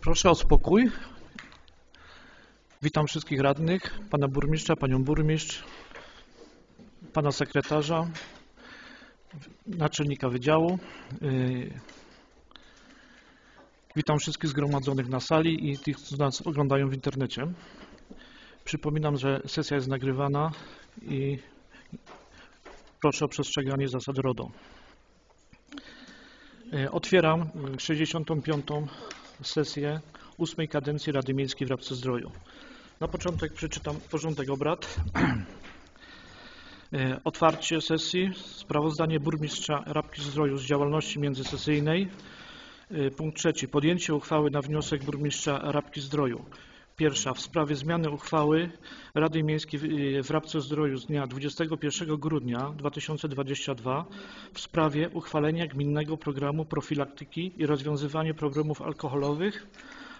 Proszę o spokój. Witam wszystkich radnych, pana burmistrza, panią burmistrz, pana sekretarza, naczelnika wydziału. Yy, Witam wszystkich zgromadzonych na sali i tych, co nas oglądają w internecie. Przypominam, że sesja jest nagrywana i proszę o przestrzeganie zasad RODO. Yy, Otwieram yy, 65. sesję ósmej kadencji Rady Miejskiej w Rabce Zdroju. Na początek przeczytam porządek obrad. E, Otwarcie sesji, sprawozdanie burmistrza Rabki Zdroju z działalności międzysesyjnej. E, Punkt trzeci, podjęcie uchwały na wniosek burmistrza Rabki Zdroju. Pierwsza, w sprawie zmiany uchwały Rady Miejskiej w- w Rabce Zdroju z dnia 21 grudnia 2022 w sprawie uchwalenia gminnego programu profilaktyki i rozwiązywania problemów alkoholowych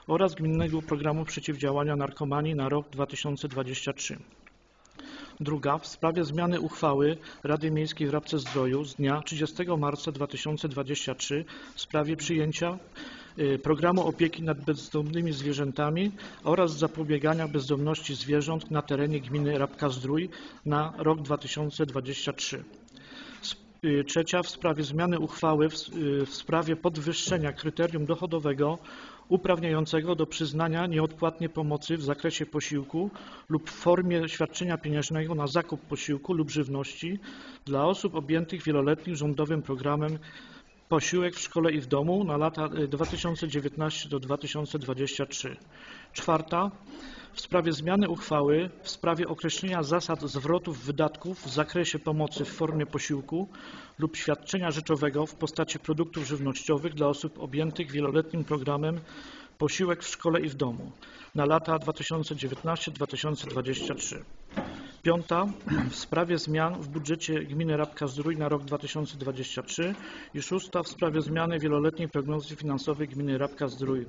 oraz Gminnego Programu Przeciwdziałania Narkomanii na rok 2023. Druga, w sprawie zmiany uchwały Rady Miejskiej w Rabce Zdroju z dnia 30 marca 2023 w sprawie przyjęcia y, programu opieki nad bezdomnymi zwierzętami oraz zapobiegania bezdomności zwierząt na terenie gminy Rabka Zdrój na rok 2023. Y, Trzecia, w sprawie zmiany uchwały w, y, w sprawie podwyższenia kryterium dochodowego uprawniającego do przyznania nieodpłatnie pomocy w zakresie posiłku lub w formie świadczenia pieniężnego na zakup posiłku lub żywności dla osób objętych wieloletnim rządowym programem Posiłek w szkole i w domu na lata y, 2019 do 2023. Czwarta, w sprawie zmiany uchwały w sprawie określenia zasad zwrotów wydatków w zakresie pomocy w formie posiłku lub świadczenia rzeczowego w postaci produktów żywnościowych dla osób objętych wieloletnim programem Posiłek w szkole i w domu na lata 2019-2023. Piąta, w sprawie zmian w budżecie gminy Rabka Zdrój na rok 2023 i szósta, w sprawie zmiany wieloletniej prognozy finansowej gminy Rabka Zdrój.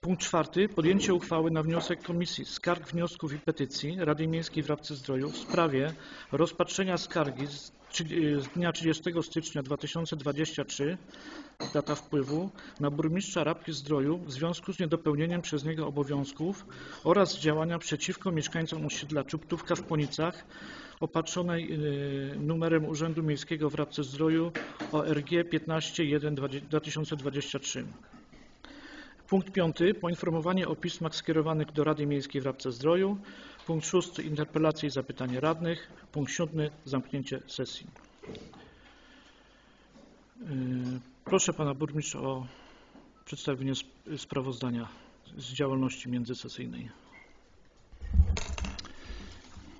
Punkt czwarty. Podjęcie uchwały na wniosek Komisji Skarg, Wniosków i Petycji Rady Miejskiej w Rabce Zdroju w sprawie rozpatrzenia skargi z, z dnia 30 stycznia 2023, data wpływu, na burmistrza Rabki Zdroju w związku z niedopełnieniem przez niego obowiązków oraz działania przeciwko mieszkańcom osiedla Czubtówka w Ponicach opatrzonej y, numerem Urzędu Miejskiego w Rabce Zdroju ORG 15.1 2023. Punkt piąty. Poinformowanie o pismach skierowanych do Rady Miejskiej w Rabce Zdroju. Punkt szósty. Interpelacje i zapytania radnych. Punkt siódmy. Zamknięcie sesji. Yy, Proszę Pana Burmistrza o przedstawienie sp- sprawozdania z działalności międzysesyjnej.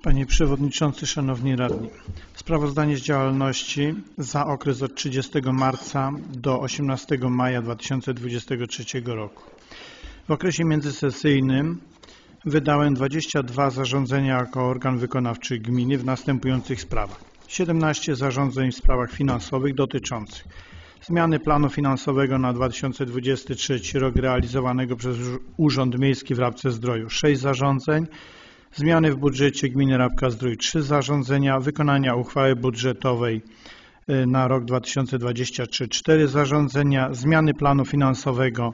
Panie Przewodniczący, Szanowni Radni. Sprawozdanie z działalności za okres od 30 marca do 18 maja 2023 roku. W okresie międzysesyjnym wydałem 22 zarządzenia jako organ wykonawczy gminy w następujących sprawach. 17 zarządzeń w sprawach finansowych dotyczących zmiany planu finansowego na 2023 rok realizowanego przez Urząd Miejski w Rabce Zdroju. 6 zarządzeń, Zmiany w budżecie gminy Rabka Zdrój. Trzy zarządzenia, wykonania uchwały budżetowej y, na rok 2023. Cztery zarządzenia, zmiany planu finansowego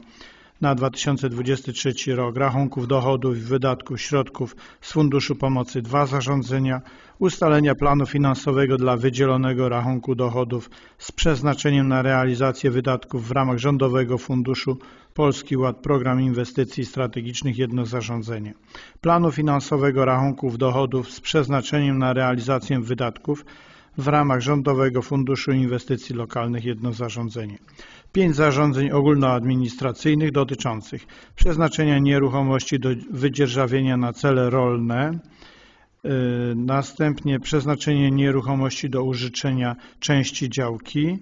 na 2023 rok, rachunków dochodów i wydatków środków z Funduszu Pomocy. Dwa zarządzenia, ustalenia planu finansowego dla wydzielonego rachunku dochodów z przeznaczeniem na realizację wydatków w ramach Rządowego Funduszu Polski Ład Program Inwestycji Strategicznych jedno zarządzenie planu finansowego rachunków dochodów z przeznaczeniem na realizację wydatków w ramach Rządowego Funduszu Inwestycji Lokalnych jedno zarządzenie. Pięć zarządzeń ogólnoadministracyjnych dotyczących przeznaczenia nieruchomości do wydzierżawienia na cele rolne, yy, następnie przeznaczenie nieruchomości do użyczenia części działki,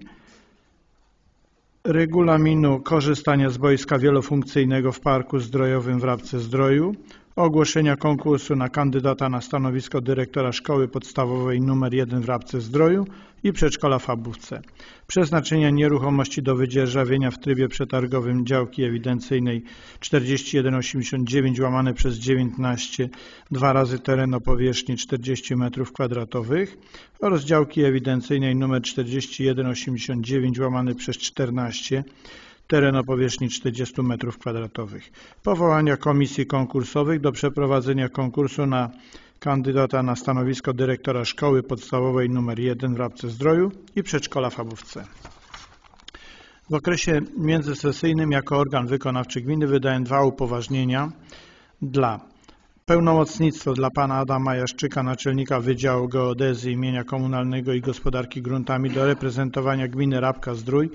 regulaminu korzystania z boiska wielofunkcyjnego w Parku Zdrojowym w Rabce Zdroju, ogłoszenia konkursu na kandydata na stanowisko dyrektora szkoły podstawowej nr 1 w Rabce Zdroju i przedszkola w Fabówce. Przeznaczenia nieruchomości do wydzierżawienia w trybie przetargowym działki ewidencyjnej 4189 łamane przez 19 dwa razy teren o powierzchni 40 m2 oraz działki ewidencyjnej nr 4189 łamane przez 14 teren o powierzchni 40 m2. Powołania komisji konkursowych do przeprowadzenia konkursu na kandydata na stanowisko dyrektora szkoły podstawowej nr 1 w Rabce-Zdroju i przedszkola w Chabówce. W okresie międzysesyjnym jako organ wykonawczy gminy wydałem dwa upoważnienia dla pełnomocnictwo dla pana Adama Jaszczyka, naczelnika Wydziału Geodezji imienia komunalnego i gospodarki gruntami do reprezentowania gminy Rabka Zdrój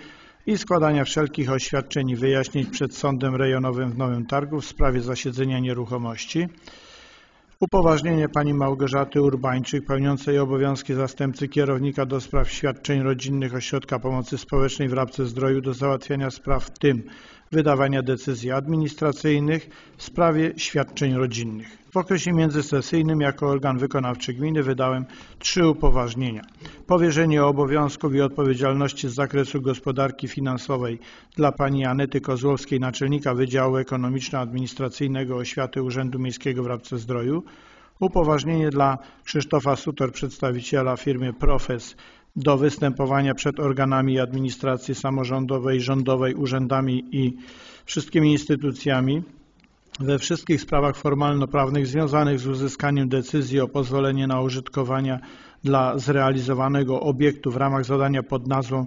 i składania wszelkich oświadczeń i wyjaśnień przed Sądem Rejonowym w Nowym Targu w sprawie zasiedzenia nieruchomości. Upoważnienie pani Małgorzaty Urbańczyk, pełniącej obowiązki zastępcy kierownika do spraw świadczeń rodzinnych Ośrodka Pomocy Społecznej w Rabce Zdroju do załatwiania spraw, w tym wydawania decyzji administracyjnych w sprawie świadczeń rodzinnych. W okresie międzysesyjnym jako organ wykonawczy gminy wydałem trzy upoważnienia. Powierzenie obowiązków i odpowiedzialności z zakresu gospodarki finansowej dla pani Anety Kozłowskiej, naczelnika Wydziału Ekonomiczno-Administracyjnego Oświaty Urzędu Miejskiego w Rabce Zdroju. Upoważnienie dla Krzysztofa Sutor, przedstawiciela firmy Profes do występowania przed organami administracji samorządowej, rządowej, urzędami i wszystkimi instytucjami we wszystkich sprawach formalno-prawnych związanych z uzyskaniem decyzji o pozwolenie na użytkowania dla zrealizowanego obiektu w ramach zadania pod nazwą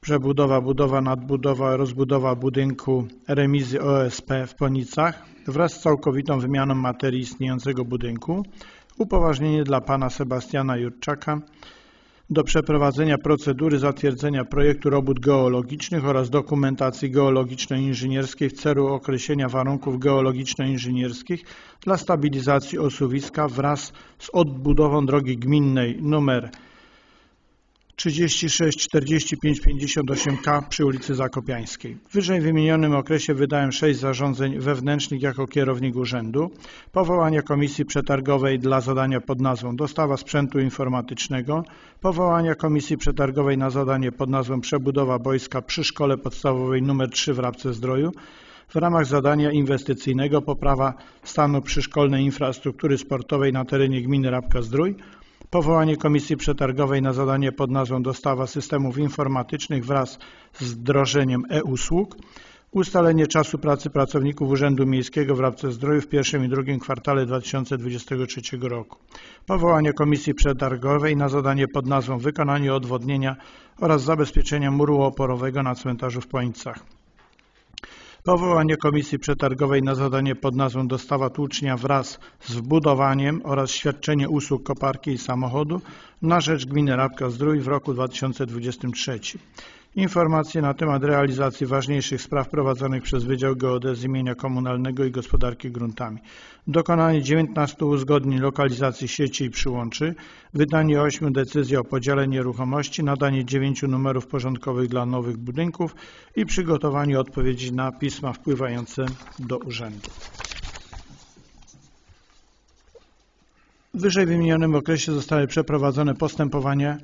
przebudowa, budowa, nadbudowa, rozbudowa budynku remizy OSP w Ponicach wraz z całkowitą wymianą materii istniejącego budynku. Upoważnienie dla pana Sebastiana Jurczaka do przeprowadzenia procedury zatwierdzenia projektu robót geologicznych oraz dokumentacji geologiczno-inżynierskiej w celu określenia warunków geologiczno-inżynierskich dla stabilizacji osuwiska wraz z odbudową drogi gminnej nr 36 45 58K przy ulicy Zakopiańskiej. W wyżej wymienionym okresie wydałem 6 zarządzeń wewnętrznych jako kierownik urzędu, powołanie komisji przetargowej dla zadania pod nazwą dostawa sprzętu informatycznego, powołanie komisji przetargowej na zadanie pod nazwą przebudowa boiska przy szkole podstawowej nr 3 w Rabce Zdroju, w ramach zadania inwestycyjnego poprawa stanu przyszkolnej infrastruktury sportowej na terenie gminy Rabka Zdrój, Powołanie komisji przetargowej na zadanie pod nazwą dostawa systemów informatycznych wraz z wdrożeniem e-usług. Ustalenie czasu pracy pracowników Urzędu Miejskiego w Rabce Zdroju w pierwszym i drugim kwartale 2023 roku. Powołanie komisji przetargowej na zadanie pod nazwą wykonanie odwodnienia oraz zabezpieczenia muru oporowego na cmentarzu w Pońcach. Powołanie komisji przetargowej na zadanie pod nazwą dostawa tłucznia wraz z wbudowaniem oraz świadczenie usług koparki i samochodu na rzecz gminy Rabka Zdrój w roku 2023. Informacje na temat realizacji ważniejszych spraw prowadzonych przez Wydział Geodezji imienia komunalnego i gospodarki gruntami. Dokonanie 19 uzgodnień lokalizacji sieci i przyłączy, wydanie 8 decyzji o podziale nieruchomości, nadanie 9 numerów porządkowych dla nowych budynków i przygotowanie odpowiedzi na pisma wpływające do urzędu. W wyżej wymienionym okresie zostały przeprowadzone postępowania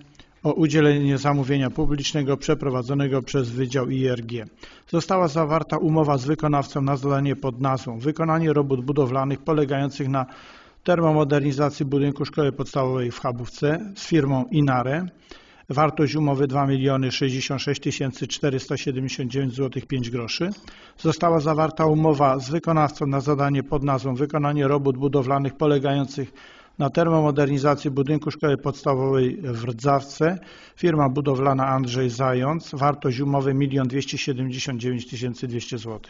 o udzielenie zamówienia publicznego przeprowadzonego przez Wydział IRG. Została zawarta umowa z wykonawcą na zadanie pod nazwą Wykonanie robót budowlanych polegających na termomodernizacji budynku szkoły podstawowej w Chabówce z firmą Inare. Wartość umowy 2 66 479 zł 5 groszy. Została zawarta umowa z wykonawcą na zadanie pod nazwą Wykonanie robót budowlanych polegających na termomodernizacji budynku szkoły podstawowej w Rdzawce. Firma budowlana Andrzej Zając. Wartość umowy 1 279 200 zł.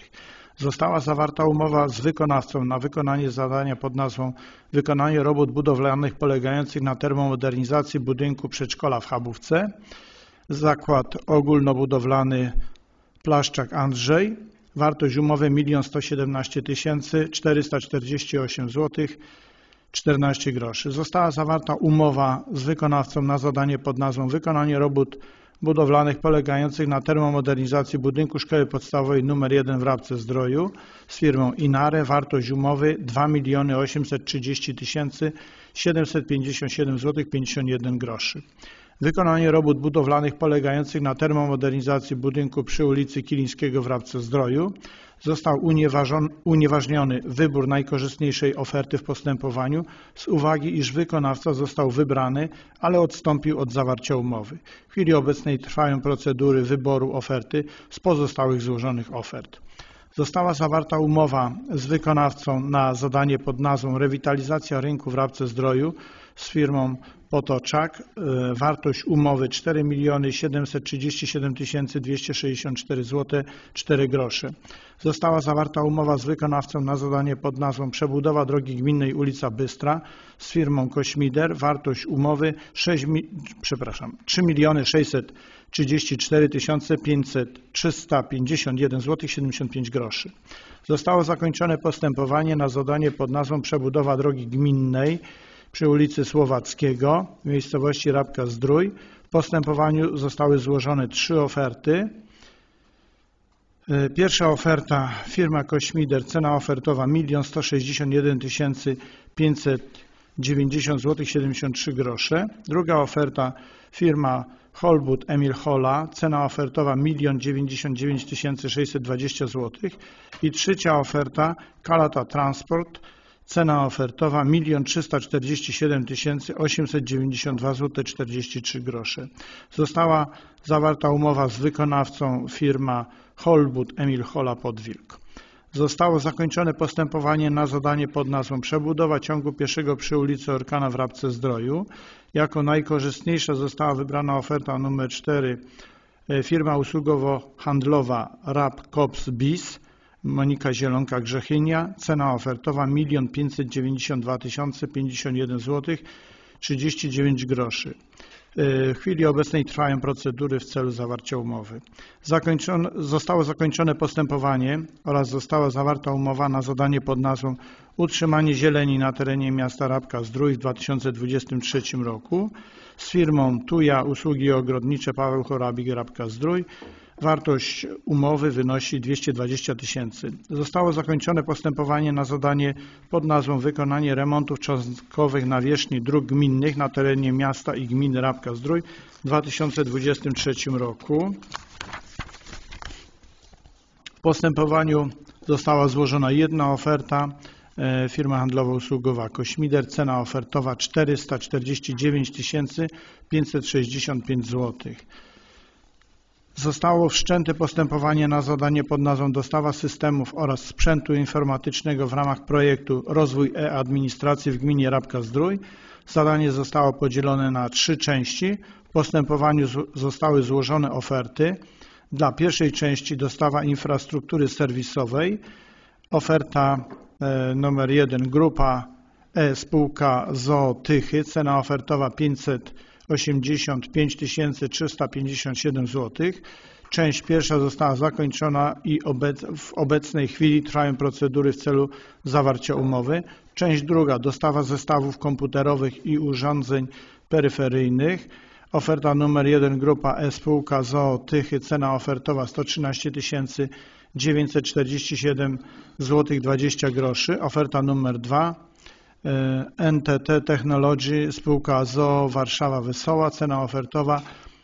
Została zawarta umowa z wykonawcą na wykonanie zadania pod nazwą Wykonanie robót budowlanych polegających na termomodernizacji budynku przedszkola w Chabówce. Zakład ogólnobudowlany Plaszczak Andrzej. Wartość umowy 1 117 448 zł 14 groszy. Została zawarta umowa z wykonawcą na zadanie pod nazwą Wykonanie robót budowlanych polegających na termomodernizacji budynku szkoły podstawowej nr 1 w Rabce Zdroju z firmą Inare. Wartość umowy 2 830 757 zł 51 groszy. Wykonanie robót budowlanych polegających na termomodernizacji budynku przy ulicy Kilińskiego w Rabce-Zdroju. Został unieważniony wybór najkorzystniejszej oferty w postępowaniu z uwagi, iż wykonawca został wybrany, ale odstąpił od zawarcia umowy. W chwili obecnej trwają procedury wyboru oferty z pozostałych złożonych ofert. Została zawarta umowa z wykonawcą na zadanie pod nazwą Rewitalizacja rynku w Rabce-Zdroju z firmą Potoczak. E, Wartość umowy 4 737 264 zł 4 grosze. Została zawarta umowa z wykonawcą na zadanie pod nazwą Przebudowa drogi gminnej ulica Bystra z firmą Kośmider. Wartość umowy 6, mi- przepraszam, 3 634 500 351 zł 75 groszy. Zostało zakończone postępowanie na zadanie pod nazwą Przebudowa drogi gminnej przy ulicy Słowackiego w miejscowości Rabka Zdrój. W postępowaniu zostały złożone trzy oferty. E, Pierwsza oferta firma Kośmider, cena ofertowa 1 161 590 zł 73 grosze. Druga oferta firma Holbut Emil Hola, cena ofertowa 1 99 620 zł. I trzecia oferta Kalata Transport, cena ofertowa 1 347 892 zł 43 grosze. Została zawarta umowa z wykonawcą firma Holbut Emil Hola Podwilk. Zostało zakończone postępowanie na zadanie pod nazwą Przebudowa ciągu pieszego przy ulicy Orkana w Rabce Zdroju. Jako najkorzystniejsza została wybrana oferta numer 4 e, firma usługowo-handlowa RAP Cops BIS Monika Zielonka Grzechynia. Cena ofertowa 1 592 051 zł 39 groszy. W chwili obecnej trwają procedury w celu zawarcia umowy. Zakończone, zostało zakończone postępowanie oraz została zawarta umowa na zadanie pod nazwą Utrzymanie zieleni na terenie miasta Rabka Zdrój w 2023 roku z firmą Tuja Usługi Ogrodnicze Paweł Chorabik Rabka Zdrój. Wartość umowy wynosi 220 tysięcy. Zostało zakończone postępowanie na zadanie pod nazwą Wykonanie remontów cząstkowych nawierzchni dróg gminnych na terenie miasta i gminy Rabka Zdrój w 2023 roku. W postępowaniu została złożona jedna oferta e, firma handlowo-usługowa Kośmider, cena ofertowa 449 565 zł. Zostało wszczęte postępowanie na zadanie pod nazwą Dostawa systemów oraz sprzętu informatycznego w ramach projektu Rozwój e-administracji w gminie Rabka Zdrój. Zadanie zostało podzielone na trzy części. W postępowaniu zostały złożone oferty. Dla pierwszej części dostawa infrastruktury serwisowej. Oferta e, numer 1 grupa E spółka ZOO Tychy, cena ofertowa 585 357 zł. Część pierwsza została zakończona i w obecnej chwili trwają procedury w celu zawarcia umowy. Część druga dostawa zestawów komputerowych i urządzeń peryferyjnych. Oferta numer 1 grupa E spółka ZOO Tychy, cena ofertowa 113 947 zł 20 groszy. Oferta numer 2 e, NTT Technology, spółka ZOO Warszawa Wesoła, cena ofertowa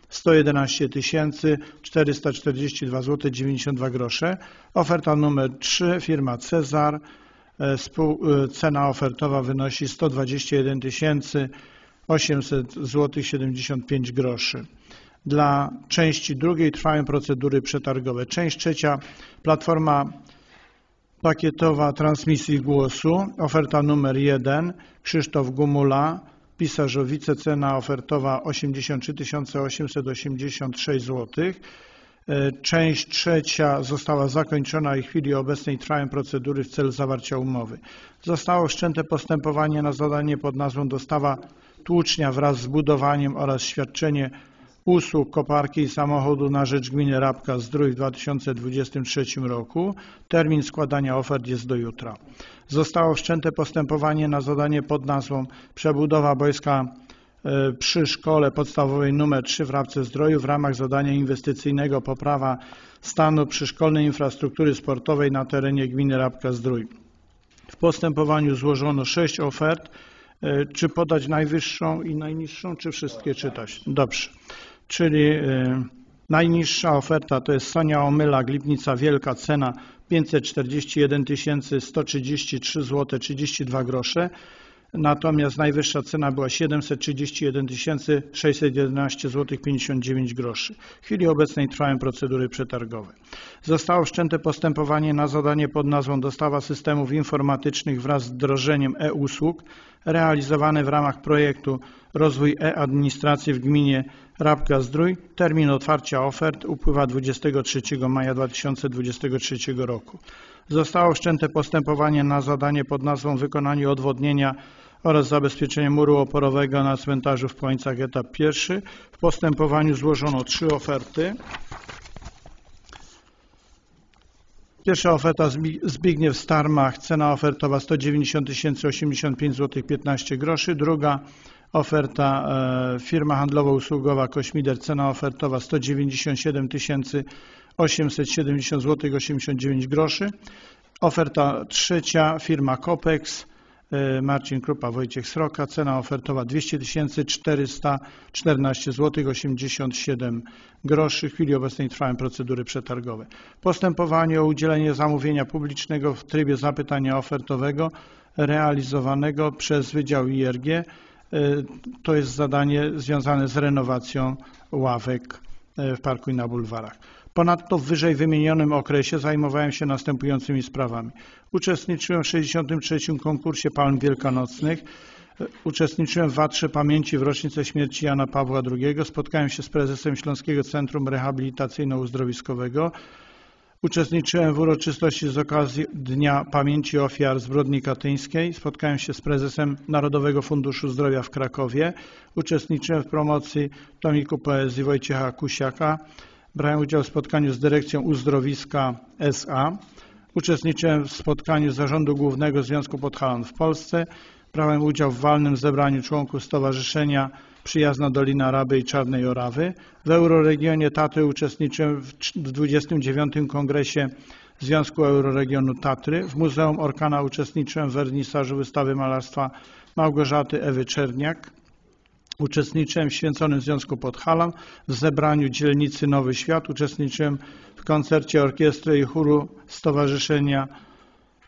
111 442 zł 92 grosze. Oferta numer 3 firma Cezar, e, e, cena ofertowa wynosi 121 800 zł 75 groszy. Dla części drugiej trwają procedury przetargowe. Część trzecia platforma pakietowa transmisji głosu. Oferta numer 1 Krzysztof Gumula, Pisarzowice, cena ofertowa 83 886 zł. Część trzecia została zakończona i w chwili obecnej trwają procedury w celu zawarcia umowy. Zostało wszczęte postępowanie na zadanie pod nazwą dostawa tłucznia wraz z budowaniem oraz świadczenie usług koparki i samochodu na rzecz gminy Rabka Zdrój w 2023 roku. Termin składania ofert jest do jutra. Zostało wszczęte postępowanie na zadanie pod nazwą przebudowa boiska e, przy szkole podstawowej nr 3 w Rabce Zdroju w ramach zadania inwestycyjnego poprawa stanu przyszkolnej infrastruktury sportowej na terenie gminy Rabka Zdrój. W postępowaniu złożono sześć ofert E, Czy podać najwyższą i najniższą, czy wszystkie czytać? Dobrze. Czyli e, najniższa oferta to jest Sonia Omyla, Glipnica Wielka, cena 541 133 zł 32 grosze. Natomiast najwyższa cena była 731 611 zł 59 groszy. W chwili obecnej trwają procedury przetargowe. Zostało wszczęte postępowanie na zadanie pod nazwą Dostawa systemów informatycznych wraz z wdrożeniem e-usług realizowane w ramach projektu Rozwój e-administracji w gminie Rabka-Zdrój. Termin otwarcia ofert upływa 23 maja 2023 roku. Zostało wszczęte postępowanie na zadanie pod nazwą Wykonanie odwodnienia oraz zabezpieczenie muru oporowego na cmentarzu w Płańcach etap pierwszy. W postępowaniu złożono trzy oferty. Pierwsza oferta Zbi- Zbigniew Starmach, cena ofertowa 190 085 zł 15 groszy. Druga oferta e, firma handlowo-usługowa Kośmider, cena ofertowa 197 870 zł 89 groszy. Oferta trzecia firma Copex, e, Marcin Krupa, Wojciech Sroka, cena ofertowa 200 414 zł 87 groszy. W chwili obecnej trwają procedury przetargowe. Postępowanie o udzielenie zamówienia publicznego w trybie zapytania ofertowego realizowanego przez Wydział IRG. E, To jest zadanie związane z renowacją ławek e, w parku i na bulwarach. Ponadto w wyżej wymienionym okresie zajmowałem się następującymi sprawami. Uczestniczyłem w 63. konkursie palm wielkanocnych. E, Uczestniczyłem w Watrze Pamięci w rocznicę śmierci Jana Pawła II. Spotkałem się z prezesem Śląskiego Centrum Rehabilitacyjno-Uzdrowiskowego. Uczestniczyłem w uroczystości z okazji Dnia Pamięci Ofiar Zbrodni Katyńskiej. Spotkałem się z prezesem Narodowego Funduszu Zdrowia w Krakowie. Uczestniczyłem w promocji tomiku poezji Wojciecha Kusiaka. Brałem udział w spotkaniu z dyrekcją Uzdrowiska SA. Uczestniczyłem w spotkaniu Zarządu Głównego Związku Podhalan w Polsce. Brałem udział w walnym zebraniu członków Stowarzyszenia Przyjazna Dolina Raby i Czarnej Orawy. W Euroregionie Tatry uczestniczyłem w cz- w 29. Kongresie Związku Euroregionu Tatry. W Muzeum Orkana uczestniczyłem w wernisażu wystawy malarstwa Małgorzaty Ewy Czerniak. Uczestniczyłem w Święconym Związku Podhalan, w zebraniu dzielnicy Nowy Świat. Uczestniczyłem w koncercie orkiestry i chóru Stowarzyszenia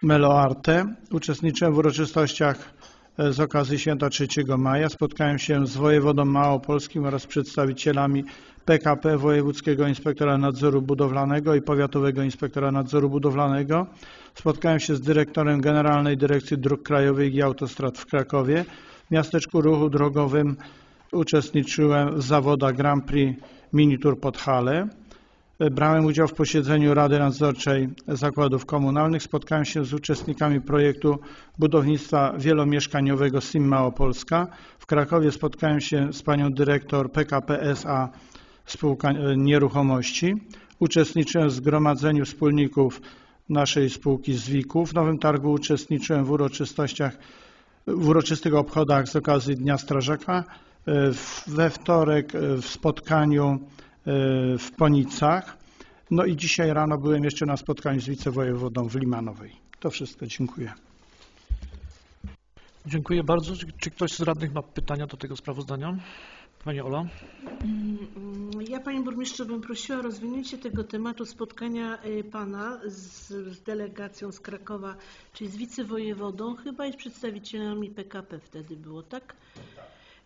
Meloarte. Uczestniczyłem w uroczystościach z okazji Święta 3 Maja. Spotkałem się z wojewodą małopolskim oraz przedstawicielami PKP, Wojewódzkiego Inspektora Nadzoru Budowlanego i Powiatowego Inspektora Nadzoru Budowlanego. Spotkałem się z dyrektorem Generalnej Dyrekcji Dróg Krajowych i Autostrad w Krakowie. W miasteczku ruchu drogowym uczestniczyłem w zawodach Grand Prix Mini Tour Podhale. Brałem udział w posiedzeniu Rady Nadzorczej Zakładów Komunalnych. Spotkałem się z uczestnikami projektu budownictwa wielomieszkaniowego SIM Małopolska. W Krakowie spotkałem się z panią dyrektor PKP SA Spółka e, Nieruchomości. Uczestniczyłem w zgromadzeniu wspólników naszej spółki Zwiku. W Nowym Targu uczestniczyłem w uroczystościach, w uroczystych obchodach z okazji Dnia Strażaka. E, We wtorek e, w spotkaniu e, w Ponicach. No i dzisiaj rano byłem jeszcze na spotkaniu z wicewojewodą w Limanowej. To wszystko, dziękuję. Dziękuję bardzo. Czy, ktoś z radnych ma pytania do tego sprawozdania? Pani Ola? Mm, Ja, Panie Burmistrzu, bym prosiła o rozwinięcie tego tematu spotkania y, Pana z, z delegacją z Krakowa, czyli z wicewojewodą, chyba i z przedstawicielami PKP wtedy było, tak?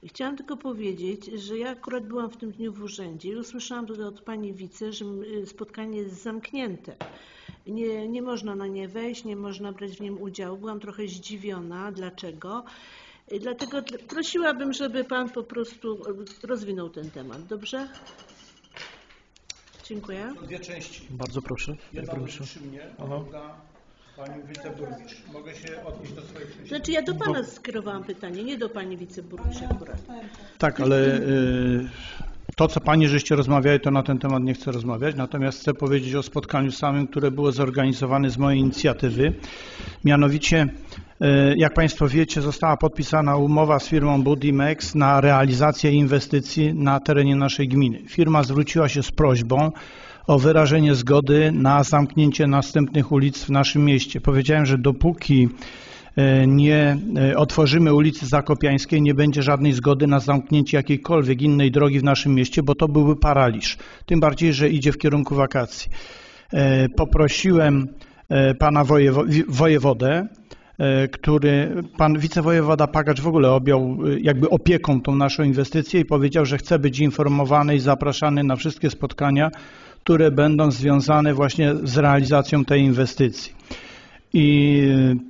I Chciałam tylko powiedzieć, że ja akurat byłam w tym dniu w urzędzie i usłyszałam tutaj od Pani wice, że y, spotkanie jest zamknięte. Nie, nie można na nie wejść, nie można brać w nim udziału. Byłam trochę zdziwiona. Dlaczego? Dlatego dl- prosiłabym, żeby Pan po prostu y, rozwinął ten temat. Dobrze? Dziękuję. Dwie części. Bardzo proszę. Panie burmistrzu. dotyczy mnie, Aha. druga Pani wiceburmistrz. Mogę się odnieść do swojej części? Znaczy ja do Pana skierowałam pytanie, nie do Pani wiceburmistrza akurat. Tak, ale y, to, co Pani żeście rozmawiali, to na ten temat nie chcę rozmawiać. Natomiast chcę powiedzieć o spotkaniu samym, które było zorganizowane z mojej inicjatywy. Mianowicie, y, jak Państwo wiecie, została podpisana umowa z firmą Budimex na realizację inwestycji na terenie naszej gminy. Firma zwróciła się z prośbą o wyrażenie zgody na zamknięcie następnych ulic w naszym mieście. Powiedziałem, że dopóki e, nie e, otworzymy ulicy Zakopiańskiej, nie będzie żadnej zgody na zamknięcie jakiejkolwiek innej drogi w naszym mieście, bo to byłby paraliż. Tym bardziej, że idzie w kierunku wakacji. E, Poprosiłem pana wojewodę, który pan wicewojewoda Pagacz w ogóle objął jakby opieką tą naszą inwestycję i powiedział, że chce być informowany i zapraszany na wszystkie spotkania, które będą związane właśnie z realizacją tej inwestycji. I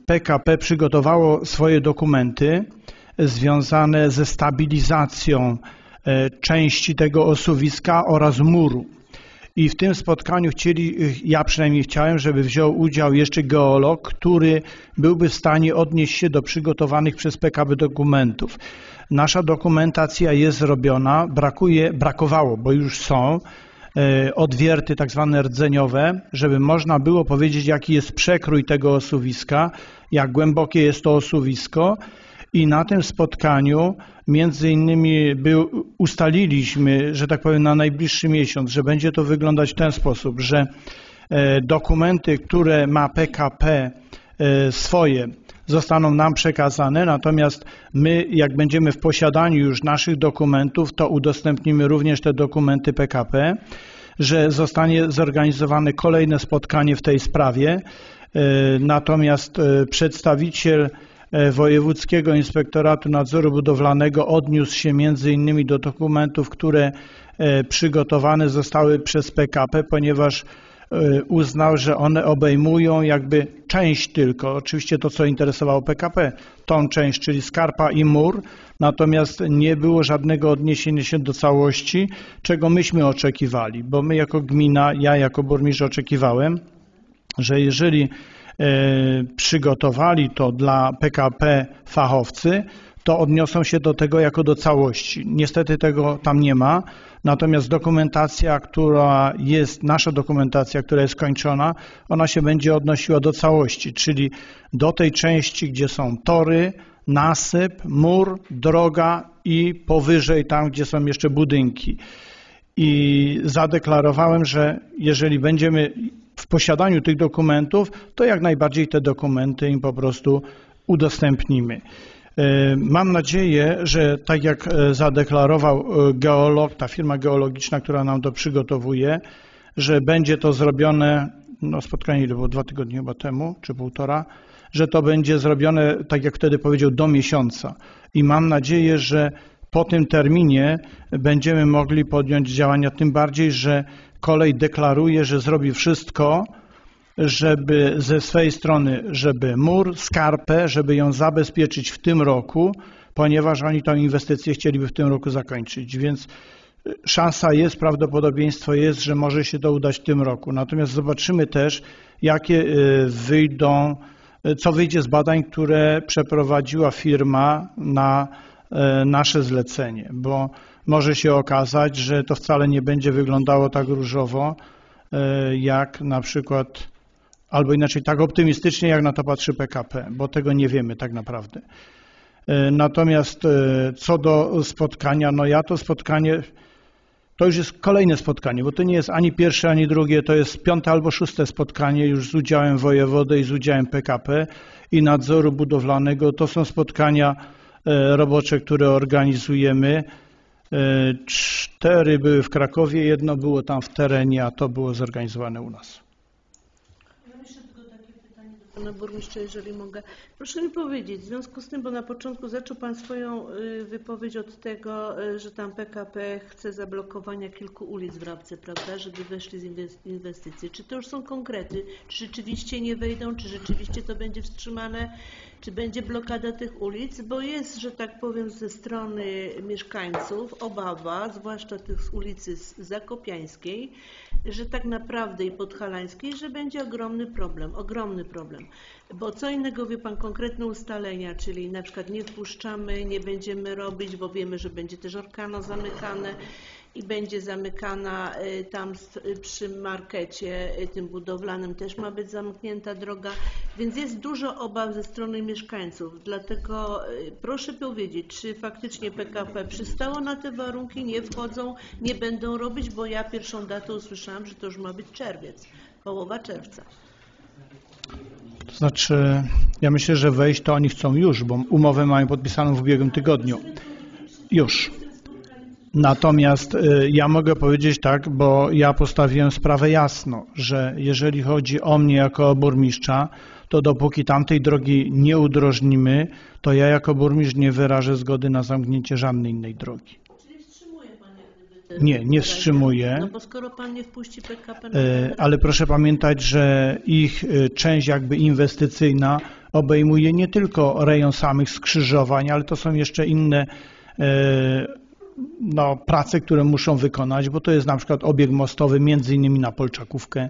PKP przygotowało swoje dokumenty związane ze stabilizacją e, części tego osuwiska oraz muru. I w tym spotkaniu chcieli, ja przynajmniej chciałem, żeby wziął udział jeszcze geolog, który byłby w stanie odnieść się do przygotowanych przez PKB dokumentów. Nasza dokumentacja jest zrobiona, brakuje, brakowało, bo już są e, odwierty tak zwane rdzeniowe, żeby można było powiedzieć, jaki jest przekrój tego osuwiska, jak głębokie jest to osuwisko. I na tym spotkaniu między innymi był, ustaliliśmy, że tak powiem, na najbliższy miesiąc, że będzie to wyglądać w ten sposób, że e, dokumenty, które ma PKP e, swoje, zostaną nam przekazane, natomiast my, jak będziemy w posiadaniu już naszych dokumentów, to udostępnimy również te dokumenty PKP, że zostanie zorganizowane kolejne spotkanie w tej sprawie. E, Natomiast e, przedstawiciel e, Wojewódzkiego Inspektoratu Nadzoru Budowlanego odniósł się między innymi do dokumentów, które przygotowane zostały przez PKP, ponieważ uznał, że one obejmują jakby część tylko, oczywiście to co interesowało PKP, tą część, czyli skarpa i mur, natomiast nie było żadnego odniesienia się do całości, czego myśmy oczekiwali, bo my jako gmina, ja jako burmistrz oczekiwałem, że jeżeli e, przygotowali to dla PKP fachowcy, to odniosą się do tego jako do całości. Niestety tego tam nie ma, natomiast dokumentacja, która jest, nasza dokumentacja, która jest skończona, ona się będzie odnosiła do całości, czyli do tej części, gdzie są tory, nasyp, mur, droga i powyżej tam, gdzie są jeszcze budynki i zadeklarowałem, że jeżeli będziemy w posiadaniu tych dokumentów, to jak najbardziej te dokumenty im po prostu udostępnimy. E, Mam nadzieję, że tak jak e, zadeklarował e, geolog, ta firma geologiczna, która nam to przygotowuje, że będzie to zrobione, no spotkanie to było dwa tygodnie chyba temu, czy półtora, że to będzie zrobione, tak jak wtedy powiedział, do miesiąca. I mam nadzieję, że po tym terminie będziemy mogli podjąć działania, tym bardziej, że kolej deklaruje, że zrobi wszystko, żeby ze swej strony, żeby mur, skarpę, żeby ją zabezpieczyć w tym roku, ponieważ oni tą inwestycję chcieliby w tym roku zakończyć. Więc y, szansa jest, prawdopodobieństwo jest, że może się to udać w tym roku. Natomiast zobaczymy też, jakie y, wyjdą, y, co wyjdzie z badań, które przeprowadziła firma na nasze zlecenie, bo może się okazać, że to wcale nie będzie wyglądało tak różowo, jak na przykład, albo inaczej tak optymistycznie, jak na to patrzy PKP, bo tego nie wiemy tak naprawdę. E, Natomiast e, co do spotkania, no ja to spotkanie, to już jest kolejne spotkanie, bo to nie jest ani pierwsze, ani drugie, to jest piąte albo szóste spotkanie już z udziałem wojewody i z udziałem PKP i nadzoru budowlanego. To są spotkania e, robocze, które organizujemy. Cztery były w Krakowie, jedno było tam w terenie, a to było zorganizowane u nas. Mam jeszcze tylko takie pytanie do pana burmistrza, jeżeli mogę. Proszę mi powiedzieć, w związku z tym, bo na początku zaczął pan swoją y, wypowiedź od tego, y, że tam PKP chce zablokowania kilku ulic w Rabce, prawda, żeby weszli z inwes- inwestycji. Czy to już są konkrety? Czy rzeczywiście nie wejdą? Czy rzeczywiście to będzie wstrzymane? Czy będzie blokada tych ulic? Bo jest, że tak powiem, ze strony mieszkańców obawa, zwłaszcza tych z ulicy Zakopiańskiej, że tak naprawdę i podhalańskiej, że będzie ogromny problem, ogromny problem. Bo co innego wie Pan, konkretne ustalenia, czyli na przykład nie wpuszczamy, nie będziemy robić, bo wiemy, że będzie też Orkano zamykane i będzie zamykana y, tam y, przy markecie y, tym budowlanym też ma być zamknięta droga, więc jest dużo obaw ze strony mieszkańców. Dlatego proszę powiedzieć, czy faktycznie PKP przystało na te warunki, nie wchodzą, nie będą robić, bo ja pierwszą datą usłyszałam, że to już ma być czerwiec, połowa czerwca. To znaczy, ja myślę, że wejść to oni chcą już, bo umowę mają podpisaną w ubiegłym tygodniu. Już. Natomiast y, ja mogę powiedzieć tak, bo ja postawiłem sprawę jasno, że jeżeli chodzi o mnie jako burmistrza, to dopóki tamtej drogi nie udrożnimy, to ja jako burmistrz nie wyrażę zgody na zamknięcie żadnej innej drogi. Czyli wstrzymuje pan jak gdyby te- Nie, nie wstrzymuję. No bo skoro pan nie wpuści PKP na E, Ale proszę pamiętać, że ich e, część jakby inwestycyjna obejmuje nie tylko rejon samych skrzyżowań, ale to są jeszcze inne e, no, prace, które muszą wykonać, bo to jest na przykład obieg mostowy między innymi na Polczakówkę,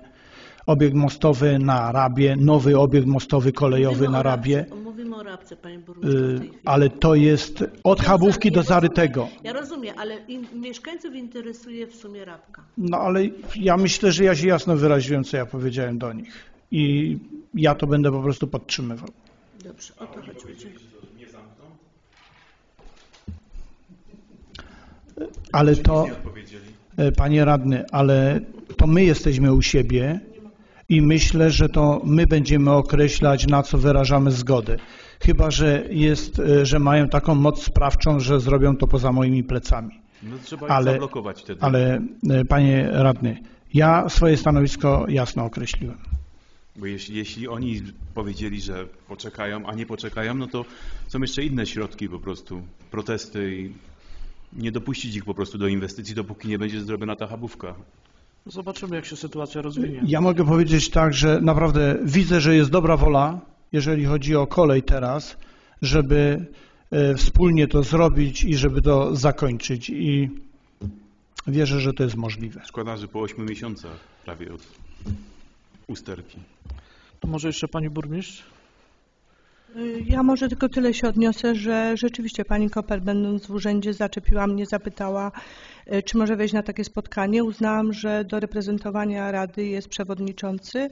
obieg mostowy na Rabie, nowy obieg mostowy kolejowy Mówimy na Rabie, Mówimy o Rabce, panie burmistrzu, chwili. ale to jest od Chabówki do Ja Zarytego. Ja rozumiem, ale in, mieszkańców interesuje w sumie Rabka. No ale ja myślę, że ja się jasno wyraziłem, co ja powiedziałem do nich i ja to będę po prostu podtrzymywał. Dobrze, o to chodzi. Dziękuję. Ale to, e, panie radny, ale to my jesteśmy u siebie i myślę, że to my będziemy określać, na co wyrażamy zgodę. Chyba, że jest, e, że mają taką moc sprawczą, że zrobią to poza moimi plecami. No trzeba Ale- zablokować wtedy. Ale, e, panie radny, ja swoje stanowisko jasno określiłem. Bo jeśli, jeśli oni powiedzieli, że poczekają, a nie poczekają, no to są jeszcze inne środki po prostu, protesty i nie dopuścić ich po prostu do inwestycji, dopóki nie będzie zrobiona ta chabówka. Zobaczymy, jak się sytuacja rozwinie. Ja mogę powiedzieć tak, że naprawdę widzę, że jest dobra wola, jeżeli chodzi o kolej teraz, żeby e, wspólnie to zrobić i żeby to zakończyć i wierzę, że to jest możliwe. Szkoda, że po 8 miesiącach prawie od usterki. To może jeszcze pani burmistrz? Y, Ja może tylko tyle się odniosę, że rzeczywiście pani Koper będąc w urzędzie zaczepiła mnie, zapytała, y, czy może wejść na takie spotkanie. Uznałam, że do reprezentowania Rady jest przewodniczący.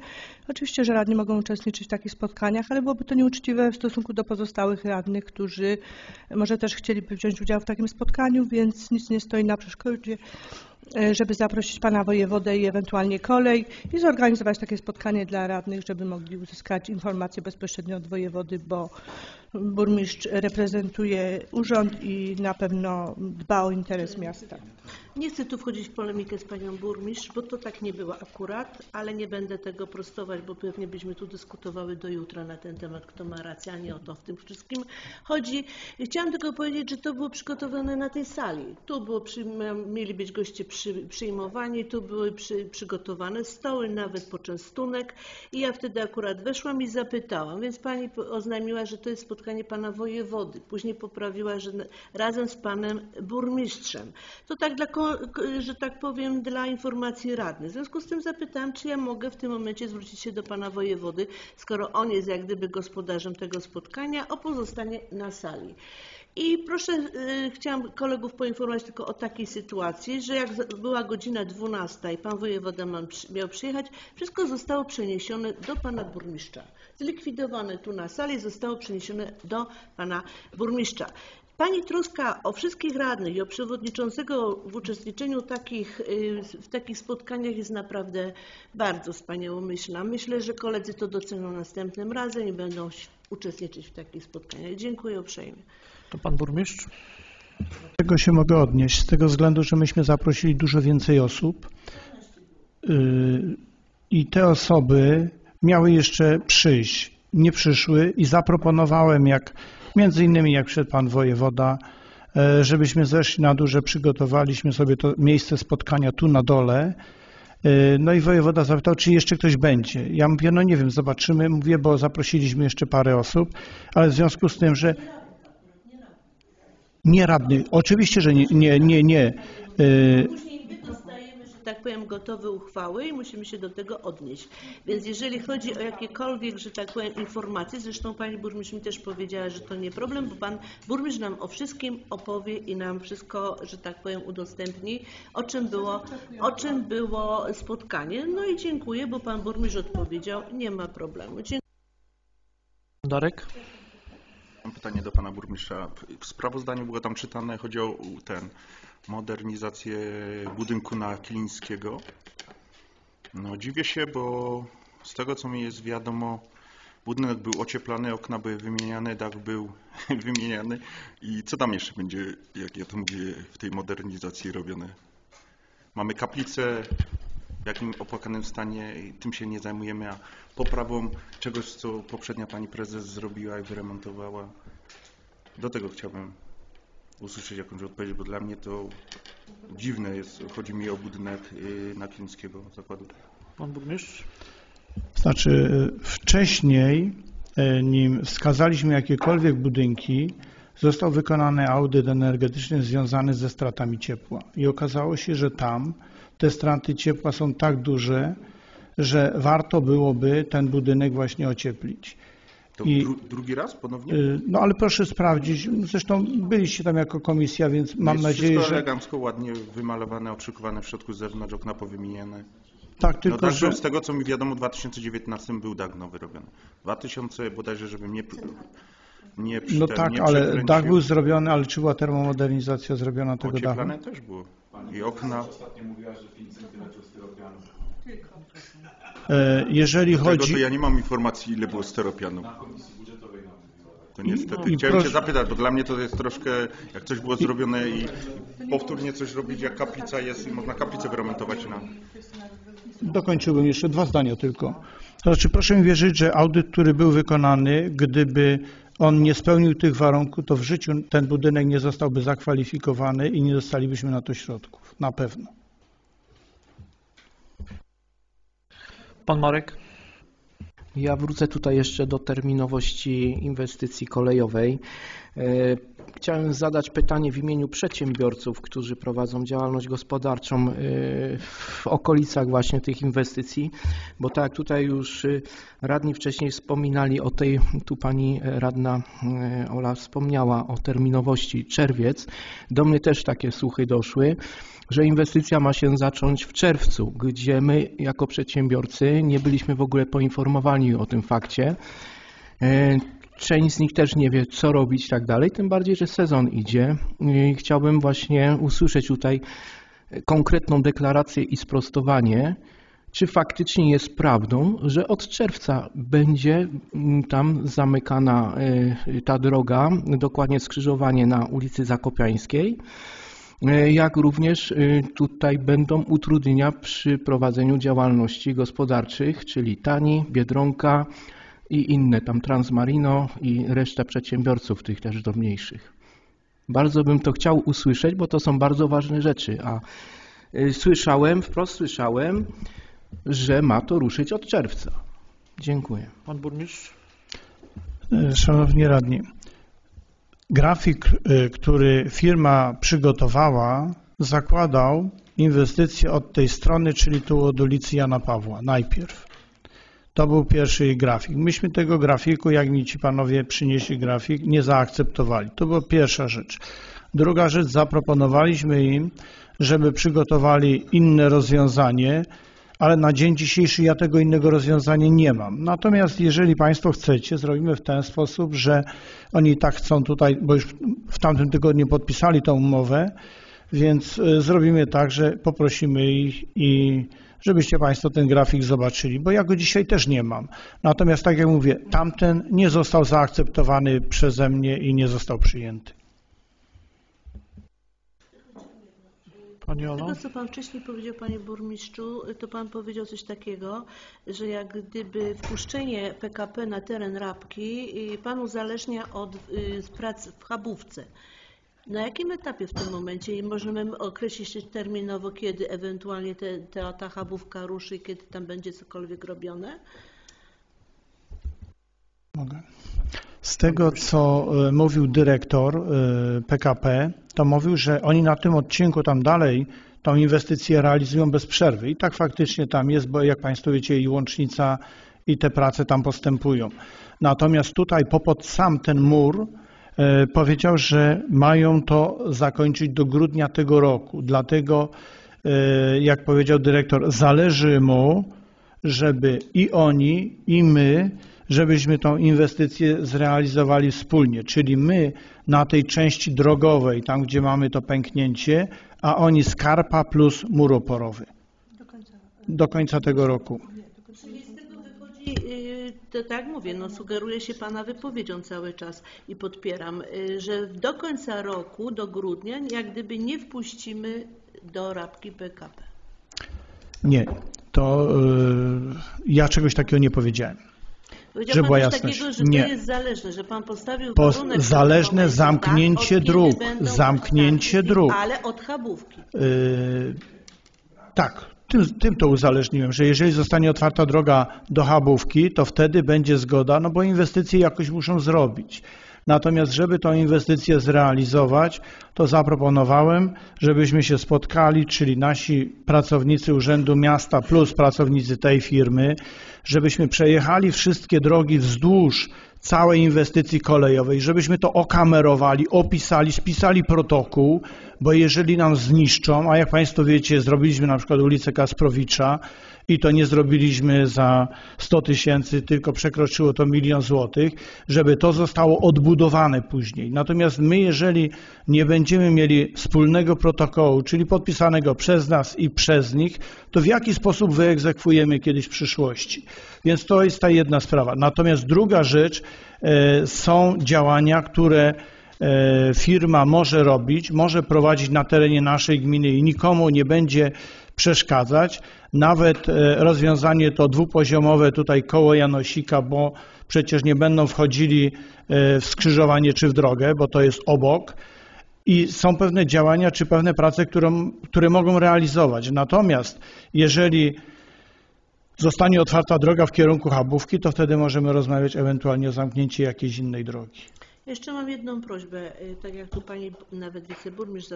Oczywiście, że radni mogą uczestniczyć w takich spotkaniach, ale byłoby to nieuczciwe w stosunku do pozostałych radnych, którzy może też chcieliby wziąć udział w takim spotkaniu, więc nic nie stoi na przeszkodzie żeby zaprosić pana wojewodę i ewentualnie kolej i zorganizować takie spotkanie dla radnych, żeby mogli uzyskać informacje bezpośrednio od wojewody, bo burmistrz reprezentuje urząd i na pewno dba o interes miasta. Nie chcę tu wchodzić w polemikę z panią burmistrz, bo to tak nie było akurat, ale nie będę tego prostować, bo pewnie byśmy tu dyskutowały do jutra na ten temat, kto ma rację, a nie o to w tym wszystkim chodzi. Chciałam tylko powiedzieć, że to było przygotowane na tej sali. Tu było przy, mieli być goście przy, przyjmowani, tu były przy, przygotowane stoły, nawet poczęstunek i ja wtedy akurat weszłam i zapytałam, więc pani oznajmiła, że to jest spotkanie pana wojewody. Później poprawiła, że razem z panem burmistrzem. To tak dla, że tak powiem, dla informacji radnych. W związku z tym zapytałam, czy ja mogę w tym momencie zwrócić się do pana wojewody, skoro on jest jak gdyby gospodarzem tego spotkania, o pozostanie na sali. I proszę, y, chciałam kolegów poinformować tylko o takiej sytuacji, że jak była godzina 12 i pan wojewoda miał przyjechać, wszystko zostało przeniesione do pana burmistrza. Zlikwidowane tu na sali zostało przeniesione do pana burmistrza. Pani troska o wszystkich radnych i o przewodniczącego w uczestniczeniu takich, y, w takich spotkaniach jest naprawdę bardzo wspaniałomyślna. Myślę, że koledzy to docenią następnym razem i będą uczestniczyć w takich spotkaniach. Dziękuję uprzejmie. To pan burmistrz? Do tego się mogę odnieść, z tego względu, że myśmy zaprosili dużo więcej osób yy, i te osoby miały jeszcze przyjść, nie przyszły i zaproponowałem, jak między innymi jak przed pan wojewoda, e, żebyśmy zeszli na dół, że przygotowaliśmy sobie to miejsce spotkania tu na dole. E, No i wojewoda zapytał, czy jeszcze ktoś będzie. Ja mówię, no nie wiem, zobaczymy. Mówię, bo zaprosiliśmy jeszcze parę osób, ale w związku z tym, że nie radny. Oczywiście, że nie, nie, nie. nie. Później my dostajemy, że tak powiem, gotowe uchwały i musimy się do tego odnieść. Więc jeżeli chodzi o jakiekolwiek, że tak powiem, informacje, zresztą pani burmistrz mi też powiedziała, że to nie problem, bo pan burmistrz nam o wszystkim opowie i nam wszystko, że tak powiem, udostępni, o czym było, o czym było spotkanie. No i dziękuję, bo pan burmistrz odpowiedział, nie ma problemu. Dziękuję. Darek? Pytanie do pana burmistrza. W sprawozdaniu było tam czytane, chodzi o ten modernizację budynku na Kilińskiego. No dziwię się, bo z tego co mi jest wiadomo, budynek był ocieplany, okna były wymieniane, dach był wymieniany i co tam jeszcze będzie, jak ja to mówię, w tej modernizacji robione? Mamy kaplicę w jakim opłakanym stanie i tym się nie zajmujemy, a poprawą czegoś, co poprzednia pani prezes zrobiła i wyremontowała. Do tego chciałbym usłyszeć jakąś odpowiedź, bo dla mnie to dziwne jest. Chodzi mi o budynek y, Naklińskiego Zakładu. Pan burmistrz? Znaczy y, wcześniej, y, nim wskazaliśmy jakiekolwiek budynki, został wykonany audyt energetyczny związany ze stratami ciepła. I okazało się, że tam te straty ciepła są tak duże, że warto byłoby ten budynek właśnie ocieplić. To I- dru, drugi raz ponownie? Y, No ale proszę sprawdzić, zresztą byliście tam jako komisja, więc mam jest nadzieję, wszystko że elegancko, ładnie wymalowane, odszykowane w środku z zewnątrz, okna powymieniane. tak, No tylko tak, że z tego co mi wiadomo, w 2019 był dach nowy robiony. 2000 bodajże, żeby nie przy, no ten, tak, nie ale dach był zrobiony, ale czy była termomodernizacja zrobiona tego dachu? Ocieplane też było. I okna. Ostatnio mówiła, że 5 cm styropianu. E, Jeżeli Tego to chodzi, ja nie mam informacji, ile było steropianu. To niestety. I Chciałem proszę- Cię zapytać, bo dla mnie to jest troszkę, jak coś było zrobione i powtórnie coś robić, jak kaplica jest i można kaplicę wyremontować na... dokończyłbym jeszcze dwa zdania tylko. To znaczy proszę mi wierzyć, że audyt, który był wykonany, gdyby on nie spełnił tych warunków, to w życiu ten budynek nie zostałby zakwalifikowany i nie dostalibyśmy na to środków. Na pewno. Pan Marek? Ja wrócę tutaj jeszcze do terminowości inwestycji kolejowej. E, Chciałem zadać pytanie w imieniu przedsiębiorców, którzy prowadzą działalność gospodarczą e, w okolicach właśnie tych inwestycji, bo tak jak tutaj już e, radni wcześniej wspominali o tej, tu pani radna Ola wspomniała o terminowości czerwiec, do mnie też takie słuchy doszły, że inwestycja ma się zacząć w czerwcu, gdzie my jako przedsiębiorcy nie byliśmy w ogóle poinformowani o tym fakcie. E, Część z nich też nie wie, co robić i tak dalej, tym bardziej, że sezon idzie. I Chciałbym właśnie usłyszeć tutaj konkretną deklarację i sprostowanie, czy faktycznie jest prawdą, że od czerwca będzie mm, tam zamykana e, ta droga, dokładnie skrzyżowanie na ulicy Zakopiańskiej, E, jak również e, tutaj będą utrudnienia przy prowadzeniu działalności gospodarczych, czyli Tani, Biedronka i inne, tam Transmarino i reszta przedsiębiorców tych też drobniejszych. Bardzo bym to chciał usłyszeć, bo to są bardzo ważne rzeczy, a e, słyszałem, wprost słyszałem, że ma to ruszyć od czerwca. Dziękuję. Pan burmistrz? E, Szanowni radni, grafik, e, który firma przygotowała, zakładał inwestycje od tej strony, czyli tu od ulicy Jana Pawła, najpierw. To był pierwszy grafik. Myśmy tego grafiku, jak mi ci panowie przynieśli grafik, nie zaakceptowali. To była pierwsza rzecz. Druga rzecz, zaproponowaliśmy im, żeby przygotowali inne rozwiązanie, ale na dzień dzisiejszy ja tego innego rozwiązania nie mam. Natomiast jeżeli Państwo chcecie, zrobimy w ten sposób, że oni tak chcą tutaj, bo już w tamtym tygodniu podpisali tą umowę, więc y, zrobimy tak, że poprosimy ich i żebyście Państwo ten grafik zobaczyli, bo ja go dzisiaj też nie mam. Natomiast tak jak mówię, tamten nie został zaakceptowany przeze mnie i nie został przyjęty. Pani Z Olo? tego, co Pan wcześniej powiedział, Panie Burmistrzu, to Pan powiedział coś takiego, że jak gdyby wpuszczenie PKP na teren Rabki y, Pan uzależnia od y, prac w Chabówce. Na jakim etapie w tym momencie i możemy określić terminowo, kiedy ewentualnie te, ta, ta Chabówka ruszy, kiedy tam będzie cokolwiek robione? Mogę. Z tego, co e, mówił dyrektor e, PKP, to mówił, że oni na tym odcinku tam dalej tą inwestycję realizują bez przerwy. I tak faktycznie tam jest, bo jak Państwo wiecie, i łącznica, i te prace tam postępują. Natomiast tutaj popod sam ten mur e, powiedział, że mają to zakończyć do grudnia tego roku. Dlatego, e, jak powiedział dyrektor, zależy mu, żeby i oni, i my, żebyśmy tą inwestycję zrealizowali wspólnie. Czyli my na tej części drogowej, tam gdzie mamy to pęknięcie, a oni skarpa plus mur oporowy. Do końca tego roku. Czyli z tego wychodzi y, to tak mówię, no sugeruje się Pana wypowiedzią cały czas i podpieram, y, że do końca roku, do grudnia, jak gdyby nie wpuścimy do rabki PKP. Nie, to y, ja czegoś takiego nie powiedziałem. Powiedział Żeby Pan była jasność. takiego, że Nie. to jest zależne, że Pan postawił Po- warunek... zależne momencie, zamknięcie tak, dróg, zamknięcie dróg. Ale od chabówki. Yy, tak, tym, tym to uzależniłem, że jeżeli zostanie otwarta droga do Chabówki, to wtedy będzie zgoda, no bo inwestycje jakoś muszą zrobić. Natomiast, żeby tą inwestycję zrealizować, to zaproponowałem, żebyśmy się spotkali, czyli nasi pracownicy Urzędu Miasta plus pracownicy tej firmy, żebyśmy przejechali wszystkie drogi wzdłuż całej inwestycji kolejowej, żebyśmy to okamerowali, opisali, spisali protokół, bo jeżeli nam zniszczą, a jak Państwo wiecie, zrobiliśmy na przykład ulicę Kasprowicza i to nie zrobiliśmy za 100 tysięcy, tylko przekroczyło to milion złotych, żeby to zostało odbudowane później. Natomiast my, jeżeli nie będziemy mieli wspólnego protokołu, czyli podpisanego przez nas i przez nich, to w jaki sposób wyegzekwujemy kiedyś w przyszłości? Więc to jest ta jedna sprawa. Natomiast druga rzecz, e, są działania, które e, firma może robić, może prowadzić na terenie naszej gminy i nikomu nie będzie przeszkadzać. Nawet e, rozwiązanie to dwupoziomowe tutaj koło Janosika, bo przecież nie będą wchodzili e, w skrzyżowanie czy w drogę, bo to jest obok. I są pewne działania czy pewne prace, które, mogą realizować. Natomiast jeżeli zostanie otwarta droga w kierunku Chabówki, to wtedy możemy rozmawiać ewentualnie o zamknięciu jakiejś innej drogi. Jeszcze mam jedną prośbę, y, tak jak tu pani nawet wiceburmistrz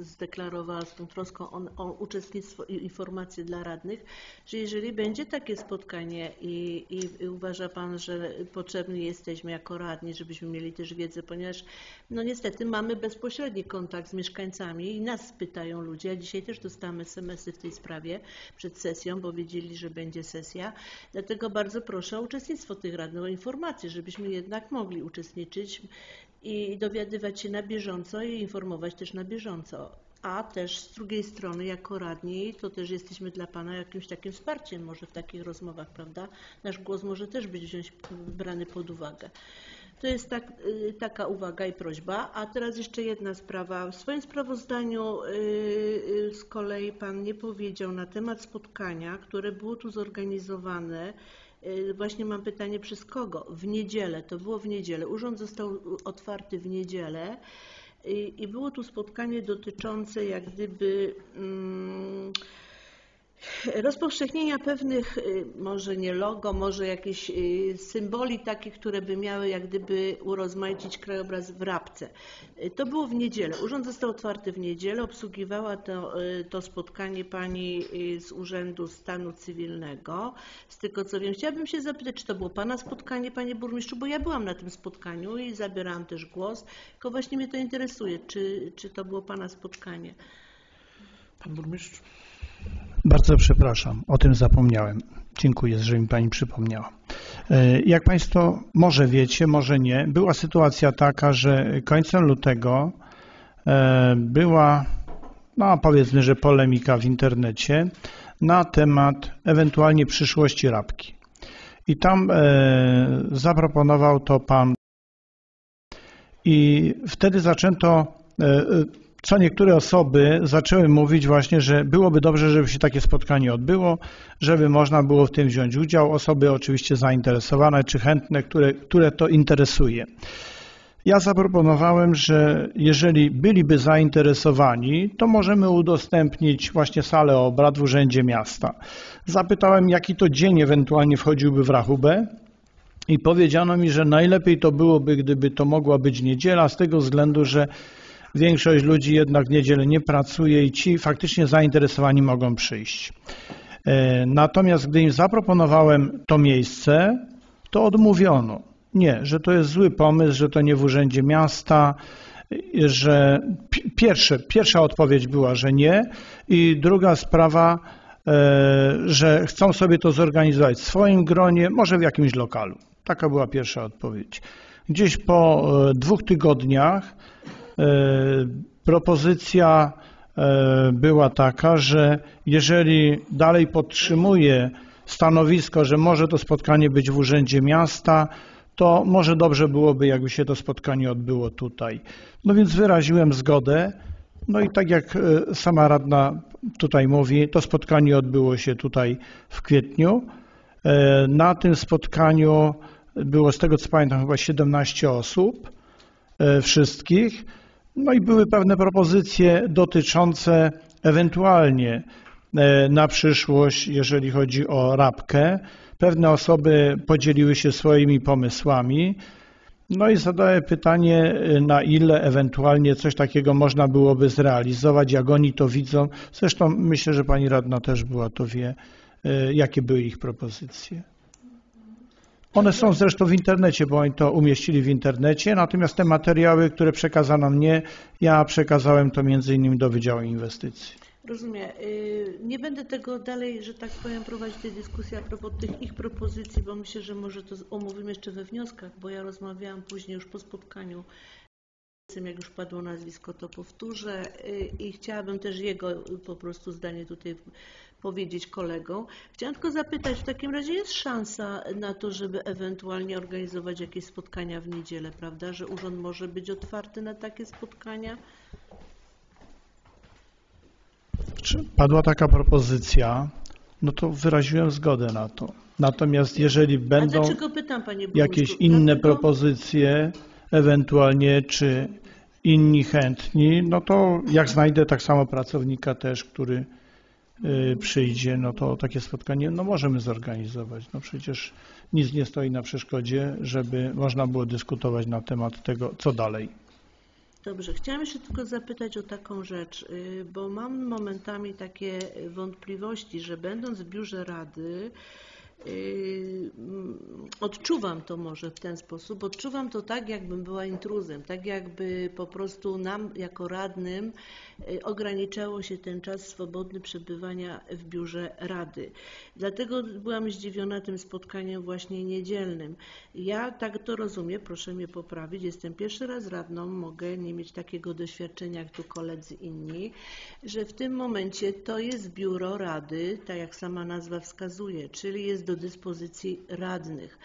zdeklarowała z tą troską o, o uczestnictwo i informacje dla radnych, że jeżeli będzie takie spotkanie i, i, i uważa pan, że potrzebni jesteśmy jako radni, żebyśmy mieli też wiedzę, ponieważ no niestety mamy bezpośredni kontakt z mieszkańcami i nas pytają ludzie. Dzisiaj też dostałam SMS-y w tej sprawie przed sesją, bo wiedzieli, że będzie sesja. Dlatego bardzo proszę o uczestnictwo tych radnych, o informacje, żebyśmy jednak mogli uczestniczyć i dowiadywać się na bieżąco i informować też na bieżąco. A też z drugiej strony, jako radni, to też jesteśmy dla Pana jakimś takim wsparciem może w takich rozmowach, prawda? Nasz głos może też być wziąć, brany pod uwagę. To jest tak, y, taka uwaga i prośba. A teraz jeszcze jedna sprawa. W swoim sprawozdaniu y, y, z kolei Pan nie powiedział na temat spotkania, które było tu zorganizowane. Y, Właśnie mam pytanie, przez kogo? W niedzielę, to było w niedzielę. Urząd został otwarty w niedzielę i, było tu spotkanie dotyczące jak gdyby mm, rozpowszechnienia pewnych, y, może nie logo, może jakichś y, symboli takich, które by miały jak gdyby urozmaicić krajobraz w Rabce. Y, To było w niedzielę. Urząd został otwarty w niedzielę. Obsługiwała to, to spotkanie pani z Urzędu Stanu Cywilnego. Z tego co wiem, chciałabym się zapytać, czy to było pana spotkanie, panie burmistrzu, bo ja byłam na tym spotkaniu i zabierałam też głos. Tylko właśnie mnie to interesuje, czy, czy to było pana spotkanie. Pan burmistrz? Bardzo przepraszam, o tym zapomniałem. Dziękuję, że mi Pani przypomniała. E, Jak Państwo może wiecie, może nie, była sytuacja taka, że końcem lutego e, była, no powiedzmy, że polemika w internecie na temat ewentualnie przyszłości Rabki. I tam e, zaproponował to Pan i wtedy zaczęto, co niektóre osoby zaczęły mówić właśnie, że byłoby dobrze, żeby się takie spotkanie odbyło, żeby można było w tym wziąć udział. Osoby oczywiście zainteresowane czy chętne, które, które to interesuje. Ja zaproponowałem, że jeżeli byliby zainteresowani, to możemy udostępnić właśnie salę obrad w Urzędzie Miasta. Zapytałem, jaki to dzień ewentualnie wchodziłby w rachubę. I powiedziano mi, że najlepiej to byłoby, gdyby to mogła być niedziela, z tego względu, że większość ludzi jednak w niedzielę nie pracuje i ci faktycznie zainteresowani mogą przyjść. E, Natomiast gdy im zaproponowałem to miejsce, to odmówiono. Nie, że to jest zły pomysł, że to nie w Urzędzie Miasta, i że pi- pierwsze, pierwsza odpowiedź była, że nie i druga sprawa, e, że chcą sobie to zorganizować w swoim gronie, może w jakimś lokalu. Taka była pierwsza odpowiedź. Gdzieś po e, dwóch tygodniach e, propozycja e, była taka, że jeżeli dalej podtrzymuje stanowisko, że może to spotkanie być w Urzędzie Miasta, to może dobrze byłoby, jakby się to spotkanie odbyło tutaj. No więc wyraziłem zgodę. No i tak jak e, sama radna tutaj mówi, to spotkanie odbyło się tutaj w kwietniu. E, Na tym spotkaniu było, z tego co pamiętam, chyba 17 osób e, wszystkich. No i były pewne propozycje dotyczące ewentualnie e, na przyszłość, jeżeli chodzi o rabkę. Pewne osoby podzieliły się swoimi pomysłami. No i zadaję pytanie, e, na ile ewentualnie coś takiego można byłoby zrealizować, jak oni to widzą. Zresztą myślę, że pani radna też była, to wie, e, jakie były ich propozycje. One są zresztą w internecie, bo oni to umieścili w internecie, natomiast te materiały, które przekazano mnie, ja przekazałem to między innymi do Wydziału Inwestycji. Rozumiem. Y, Nie będę tego dalej, że tak powiem, prowadzić tej dyskusji a propos tych ich propozycji, bo myślę, że może to omówimy jeszcze we wnioskach, bo ja rozmawiałam później już po spotkaniu jak już padło nazwisko, to powtórzę y, i chciałabym też jego y, po prostu zdanie tutaj powiedzieć kolegom. Chciałam tylko zapytać, w takim razie jest szansa na to, żeby ewentualnie organizować jakieś spotkania w niedzielę, prawda? Że urząd może być otwarty na takie spotkania? Czy padła taka propozycja, no to wyraziłem zgodę na to. Natomiast jeżeli będą pytam, panie jakieś inne Dlatego- propozycje, ewentualnie czy inni chętni, no to jak znajdę tak samo pracownika też, który przyjdzie, no to takie spotkanie no możemy zorganizować. No przecież nic nie stoi na przeszkodzie, żeby można było dyskutować na temat tego, co dalej. Dobrze, chciałam jeszcze tylko zapytać o taką rzecz, y, bo mam momentami takie wątpliwości, że będąc w biurze rady, y, odczuwam to może w ten sposób, odczuwam to tak, jakbym była intruzem, tak jakby po prostu nam jako radnym y, ograniczało się ten czas swobodny przebywania w biurze rady. Dlatego byłam zdziwiona tym spotkaniem właśnie niedzielnym. Ja tak to rozumiem, proszę mnie poprawić, jestem pierwszy raz radną, mogę nie mieć takiego doświadczenia jak tu koledzy inni, że w tym momencie to jest biuro rady, tak jak sama nazwa wskazuje, czyli jest do dyspozycji radnych.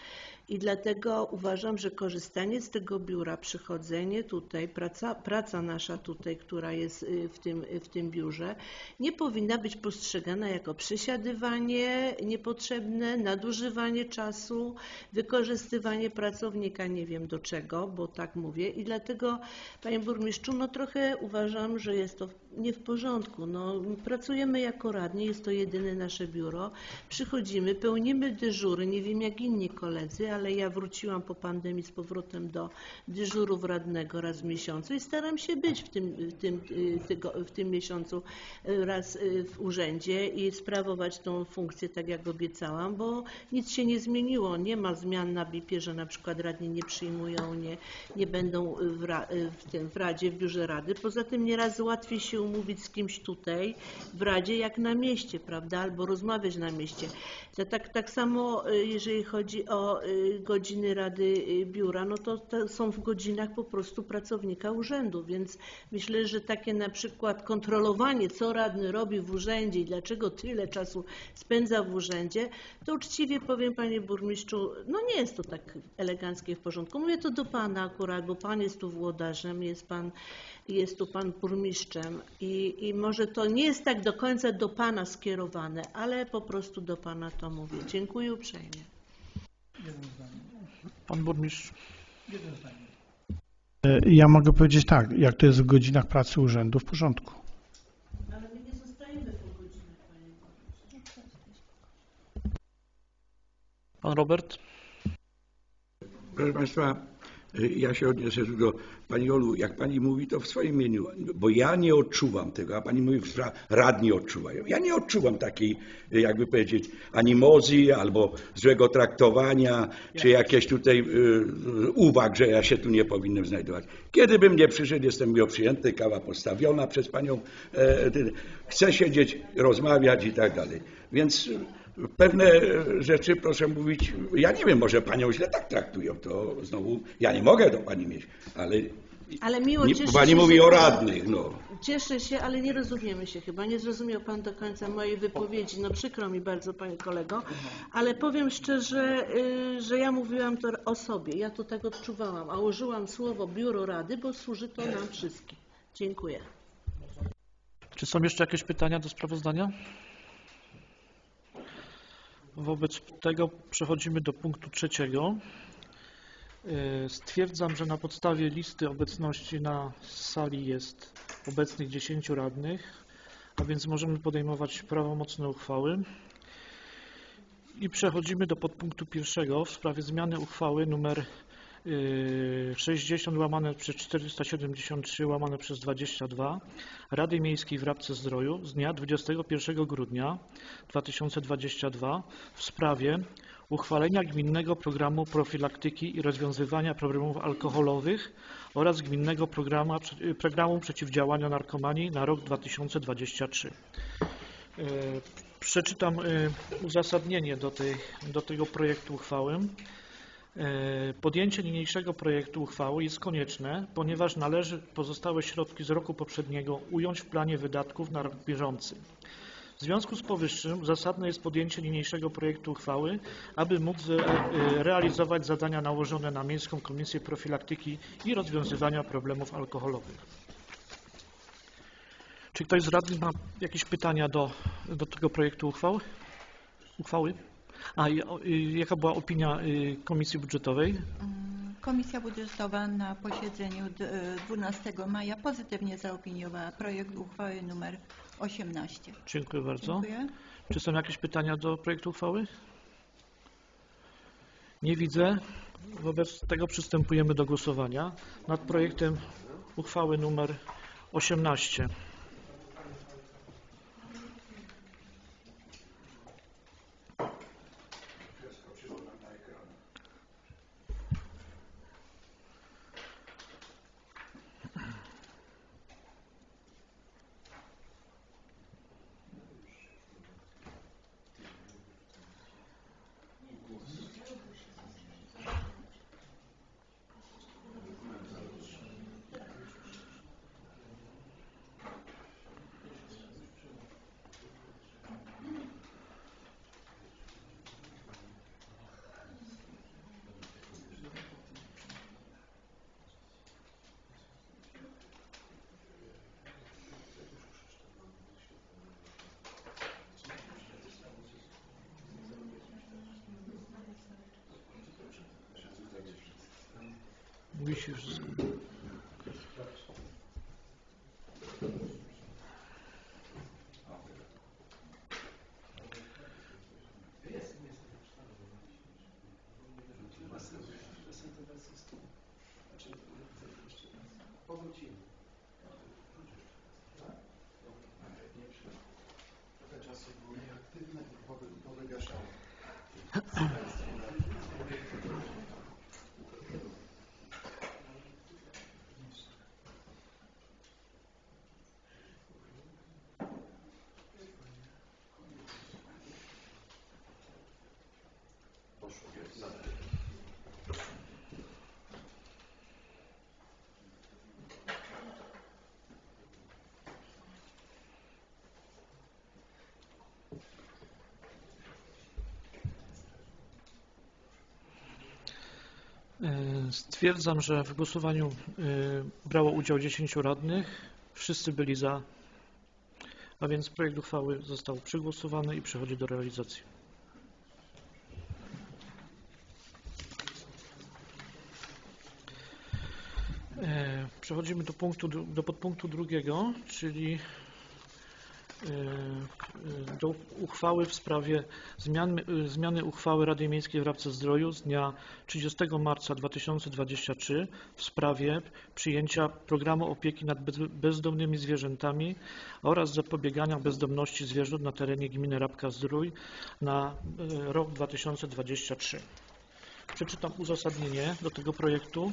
I dlatego uważam, że korzystanie z tego biura, przychodzenie tutaj, praca, praca nasza tutaj, która jest y, w tym, w tym biurze, nie powinna być postrzegana jako przesiadywanie niepotrzebne, nadużywanie czasu, wykorzystywanie pracownika nie wiem do czego, bo tak mówię. I dlatego, panie burmistrzu, no trochę uważam, że jest to nie w porządku. No, pracujemy jako radni, jest to jedyne nasze biuro. Przychodzimy, pełnimy dyżury, nie wiem jak inni koledzy, ale ja wróciłam po pandemii z powrotem do dyżurów radnego raz w miesiącu i staram się być w tym, w tym, y, w tym miesiącu y, raz y, w urzędzie i sprawować tą funkcję tak jak obiecałam, bo nic się nie zmieniło. Nie ma zmian na BIP-ie, że na przykład radni nie przyjmują, nie, nie będą w, ra, w, tym, w Radzie, w biurze Rady. Poza tym nieraz łatwiej się umówić z kimś tutaj w Radzie jak na mieście, prawda, albo rozmawiać na mieście. To tak, tak samo jeżeli chodzi o godziny Rady y, Biura, no to, to są w godzinach po prostu pracownika urzędu, więc myślę, że takie na przykład kontrolowanie, co radny robi w urzędzie i dlaczego tyle czasu spędza w urzędzie, to uczciwie powiem panie burmistrzu, no nie jest to tak eleganckie w porządku. Mówię to do pana akurat, bo pan jest tu włodarzem, jest pan, jest tu pan burmistrzem i, i może to nie jest tak do końca do pana skierowane, ale po prostu do pana to mówię. Dziękuję uprzejmie. Pan burmistrz. E, Ja mogę powiedzieć tak, jak to jest w godzinach pracy urzędu, w porządku. Ale my nie zostajemy po godzinach, panie burmistrzu. Pan Robert. Proszę Państwa, ja się odniosę do Pani Olu. Jak Pani mówi, to w swoim imieniu, bo ja nie odczuwam tego, a Pani mówi, że radni odczuwają. Ja nie odczuwam takiej, y, jakby powiedzieć, animozji albo złego traktowania, czy jakieś tutaj y, y, uwag, że ja się tu nie powinienem znajdować. Kiedy bym nie przyszedł, jestem miło przyjęty, kawa postawiona przez Panią. E, ty- chcę siedzieć, rozmawiać i tak dalej. Więc y, Pewne rzeczy, proszę mówić, ja nie wiem, może panią źle tak traktują, to znowu ja nie mogę do pani mieć, ale Ale miło Nie, cieszę pani się, mówi że o radnych, no. Cieszę się, ale nie rozumiemy się chyba. Nie zrozumiał Pan do końca mojej wypowiedzi. No przykro mi bardzo, Panie kolego, ale powiem szczerze, y, że ja mówiłam to o sobie. Ja to tak odczuwałam, a użyłam słowo biuro rady, bo służy to nam wszystkim. Dziękuję. Czy są jeszcze jakieś pytania do sprawozdania? Wobec tego przechodzimy do punktu trzeciego. E, Stwierdzam, że na podstawie listy obecności na sali jest obecnych 10 radnych, a więc możemy podejmować prawomocne uchwały. I przechodzimy do podpunktu pierwszego w sprawie zmiany uchwały y, 60 łamane przez 473 łamane przez 22 Rady Miejskiej w Rabce Zdroju z dnia 21 grudnia 2022 w sprawie uchwalenia gminnego programu profilaktyki i rozwiązywania problemów alkoholowych oraz gminnego programu, programu przeciwdziałania narkomanii na rok 2023. E, Przeczytam uzasadnienie do, tej, do tego projektu uchwały. E, Podjęcie niniejszego projektu uchwały jest konieczne, ponieważ należy pozostałe środki z roku poprzedniego ująć w planie wydatków na rok bieżący. W związku z powyższym zasadne jest podjęcie niniejszego projektu uchwały, aby móc e, realizować zadania nałożone na Miejską Komisję Profilaktyki i Rozwiązywania Problemów Alkoholowych. Czy ktoś z radnych ma jakieś pytania do, do tego projektu uchwały? uchwały? A y, jaka była opinia y, Komisji Budżetowej? Komisja Budżetowa na posiedzeniu d- 12 maja pozytywnie zaopiniowała projekt uchwały nr 18. Dziękuję bardzo. Dziękuję. Czy są jakieś pytania do projektu uchwały? Nie widzę. Wobec tego przystępujemy do głosowania nad projektem uchwały numer 18. Stwierdzam, że w głosowaniu e, brało udział 10 radnych. Wszyscy byli za, a więc projekt uchwały został przegłosowany i przechodzi do realizacji. E, Przechodzimy do, punktu, do podpunktu drugiego, czyli do uchwały w sprawie zmiany, e, zmiany uchwały Rady Miejskiej w Rabce Zdroju z dnia 30 marca 2023 w sprawie przyjęcia programu opieki nad bez- bezdomnymi zwierzętami oraz zapobiegania bezdomności zwierząt na terenie gminy Rabka Zdrój na e, rok 2023. Przeczytam uzasadnienie do tego projektu.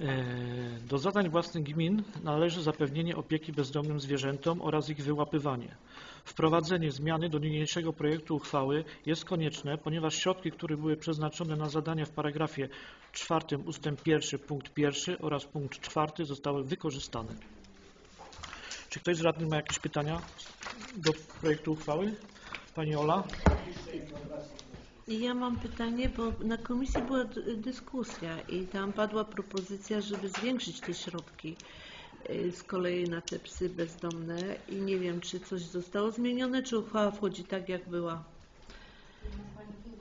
E, Do zadań własnych gmin należy zapewnienie opieki bezdomnym zwierzętom oraz ich wyłapywanie. Wprowadzenie zmiany do niniejszego projektu uchwały jest konieczne, ponieważ środki, które były przeznaczone na zadania w paragrafie 4 ustęp 1 punkt 1 oraz punkt 4 zostały wykorzystane. Czy ktoś z radnych ma jakieś pytania do projektu uchwały? Pani Ola? Ja mam pytanie, bo na komisji była dyskusja i tam padła propozycja, żeby zwiększyć te środki y, z kolei na te psy bezdomne i nie wiem, czy coś zostało zmienione, czy uchwała wchodzi tak, jak była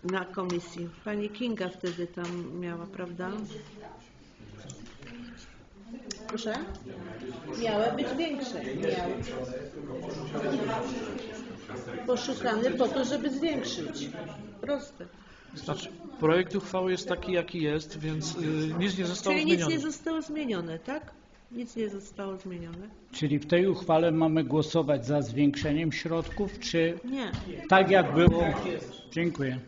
na komisji. Pani Kinga wtedy tam miała, prawda? Proszę? Miały być większe. Miały. Poszukane po to, żeby zwiększyć. Proste. Znaczy, projekt uchwały jest taki, jaki jest, więc y, nic nie zostało Czyli nic zmienione. nie zostało zmienione, tak? Nic nie zostało zmienione? Czyli w tej uchwale mamy głosować za zwiększeniem środków, czy Nie. tak jak było? Dziękuję.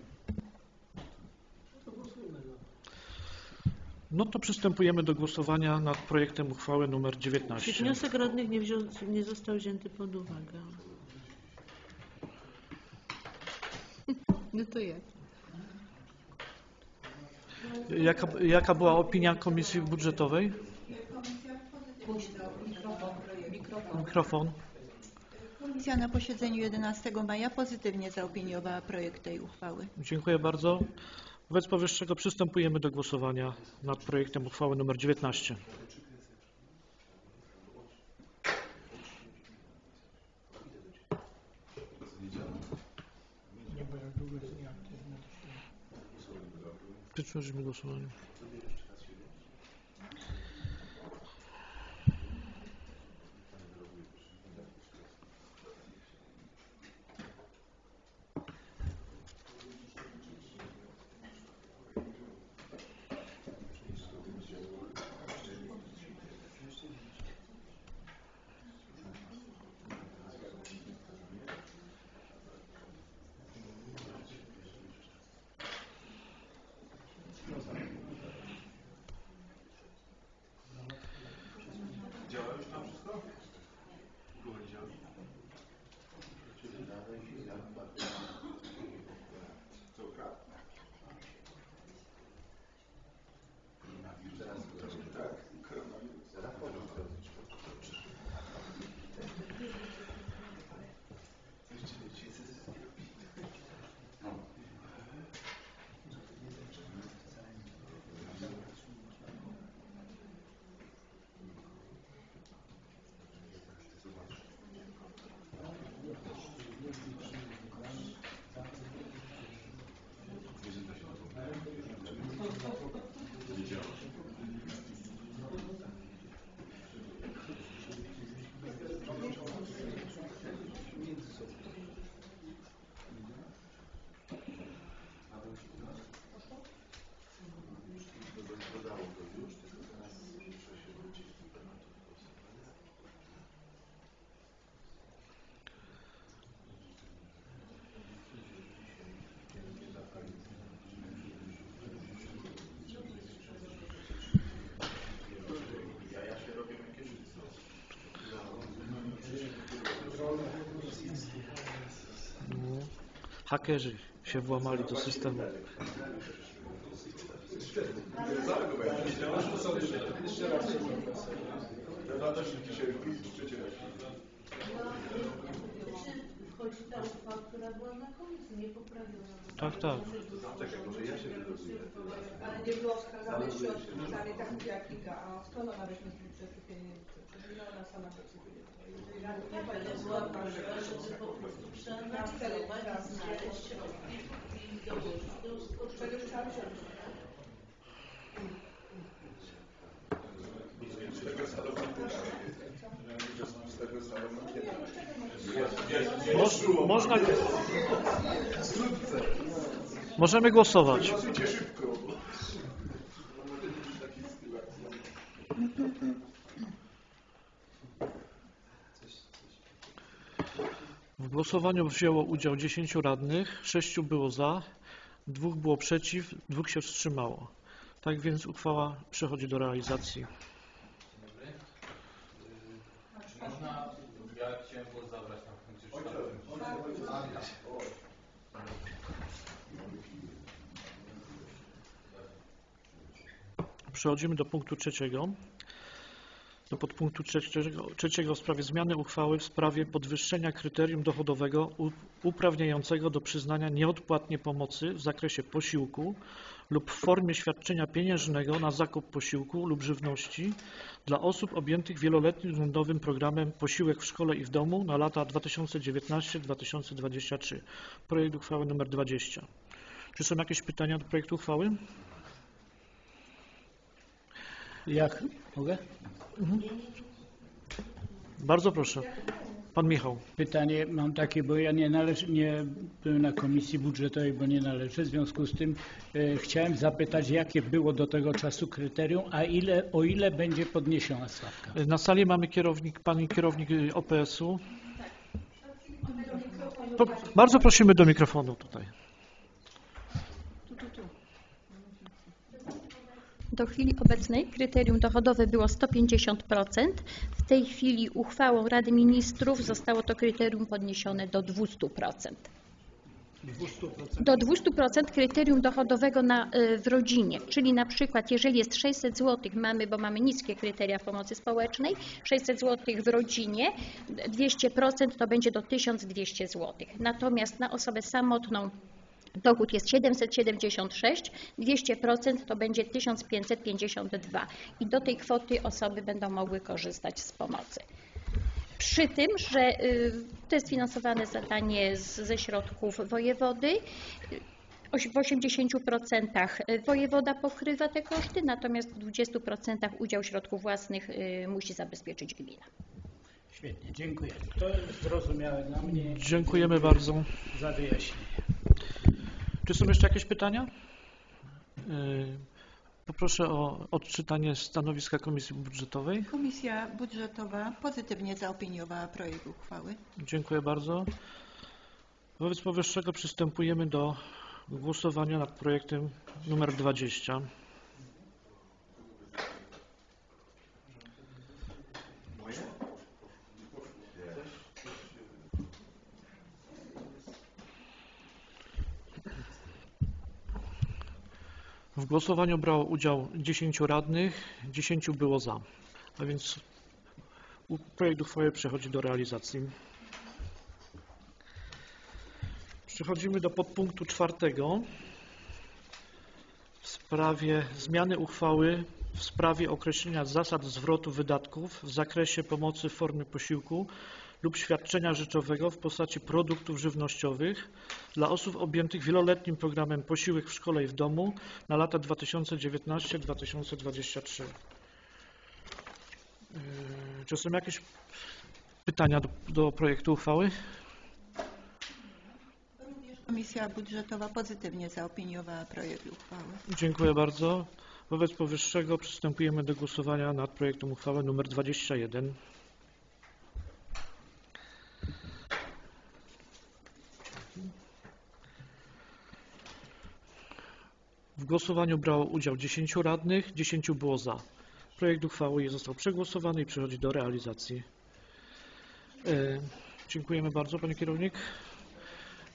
No to przystępujemy do głosowania nad projektem uchwały nr Czy 19. wniosek radnych nie, wziął, nie został wzięty pod uwagę? No to jak? Jaka, jaka była opinia Komisji Budżetowej? Mikrofon. Komisja na posiedzeniu 11 maja pozytywnie zaopiniowała projekt tej uchwały. Dziękuję bardzo. Wobec powyższego przystępujemy do głosowania nad projektem uchwały nr 19. Przyczynimy głosowanie. Hakerzy się włamali do systemu. Ta uchwała, która była na. Tak, tak. Ale nie było wskazane środki, tak mówiła Kinga, a skąd ona weźmie z budżetu pieniędzy? Ile ona sama decyduje? Można... Możemy głosować. W głosowaniu wzięło udział 10 radnych, 6 było za, dwóch było przeciw, dwóch się wstrzymało. Tak więc uchwała przechodzi do realizacji. Przechodzimy do punktu trzeciego. Do podpunktu trzeciego, trzeciego w sprawie zmiany uchwały w sprawie podwyższenia kryterium dochodowego uprawniającego do przyznania nieodpłatnie pomocy w zakresie posiłku lub w formie świadczenia pieniężnego na zakup posiłku lub żywności dla osób objętych wieloletnim rządowym programem Posiłek w szkole i w domu na lata 2019-2023. Projekt uchwały nr 20. Czy są jakieś pytania do projektu uchwały? Jak mogę? Bardzo proszę. Pan Michał. Pytanie mam takie, bo ja nie, należy, nie byłem na komisji budżetowej, bo nie należę. W związku z tym e, chciałem zapytać, jakie było do tego czasu kryterium, a ile, o ile będzie podniesiona stawka? Na sali mamy kierownik, pani kierownik y, OPS-u. To bardzo prosimy do mikrofonu tutaj. Do chwili obecnej kryterium dochodowe było 150%. W tej chwili uchwałą Rady Ministrów zostało to kryterium podniesione do 200%. Do 200% kryterium dochodowego na, y, w rodzinie, czyli na przykład jeżeli jest 600 zł, mamy, bo mamy niskie kryteria pomocy społecznej, 600 zł w rodzinie, 200% to będzie do 1200 zł. Natomiast na osobę samotną Dochód jest 776, 200% to będzie 1552 i do tej kwoty osoby będą mogły korzystać z pomocy. Przy tym, że y, to jest finansowane zadanie z, ze środków wojewody, y, w 80% wojewoda pokrywa te koszty, natomiast w 20% udział środków własnych y, musi zabezpieczyć gmina. Świetnie, dziękuję. To jest zrozumiałe dla mnie. Dziękujemy bardzo. Za wyjaśnienie. Czy są jeszcze jakieś pytania? Y, Poproszę o odczytanie stanowiska Komisji Budżetowej. Komisja Budżetowa pozytywnie zaopiniowała projekt uchwały. Dziękuję bardzo. Wobec powyższego przystępujemy do głosowania nad projektem numer 20. W głosowaniu brało udział 10 radnych, 10 było za, a więc projekt uchwały przechodzi do realizacji. Przechodzimy do podpunktu czwartego w sprawie zmiany uchwały w sprawie określenia zasad zwrotu wydatków w zakresie pomocy w formie posiłku lub świadczenia rzeczowego w postaci produktów żywnościowych dla osób objętych wieloletnim programem Posiłek w szkole i w domu na lata 2019-2023. Yy, Czy są jakieś pytania do, do projektu uchwały? Komisja Budżetowa pozytywnie zaopiniowała projekt uchwały. Dziękuję bardzo. Wobec powyższego przystępujemy do głosowania nad projektem uchwały nr 21. W głosowaniu brało udział 10 radnych, 10 było za. Projekt uchwały został przegłosowany i przechodzi do realizacji. E, Dziękujemy bardzo, Panie Kierownik.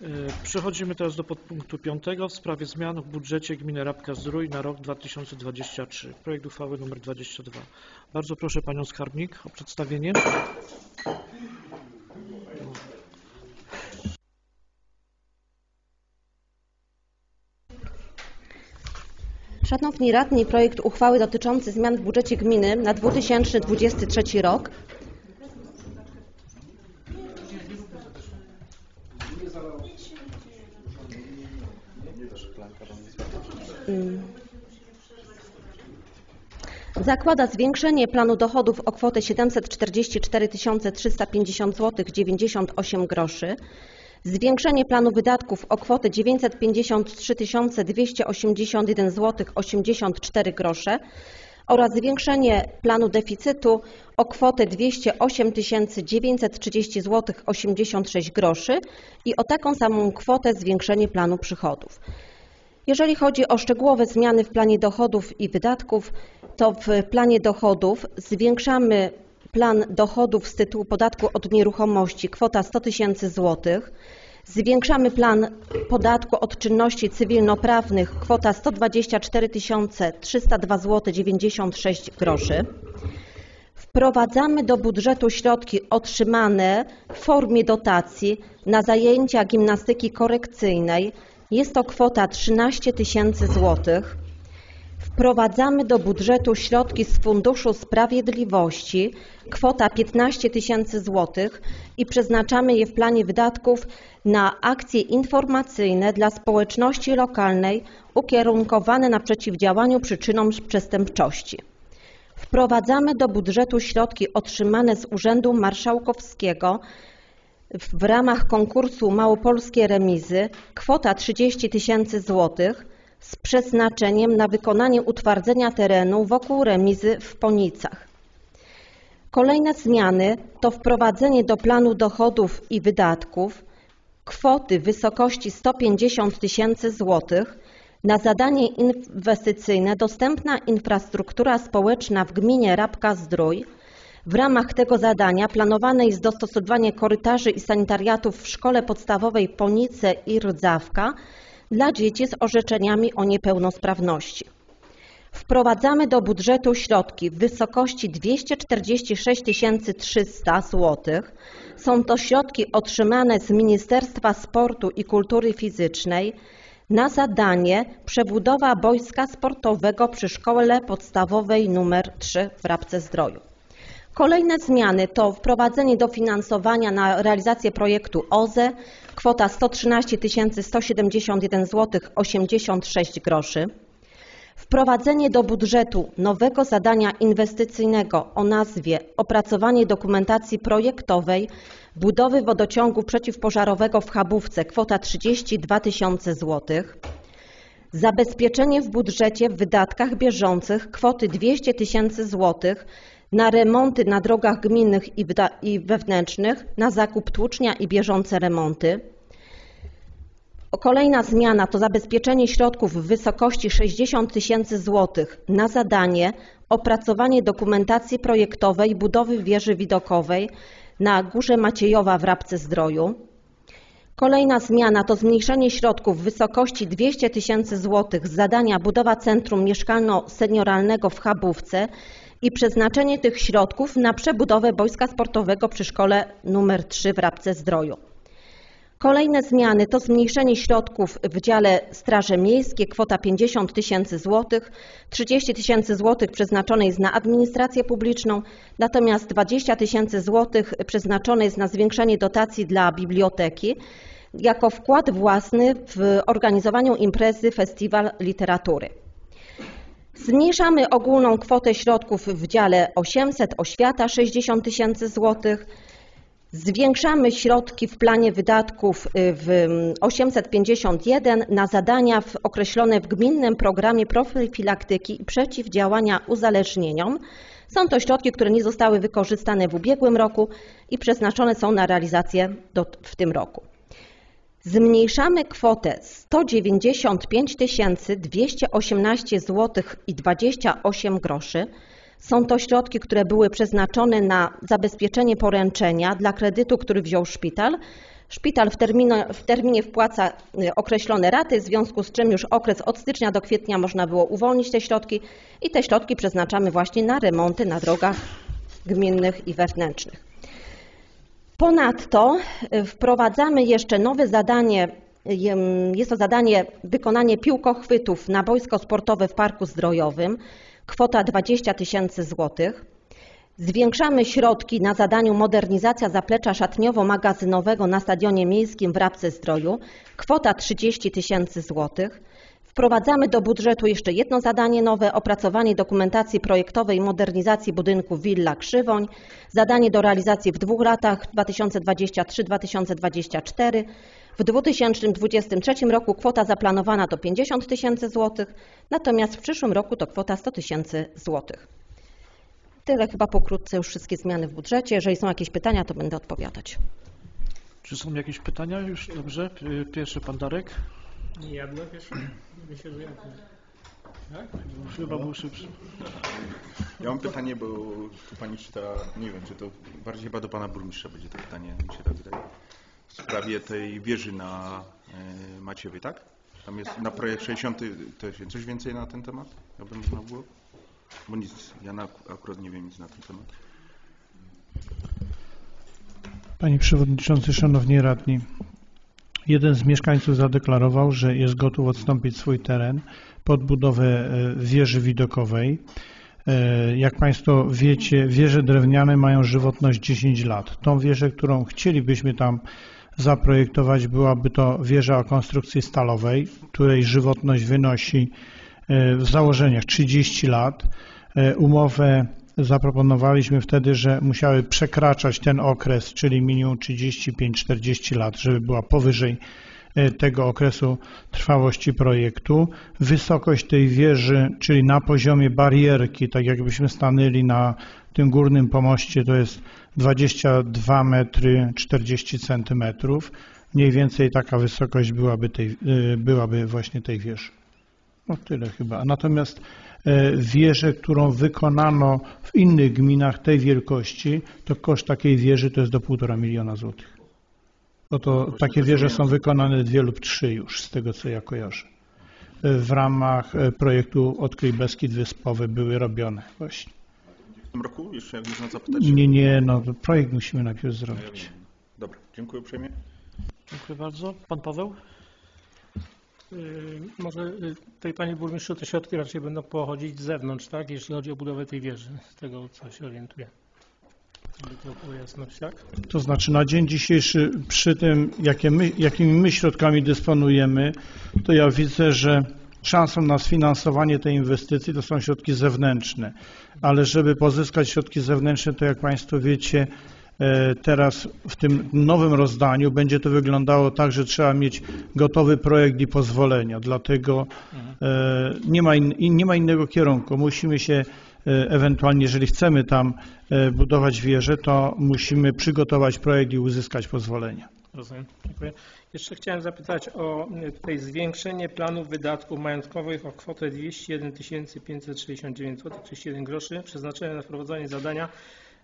E, Przechodzimy teraz do podpunktu 5 w sprawie zmian w budżecie gminy Rabka Zdrój na rok 2023. Projekt uchwały nr 22. Bardzo proszę Panią Skarbnik o przedstawienie. Szanowni Radni, projekt uchwały dotyczący zmian w budżecie gminy na 2023 rok Mm. zakłada zwiększenie planu dochodów o kwotę 744 350 zł 98 groszy, zwiększenie planu wydatków o kwotę 953 281 zł 84 grosze oraz zwiększenie planu deficytu o kwotę 208 930 zł 86 groszy i o taką samą kwotę zwiększenie planu przychodów. Jeżeli chodzi o szczegółowe zmiany w planie dochodów i wydatków, to w planie dochodów zwiększamy plan dochodów z tytułu podatku od nieruchomości kwota 100 tysięcy złotych. Zwiększamy plan podatku od czynności cywilnoprawnych kwota 124 302 zł 96 groszy. Wprowadzamy do budżetu środki otrzymane w formie dotacji na zajęcia gimnastyki korekcyjnej. Jest to kwota 13 tysięcy złotych. Wprowadzamy do budżetu środki z Funduszu Sprawiedliwości, kwota 15 tysięcy złotych i przeznaczamy je w planie wydatków na akcje informacyjne dla społeczności lokalnej ukierunkowane na przeciwdziałaniu przyczynom przestępczości. Wprowadzamy do budżetu środki otrzymane z Urzędu Marszałkowskiego w ramach konkursu Małopolskie Remizy, kwota 30 tysięcy złotych z przeznaczeniem na wykonanie utwardzenia terenu wokół remizy w Ponicach. Kolejne zmiany to wprowadzenie do planu dochodów i wydatków kwoty w wysokości 150 tysięcy złotych na zadanie inwestycyjne Dostępna infrastruktura społeczna w gminie Rabka-Zdrój. W ramach tego zadania planowane jest dostosowanie korytarzy i sanitariatów w szkole podstawowej Ponice i Rdzawka dla dzieci z orzeczeniami o niepełnosprawności. Wprowadzamy do budżetu środki w wysokości 246 300 zł. Są to środki otrzymane z Ministerstwa Sportu i Kultury Fizycznej na zadanie przebudowa boiska sportowego przy Szkole Podstawowej nr 3 w Rabce Zdroju. Kolejne zmiany to wprowadzenie dofinansowania na realizację projektu OZE, kwota 113 171 zł 86 groszy. Wprowadzenie do budżetu nowego zadania inwestycyjnego o nazwie Opracowanie dokumentacji projektowej budowy wodociągu przeciwpożarowego w Chabówce, kwota 32 tysiące złotych. Zabezpieczenie w budżecie w wydatkach bieżących kwoty 200 tysięcy złotych na remonty na drogach gminnych i wewnętrznych, na zakup tłucznia i bieżące remonty. Kolejna zmiana to zabezpieczenie środków w wysokości 60 tysięcy złotych na zadanie opracowanie dokumentacji projektowej budowy wieży widokowej na Górze Maciejowa w Rabce Zdroju. Kolejna zmiana to zmniejszenie środków w wysokości 200 tysięcy złotych z zadania budowa Centrum Mieszkalno-Senioralnego w Chabówce i przeznaczenie tych środków na przebudowę boiska sportowego przy szkole nr 3 w Rabce Zdroju. Kolejne zmiany to zmniejszenie środków w dziale Straże Miejskie, kwota 50 tysięcy złotych, 30 tysięcy złotych przeznaczone jest na administrację publiczną, natomiast 20 tysięcy złotych przeznaczone jest na zwiększenie dotacji dla biblioteki jako wkład własny w organizowaniu imprezy Festiwal Literatury. Zmniejszamy ogólną kwotę środków w dziale 800 oświata 60 tysięcy złotych. Zwiększamy środki w planie wydatków y, w mm, 851 na zadania określone w gminnym programie profilaktyki i przeciwdziałania uzależnieniom. Są to środki, które nie zostały wykorzystane w ubiegłym roku i przeznaczone są na realizację do, w tym roku. Zmniejszamy kwotę 195 218 zł i 28 groszy. Są to środki, które były przeznaczone na zabezpieczenie poręczenia dla kredytu, który wziął szpital. Szpital w w terminie wpłaca y, określone raty, w związku z czym już okres od stycznia do kwietnia można było uwolnić te środki i te środki przeznaczamy właśnie na remonty na drogach gminnych i wewnętrznych. Ponadto y, wprowadzamy jeszcze nowe zadanie, jest to zadanie wykonanie piłkochwytów na boisko sportowe w Parku Zdrojowym, kwota 20 tysięcy złotych. Zwiększamy środki na zadaniu modernizacja zaplecza szatniowo-magazynowego na Stadionie Miejskim w Rabce Zdroju, kwota 30 tysięcy złotych. Wprowadzamy do budżetu jeszcze jedno zadanie nowe, opracowanie dokumentacji projektowej modernizacji budynku Willa Krzywoń. Zadanie do realizacji w dwóch latach 2023-2024. W 2023 roku kwota zaplanowana to 50 tysięcy złotych, natomiast w przyszłym roku to kwota 100 tysięcy złotych. Tyle chyba pokrótce już wszystkie zmiany w budżecie. Jeżeli są jakieś pytania, to będę odpowiadać. Czy są jakieś pytania już? Dobrze. Pierwszy pan Darek. Nie ja byłem pierwszy? Myślę, że ja byłem. Tak? Chyba był szybszy. Ja mam pytanie, bo tu pani czyta, nie wiem, czy to bardziej chyba do pana burmistrza będzie to pytanie, mi się tak wydaje. W sprawie tej wieży na e, Maciewie, tak? Tam jest na projekt 60 też jest. coś więcej na ten temat? Jakby można było? Bo nic, ja na, akurat nie wiem nic na ten temat. Panie Przewodniczący, Szanowni Radni, jeden z mieszkańców zadeklarował, że jest gotów odstąpić swój teren pod budowę e, wieży widokowej. E, Jak Państwo wiecie, wieże drewniane mają żywotność 10 lat. Tą wieżę, którą chcielibyśmy tam zaprojektować, byłaby to wieża o konstrukcji stalowej, której żywotność wynosi e, w założeniach 30 lat. Umowę zaproponowaliśmy wtedy, że musiały przekraczać ten okres, czyli minimum 35-40 lat, żeby była powyżej e, tego okresu trwałości projektu. Wysokość tej wieży, czyli na poziomie barierki, tak jakbyśmy stanęli na tym górnym pomoście, to jest 22 metry 40 centymetrów. Mniej więcej taka wysokość byłaby, tej, e, byłaby właśnie tej wieży. No tyle chyba. Natomiast wieżę, którą wykonano w innych gminach tej wielkości, to koszt takiej wieży to jest do 1,5 miliona złotych. Bo to takie wieże są wykonane dwie lub trzy już, z tego co ja kojarzę. E, W ramach e, projektu Odkryj Beskid Wyspowy były robione właśnie. W tym roku jeszcze jak można zapytać? Nie, nie, no to projekt musimy najpierw No ja zrobić. wiem. Dobra, dziękuję uprzejmie. Dziękuję bardzo. Pan Paweł? Y, Może y, tej Panie Burmistrzu te środki raczej będą pochodzić z zewnątrz, tak? Jeśli chodzi o budowę tej wieży, z tego co się orientuję. Tak? To znaczy na dzień dzisiejszy przy tym, jakie my, jakimi my środkami dysponujemy, to ja widzę, że szansą na sfinansowanie tej inwestycji to są środki zewnętrzne. Ale żeby pozyskać środki zewnętrzne, to jak Państwo wiecie, teraz w tym nowym rozdaniu będzie to wyglądało tak, że trzeba mieć gotowy projekt i pozwolenia. Dlatego e, nie ma, in, nie ma innego kierunku. Musimy się e, ewentualnie, jeżeli chcemy tam e, budować wieżę, to musimy przygotować projekt i uzyskać pozwolenie. Rozumiem, dziękuję. Jeszcze chciałem zapytać o tutaj zwiększenie planów wydatków majątkowych o kwotę 201 569 zł 31 groszy przeznaczone na wprowadzenie zadania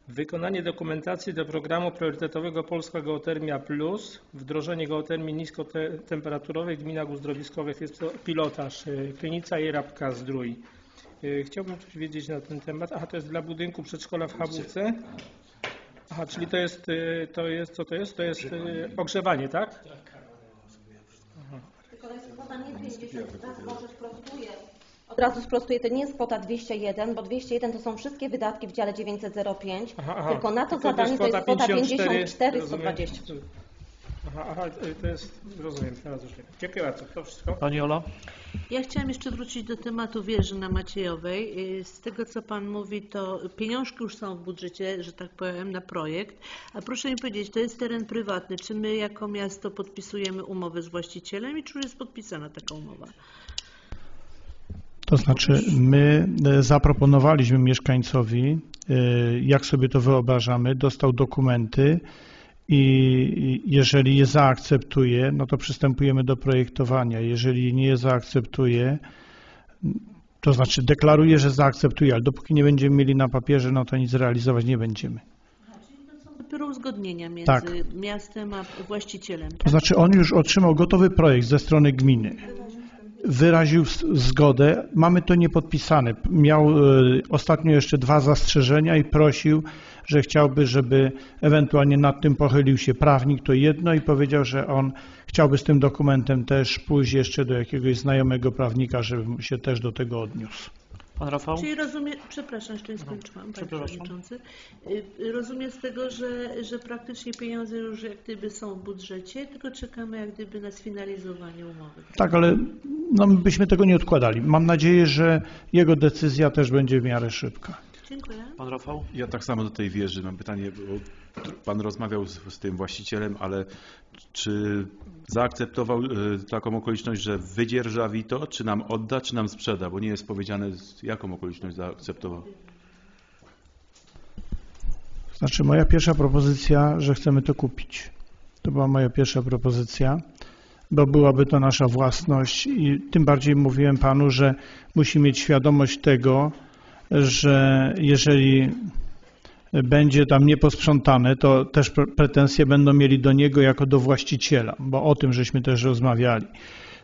wykonanie dokumentacji do programu priorytetowego Polska Geotermia Plus, wdrożenie geotermii niskotemperaturowej w gminach uzdrowiskowych. Jest to pilotaż y, Krynica i Rabka Zdrój. Y, Chciałbym coś wiedzieć na ten temat. Aha, to jest dla budynku przedszkola w Chabówce. Aha, czyli to jest, y, to jest, co to jest? To jest ogrzewanie, tak? Tylko to jest kwota nie 52, może sprostuję. Od razu sprostuję, to nie jest kwota 201, bo 201 to są wszystkie wydatki w dziale 905, Aha, aha. tylko na to Tylko zadanie to jest kwota 54 rozumiem. 120. Aha, aha, to jest, rozumiem, teraz już wiem. Dziękuję bardzo, to wszystko. Pani Ola? Ja chciałam jeszcze wrócić do tematu wieży na Maciejowej. Y, Z tego, co Pan mówi, to pieniążki już są w budżecie, że tak powiem, na projekt. A proszę mi powiedzieć, to jest teren prywatny. Czy my jako miasto podpisujemy umowę z właścicielem i czy już jest podpisana taka umowa? To znaczy, my e, zaproponowaliśmy mieszkańcowi, e, jak sobie to wyobrażamy, dostał dokumenty i jeżeli je zaakceptuje, no to przystępujemy do projektowania. Jeżeli nie je zaakceptuje, to znaczy deklaruje, że zaakceptuje, ale dopóki nie będziemy mieli na papierze, no to nic realizować nie będziemy. Dopiero uzgodnienia między Tak. miastem a właścicielem. To znaczy on już otrzymał gotowy projekt ze strony gminy. Wyraził zgodę, mamy to niepodpisane. Miał e, ostatnio jeszcze dwa zastrzeżenia i prosił, że chciałby, żeby ewentualnie nad tym pochylił się prawnik, to jedno i powiedział, że on chciałby z tym dokumentem też pójść jeszcze do jakiegoś znajomego prawnika, żeby się też do tego odniósł. Pan Rafał? Czyli rozumiem, przepraszam, jeszcze nie skończyłam, panie przepraszam. przewodniczący. Y, y, Rozumiem z tego, że, że praktycznie pieniądze już jak gdyby są w budżecie, tylko czekamy jak gdyby na sfinalizowanie umowy. Tak, ale no, my byśmy tego nie odkładali. Mam nadzieję, że jego decyzja też będzie w miarę szybka. Dziękuję. Pan Rafał? Ja tak samo do tej wieży mam pytanie, bo Pan rozmawiał z, z tym właścicielem, ale czy zaakceptował y, taką okoliczność, że wydzierżawi to, czy nam odda, czy nam sprzeda, bo nie jest powiedziane, z jaką okoliczność zaakceptował. Znaczy moja pierwsza propozycja, że chcemy to kupić. To była moja pierwsza propozycja, bo byłaby to nasza własność i tym bardziej mówiłem panu, że musi mieć świadomość tego, że jeżeli będzie tam nieposprzątane, to też pre- pretensje będą mieli do niego jako do właściciela, bo o tym żeśmy też rozmawiali.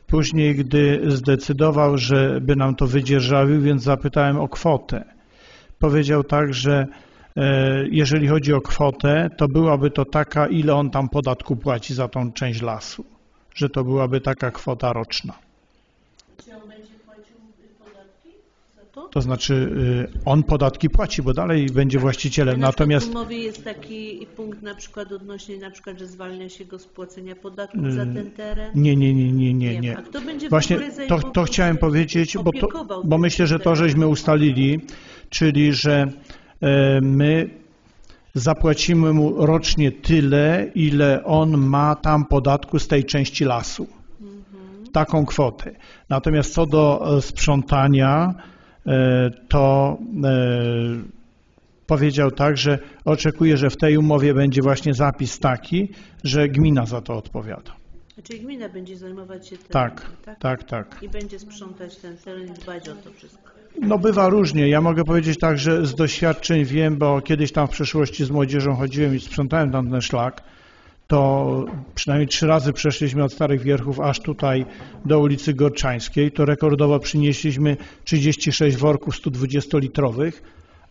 Później, gdy zdecydował, że by nam to wydzierżawił, więc zapytałem o kwotę. Powiedział tak, że e, jeżeli chodzi o kwotę, to byłaby to taka, ile on tam podatku płaci za tą część lasu, że to byłaby taka kwota roczna. Czy on będzie płacił podatki za to? Znaczy y, on podatki płaci, bo dalej będzie właścicielem, Na natomiast w umowie jest taki punkt na przykład odnośnie na przykład, że zwalnia się go z płacenia podatków Y, za ten teren. Nie, nie, nie, nie, nie, Nie. A kto będzie Właśnie to, to chciałem powiedzieć, bo, to, bo myślę, że to żeśmy ustalili, czyli że e, my zapłacimy mu rocznie tyle, ile on ma tam podatku z tej części lasu. Taką kwotę. Natomiast co do e, sprzątania, to e, powiedział tak, że oczekuje, że w tej umowie będzie właśnie zapis taki, że gmina za to odpowiada. Czyli gmina będzie zajmować się tym, Tak, tak, tak. I będzie sprzątać ten teren i dbać o to wszystko. No bywa różnie. Ja mogę powiedzieć tak, że z doświadczeń wiem, bo kiedyś tam w przeszłości z młodzieżą chodziłem i sprzątałem tam ten szlak, to przynajmniej trzy razy przeszliśmy od Starych Wierchów aż tutaj do ulicy Gorczańskiej. To rekordowo przynieśliśmy 36 worków 120-litrowych,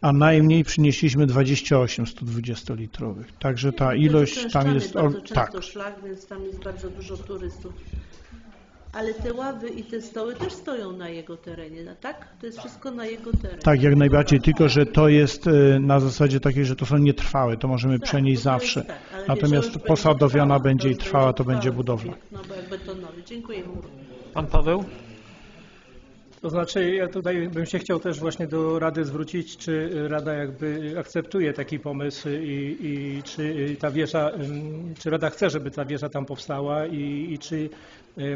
a najmniej przynieśliśmy 28 120-litrowych. Także ta ilość tam jest... bardzo Tak, szlak, więc tam jest bardzo dużo turystów. Ale te ławy i te stoły też stoją na jego terenie, no tak? To jest wszystko na jego terenie. tak, jak najbardziej, tylko że to jest e, na zasadzie takiej, że to są nietrwałe, to możemy przenieść to jest zawsze. tak, Natomiast posadowiona trwała, będzie i trwała, to będzie budowla. No betonowy. Dziękuję. Pan Paweł? To znaczy ja tutaj bym się chciał też właśnie do Rady zwrócić, czy Rada jakby akceptuje taki pomysł i, i czy ta wieża, ym, czy Rada chce, żeby ta wieża tam powstała i, i czy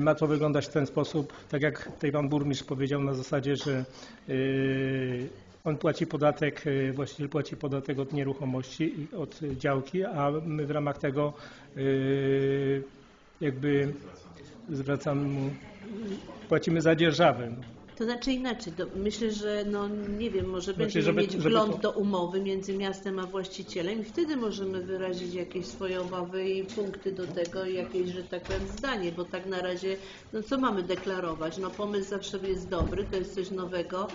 ma to wyglądać w ten sposób, tak jak tutaj pan burmistrz powiedział na zasadzie, że y, on płaci podatek, y, właściciel płaci podatek od nieruchomości, i od działki, a my w ramach tego y, jakby zwracamy mu, płacimy za dzierżawę. To znaczy inaczej, myślę, że no nie wiem, może Znaczy, będziemy żeby- mieć wgląd to- do umowy między miastem a właścicielem i wtedy możemy wyrazić jakieś swoje obawy i punkty do tego i jakieś, że tak powiem, zdanie, bo tak na razie, no co mamy deklarować? No pomysł zawsze jest dobry, to jest coś nowego,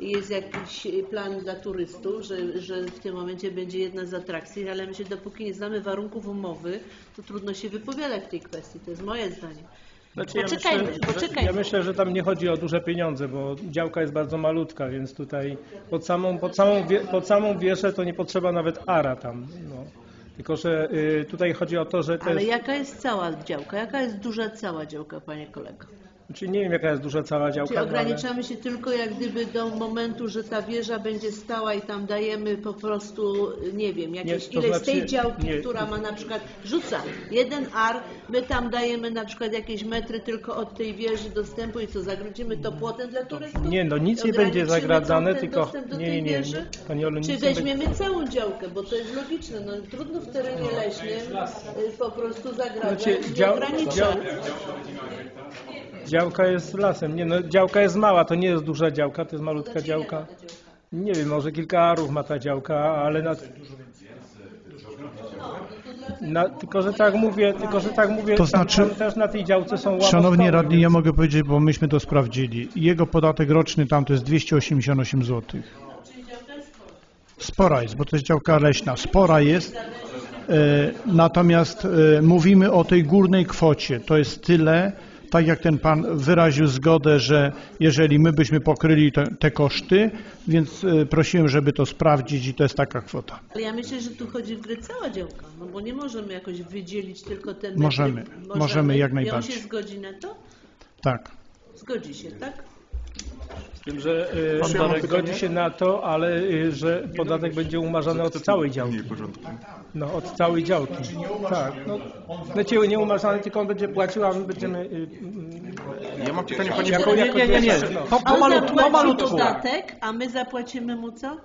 jest jakiś plan dla turystów, że, że w tym momencie będzie jedna z atrakcji, ale myślę, dopóki nie znamy warunków umowy, to trudno się wypowiadać w tej kwestii, to jest moje zdanie. Znaczy, ja myślę, poczekajmy. Ja myślę, że tam nie chodzi o duże pieniądze, bo działka jest bardzo malutka, więc tutaj pod samą, pod samą, pod samą wieżę to nie potrzeba nawet ara tam. No. Tylko, że y, tutaj chodzi o to, że to Ale jest, jaka jest cała działka? Jaka jest duża cała działka, panie kolego? Znaczy nie wiem jaka jest duża cała działka. Czy no, ale- ograniczamy się tylko jak gdyby do momentu, że ta wieża będzie stała i tam dajemy po prostu, nie wiem, jakieś Nie, to ileś z tej znaczy- działki, nie. która ma na przykład, rzuca jeden ar, my tam dajemy na przykład jakieś metry tylko od tej wieży dostępu i co, zagrodzimy to płotem dla turystów? Nie, no nic nie będzie zagradzane, tylko nie, nie, nie. Pani Olu, Czy nie będzie- weźmiemy całą działkę, bo to jest logiczne, no trudno w terenie leśnym y, po prostu zagradzać Znaczy, i dział- ograniczać. dział- Działka jest lasem. Nie, no, działka jest mała, to nie jest duża działka, to jest malutka działka. Nie wiem, może kilka arów ma ta działka, ale na... Na, tylko, że tak mówię, tylko, że tak mówię, To znaczy- tam też na tej działce są ława Szanowni radni, ja mogę powiedzieć, bo myśmy to sprawdzili. Jego podatek roczny tam to jest 288 zł. Spora jest, bo to jest działka leśna. Spora jest. E, Natomiast e, mówimy o tej górnej kwocie. To jest tyle, tak jak ten pan wyraził zgodę, że jeżeli my byśmy pokryli te, te koszty, więc e, prosiłem, żeby to sprawdzić i to jest taka kwota. Ale ja myślę, że tu chodzi w grę cała działka, no bo nie możemy jakoś wydzielić tylko te metry. Możemy, możemy jak I on najbardziej. się zgodzi na to? Tak. Zgodzi się, tak? Z tym, że y, Pan Darek zgodzi pytanie? się na to, ale y, że podatek będzie umarzany od całej działki. Nie, w porządku. No, od całej działki. Tak. No, znaczy nie umarzany, tylko on będzie płacił, a my będziemy... y, y, Ja mam pytanie, panie Jako- nie, nie, nie, nie. Po, On pomalutku, zapłaci pomalutku. podatek, a my zapłacimy mu co?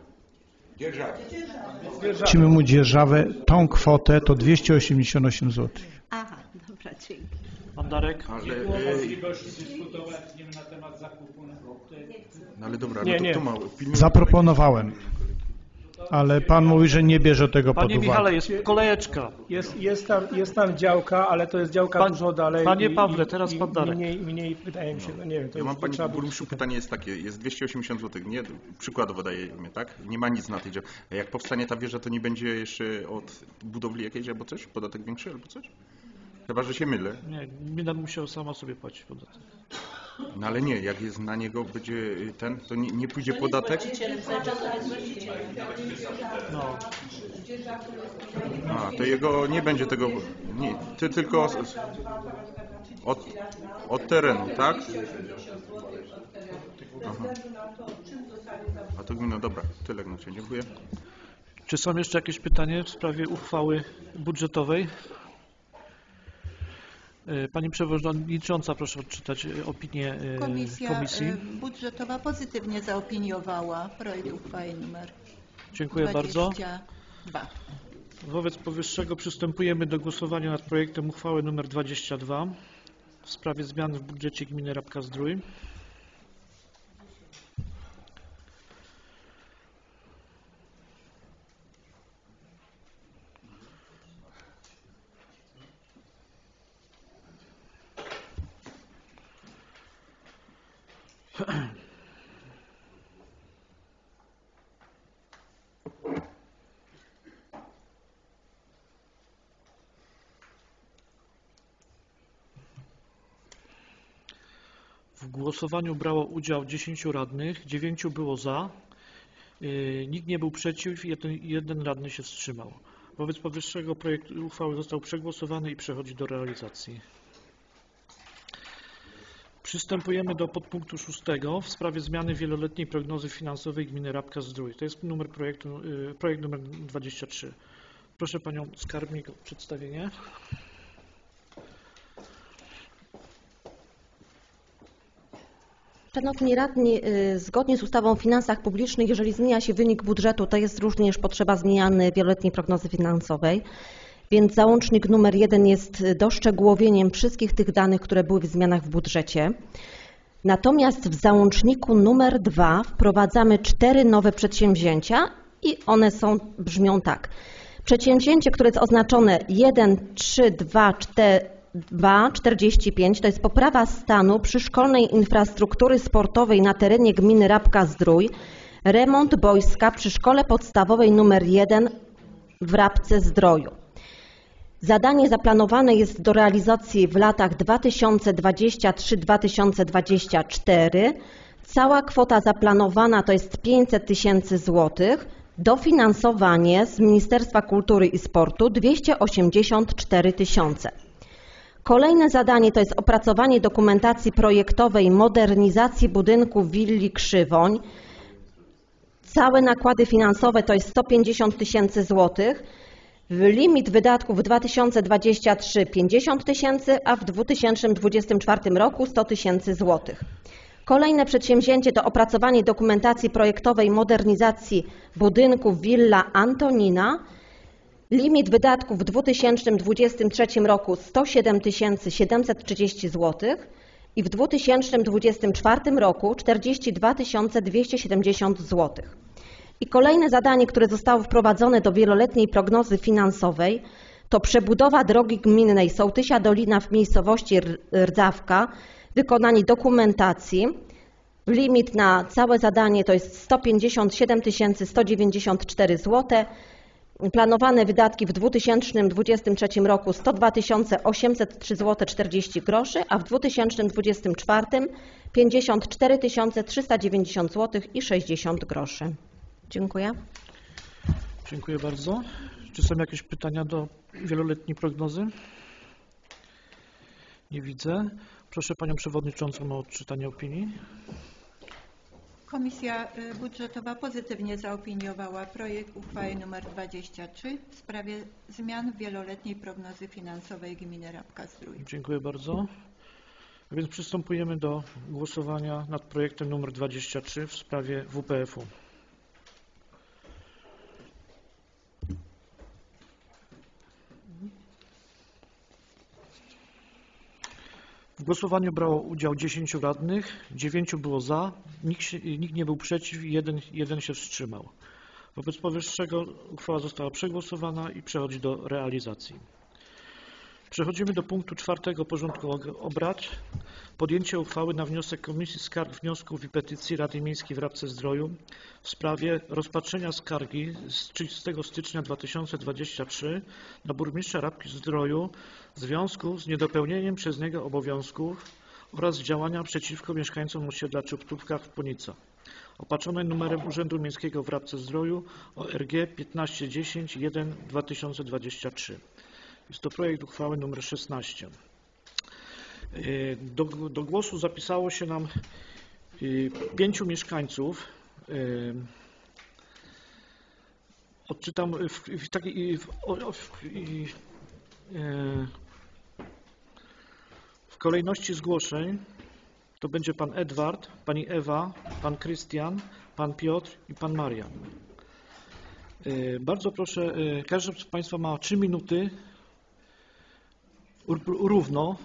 Płacimy mu dzierżawę, tą kwotę to 288 zł. Aha, dobra, dzięki. Pan Darek? Ale, e, możliwości dyskutować z nim na temat zakupu. No ale dobra, Nie, no to nie. kto ma? Pilnuje Zaproponowałem, ale pan mówi, że nie bierze tego pod Panie uwagę. Michale, jest kolejeczka. Jest, jest, tam, jest tam działka, ale to jest działka Pan- dużo dalej. Panie i- Pawle, i- teraz i pan Darek. Mniej, mniej wydaje mi się, no nie wiem, to, Ja mam Panie trzeba Burmistrzu pytanie jest takie, jest 280 zł, nie? Przykładowo dajemy, tak? Nie ma nic na tej działce. A jak powstanie ta wieża, to nie będzie jeszcze od budowli jakiejś albo coś? Podatek większy albo coś? Chyba, że się mylę. Nie, gmina musiała sama sobie płacić podatek. No ale nie, jak jest na niego będzie y, ten, to nie, nie pójdzie podatek? No. A, to jego nie będzie tego, nie, ty tylko z- od, od terenu, tak? Aha. A to gmina, dobra, tyle gnocie, dziękuję. Czy są jeszcze jakieś pytania w sprawie uchwały budżetowej? E, Pani Przewodnicząca, proszę odczytać e, opinię e, Komisja komisji. budżetowa pozytywnie zaopiniowała projekt uchwały numer Dziękuję bardzo. 22. Wobec powyższego przystępujemy do głosowania nad projektem uchwały nr 22 w sprawie zmian w budżecie gminy Rabka-Zdrój. W głosowaniu brało udział 10 radnych, 9 było za, yy, nikt nie był przeciw, jeden, jeden radny się wstrzymał. Wobec powyższego projekt uchwały został przegłosowany i przechodzi do realizacji. Przystępujemy do podpunktu szóstego w sprawie zmiany wieloletniej prognozy finansowej gminy Rabka-Zdrój. To jest numer projektu, yy, projekt numer 23. Proszę Panią Skarbnik o przedstawienie. Szanowni radni, y, zgodnie z ustawą o finansach publicznych, jeżeli zmienia się wynik budżetu, to jest również potrzeba zmiany wieloletniej prognozy finansowej. Więc załącznik numer jeden jest doszczegółowieniem wszystkich tych danych, które były w zmianach w budżecie. Natomiast w załączniku numer dwa wprowadzamy cztery nowe przedsięwzięcia i one są, brzmią tak. Przedsięwzięcie, które jest oznaczone 1, 3, 2, 4, 2, 45 to jest poprawa stanu przyszkolnej infrastruktury sportowej na terenie gminy Rabka-Zdrój, remont boiska przy szkole podstawowej numer 1 w Rabce-Zdroju. Zadanie zaplanowane jest do realizacji w latach 2023-2024. Cała kwota zaplanowana to jest 500 tysięcy złotych. Dofinansowanie z Ministerstwa Kultury i Sportu 284 tysiące. Kolejne zadanie to jest opracowanie dokumentacji projektowej modernizacji budynku willi Krzywoń. Całe nakłady finansowe to jest 150 tysięcy złotych. Limit wydatków w 2023 50 tysięcy, a w 2024 roku 100 tysięcy złotych. Kolejne przedsięwzięcie to opracowanie dokumentacji projektowej modernizacji budynku Villa Antonina. Limit wydatków w 2023 roku 107 730 zł i w 2024 roku 42 270 zł. I kolejne zadanie, które zostało wprowadzone do wieloletniej prognozy finansowej, to przebudowa drogi gminnej Sołtysia Dolina w miejscowości Rdzawka, wykonanie dokumentacji. Limit na całe zadanie to jest 157 194 zł. Planowane wydatki w 2023 roku 102 803 zł 40 groszy, a w 2024 54 390 zł i 60 groszy. Dziękuję. Dziękuję bardzo. Czy są jakieś pytania do wieloletniej prognozy? Nie widzę. Proszę Panią Przewodniczącą o odczytanie opinii. Komisja y, budżetowa pozytywnie zaopiniowała projekt uchwały nr 23 w sprawie zmian wieloletniej prognozy finansowej gminy Rabka-Zdrój. Dziękuję bardzo. A więc przystępujemy do głosowania nad projektem numer 23 w sprawie WPF-u. W głosowaniu brało udział 10 radnych, 9 było za, nikt, nikt nie był przeciw i jeden, jeden się wstrzymał. Wobec powyższego uchwała została przegłosowana i przechodzi do realizacji. Przechodzimy do punktu czwartego porządku obrad. Podjęcie uchwały na wniosek Komisji Skarg, Wniosków i Petycji Rady Miejskiej w Rabce Zdroju w sprawie rozpatrzenia skargi z 30 stycznia 2023 na burmistrza Rabki Zdroju w związku z niedopełnieniem przez niego obowiązków oraz działania przeciwko mieszkańcom osiedla Czubtówka w Ponica opatrzone numerem Urzędu Miejskiego w Rabce Zdroju ORG 1510 1 2023. Jest to projekt uchwały nr 16. Do, do głosu zapisało się nam yy, pięciu mieszkańców. Yy, Odczytam w, w, w, o- w, kolejności zgłoszeń to będzie pan Edward, pani Ewa, pan Krystian, pan Piotr i pan Marian. Bardzo proszę, każdy z Państwa ma 3 minuty równo.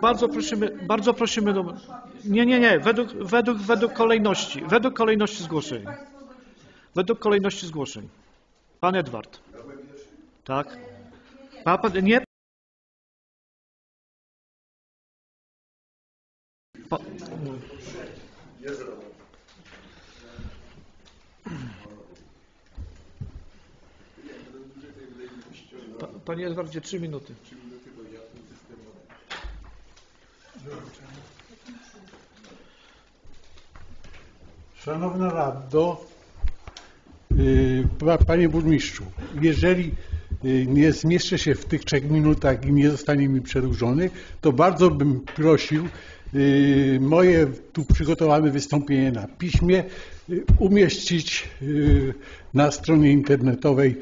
Bardzo prosimy, bardzo prosimy do... Nie, nie, nie, według, według, według kolejności, według kolejności zgłoszeń. Według kolejności zgłoszeń. Pan Edward. Tak. Nie. Pa, panie Edwardzie, trzy minuty. Szanowna Rado, y, pa- Panie Burmistrzu, jeżeli y, nie zmieszczę się w tych trzech minutach i nie zostanie mi przedłużony, to bardzo bym prosił y, moje tu przygotowane wystąpienie na piśmie umieścić na stronie internetowej,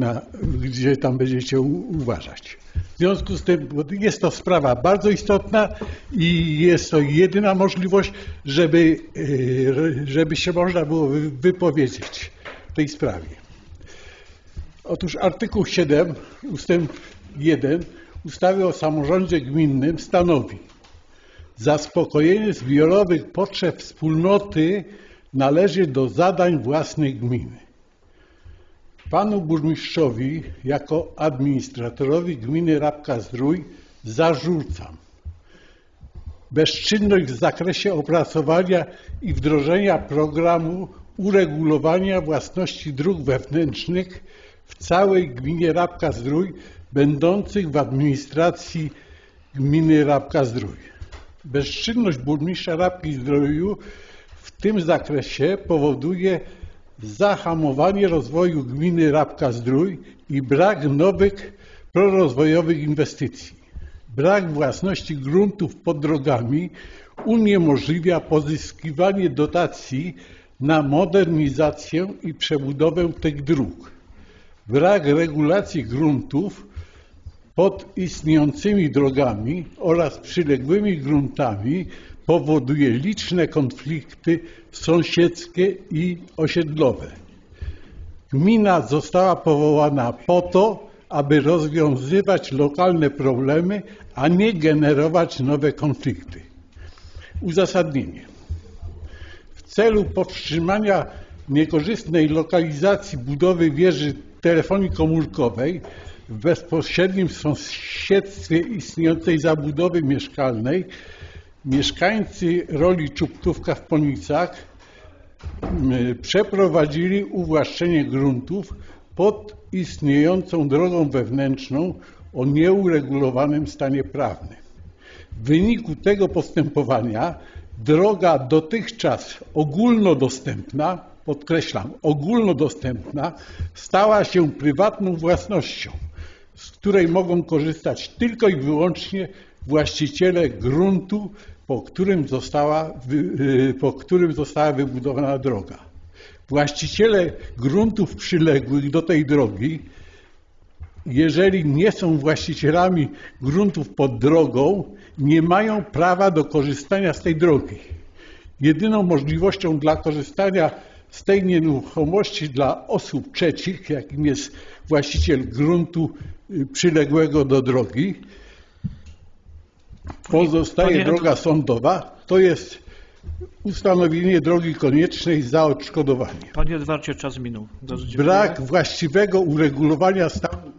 na, gdzie tam będziecie u, uważać. W związku z tym, jest to sprawa bardzo istotna i jest to jedyna możliwość, żeby, y, żeby się można było wy- wypowiedzieć w tej sprawie. Otóż artykuł 7 ustęp 1 ustawy o samorządzie gminnym stanowi zaspokojenie zbiorowych potrzeb wspólnoty należy do zadań własnych gminy. Panu burmistrzowi jako administratorowi gminy Rabka-Zdrój zarzucam bezczynność w zakresie opracowania i wdrożenia programu uregulowania własności dróg wewnętrznych w całej gminie Rabka-Zdrój, będących w administracji gminy Rabka-Zdrój. Bezczynność burmistrza Rabki-Zdroju w tym zakresie powoduje zahamowanie rozwoju gminy Rabka-Zdrój i brak nowych prorozwojowych inwestycji. Brak własności gruntów pod drogami uniemożliwia pozyskiwanie dotacji na modernizację i przebudowę tych dróg. Brak regulacji gruntów pod istniejącymi drogami oraz przyległymi gruntami powoduje liczne konflikty sąsiedzkie i osiedlowe. Gmina została powołana po to, aby rozwiązywać lokalne problemy, a nie generować nowe konflikty. Uzasadnienie. W celu powstrzymania niekorzystnej lokalizacji budowy wieży telefonii komórkowej w bezpośrednim sąsiedztwie istniejącej zabudowy mieszkalnej mieszkańcy roli Czubtówka w Ponicach m, przeprowadzili uwłaszczenie gruntów pod istniejącą drogą wewnętrzną o nieuregulowanym stanie prawnym. W wyniku tego postępowania droga dotychczas ogólnodostępna, podkreślam, ogólnodostępna, stała się prywatną własnością, z której mogą korzystać tylko i wyłącznie właściciele gruntu, po którym została, y, po którym została wybudowana droga. Właściciele gruntów przyległych do tej drogi, jeżeli nie są właścicielami gruntów pod drogą, nie mają prawa do korzystania z tej drogi. Jedyną możliwością dla korzystania z tej nieruchomości dla osób trzecich, jakim jest właściciel gruntu y, przyległego do drogi, pozostaje Panie- droga sądowa, to jest ustanowienie drogi koniecznej za odszkodowanie. Panie Edwardzie, czas minął. Brak właściwego uregulowania stanu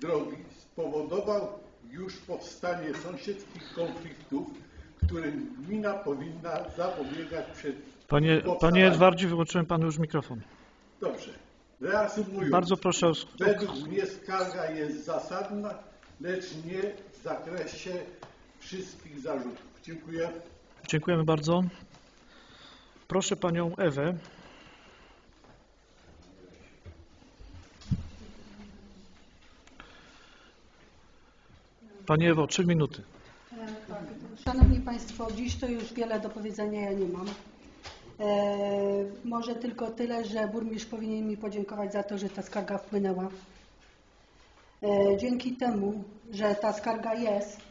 drogi spowodował już powstanie sąsiedzkich konfliktów, którym gmina powinna zapobiegać przed Panie, panie Edwardzie, wyłączyłem panu już mikrofon. Dobrze. Reasumując, Bardzo proszę o... według mnie skarga jest zasadna, lecz nie w zakresie wszystkich zarzutów. Dziękuję. Dziękujemy bardzo. Proszę panią Ewę. Pani Ewo, trzy minuty. Szanowni Państwo, dziś to już wiele do powiedzenia ja nie mam. E, może tylko tyle, że burmistrz powinien mi podziękować za to, że ta skarga wpłynęła. E, dzięki temu, że ta skarga jest,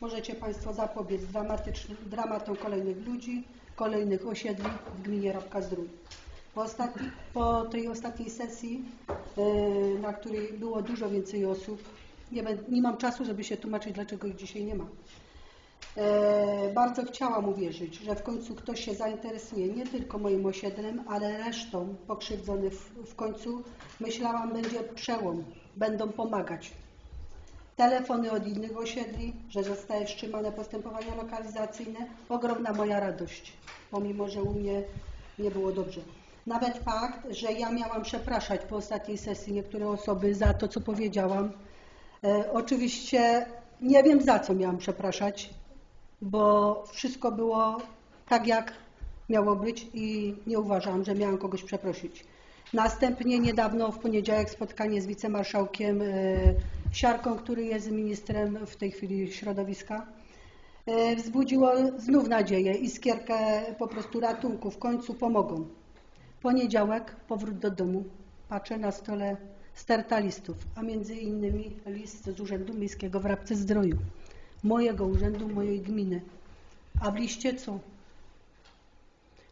możecie Państwo zapobiec dramatycznym, dramatom kolejnych ludzi, kolejnych osiedli w gminie Rabka Zdrój. Po, ostatni, po tej ostatniej sesji, e, na której było dużo więcej osób, nie, nie mam czasu, żeby się tłumaczyć, dlaczego ich dzisiaj nie ma. E, bardzo chciałam uwierzyć, że w końcu ktoś się zainteresuje nie tylko moim osiedlem, ale resztą pokrzywdzonych w końcu. Myślałam, będzie przełom, będą pomagać. Telefony od innych osiedli, że zostaje wstrzymane postępowania lokalizacyjne. Ogromna moja radość, pomimo, że u mnie nie było dobrze. Nawet fakt, że ja miałam przepraszać po ostatniej sesji niektóre osoby za to, co powiedziałam. E, oczywiście nie wiem za co miałam przepraszać, bo wszystko było tak, jak miało być i nie uważam, że miałam kogoś przeprosić. Następnie niedawno w poniedziałek spotkanie z wicemarszałkiem e, Siarką, który jest ministrem w tej chwili środowiska, e, wzbudziło znów nadzieję i skierkę po prostu ratunku. W końcu pomogą. Poniedziałek, powrót do domu. Patrzę na stole sterta listów, a między innymi list z Urzędu Miejskiego w Rabce Zdroju. Mojego urzędu, mojej gminy. A w liście co?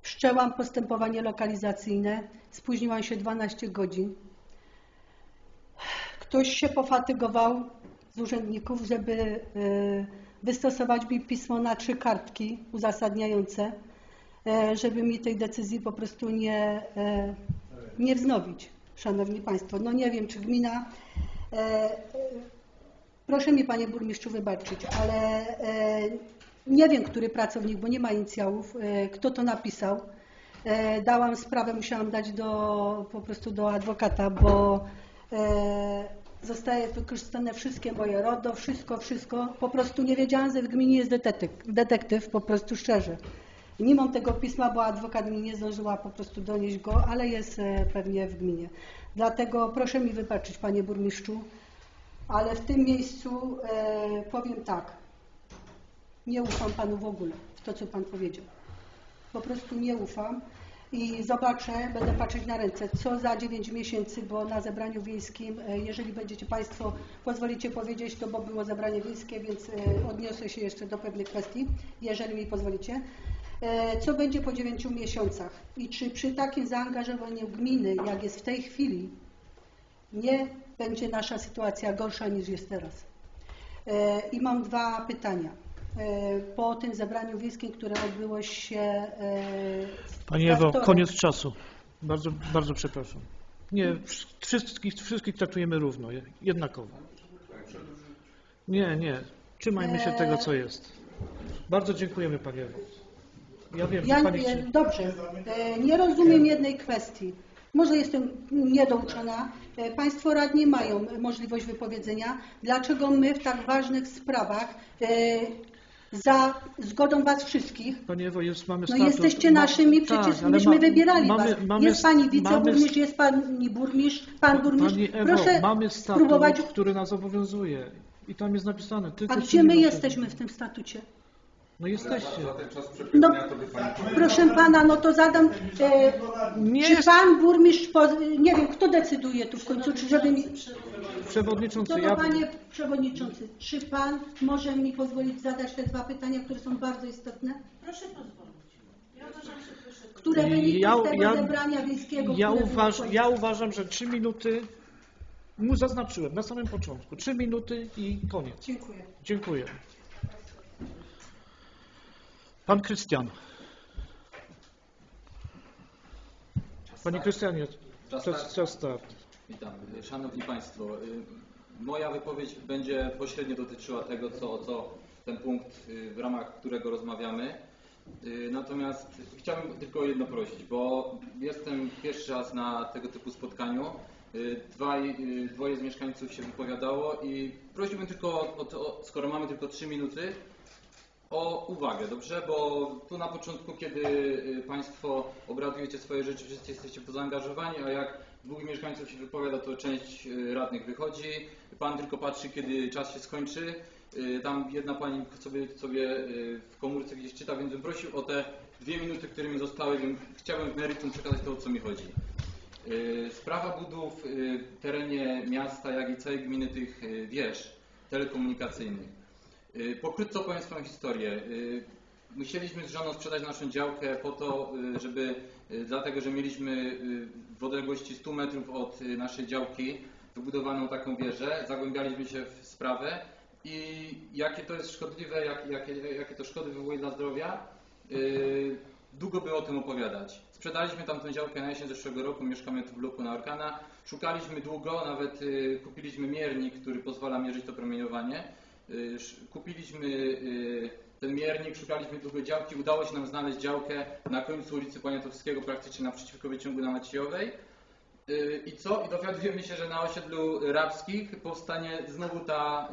Wszczęłam postępowanie lokalizacyjne, spóźniłam się 12 godzin. Ktoś się pofatygował z urzędników, żeby y, wystosować mi pismo na trzy kartki uzasadniające, e, żeby mi tej decyzji po prostu nie, e, nie wznowić, Szanowni Państwo. No nie wiem, czy gmina... e, e, Proszę mi, Panie Burmistrzu, wybaczyć, ale e, nie wiem, który pracownik, bo nie ma inicjałów, e, kto to napisał. E, Dałam sprawę, musiałam dać do, po prostu do adwokata, bo e, zostaje wykorzystane wszystkie moje RODO, wszystko, wszystko. Po prostu nie wiedziałam, że w gminie jest detektyw, detektyw po prostu szczerze. Nie mam tego pisma, bo adwokat mi nie zdążyła po prostu donieść go, ale jest pewnie w gminie. Dlatego proszę mi wybaczyć, Panie Burmistrzu, ale w tym miejscu powiem tak. Nie ufam Panu w ogóle w to, co Pan powiedział. Po prostu nie ufam i zobaczę, będę patrzeć na ręce, co za 9 miesięcy, bo na zebraniu wiejskim, e, jeżeli będziecie Państwo, pozwolicie powiedzieć, to bo było zebranie wiejskie, więc e, odniosę się jeszcze do pewnych kwestii, jeżeli mi pozwolicie. E, Co będzie po 9 miesiącach i czy przy takim zaangażowaniu gminy, jak jest w tej chwili, nie będzie nasza sytuacja gorsza niż jest teraz. I mam dwa pytania. E, Po tym zebraniu wiejskim, które odbyło się e, Pani we Ewo, koniec czasu. Bardzo, bardzo przepraszam. Nie, wsz- wszystkich, wszystkich traktujemy równo, je- jednakowo. Nie, nie. Trzymajmy się tego, co jest. Bardzo dziękujemy Pani Ewo. Ja wiem, Ja że Pani... dobrze, E, nie rozumiem jednej kwestii. Może jestem niedouczona. E, Państwo radni mają możliwość wypowiedzenia, dlaczego my w tak ważnych sprawach e, za zgodą Was wszystkich jest, mamy No jesteście naszymi, tak, przecież ale myśmy ma- wybierali mamy- was. mamy jest st- pani wiceburmistrz, st- jest pani burmistrz, pan burmistrz. Pani Ewo, Proszę mamy statut, spróbować. który nas obowiązuje. I tam jest napisane. Tylko A gdzie my jesteśmy w tym statucie? No jesteście. No, proszę pana, no to zadam. E, czy pan burmistrz, poz- nie wiem, kto decyduje tu w końcu, czy żeby mi. Przewodniczący, ja... panie przewodniczący, czy pan może mi pozwolić zadać te dwa pytania, które są bardzo istotne? Proszę pozwolić. Które wynikły Ja- z tego ja- zebrania wiejskiego. Ja, które było uważ, ja uważam, że trzy minuty Mu zaznaczyłem na samym początku. Trzy minuty i koniec. Dziękuję. Dziękuję. Pan Krystian. Panie Krystianie, czas, czas start. Witam. Szanowni Państwo, y, moja wypowiedź będzie pośrednio dotyczyła tego, co, co ten punkt, y, w ramach którego rozmawiamy. Y, Natomiast chciałbym tylko o jedno prosić, bo jestem pierwszy raz na tego typu spotkaniu. Dwaj, dwoje z mieszkańców się wypowiadało i prosiłbym tylko, o, to, skoro mamy tylko trzy minuty, o uwagę, dobrze? Bo tu na początku, kiedy y, Państwo obradujecie swoje rzeczy, wszyscy jesteście w to zaangażowani, a jak dwóch mieszkańców się wypowiada, to część y, radnych wychodzi. Pan tylko patrzy, kiedy czas się skończy. Y, Tam jedna Pani sobie, sobie w komórce gdzieś czyta, więc bym prosił o te dwie minuty, które mi zostały, bym chciałbym w meritum przekazać to, o co mi chodzi. Sprawa budów w terenie miasta, jak i całej gminy tych wież telekomunikacyjnych. Y, Pokrótce opowiem swoją historię. Y, Musieliśmy z żoną sprzedać naszą działkę po to, y, żeby, dlatego że mieliśmy w odległości 100 metrów od naszej działki wybudowaną taką wieżę, zagłębialiśmy się w sprawę i jakie to jest szkodliwe, jak, jakie, jakie to szkody wywołuje dla zdrowia, długo by o tym opowiadać. Sprzedaliśmy tamtą działkę na jesień zeszłego roku, mieszkamy tu w bloku na Orkana. Szukaliśmy długo, nawet kupiliśmy miernik, który pozwala mierzyć to promieniowanie. Y, Kupiliśmy y, ten miernik, szukaliśmy długo działki, udało się nam znaleźć działkę na końcu ulicy Poniatowskiego, praktycznie naprzeciwko wyciągu na Maciejowej. Y, I co? I dowiadujemy się, że na osiedlu Rabskich powstanie znowu ta,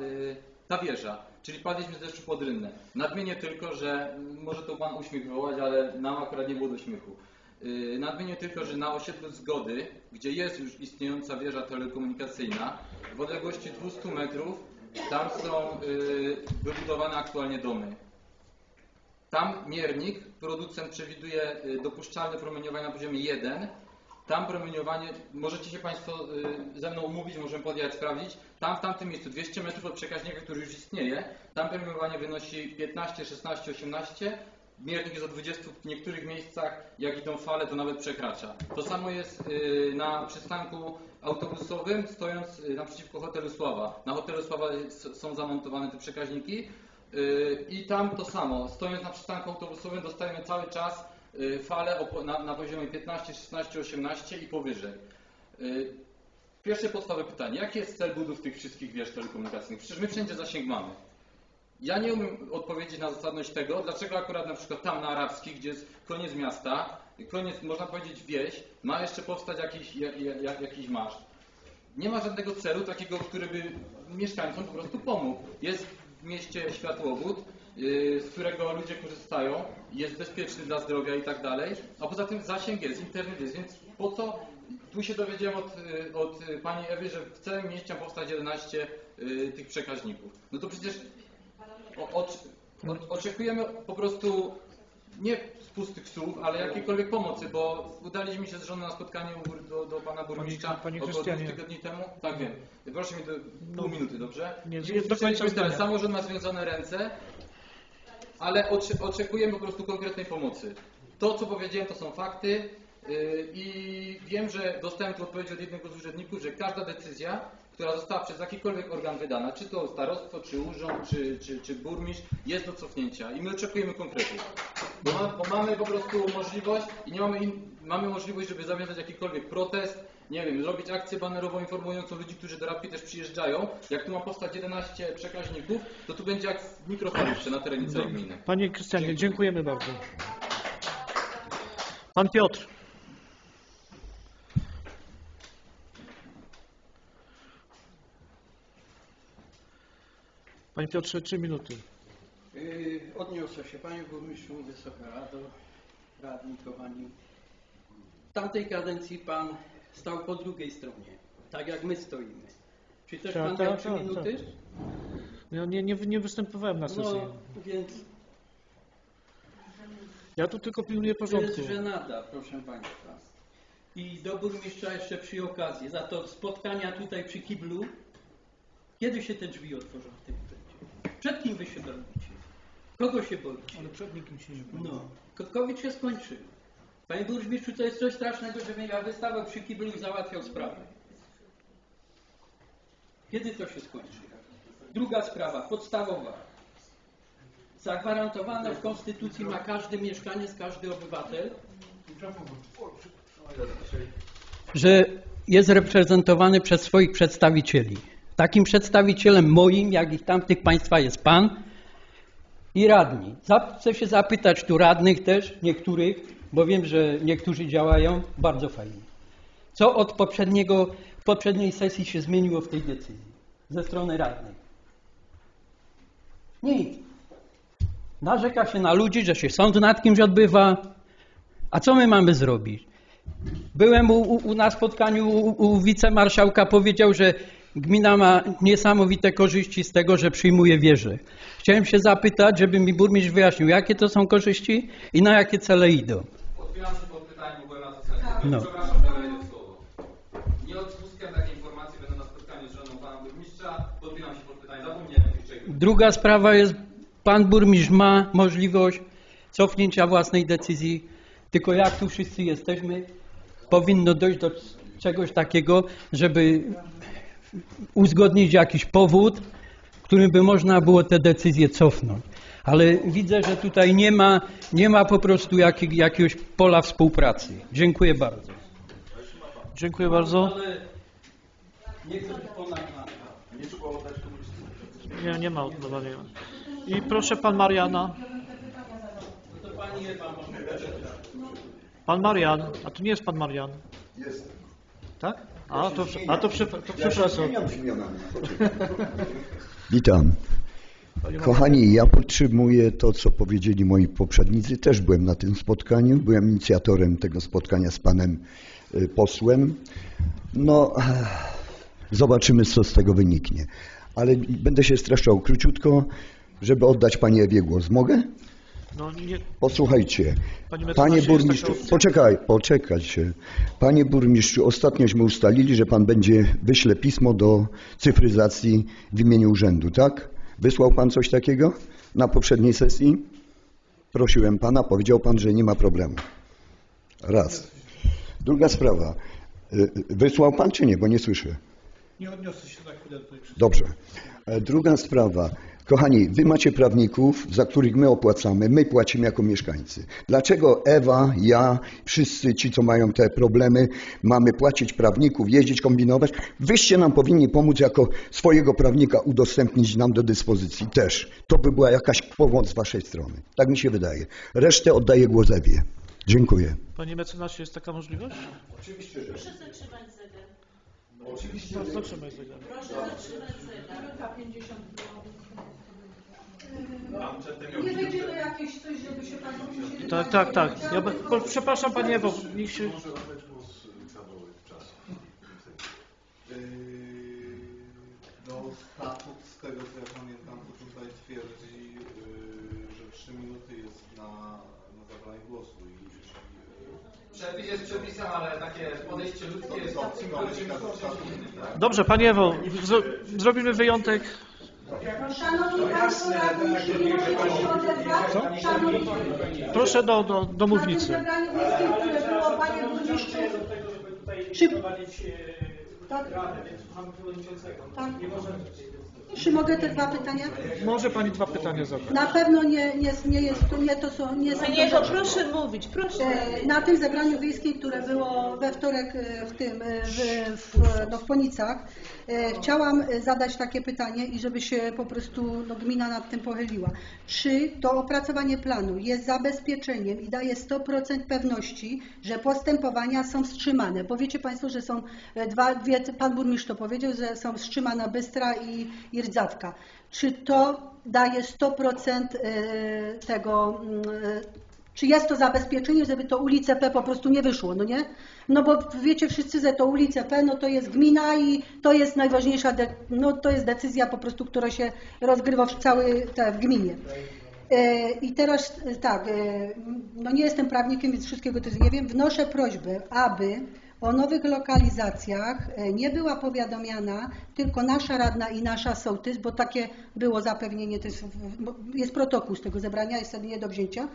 ta wieża, czyli padliśmy z deszczu pod. Nadmienię tylko, że może to Pan uśmiech wywołać, ale nam akurat nie było do śmiechu. Nadmienię tylko, że na osiedlu Zgody, gdzie jest już istniejąca wieża telekomunikacyjna, w odległości 200 metrów, tam są y, wybudowane aktualnie domy. Tam miernik, producent przewiduje y, dopuszczalne promieniowanie na poziomie 1. Tam promieniowanie, możecie się Państwo y, ze mną umówić, możemy podjechać, sprawdzić. Tam w tamtym miejscu, 200 metrów od przekaźnika, który już istnieje, tam promieniowanie wynosi 15, 16, 18. Miernik jest o 20 w niektórych miejscach, jak idą fale, to nawet przekracza. To samo jest na przystanku autobusowym, stojąc y, naprzeciwko hotelu Sława. Na hotelu Sława s- są zamontowane te przekaźniki y, i tam to samo. Stojąc na przystanku autobusowym dostajemy cały czas y, fale na, poziomie 15, 16, 18 i powyżej. Y, Pierwsze podstawowe pytanie. Jaki jest cel budów tych wszystkich wież telekomunikacyjnych? Przecież my wszędzie zasięg mamy. Ja nie umiem odpowiedzieć na zasadność tego, dlaczego akurat na przykład tam na Arabskich, gdzie jest koniec miasta, koniec, można powiedzieć wieś, ma jeszcze powstać jakiś, jak, jak, jakiś maszt. Nie ma żadnego celu takiego, który by mieszkańcom po prostu pomógł. Jest w mieście światłowód, yy, z którego ludzie korzystają, jest bezpieczny dla zdrowia i tak dalej, a poza tym zasięg jest, internet jest, więc po co? Tu się dowiedziałem od, yy, od pani Ewy, że w całym mieście ma powstać 11 yy, tych przekaźników. No to przecież o, oczy- o, oczekujemy po prostu nie z pustych słów, ale jakiejkolwiek pomocy, bo udaliśmy się z żoną na spotkanie do, do pana burmistrza panie około dwóch tygodni temu. Tak wiem. Proszę mi do pół minuty, dobrze? Nie, I usłyszeliśmy tyle. Samorząd ma związane ręce, ale oczekujemy po prostu konkretnej pomocy. To, co powiedziałem, to są fakty yy, i wiem, że dostałem tu odpowiedź od jednego z urzędników, że każda decyzja, która została przez jakikolwiek organ wydana, czy to starostwo, czy urząd, czy, czy, czy burmistrz, jest do cofnięcia i my oczekujemy konkretów. Bo, ma, bo mamy po prostu możliwość i nie mamy, in, mamy możliwość, żeby zawiązać jakikolwiek protest, nie wiem, zrobić akcję banerową informującą ludzi, którzy do Rapki też przyjeżdżają. Jak tu ma powstać 11 przekaźników, to tu będzie jak w mikrofalówce na terenie całej gminy. Panie Krystianie, dziękujemy bardzo. Pan Piotr. Panie Piotrze, trzy minuty. Yy, Odniosę się Panie Burmistrzu, Wysoka Rado, Radni, Kochani. W tamtej kadencji Pan stał po drugiej stronie, tak jak my stoimy. Czy też Tak, Pan tak, miał trzy tak, minuty? Ja nie, nie, nie występowałem na sesji. No, więc Ja tu tylko pilnuję to jest porządku. żenada, proszę Państwa. I do burmistrza jeszcze przy okazji, za to spotkania tutaj przy kiblu, kiedy się te drzwi otworzą w tym? Przed kim Wy się bronicie? Kogo się boicie? Ale przed nikim się nie broni. No, Ko- COVID się skończył. Panie burmistrzu, to jest coś strasznego, żebym ja wystawał przy kiblu i załatwiał sprawę. Kiedy to się skończy? Druga sprawa, podstawowa. Zagwarantowane w Konstytucji ma każdy mieszkaniec, każdy obywatel, że jest reprezentowany przez swoich przedstawicieli. Takim przedstawicielem moim, jak i tamtych państwa jest pan i radni. Chcę się zapytać tu radnych też, niektórych, bo wiem, że niektórzy działają bardzo fajnie. Co od poprzedniego, poprzedniej sesji się zmieniło w tej decyzji ze strony radnych? Nic. Narzeka się na ludzi, że się sąd nad kimś odbywa. A co my mamy zrobić? Byłem u, u- na spotkaniu u, u wicemarszałka, powiedział, że gmina ma niesamowite korzyści z tego, że przyjmuje wieże. Chciałem się zapytać, żeby mi burmistrz wyjaśnił, jakie to są korzyści i na jakie cele idą. Odbieram się pod pytanie, bo byłem na sesji. No. Przepraszam, słowo. Nie odpuszczam takie informacje, będę na spotkaniu z żoną pana burmistrza. Podbieram się pod pytanie, zapomniałem trzech Druga sprawa jest, pan burmistrz ma możliwość cofnięcia własnej decyzji, tylko jak tu wszyscy jesteśmy, powinno dojść do czegoś takiego, żeby uzgodnić jakiś powód, którym by można było te decyzje cofnąć. Ale widzę, że tutaj nie ma, nie ma po prostu jak, jakiegoś pola współpracy. Dziękuję bardzo. Dziękuję bardzo. Nie. Nie, nie ma odnowania. I proszę pan Mariana. To pani Ewa może Pan Marian, a to nie jest pan Marian. Jest. Tak? A to, a to, prze, to przepraszam. Witam. Kochani, ja podtrzymuję to, co powiedzieli moi poprzednicy. Też byłem na tym spotkaniu. Byłem inicjatorem tego spotkania z panem y, posłem. No, zobaczymy, co z tego wyniknie. Ale będę się streszczał króciutko, żeby oddać pani Ewie głos. Mogę? No nie, Posłuchajcie, Panie panie burmistrzu, poczekaj, poczekaj się. Panie burmistrzu, ostatniośmy ustalili, że pan będzie, wyśle pismo do cyfryzacji w imieniu urzędu, tak? Wysłał pan coś takiego na poprzedniej sesji? Prosiłem pana, powiedział pan, że nie ma problemu. Raz. Druga sprawa. Y, Wysłał pan czy nie, bo nie słyszę. Nie odniosę się za chwilę do tej Dobrze. E, Druga sprawa. Kochani, wy macie prawników, za których my opłacamy, my płacimy jako mieszkańcy. Dlaczego Ewa, ja, wszyscy ci, co mają te problemy, mamy płacić prawników, jeździć, kombinować? Wyście nam powinni pomóc jako swojego prawnika udostępnić nam do dyspozycji też. To by była jakaś pomoc z waszej strony. Tak mi się wydaje. Resztę oddaję głos Ewie. Dziękuję. Panie mecenasie, jest taka możliwość? Oczywiście, że. Proszę zatrzymać zegar. Oczywiście. No, zatrzymaj zegar. Proszę zatrzymać zegar. Minuta 50 Nie będzie to jakieś coś, żeby się Państwo musieli... Tak, tak, tak. Ja, be- bo, przepraszam Panie Ewo, niech się... Może oddać głos kawałek czasu. No statut z tego co ja pamiętam, to tutaj twierdzi, yy, że 3 minuty jest na, na zabranie głosu i jeśli Przepis jest przepisem, ale takie podejście ludzkie jest czymś innym, tak? Dobrze, Panie Ewo, zro, zrobimy wyjątek. Szanowni Państwo radni, jeśli nie możecie się odezwać, szanowni Proszę do, do, do Na tym mównicy. zebraniu wiejskim, które było, Panie Burmistrzu, czy... Tak? Tak. Czy mogę te dwa pytania? Może Pani dwa pytania zadać. Na pewno nie, nie, nie jest to, nie to są, nie są Panie to proszę mówić, proszę. E, Na tym zebraniu wiejskim, które było we wtorek e, w tym, e, w, w, no w Ponicach, e, chciałam e, zadać takie pytanie i żeby się po prostu no, gmina nad tym pochyliła. Czy to opracowanie planu jest zabezpieczeniem i daje 100% pewności, że postępowania są wstrzymane? Bo wiecie Państwo, że są e, dwa, dwie, Pan Burmistrz to powiedział, że są wstrzymana Bystra i, i Rdzawka. Czy to daje 100% e, tego mm, e, czy jest to zabezpieczenie, żeby to ulicę P po prostu nie wyszło, no nie? No bo wiecie wszyscy, że to ulicę P, no to jest gmina i to jest najważniejsza, no to jest decyzja po prostu, która się rozgrywa w całej te, w gminie. E, I teraz e, tak, e, no nie jestem prawnikiem, więc wszystkiego też nie wiem. Wnoszę prośbę, aby o nowych lokalizacjach nie była powiadamiana tylko nasza radna i nasza sołtys, bo takie było zapewnienie, to jest, jest protokół z tego zebrania, jest nie do wzięcia,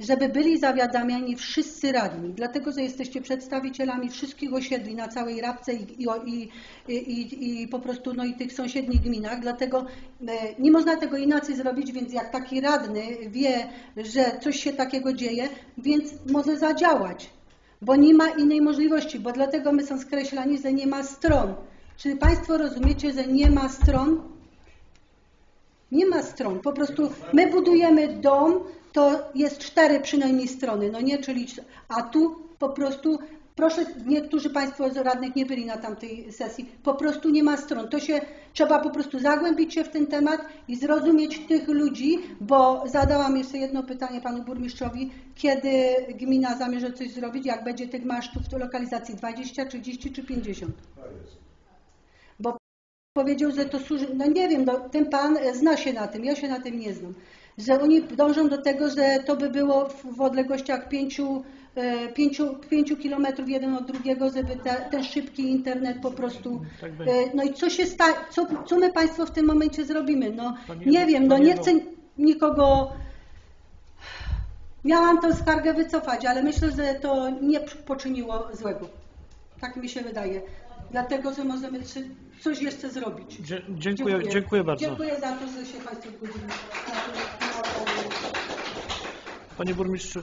żeby byli zawiadamiani wszyscy radni, dlatego że jesteście przedstawicielami wszystkich osiedli na całej Rabce i, i, i, i, po prostu no i tych sąsiednich gminach, dlatego e, nie można tego inaczej zrobić, więc jak taki radny wie, że coś się takiego dzieje, więc może zadziałać, bo nie ma innej możliwości, bo dlatego my są skreślani, że nie ma stron. Czy Państwo rozumiecie, że nie ma stron? Nie ma stron. Po prostu my budujemy dom, to jest cztery przynajmniej strony, no nie, czyli, a tu po prostu, proszę, niektórzy Państwo z radnych nie byli na tamtej sesji, po prostu nie ma stron. To się, trzeba po prostu zagłębić się w ten temat i zrozumieć tych ludzi, bo zadałam jeszcze jedno pytanie Panu Burmistrzowi, kiedy gmina zamierza coś zrobić, jak będzie tych masztów w lokalizacji 20, 30 czy 50? Bo powiedział, że to służy, no nie wiem, no, ten pan zna się na tym, ja się na tym nie znam, że oni dążą do tego, że to by było w, w odległościach pięciu, e, pięciu, pięciu kilometrów jeden od drugiego, żeby te, ten szybki internet po prostu, Tak e, no i co się sta, co, co my Państwo w tym momencie zrobimy, no Pani- nie wiem, no nie Ewo. chcę nikogo, miałam tę skargę wycofać, ale myślę, że to nie poczyniło złego, tak mi się wydaje, dlatego, że możemy coś jeszcze zrobić. Dzie- Dziękuję, dziękuję bardzo. Dziękuję za to, że się Państwo zgodzili. Panie burmistrzu,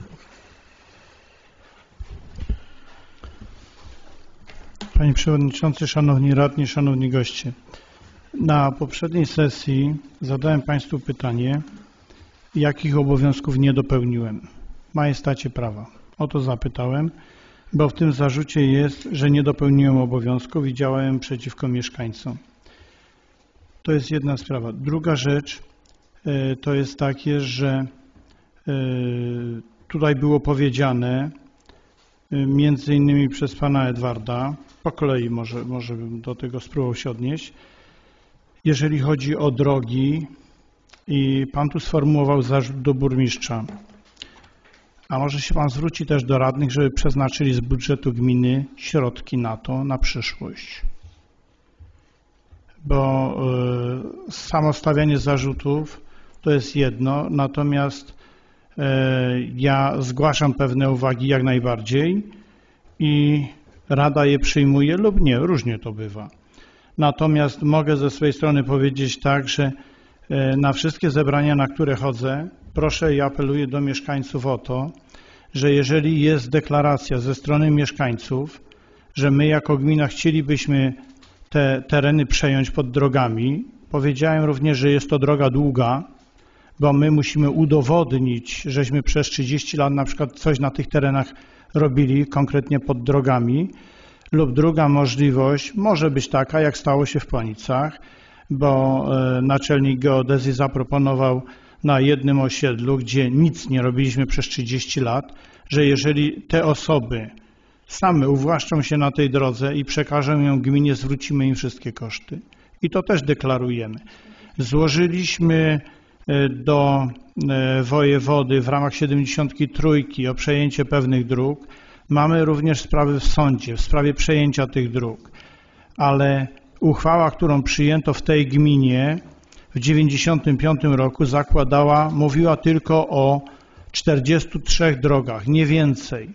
Panie Przewodniczący, Szanowni Radni, Szanowni Goście. Na poprzedniej sesji zadałem Państwu pytanie, jakich obowiązków nie dopełniłem. Majestacie prawa. O to zapytałem, bo w tym zarzucie jest, że nie dopełniłem obowiązków i działałem przeciwko mieszkańcom. To jest jedna sprawa. Druga rzecz e, to jest takie, że e, tutaj było powiedziane, y, między innymi przez pana Edwarda, po kolei może, może bym do tego spróbował się odnieść. Jeżeli chodzi o drogi i pan tu sformułował zarzut do burmistrza, a może się pan zwróci też do radnych, żeby przeznaczyli z budżetu gminy środki na to na przyszłość. Bo y, samo stawianie zarzutów to jest jedno, natomiast y, ja zgłaszam pewne uwagi jak najbardziej i Rada je przyjmuje lub nie, różnie to bywa. Natomiast mogę ze swojej strony powiedzieć tak, że e, na wszystkie zebrania, na które chodzę, proszę i apeluję do mieszkańców o to, że jeżeli jest deklaracja ze strony mieszkańców, że my jako gmina chcielibyśmy te tereny przejąć pod drogami, powiedziałem również, że jest to droga długa, bo my musimy udowodnić, żeśmy przez 30 lat na przykład coś na tych terenach robili, konkretnie pod drogami, lub druga możliwość może być taka, jak stało się w Ponicach, bo e, naczelnik geodezji zaproponował na jednym osiedlu, gdzie nic nie robiliśmy przez 30 lat, że jeżeli te osoby same uwłaszczą się na tej drodze i przekażą ją gminie, zwrócimy im wszystkie koszty. I to też deklarujemy. Złożyliśmy e, do e, wojewody w ramach 73 o przejęcie pewnych dróg. Mamy również sprawy w sądzie w sprawie przejęcia tych dróg, ale uchwała, którą przyjęto w tej gminie w 95 roku zakładała, mówiła tylko o 43 drogach, nie więcej.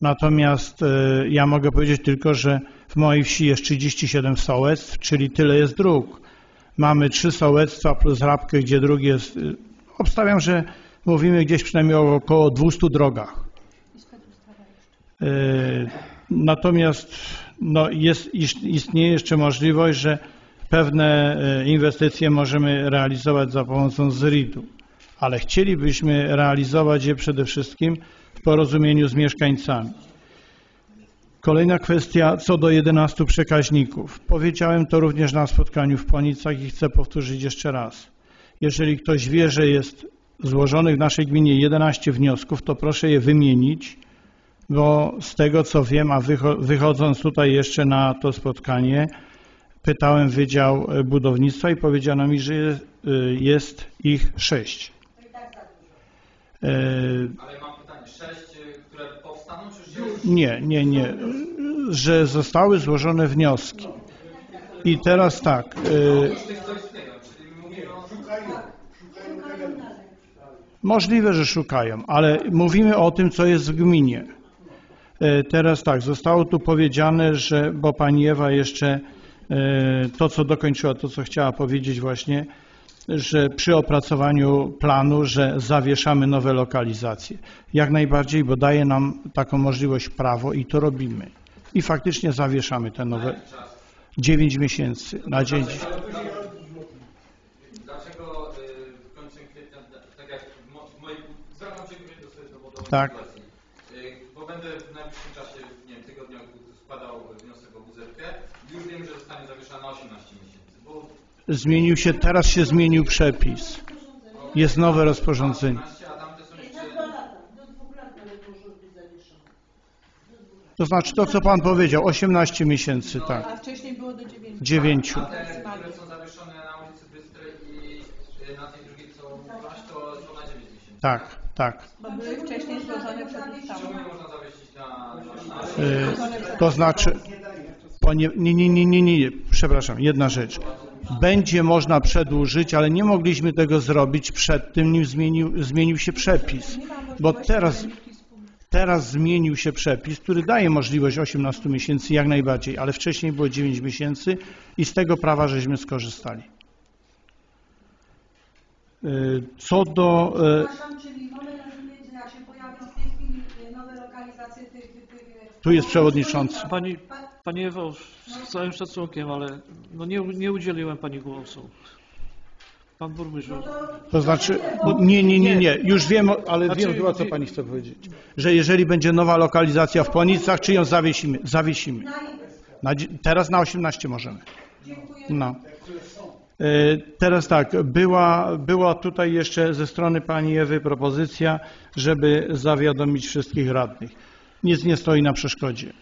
Natomiast e, ja mogę powiedzieć tylko, że w mojej wsi jest 37 sołectw, czyli tyle jest dróg. Mamy trzy sołectwa plus Rabkę, gdzie dróg jest, e, obstawiam, że mówimy gdzieś przynajmniej o około 200 drogach. E, Natomiast no, jest, istnieje jeszcze możliwość, że pewne e, inwestycje możemy realizować za pomocą ZRID-u, ale chcielibyśmy realizować je przede wszystkim w porozumieniu z mieszkańcami. Kolejna kwestia co do 11 przekaźników. Powiedziałem to również na spotkaniu w Ponicach i chcę powtórzyć jeszcze raz. Jeżeli ktoś wie, że jest złożonych w naszej gminie 11 wniosków, to proszę je wymienić, bo z tego co wiem, a wycho- wychodząc tutaj jeszcze na to spotkanie, pytałem Wydział Budownictwa i powiedziano mi, że jest, y, ich sześć. E, Ale mam pytanie, sześć, y, które powstaną, czy już Nie, nie, nie. że zostały złożone wnioski. I teraz tak, y, możliwe, że szukają, ale mówimy o tym, co jest w gminie. E, Teraz tak, zostało tu powiedziane, że, bo pani Ewa jeszcze e, to, co dokończyła, to, co chciała powiedzieć właśnie, że przy opracowaniu planu, że zawieszamy nowe lokalizacje. Jak najbardziej, bo daje nam taką możliwość prawo i to robimy. I faktycznie zawieszamy te nowe 9 miesięcy na dzień. Dlaczego w końcu kwietnia, tak jak w mo- w mojej, zwracam się do swojej dowodowej Tak. sytuacji, Y, bo będę w najbliższym czasie, nie wiem, tygodniach składał wniosek o buzerkę. Już wiem, że zostanie zawieszana na 18 miesięcy, bo Zmienił się, teraz się zmienił przepis. Jest nowe rozporządzenie. To znaczy to, co Pan powiedział, 18 miesięcy, tak. A wcześniej było do 9. 9. a te, które są zawieszone na ulicy Bystrej i y, na tej drugiej, co masz, to są na 9 miesięcy. Tak, tak. Bo były wcześniej złożone przed Czemu nie można zawiesić na... na, Y, To znaczy, nie, nie, nie, nie, nie, przepraszam, jedna rzecz. Będzie można przedłużyć, ale nie mogliśmy tego zrobić przed tym, nim zmienił, zmienił się przepis. Bo teraz, teraz zmienił się przepis, który daje możliwość 18 miesięcy jak najbardziej, ale wcześniej było 9 miesięcy i z tego prawa żeśmy skorzystali. Y, Co do... e, e, Tu jest przewodniczący. Pani, pani Ewo, z całym szacunkiem, ale no nie, nie udzieliłem Pani głosu. Pan burmistrz. To znaczy, nie, nie, nie, nie, już wiem, ale Znaczy, wiem chyba, co Pani chce powiedzieć. Że jeżeli będzie nowa lokalizacja w Ponicach, czy ją zawiesimy? Zawiesimy. Na, teraz na 18 możemy. No. E, Teraz tak, była, była tutaj jeszcze ze strony Pani Ewy propozycja, żeby zawiadomić wszystkich radnych. Nic nie stoi na przeszkodzie.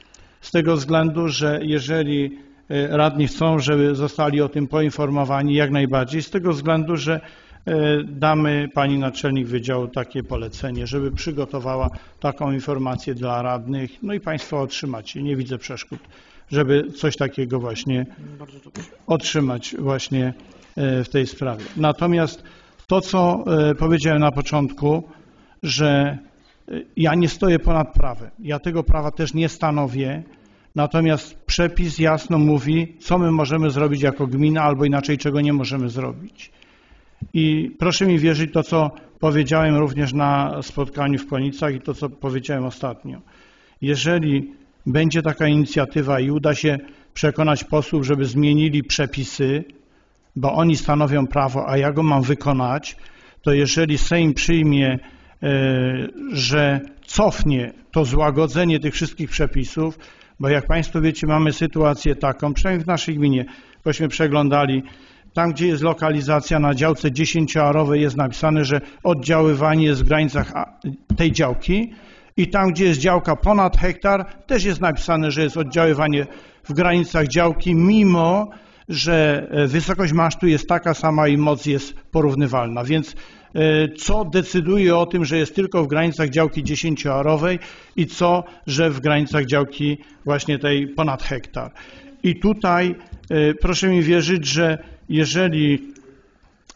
Z tego względu, że jeżeli e, radni chcą, żeby zostali o tym poinformowani jak najbardziej, z tego względu, że e, damy Pani Naczelnik Wydziału takie polecenie, żeby przygotowała taką informację dla radnych, no i Państwo otrzymacie. Nie widzę przeszkód, żeby coś takiego właśnie otrzymać właśnie e, w tej sprawie. Natomiast to, co powiedziałem na początku, że ja nie stoję ponad prawem. Ja tego prawa też nie stanowię, natomiast przepis jasno mówi, co my możemy zrobić jako gmina, albo inaczej, czego nie możemy zrobić. I proszę mi wierzyć to, co powiedziałem również na spotkaniu w Konicach i to, co powiedziałem ostatnio. Jeżeli będzie taka inicjatywa i uda się przekonać posłów, żeby zmienili przepisy, bo oni stanowią prawo, a ja go mam wykonać, to jeżeli Sejm przyjmie, e, że cofnie to złagodzenie tych wszystkich przepisów, bo jak Państwo wiecie, mamy sytuację taką, przynajmniej w naszej gminie, bośmy przeglądali, tam gdzie jest lokalizacja na działce 10-arowej jest napisane, że oddziaływanie jest w granicach tej działki i tam gdzie jest działka ponad hektar też jest napisane, że jest oddziaływanie w granicach działki, mimo że e, wysokość masztu jest taka sama i moc jest porównywalna. Więc co decyduje o tym, że jest tylko w granicach działki 10-arowej i co, że w granicach działki właśnie tej ponad hektar. I tutaj e, proszę mi wierzyć, że jeżeli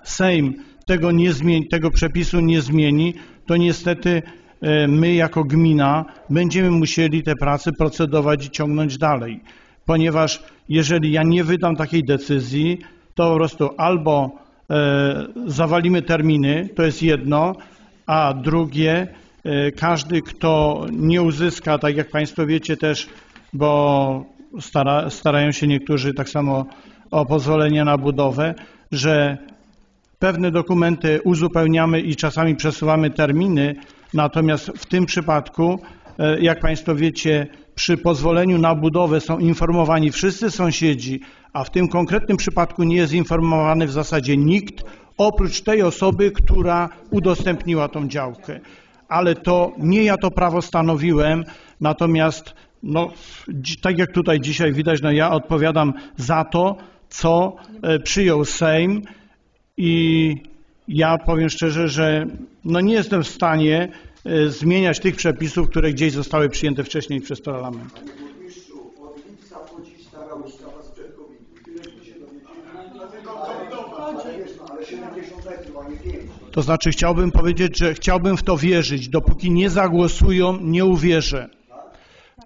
Sejm tego, nie zmieni, tego przepisu nie zmieni, to niestety e, my jako gmina będziemy musieli te prace procedować i ciągnąć dalej. Ponieważ jeżeli ja nie wydam takiej decyzji, to po prostu albo e, zawalimy terminy, to jest jedno, a drugie, e, każdy, kto nie uzyska, tak jak Państwo wiecie też, bo stara, starają się niektórzy tak samo o pozwolenie na budowę, że pewne dokumenty uzupełniamy i czasami przesuwamy terminy, natomiast w tym przypadku, e, jak Państwo wiecie, przy pozwoleniu na budowę są informowani wszyscy sąsiedzi, a w tym konkretnym przypadku nie jest informowany w zasadzie nikt, oprócz tej osoby, która udostępniła tą działkę. Ale to nie ja to prawo stanowiłem, natomiast no, tak jak tutaj dzisiaj widać, no ja odpowiadam za to, co e, przyjął Sejm i ja powiem szczerze, że no nie jestem w stanie e, zmieniać tych przepisów, które gdzieś zostały przyjęte wcześniej przez parlament. Panie burmistrzu, metrów, a nie 5. To znaczy chciałbym powiedzieć, że chciałbym w to wierzyć. Dopóki nie zagłosują, nie uwierzę.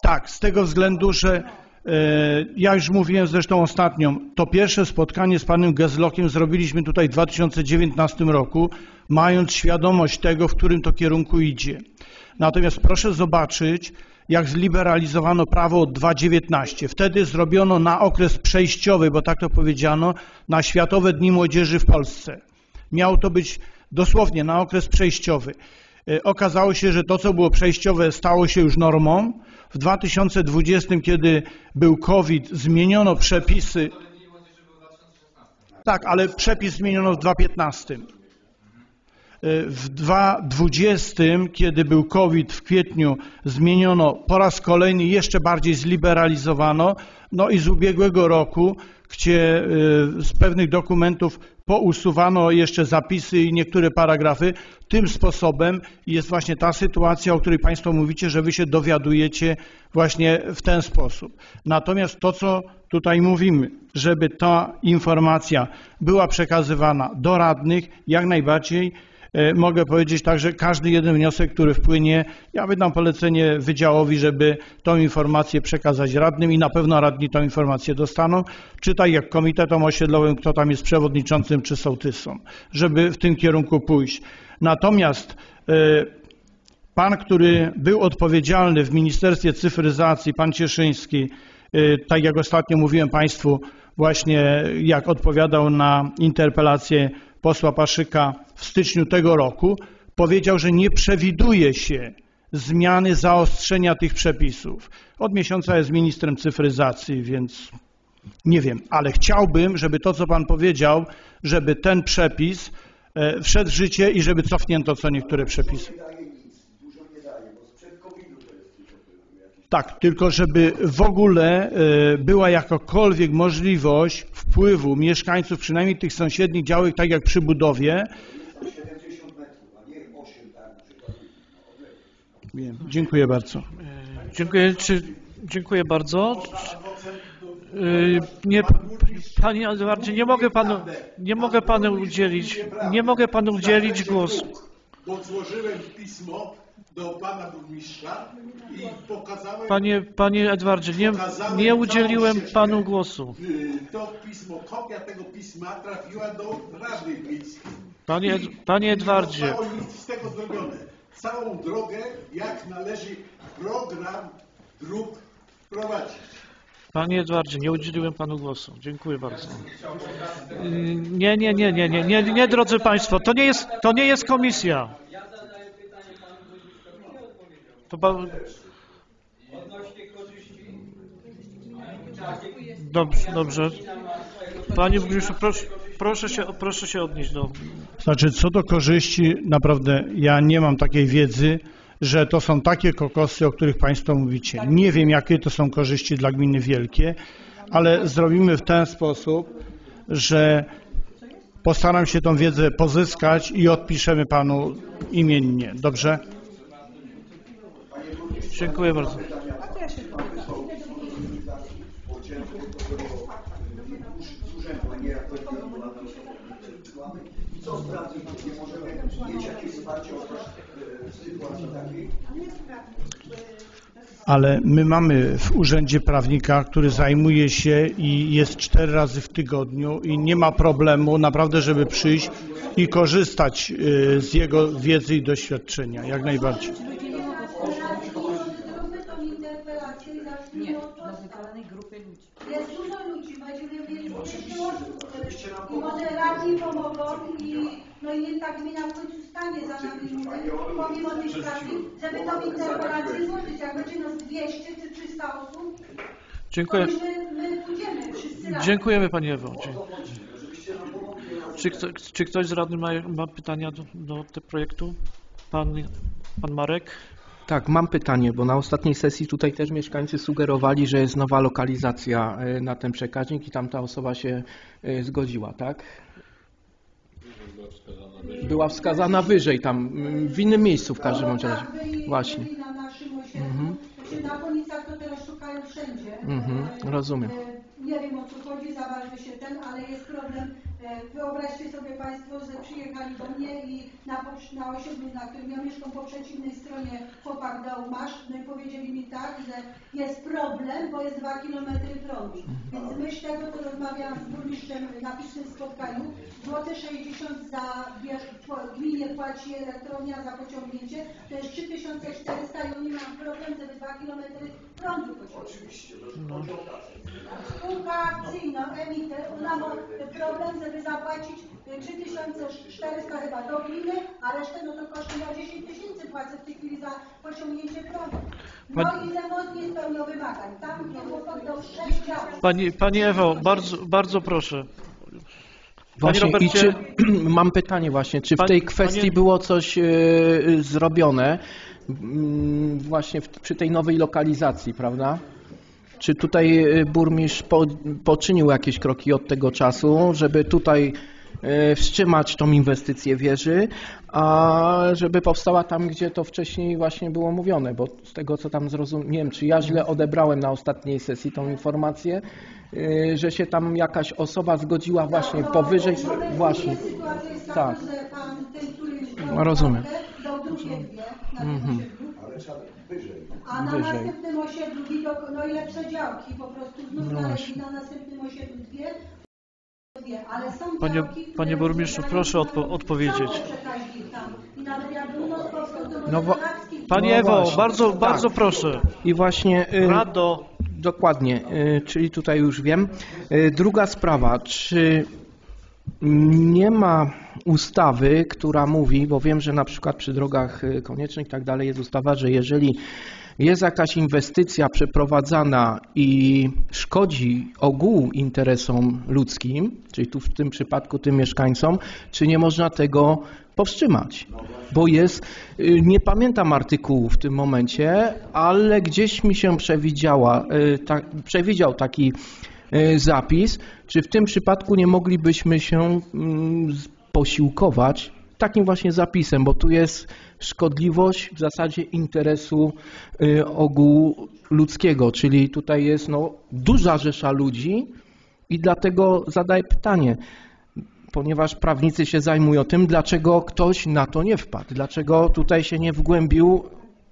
Tak, z tego względu, że e, ja już mówiłem zresztą ostatnio, to pierwsze spotkanie z panem Gezlokiem zrobiliśmy tutaj w 2019 roku, mając świadomość tego, w którym to kierunku idzie. Natomiast proszę zobaczyć, jak zliberalizowano prawo od 2.19. Wtedy zrobiono na okres przejściowy, bo tak to powiedziano, na Światowe Dni Młodzieży w Polsce. Miało to być dosłownie na okres przejściowy. E, Okazało się, że to, co było przejściowe, stało się już normą. W 2020, kiedy był COVID, zmieniono przepisy. Tak, ale przepis zmieniono w 2015. W 2020, kiedy był COVID w kwietniu, zmieniono po raz kolejny, jeszcze bardziej zliberalizowano. No i z ubiegłego roku, gdzie y, z pewnych dokumentów pousuwano jeszcze zapisy i niektóre paragrafy. Tym sposobem jest właśnie ta sytuacja, o której Państwo mówicie, że Wy się dowiadujecie właśnie w ten sposób. Natomiast to, co tutaj mówimy, żeby ta informacja była przekazywana do radnych, jak najbardziej Mogę powiedzieć tak, że każdy jeden wniosek, który wpłynie, ja wydam polecenie wydziałowi, żeby tą informację przekazać radnym i na pewno radni tą informację dostaną, czy tak jak komitetom osiedlowym, kto tam jest przewodniczącym czy sołtysą, żeby w tym kierunku pójść. Natomiast e, pan, który był odpowiedzialny w Ministerstwie Cyfryzacji, pan Cieszyński, e, tak jak ostatnio mówiłem Państwu, właśnie jak odpowiadał na interpelację posła Paszyka w styczniu tego roku, powiedział, że nie przewiduje się zmiany zaostrzenia tych przepisów. Od miesiąca jest ministrem cyfryzacji, więc nie wiem, ale chciałbym, żeby to, co Pan powiedział, żeby ten przepis e, wszedł w życie i żeby cofnięto co niektóre przepisy. Tak, tylko żeby w ogóle e, była jakakolwiek możliwość wpływu mieszkańców, przynajmniej tych sąsiednich działek, tak jak przy budowie. Wiem, dziękuję bardzo. Dziękuję, czy, dziękuję bardzo. Yy, Nie, panie Edwardzie, nie mogę panu, nie mogę panu udzielić, nie mogę panu udzielić głosu. Bo złożyłem pismo do pana burmistrza i pokazałem... Panie, panie Edwardzie, nie, nie udzieliłem panu głosu. Y, To pismo, kopia tego pisma trafiła do radnych miejskich. Panie, panie nie Edwardzie, zostało nic z tego zrobione. Całą drogę, jak należy program dróg prowadzić. panie Edwardzie, nie udzieliłem panu głosu. Dziękuję bardzo. Yy, Nie, nie, nie, nie, nie, nie, nie, drodzy państwo, to nie jest, to nie jest komisja. To ba... Dobrze, dobrze. Panie burmistrzu, proszę, proszę, się, proszę się odnieść do... Znaczy, co do korzyści, naprawdę ja nie mam takiej wiedzy, że to są takie kokosy, o których Państwo mówicie. Nie wiem, jakie to są korzyści dla gminy wielkie, ale zrobimy w ten sposób, że postaram się tą wiedzę pozyskać i odpiszemy Panu imiennie. Dobrze? Dziękuję bardzo. I co z prawnikiem? Nie możemy mieć jakieś wsparcie e, w sytuacji takiej? Ale my mamy w urzędzie prawnika, który zajmuje się i jest cztery razy w tygodniu i nie ma problemu naprawdę, żeby przyjść i korzystać y, z jego wiedzy i doświadczenia, jak najbardziej. Nie, dla wybranej grupy ludzi. I może radni pomogą i no i niech ta gmina w końcu stanie za nami pomimo tej sprawy, żeby tą interpelację złożyć. Jak będzie nas 200 czy 300 osób, Dziękuję. to my, my pójdziemy wszyscy razem. Dziękujemy Panie Ewo. Dzie- Czy, kto, czy ktoś z radnych ma, ma pytania do, do tego projektu? Pan, pan Marek? Tak, mam pytanie, bo na ostatniej sesji tutaj też mieszkańcy sugerowali, że jest nowa lokalizacja e, na ten przekaźnik i tam ta osoba się e, zgodziła, tak? Była wskazana wyżej tam, mm, w innym miejscu w każdym bądź razie. Właśnie. na naszym osiedlu. Mhm. Na to teraz szukają wszędzie. Mhm, rozumiem. E, Nie wiem o co chodzi, zawalmy się ten, ale jest problem Wyobraźcie sobie Państwo, że przyjechali do mnie i na, na osiedlu, na którym ja mieszkam po przeciwnej stronie chłopak dał masz, no i powiedzieli mi tak, że jest problem, bo jest 2 km prądu. Więc myśl tego, to rozmawiałam z burmistrzem na piśmie spotkaniu, złote 60 za gminie płaci elektrownia za pociągnięcie, to jest 3400 i oni mają problem, żeby 2 km prądu pociągnąć. Oczywiście, No. Spółka akcyjna, emiter, ona ma problem, żeby zapłacić y, 3400 chyba do gminy, a resztę no to kosztuje na 10 tysięcy płacę w tej chwili za pociągnięcie prądu. No Pani- i nie spełniał wymagań. Tam nie poddał 6 działów. Pani, Pani Ewo, bardzo, bardzo proszę. Panie Właśnie, i czy, mam pytanie właśnie, czy w tej kwestii panie- było coś e, zrobione mm, właśnie w, przy tej nowej lokalizacji, prawda? Czy tutaj e, burmistrz po, poczynił jakieś kroki od tego czasu, żeby tutaj e, wstrzymać tą inwestycję wieży, a żeby powstała tam, gdzie to wcześniej właśnie było mówione, bo z tego co tam zrozumiałem, nie wiem, czy ja źle odebrałem na ostatniej sesji tą informację, e, że się tam jakaś osoba zgodziła właśnie powyżej, właśnie, Sytuacja jest taka, tak. że pan, ten, No, rozumiem. dał drugie osiedlu. A na Wyżej. następnym osiedlu widok, no i lepsze działki, po prostu znów No właśnie. na następnym osiedlu dwie, dwie, ale są Panie, działki, które panie burmistrzu, proszę odpo odpowiedzieć. przekaźnik tam. I nawet No Pani No Ewo, właśnie, bardzo, tak. bardzo proszę. I właśnie. y, Rado. Dokładnie, y, czyli tutaj już wiem. Y, Druga sprawa, czy nie ma ustawy, która mówi, bo wiem, że na przykład przy drogach y, koniecznych i tak dalej jest ustawa, że jeżeli jest jakaś inwestycja przeprowadzana i szkodzi ogółu interesom ludzkim, czyli tu w tym przypadku tym mieszkańcom, czy nie można tego powstrzymać? Bo jest, y, nie pamiętam artykułu w tym momencie, ale gdzieś mi się przewidziała, y, ta, przewidział taki zapis, czy w tym przypadku nie moglibyśmy się mm, posiłkować takim właśnie zapisem, bo tu jest szkodliwość w zasadzie interesu y, ogółu ludzkiego, czyli tutaj jest no, duża rzesza ludzi i dlatego zadaję pytanie, ponieważ prawnicy się zajmują tym, dlaczego ktoś na to nie wpadł, dlaczego tutaj się nie wgłębił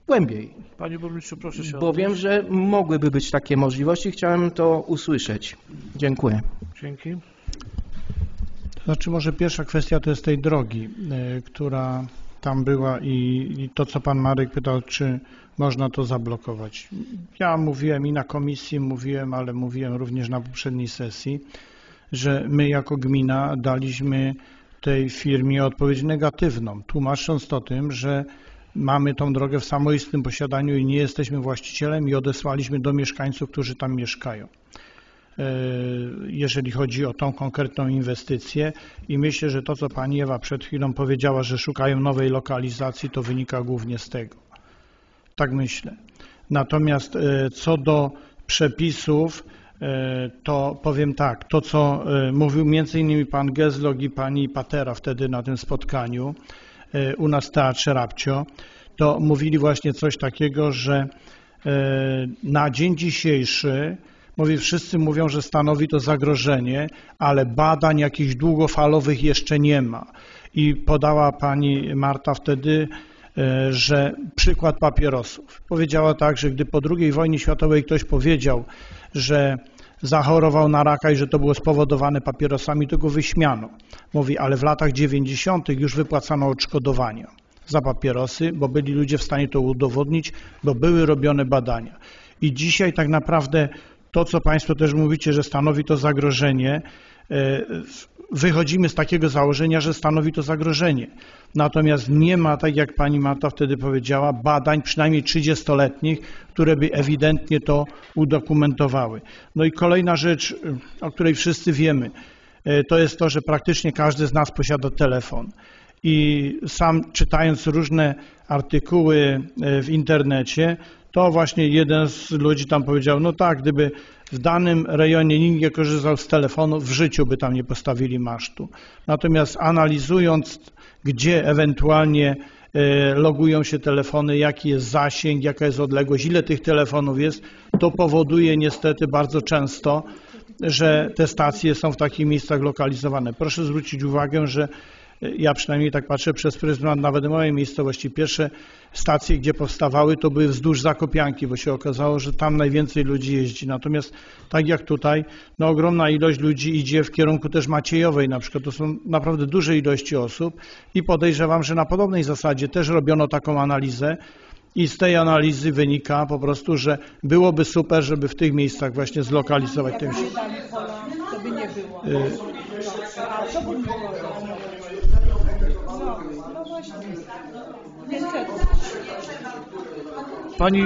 głębiej. Panie burmistrzu, proszę się Bo odnieść. wiem, że mogłyby być takie możliwości, chciałem to usłyszeć. Dziękuję. Dzięki. Znaczy może pierwsza kwestia to jest tej drogi, y, która tam była i, i to, co pan Marek pytał, czy można to zablokować. Ja mówiłem i na komisji mówiłem, ale mówiłem również na poprzedniej sesji, że my jako gmina daliśmy tej firmie odpowiedź negatywną, tłumacząc to tym, że mamy tą drogę w samoistnym posiadaniu i nie jesteśmy właścicielem i odesłaliśmy do mieszkańców, którzy tam mieszkają e, jeżeli chodzi o tą konkretną inwestycję i myślę, że to, co pani Ewa przed chwilą powiedziała, że szukają nowej lokalizacji, to wynika głównie z tego. Tak myślę. Natomiast e, co do przepisów, e, to powiem tak, to co e, mówił między innymi pan Gezlog i pani Patera wtedy na tym spotkaniu e, u nas w Teatrze Rabcio, to mówili właśnie coś takiego, że e, na dzień dzisiejszy Mówi, wszyscy mówią, że stanowi to zagrożenie, ale badań jakichś długofalowych jeszcze nie ma. I podała pani Marta wtedy, e, że przykład papierosów. Powiedziała tak, że gdy po II wojnie światowej ktoś powiedział, że zachorował na raka i że to było spowodowane papierosami, to go wyśmiano. Mówi, ale w latach 90. już wypłacano odszkodowania za papierosy, bo byli ludzie w stanie to udowodnić, bo były robione badania. I dzisiaj tak naprawdę to, co Państwo też mówicie, że stanowi to zagrożenie, e, wychodzimy z takiego założenia, że stanowi to zagrożenie. Natomiast nie ma, tak jak Pani Marta wtedy powiedziała, badań przynajmniej 30-letnich, które by ewidentnie to udokumentowały. No i kolejna rzecz, o której wszyscy wiemy, e, to jest to, że praktycznie każdy z nas posiada telefon. I sam czytając różne artykuły e, w internecie, to właśnie jeden z ludzi tam powiedział, no tak, gdyby w danym rejonie nikt nie korzystał z telefonu, w życiu by tam nie postawili masztu. Natomiast analizując, gdzie ewentualnie e, logują się telefony, jaki jest zasięg, jaka jest odległość, ile tych telefonów jest, to powoduje niestety bardzo często, że te stacje są w takich miejscach lokalizowane. Proszę zwrócić uwagę, że ja przynajmniej tak patrzę przez pryzmat nawet mojej miejscowości. Pierwsze stacje, gdzie powstawały, to były wzdłuż Zakopianki, bo się okazało, że tam najwięcej ludzi jeździ. Natomiast tak jak tutaj, no ogromna ilość ludzi idzie w kierunku też Maciejowej na przykład. To są naprawdę duże ilości osób i podejrzewam, że na podobnej zasadzie też robiono taką analizę. I z tej analizy wynika po prostu, że byłoby super, żeby w tych miejscach właśnie zlokalizować te Jakby nie dali pola, to by nie było. A co by było? Pani,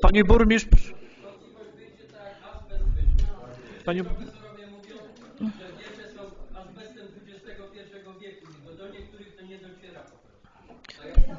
Panie Burmistrz, Panie,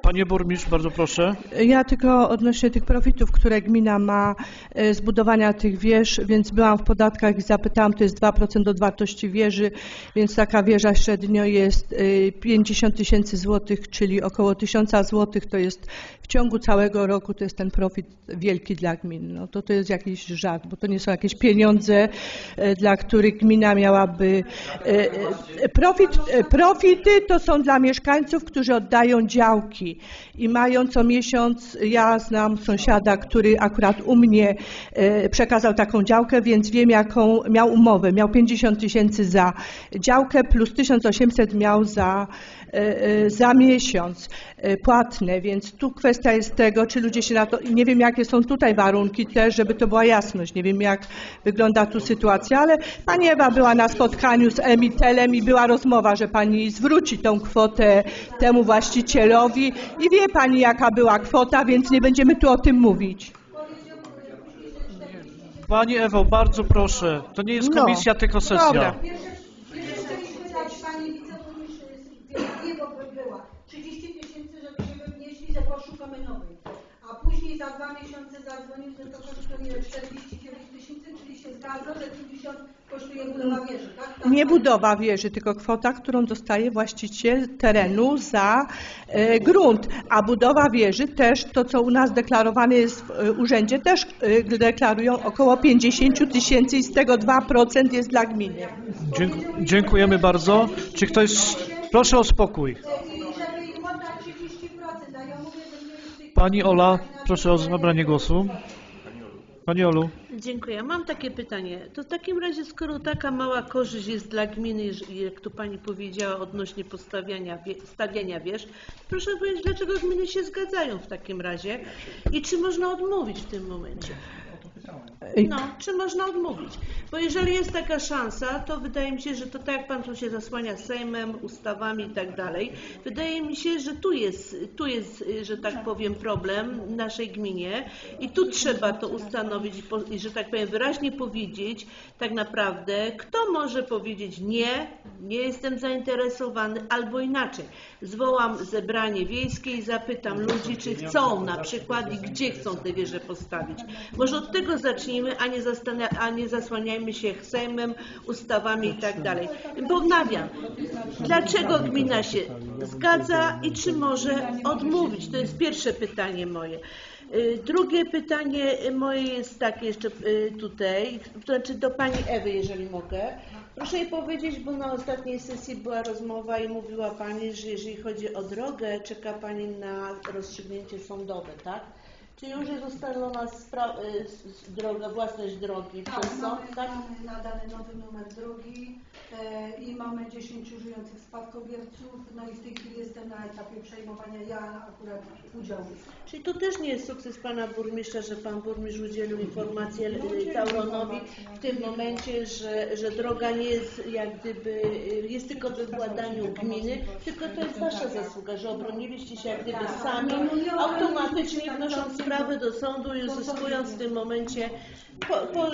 Panie Burmistrz, bardzo proszę. Ja tylko odnośnie tych profitów, które gmina ma e, z budowania tych wież, więc byłam w podatkach i zapytałam, to jest 2% od wartości wieży, więc taka wieża średnio jest e, 50 tysięcy złotych, czyli około 1000 złotych to jest w ciągu całego roku, to jest ten profit wielki dla gmin. No to to jest jakiś żart, bo to nie są jakieś pieniądze, e, dla których gmina miałaby... e, e, Profit, profity to są dla mieszkańców, którzy oddają działki i mają co miesiąc, ja znam sąsiada, który akurat u mnie przekazał taką działkę, więc wiem jaką miał umowę. Miał 50 tysięcy za działkę plus 1800 miał za, za miesiąc e, płatne, więc tu kwestia jest tego, czy ludzie się na to, nie wiem jakie są tutaj warunki też, żeby to była jasność, nie wiem jak wygląda tu sytuacja, ale pani Ewa była na spotkaniu z Emitelem i była rozmowa, że pani zwróci tą kwotę temu właścicielowi i wie pani jaka była kwota, więc nie będziemy tu o tym mówić. Pani Ewo, bardzo proszę. To nie jest No. komisja, tylko sesja. Dobra. Później za dwa miesiące zadzwonił, że to kosztuje 49 tysięcy, czyli się zgadza, że 50 kosztuje budowa wieży, tak? tak? Nie budowa wieży, tylko kwota, którą dostaje właściciel terenu za e, grunt. A budowa wieży też, to co u nas deklarowane jest w e, urzędzie, też e, deklarują około 50 tysięcy i z tego 2% jest dla gminy. Dzięku, dziękujemy bardzo. Czy ktoś... Proszę o spokój. I żeby im oddać 30%, a ja mówię, że my już tych Pani Ola, proszę o zabranie głosu. Pani Olu. Dziękuję. Mam takie pytanie. To w takim razie, skoro taka mała korzyść jest dla gminy, jak tu Pani powiedziała, odnośnie postawiania, stawiania wież, proszę powiedzieć, dlaczego gminy się zgadzają w takim razie i czy można odmówić w tym momencie? No, czy można odmówić? Bo jeżeli jest taka szansa, to wydaje mi się, że to tak jak Pan tu się zasłania Sejmem, ustawami i tak dalej, wydaje mi się, że tu jest, tu jest, że tak powiem, problem naszej gminie i tu trzeba to ustanowić i, że tak powiem, wyraźnie powiedzieć tak naprawdę, kto może powiedzieć nie, nie jestem zainteresowany, albo inaczej. Zwołam zebranie wiejskie i zapytam ludzi, czy chcą na przykład i gdzie chcą te wieże postawić. Może od tego zacznijmy, a nie, a nie zasłaniajmy się Sejmem, ustawami i tak dalej. Ponawiam, dlaczego gmina się zgadza i czy może odmówić? To jest pierwsze pytanie moje. Y, Drugie pytanie moje jest takie jeszcze y, tutaj, to znaczy do Pani Ewy, jeżeli mogę. Proszę jej powiedzieć, bo na ostatniej sesji była rozmowa i mówiła Pani, że jeżeli chodzi o drogę, czeka Pani na rozstrzygnięcie sądowe, tak? Czy już jest ustalona spra- y, droga, własność drogi? Tak, przez sąd, mamy, tak? mamy nadany nowy numer drogi e, i mamy 10 żyjących spadkobierców, no i w tej chwili jestem na etapie przejmowania ja akurat udziału. Czyli to też nie jest sukces Pana Burmistrza, że Pan Burmistrz udzielił informacji Tauronowi w tym momencie, że, że droga nie jest jak gdyby, y, jest tylko we władaniu gminy, tylko to jest Wasza zasługa, że obroniliście się jak gdyby sami, automatycznie wnosząc sprawę do sądu uzyskując w tym momencie po, po,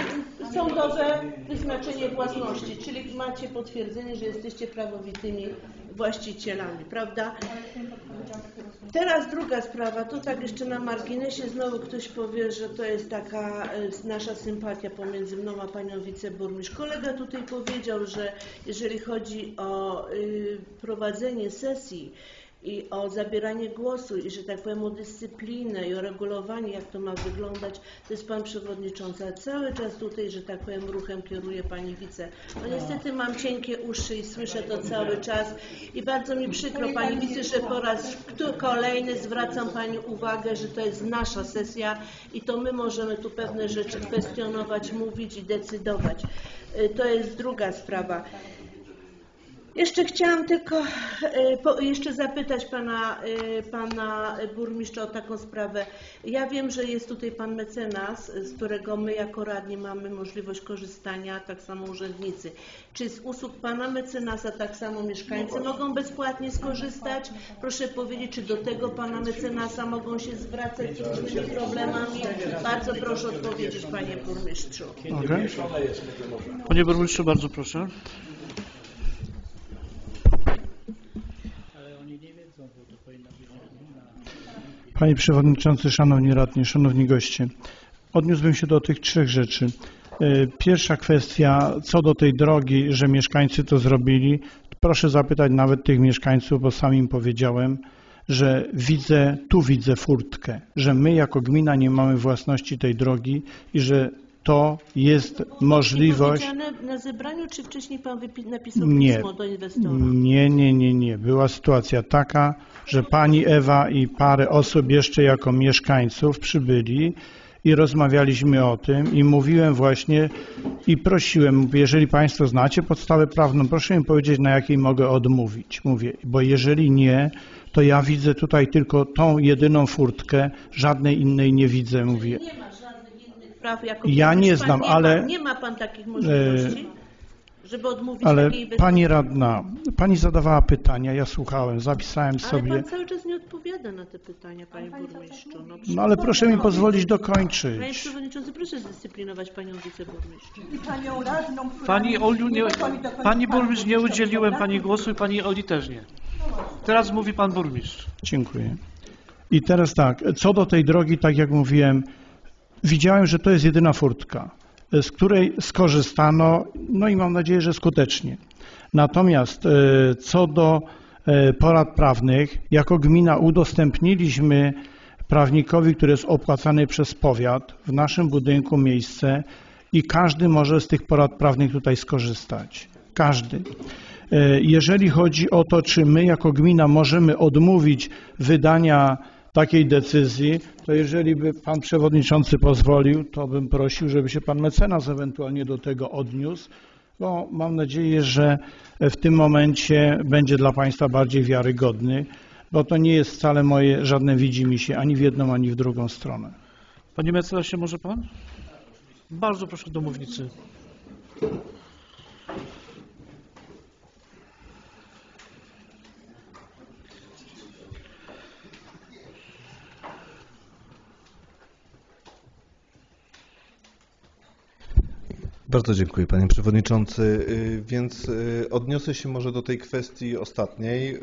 sądowe wyznaczenie własności, czyli macie potwierdzenie, że jesteście prawowitymi właścicielami, prawda? Teraz druga sprawa, tu tak jeszcze na marginesie znowu ktoś powie, że to jest taka e, nasza sympatia pomiędzy mną a panią wiceburmistrz. Kolega tutaj powiedział, że jeżeli chodzi o y, prowadzenie sesji, i o zabieranie głosu i, że tak powiem, o dyscyplinę i o regulowanie, jak to ma wyglądać, to jest Pan Przewodniczący, a cały czas tutaj, że tak powiem, ruchem kieruje Pani Wice. No niestety mam cienkie uszy i słyszę to cały czas i bardzo mi przykro Pani Wice, że po raz kolejny zwracam Pani uwagę, że to jest nasza sesja i to my możemy tu pewne rzeczy kwestionować, mówić i decydować. Y, To jest druga sprawa. Jeszcze chciałam tylko e, po, jeszcze zapytać pana, e, pana burmistrza o taką sprawę. Ja wiem, że jest tutaj pan mecenas, z którego my jako radni mamy możliwość korzystania, tak samo urzędnicy. Czy z usług pana mecenasa tak samo mieszkańcy mogą bezpłatnie skorzystać? Proszę powiedzieć, czy do tego pana mecenasa mogą się zwracać z różnymi problemami? Bardzo proszę odpowiedzieć panie burmistrzu. Okej. Panie burmistrzu, bardzo proszę. Ale oni nie wiedzą, bo to powinna być gmina. Panie Przewodniczący, Szanowni Radni, Szanowni Goście. Odniósłbym się do tych trzech rzeczy. E, Pierwsza kwestia, co do tej drogi, że mieszkańcy to zrobili. Proszę zapytać nawet tych mieszkańców, bo sam im powiedziałem, że widzę, tu widzę furtkę, że my jako gmina nie mamy własności tej drogi i że to jest możliwość. Na zebraniu, czy wcześniej pan napisał Nie. pismo do inwestora? Nie, nie, nie, nie. Była sytuacja taka, że pani Ewa i parę osób jeszcze jako mieszkańców przybyli i rozmawialiśmy o tym i mówiłem właśnie i prosiłem, jeżeli Państwo znacie podstawę prawną, proszę mi powiedzieć, na jakiej mogę odmówić. Mówię, bo jeżeli nie, to ja widzę tutaj tylko tą jedyną furtkę, żadnej innej nie widzę, mówię. Nie ma żadnych innych praw jako Ja nie. Pan znam, nie ale- e, Ma, nie ma pan takich możliwości, żeby odmówić Ale? Pani radna, Pani zadawała pytania, ja słuchałem, zapisałem Ale sobie. pan cały czas nie odpowiada na te pytania, panie burmistrzu. No, No ale proszę mi pozwolić Panie dokończyć. przewodniczący, proszę zdyscyplinować panią wiceburmistrz. I panią radną, Pani Olu, nie, pani burmistrz nie udzieliłem pani głosu i pani Oli też nie. Teraz mówi pan burmistrz. Dziękuję. I teraz tak, co do tej drogi, tak jak mówiłem, widziałem, że to jest jedyna furtka, z której skorzystano, no i mam nadzieję, że skutecznie. Natomiast e, co do e, porad prawnych, jako gmina udostępniliśmy prawnikowi, który jest opłacany przez powiat, w naszym budynku miejsce i każdy może z tych porad prawnych tutaj skorzystać. Każdy. E, Jeżeli chodzi o to, czy my jako gmina możemy odmówić wydania takiej decyzji, to jeżeli by pan przewodniczący pozwolił, to bym prosił, żeby się pan mecenas ewentualnie do tego odniósł, bo mam nadzieję, że w tym momencie będzie dla państwa bardziej wiarygodny, bo to nie jest wcale moje żadne widzimisię ani w jedną, ani w drugą stronę. Panie mecenasie, może pan? Bardzo proszę do mównicy. Bardzo dziękuję Panie Przewodniczący. Y, Więc y, odniosę się może do tej kwestii ostatniej. Y,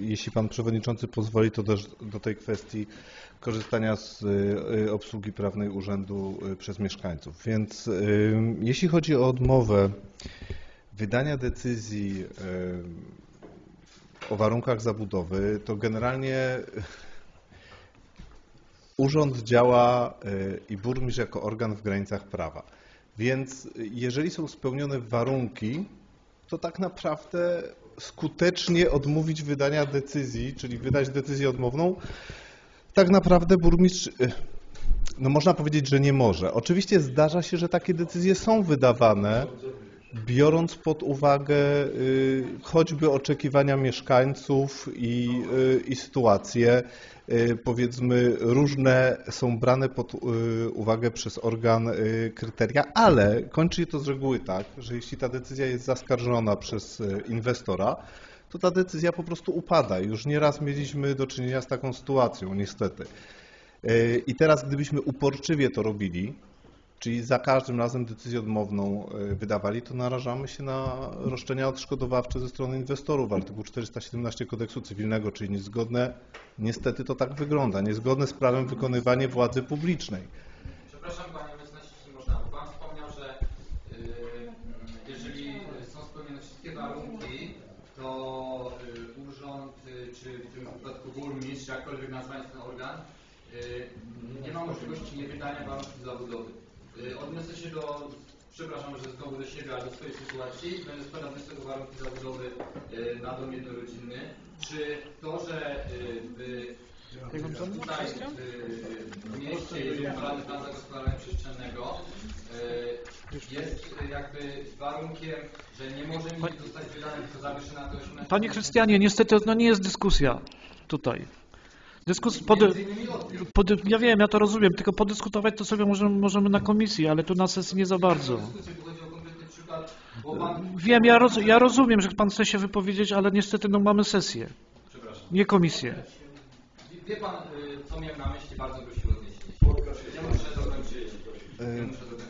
Jeśli Pan Przewodniczący pozwoli, to też do tej kwestii korzystania z obsługi prawnej urzędu przez mieszkańców. Więc jeśli chodzi o odmowę wydania decyzji o warunkach zabudowy, to generalnie urząd działa i burmistrz jako organ w granicach prawa. Więc jeżeli są spełnione warunki, to tak naprawdę skutecznie odmówić wydania decyzji, czyli wydać decyzję odmowną, tak naprawdę burmistrz, y, no można powiedzieć, że nie może. Oczywiście zdarza się, że takie decyzje są wydawane, biorąc pod uwagę y, choćby oczekiwania mieszkańców i, y, i sytuacje, y, powiedzmy, różne są brane pod y, uwagę przez organ y, kryteria, ale kończy się to z reguły tak, że jeśli ta decyzja jest zaskarżona przez y, inwestora, to ta decyzja po prostu upada. Już nieraz mieliśmy do czynienia z taką sytuacją, niestety. Y, I teraz, gdybyśmy uporczywie to robili, czyli za każdym razem decyzję odmowną y, wydawali, to narażamy się na roszczenia odszkodowawcze ze strony inwestorów. Artykuł 417 kodeksu cywilnego, czyli niezgodne, niestety to tak wygląda, niezgodne z prawem wykonywanie władzy publicznej. Przepraszam panie mecenasie, jeśli można, bo pan wspomniał, że y, jeżeli są spełnione wszystkie warunki, to y, urząd y, czy czy jakkolwiek nazwać ten organ, y, nie ma możliwości niewydania warunków zabudowy. Y, Odniosę się do, przepraszam, że znowu do siebie, ale do swojej sytuacji. Będę składał wniosek o warunki zabudowy y, na dom jednorodzinny. Czy to, że y, w, tutaj w, mieście jest uchwalany plan zagospodarowania przestrzennego, y, jest y, jakby warunkiem, że nie może nic zostać wydane, tylko zawyższy na to 18 Panie Krystianie, niestety no nie jest dyskusja tutaj. Dyskus, pod, pod, ja wiem, ja to rozumiem, tylko podyskutować to sobie możemy, możemy na komisji, ale tu na sesji nie za bardzo. Wiem, ja, roz, ja rozumiem, że Pan chce się wypowiedzieć, ale niestety no mamy sesję, nie komisję. Wie pan, y, co miałem na myśli, bardzo prosił odnieść się. Ja muszę dokończyć. Ja muszę dokończyć.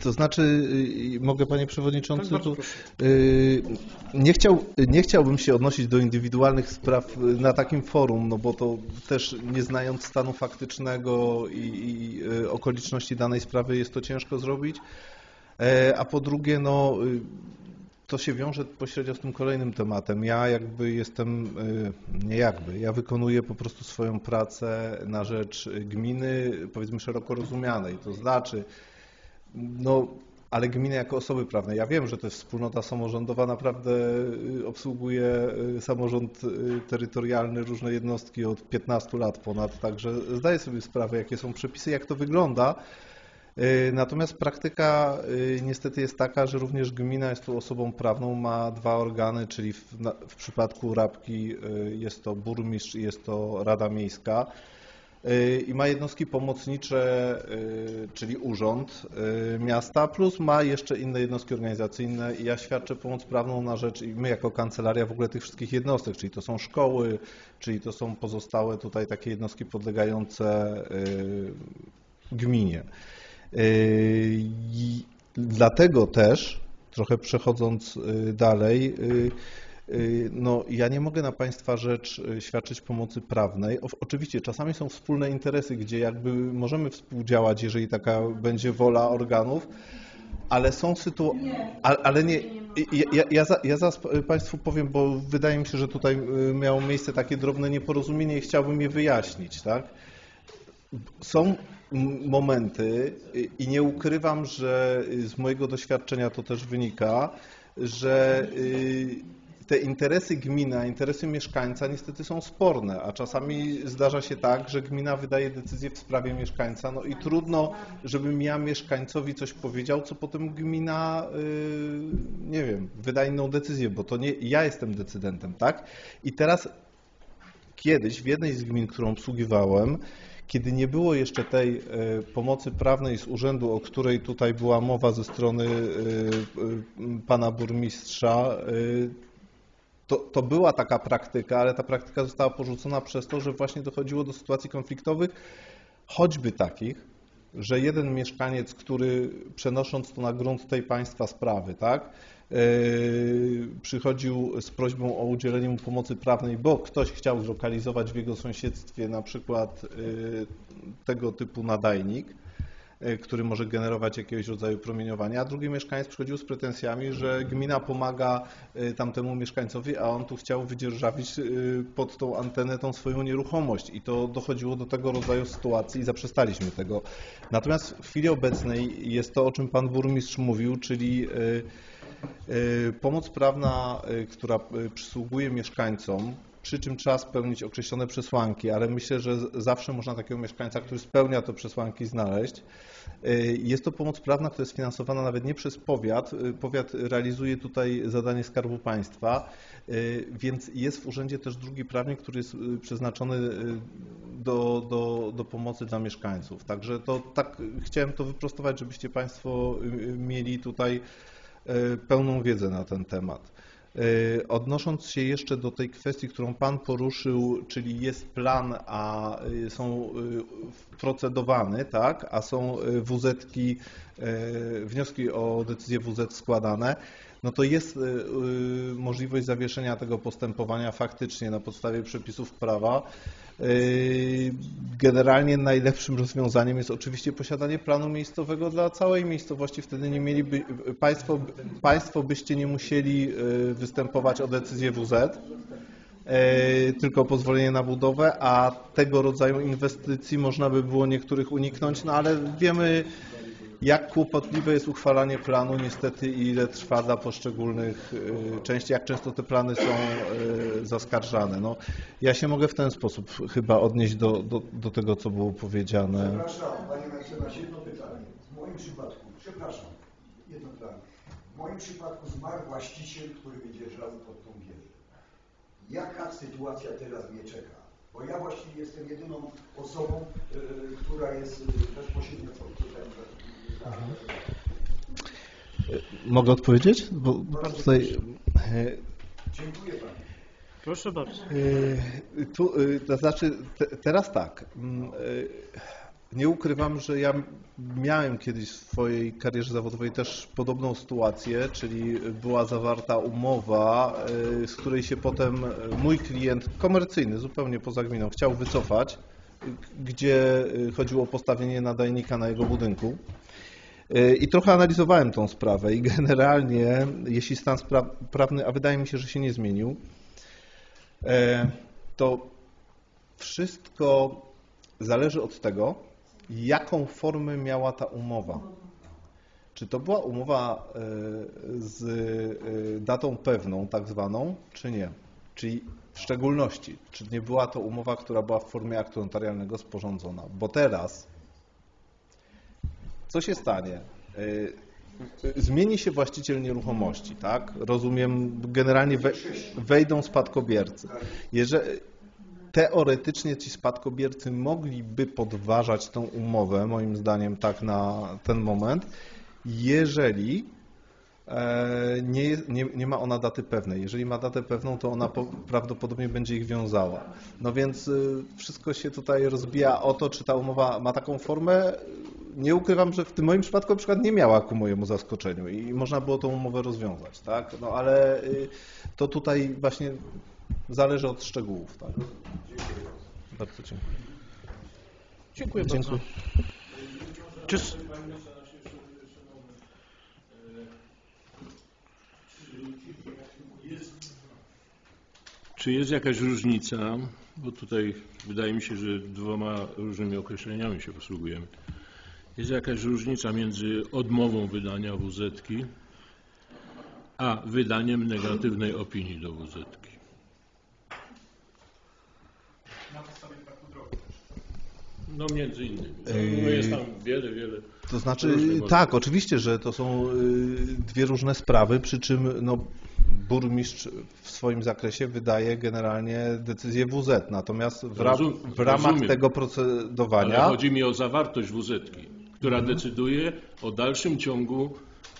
To znaczy, y, mogę Panie Przewodniczący, Tak, tu, proszę. y, nie, chciał, nie chciałbym się odnosić do indywidualnych spraw y, na takim forum, no bo to też nie znając stanu faktycznego i, i y, okoliczności danej sprawy jest to ciężko zrobić. E, A po drugie, no, to się wiąże pośrednio z tym kolejnym tematem. Ja jakby jestem, nie jakby, ja wykonuję po prostu swoją pracę na rzecz gminy, powiedzmy szeroko rozumianej. To znaczy, no, ale gminy jako osoby prawne. Ja wiem, że jest wspólnota samorządowa, naprawdę y, obsługuje y, samorząd y, terytorialny, różne jednostki od 15 lat ponad, także zdaję sobie sprawę, jakie są przepisy, jak to wygląda. Natomiast praktyka niestety jest taka, że również gmina jest tu osobą prawną, ma dwa organy, czyli w, w przypadku Rabki jest to burmistrz i jest to Rada Miejska i ma jednostki pomocnicze, y, czyli urząd y, miasta, plus ma jeszcze inne jednostki organizacyjne i ja świadczę pomoc prawną na rzecz i my jako kancelaria w ogóle tych wszystkich jednostek, czyli to są szkoły, czyli to są pozostałe tutaj takie jednostki podlegające y, gminie. I Dlatego też, trochę przechodząc dalej, no, ja nie mogę na Państwa rzecz yy, świadczyć pomocy prawnej. Oczywiście czasami są wspólne interesy, gdzie jakby możemy współdziałać, jeżeli taka będzie wola organów, ale są sytuacje, ale nie, ja, ja, ja, za, ja zaraz Państwu powiem, bo wydaje mi się, że tutaj y, miało miejsce takie drobne nieporozumienie i chciałbym je wyjaśnić, tak? Są momenty y, i nie ukrywam, że y, z mojego doświadczenia to też wynika, że y, te interesy gmina, interesy mieszkańca niestety są sporne, a czasami zdarza się tak, że gmina wydaje decyzję w sprawie mieszkańca, no i trudno, żebym ja mieszkańcowi coś powiedział, co potem gmina, y, nie wiem, wyda inną decyzję, bo to nie ja jestem decydentem, tak? I teraz kiedyś w jednej z gmin, którą obsługiwałem, kiedy nie było jeszcze tej e, pomocy prawnej z urzędu, o której tutaj była mowa ze strony e, e, pana burmistrza, to, to była taka praktyka, ale ta praktyka została porzucona przez to, że właśnie dochodziło do sytuacji konfliktowych, choćby takich, że jeden mieszkaniec, który przenosząc to na grunt tej państwa sprawy, tak, yy, przychodził z prośbą o udzielenie mu pomocy prawnej, bo ktoś chciał zlokalizować w jego sąsiedztwie na przykład yy, tego typu nadajnik, który może generować jakiegoś rodzaju promieniowanie, a drugi mieszkaniec przychodził z pretensjami, że gmina pomaga yy, tamtemu mieszkańcowi, a on tu chciał wydzierżawić yy, pod tą antenę tą swoją nieruchomość i to dochodziło do tego rodzaju sytuacji i zaprzestaliśmy tego. Natomiast w chwili obecnej jest to, o czym pan burmistrz mówił, czyli pomoc prawna, która przysługuje mieszkańcom, przy czym trzeba spełnić określone przesłanki, ale myślę, że zawsze można takiego mieszkańca, który spełnia te przesłanki znaleźć. Yy, Jest to pomoc prawna, która jest finansowana nawet nie przez powiat. Yy, Powiat realizuje tutaj zadanie Skarbu Państwa, yy, więc jest w urzędzie też drugi prawnik, który jest przeznaczony do, do, do pomocy dla mieszkańców. Także to tak chciałem to wyprostować, żebyście Państwo mieli tutaj pełną wiedzę na ten temat. Yy, Odnosząc się jeszcze do tej kwestii, którą Pan poruszył, czyli jest plan, a yy, są yy, procedowany, tak, a są yy, wnioski o decyzję WZ składane, no to jest yy, yy, możliwość zawieszenia tego postępowania faktycznie na podstawie przepisów prawa. Yy, Generalnie najlepszym rozwiązaniem jest oczywiście posiadanie planu miejscowego dla całej miejscowości. Wtedy nie mieliby, Państwo, państwo byście nie musieli występować o decyzję WZ, tylko pozwolenie na budowę, a tego rodzaju inwestycji można by było niektórych uniknąć, no ale wiemy jak kłopotliwe jest uchwalanie planu niestety i ile trwa dla poszczególnych e, części, jak często te plany są e, zaskarżane. No, ja się mogę w ten sposób chyba odnieść do, do, do tego, co było powiedziane. Przepraszam, panie mecenasie, jedno pytanie. W moim przypadku, przepraszam, jedno pytanie. W moim przypadku zmarł właściciel, który wydzierżał pod tą wieżę. Jaka sytuacja teraz mnie czeka? Bo ja właściwie jestem jedyną osobą, y, która jest y, bezpośrednio pod. Mogę odpowiedzieć? Bo bo tutaj, e, Dziękuję panie. Proszę bardzo. e, tu, e, to znaczy, te, teraz tak. mm, e, Nie ukrywam, że ja miałem kiedyś w swojej karierze zawodowej też podobną sytuację, czyli była zawarta umowa, e, z której się potem mój klient komercyjny, zupełnie poza gminą, chciał wycofać, gdzie e, chodziło o postawienie nadajnika na jego budynku. E, I trochę analizowałem tą sprawę i generalnie, jeśli stan prawny, a wydaje mi się, że się nie zmienił, e, to wszystko zależy od tego, jaką formę miała ta umowa. Czy to była umowa e, z datą pewną, tak zwaną, czy nie? Czyli w szczególności, czy nie była to umowa, która była w formie aktu notarialnego sporządzona? Bo teraz co się stanie? Y, Zmieni się właściciel nieruchomości, tak? Rozumiem, generalnie we, wejdą spadkobiercy. Jeżeli, teoretycznie ci spadkobiercy mogliby podważać tą umowę, moim zdaniem tak na ten moment, jeżeli e, nie, jest- nie, nie ma ona daty pewnej. Jeżeli ma datę pewną, to ona po, prawdopodobnie będzie ich wiązała. No więc y, wszystko się tutaj rozbija o to, czy ta umowa ma taką formę. Nie ukrywam, że w tym moim przypadku na przykład nie miała ku mojemu zaskoczeniu i można było tą umowę rozwiązać, tak? No ale y, to tutaj właśnie zależy od szczegółów, tak? Bardzo dziękuję. Dziękuję bardzo. Dziękuję. Czy... Czy jest jakaś różnica, bo tutaj wydaje mi się, że dwoma różnymi określeniami się posługujemy. Jest jakaś różnica między odmową wydania wz a wydaniem negatywnej opinii do wz No między innymi. No, jest tam wiele, wiele. To znaczy, różnych tak, oczywiście, że to są y, dwie różne sprawy, przy czym no, burmistrz w swoim zakresie wydaje generalnie decyzję WZ, natomiast w, ra w ramach rozumiem. tego Ale procedowania chodzi mi o zawartość wz która Mhm. decyduje o dalszym ciągu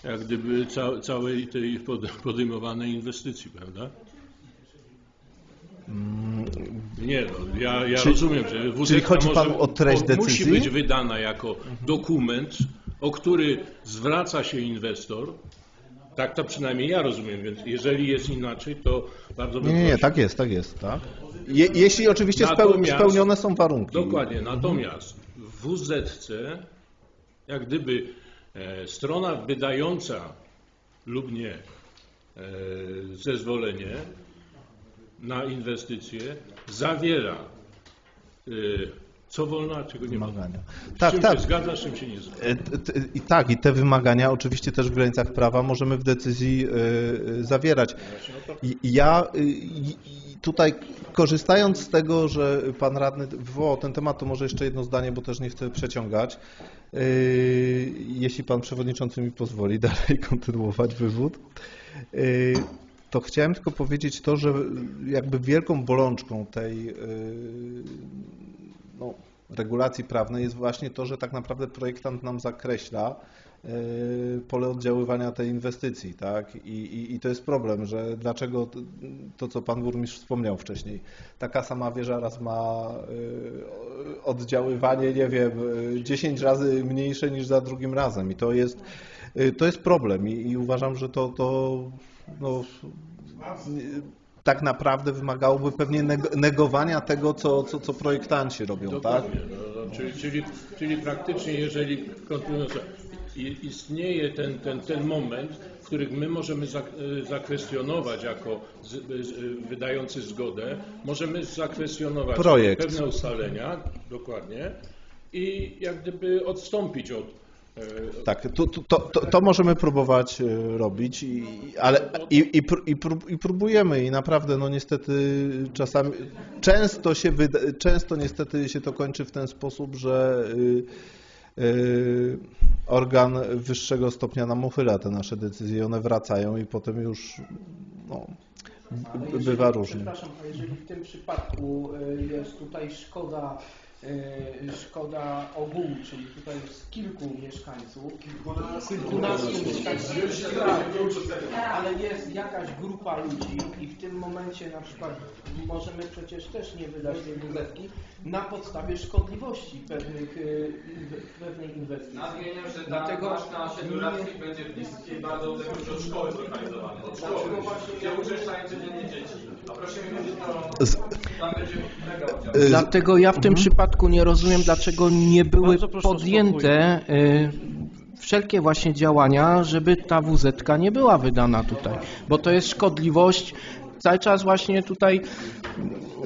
jak gdyby ca całej tej pod podejmowanej inwestycji, prawda? Nie, no, ja, ja Czy- rozumiem, że WZ czyli chodzi może, o treść o- musi decyzji? być wydana jako dokument, o który zwraca się inwestor. Tak to przynajmniej ja rozumiem, więc jeżeli jest inaczej, to bardzo bym Nie, nie, tak jest, tak jest, tak. Je, jeśli oczywiście Natomiast- spełnione są warunki. Dokładnie, natomiast w WZC jak gdyby e, strona wydająca lub nie e, zezwolenie na inwestycje zawiera e, co wolno, a czego nie wolno. Tak, czym tak. się zgadza, z czym się nie zgadza. E, I tak, i te wymagania oczywiście też w granicach prawa możemy w decyzji e, e, zawierać. I ja y, tutaj korzystając z tego, że pan radny wywołał ten temat, to może jeszcze jedno zdanie, bo też nie chcę przeciągać. Jeśli pan przewodniczący mi pozwoli dalej kontynuować wywód. To chciałem tylko powiedzieć to, że jakby wielką bolączką tej e, no, regulacji prawnej jest właśnie to, że tak naprawdę projektant nam zakreśla e, pole oddziaływania tej inwestycji, tak? I, i, I to jest problem, że dlaczego to, co pan burmistrz wspomniał wcześniej, taka sama wieża raz ma e, oddziaływanie, nie wiem, e, 10 razy mniejsze niż za drugim razem i to jest, to jest problem i, i uważam, że to, to no, tak naprawdę wymagałoby pewnie neg- negowania tego, co, co, co projektanci robią, tak? Dokładnie, no, no, czyli, czyli, czyli praktycznie, jeżeli istnieje ten, ten, ten moment, w którym my możemy e, zakwestionować jako z, z, wydający zgodę, możemy zakwestionować Projekt. pewne ustalenia, dokładnie, i jak gdyby odstąpić od Tak, to, to, to, to, możemy próbować e, robić, i, ale i, i, i, prób- i próbujemy i naprawdę no niestety czasami, często się wyda, często niestety się to kończy w ten sposób, że y, y, organ wyższego stopnia nam uchyla te nasze decyzje, one wracają i potem już no, jeżeli- bywa różnie. Przepraszam, a jeżeli w tym przypadku jest tutaj szkoda, szkoda ogółu, czyli tutaj jest kilku mieszkańców, kilkunastu mieszkańców, tak, ale jest jakaś grupa ludzi i w tym momencie na przykład możemy przecież też nie wydać tej dwuletki na podstawie szkodliwości pewnych, inwe- pewnej inwestycji. Nadmieniam, że ta Dlatego ważna siedmiolatka będzie bliskiej bardzo też od szkoły zlokalizowane. Od szkoły, gdzie uczęszczają codziennie dzieci. A będzie to, Z- tam będzie mega. Dlatego ja w tym przypadku nie rozumiem, dlaczego nie były proszę podjęte y, wszelkie właśnie działania, żeby ta WZ nie była wydana tutaj, bo to jest szkodliwość. Cały czas właśnie tutaj,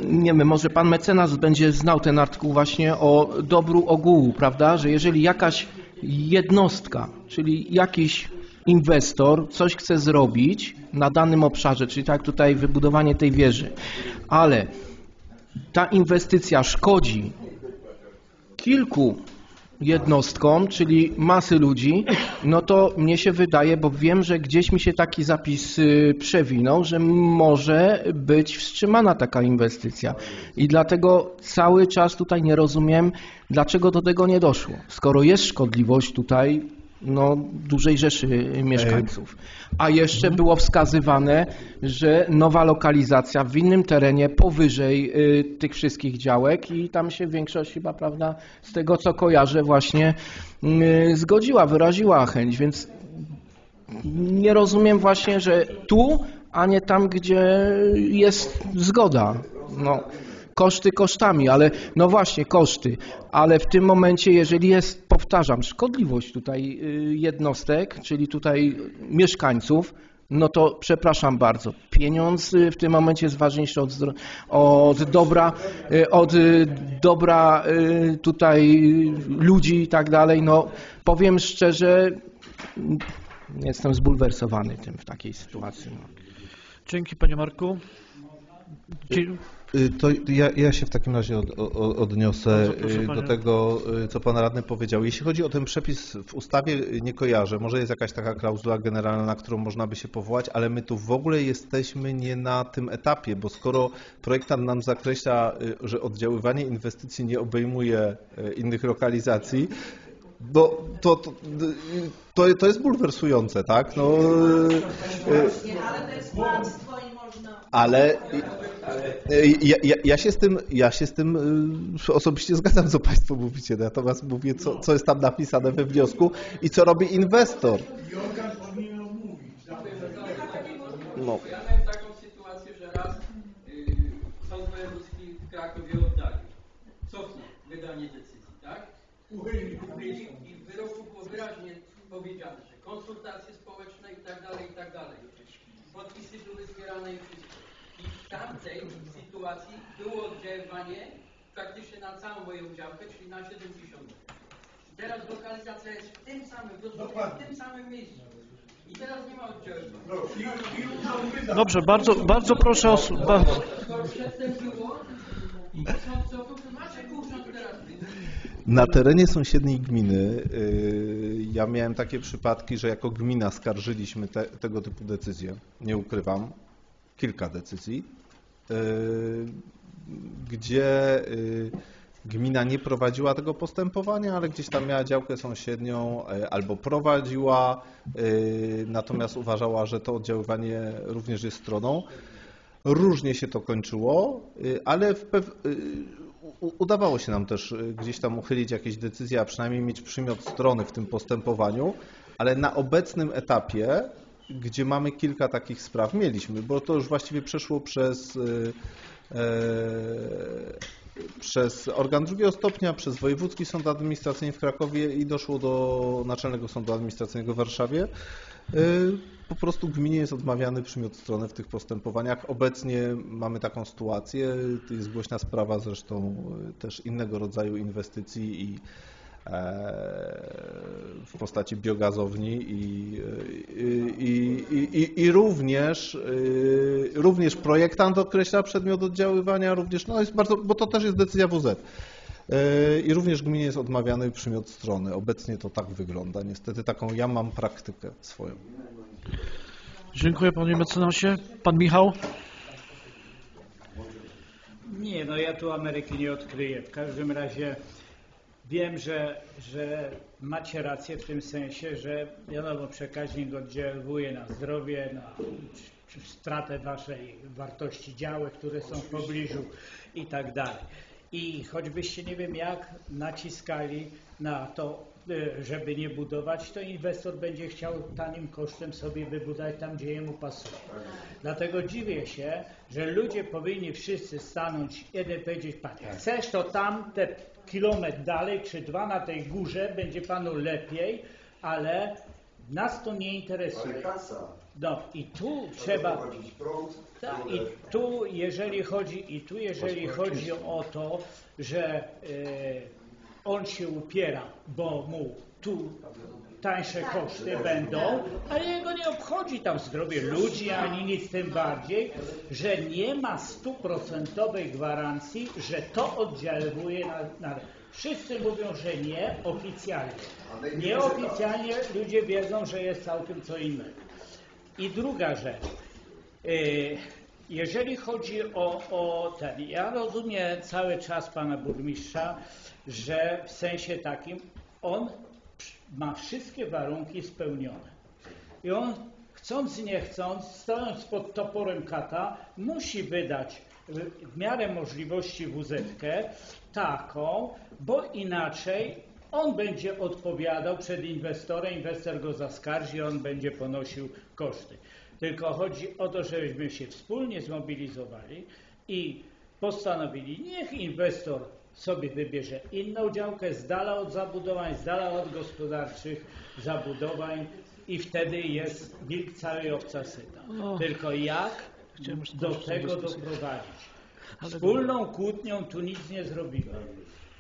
nie wiem, może pan mecenas będzie znał ten artykuł właśnie o dobru ogółu, prawda, że jeżeli jakaś jednostka, czyli jakiś inwestor coś chce zrobić na danym obszarze, czyli tak tutaj wybudowanie tej wieży, ale ta inwestycja szkodzi kilku jednostkom, czyli masy ludzi, no to mnie się wydaje, bo wiem, że gdzieś mi się taki zapis y, przewinął, że może być wstrzymana taka inwestycja. I dlatego cały czas tutaj nie rozumiem, dlaczego do tego nie doszło. Skoro jest szkodliwość tutaj no, dużej rzeszy mieszkańców. A jeszcze było wskazywane, że nowa lokalizacja w innym terenie powyżej y, tych wszystkich działek i tam się większość chyba, prawda, z tego co kojarzę właśnie y, zgodziła, wyraziła chęć, więc nie rozumiem właśnie, że tu, a nie tam, gdzie jest zgoda. No, koszty kosztami, ale no właśnie, koszty. Ale w tym momencie, jeżeli jest, powtarzam, szkodliwość tutaj y, jednostek, czyli tutaj mieszkańców, no to przepraszam bardzo, pieniądz w tym momencie jest ważniejszy od, od dobra, y, od y, dobra tutaj ludzi i tak dalej. No powiem szczerze, jestem zbulwersowany tym w takiej sytuacji. No. Dzięki panie Marku. Dzie- To ja, ja się w takim razie od, o- odniosę proszę, y, do tego, y, co pan radny powiedział. Jeśli chodzi o ten przepis w ustawie, y, nie kojarzę. Może jest jakaś taka klauzula generalna, na którą można by się powołać, ale my tu w ogóle jesteśmy nie na tym etapie, bo skoro projektant nam zakreśla, y, że oddziaływanie inwestycji nie obejmuje y, innych lokalizacji, bo to, to, y, to, to jest bulwersujące, tak? No, y, y, ale to jest kłamstwo. Ale ja, ja, ja, się z tym, ja się z tym y, osobiście zgadzam, co Państwo mówicie, natomiast mówię, co, co jest tam napisane we wniosku i co robi inwestor. No. Ja miałem taką sytuację, że raz y, Sąd Wojewódzki w Krakowie oddalił, cofnął wydanie decyzji, tak? I, I w wyroku było wyraźnie powiedziane, że konsultacje społeczne i tak dalej, i tak dalej. Podpisy były zbierane i wszystko. Tamtej sytuacji było oddziaływanie praktycznie na całą moją działkę, czyli na 70. I teraz lokalizacja jest w tym samym, w tym samym miejscu. I teraz nie ma oddziaływania. Dobrze, bardzo, bardzo proszę o... Na terenie sąsiedniej gminy y, ja miałem takie przypadki, że jako gmina skarżyliśmy te, tego typu decyzje. Nie ukrywam, kilka decyzji, gdzie y, gmina nie prowadziła tego postępowania, ale gdzieś tam miała działkę sąsiednią y, albo prowadziła, natomiast uważała, że to oddziaływanie również jest stroną. Różnie się to kończyło, ale udawało się nam też gdzieś tam uchylić jakieś decyzje, a przynajmniej mieć przymiot strony w tym postępowaniu, ale na obecnym etapie, gdzie mamy kilka takich spraw, mieliśmy, bo to już właściwie przeszło przez y, e, przez organ drugiego stopnia, przez Wojewódzki Sąd Administracyjny w Krakowie i doszło do Naczelnego Sądu Administracyjnego w Warszawie. Y, Po prostu gminie jest odmawiany przymiot strony w tych postępowaniach. Obecnie mamy taką sytuację, to jest głośna sprawa zresztą też innego rodzaju inwestycji i e, w postaci biogazowni i, i, i, i, i również, y, również projektant określa przedmiot oddziaływania, również, no jest bardzo, bo to też jest decyzja WZ. Y, I również gminie jest odmawiany przymiot strony. Obecnie to tak wygląda. Niestety taką ja mam praktykę swoją. Dziękuję panie mecenasie. Pan Michał? Nie, no ja tu Ameryki nie odkryję. W każdym razie wiem, że, że macie rację w tym sensie, że wiadomo, przekaźnik oddziałuje na zdrowie, na stratę waszej wartości działek, które są w pobliżu i tak dalej. I choćbyście nie wiem jak naciskali na to, y, żeby nie budować, to inwestor będzie chciał tanim kosztem sobie wybudować tam, gdzie jemu pasuje. Dlatego dziwię się, że ludzie powinni wszyscy stanąć, jeden powiedzieć, panie, chcesz to tam, te kilometr dalej, czy dwa na tej górze, będzie panu lepiej, ale nas to nie interesuje. Ale kasa. No i tu trzeba, prąd, tak, i tu jeżeli chodzi, i tu jeżeli chodzi o to, że e, on się upiera, bo mu tu tańsze koszty będą, ale jego nie obchodzi tam zdrowie ludzi, ani nic tym bardziej, że nie ma stuprocentowej gwarancji, że to oddziałuje na, na... Wszyscy mówią, że nie, oficjalnie. Nieoficjalnie ludzie wiedzą, że jest całkiem co innego. I druga rzecz. Y, Jeżeli chodzi o, o ten, ja rozumiem cały czas pana burmistrza, że w sensie takim on ma wszystkie warunki spełnione. I on chcąc nie chcąc, stojąc pod toporem kata, musi wydać w- w miarę możliwości wz taką, bo inaczej on będzie odpowiadał przed inwestorem, inwestor go zaskarży, on będzie ponosił koszty. Tylko chodzi o to, żebyśmy się wspólnie zmobilizowali i postanowili, niech inwestor sobie wybierze inną działkę z dala od zabudowań, z dala od gospodarczych zabudowań i wtedy jest wilk cały owca syta. O. Tylko jak do tego doprowadzić? Wspólną kłótnią tu nic nie zrobimy.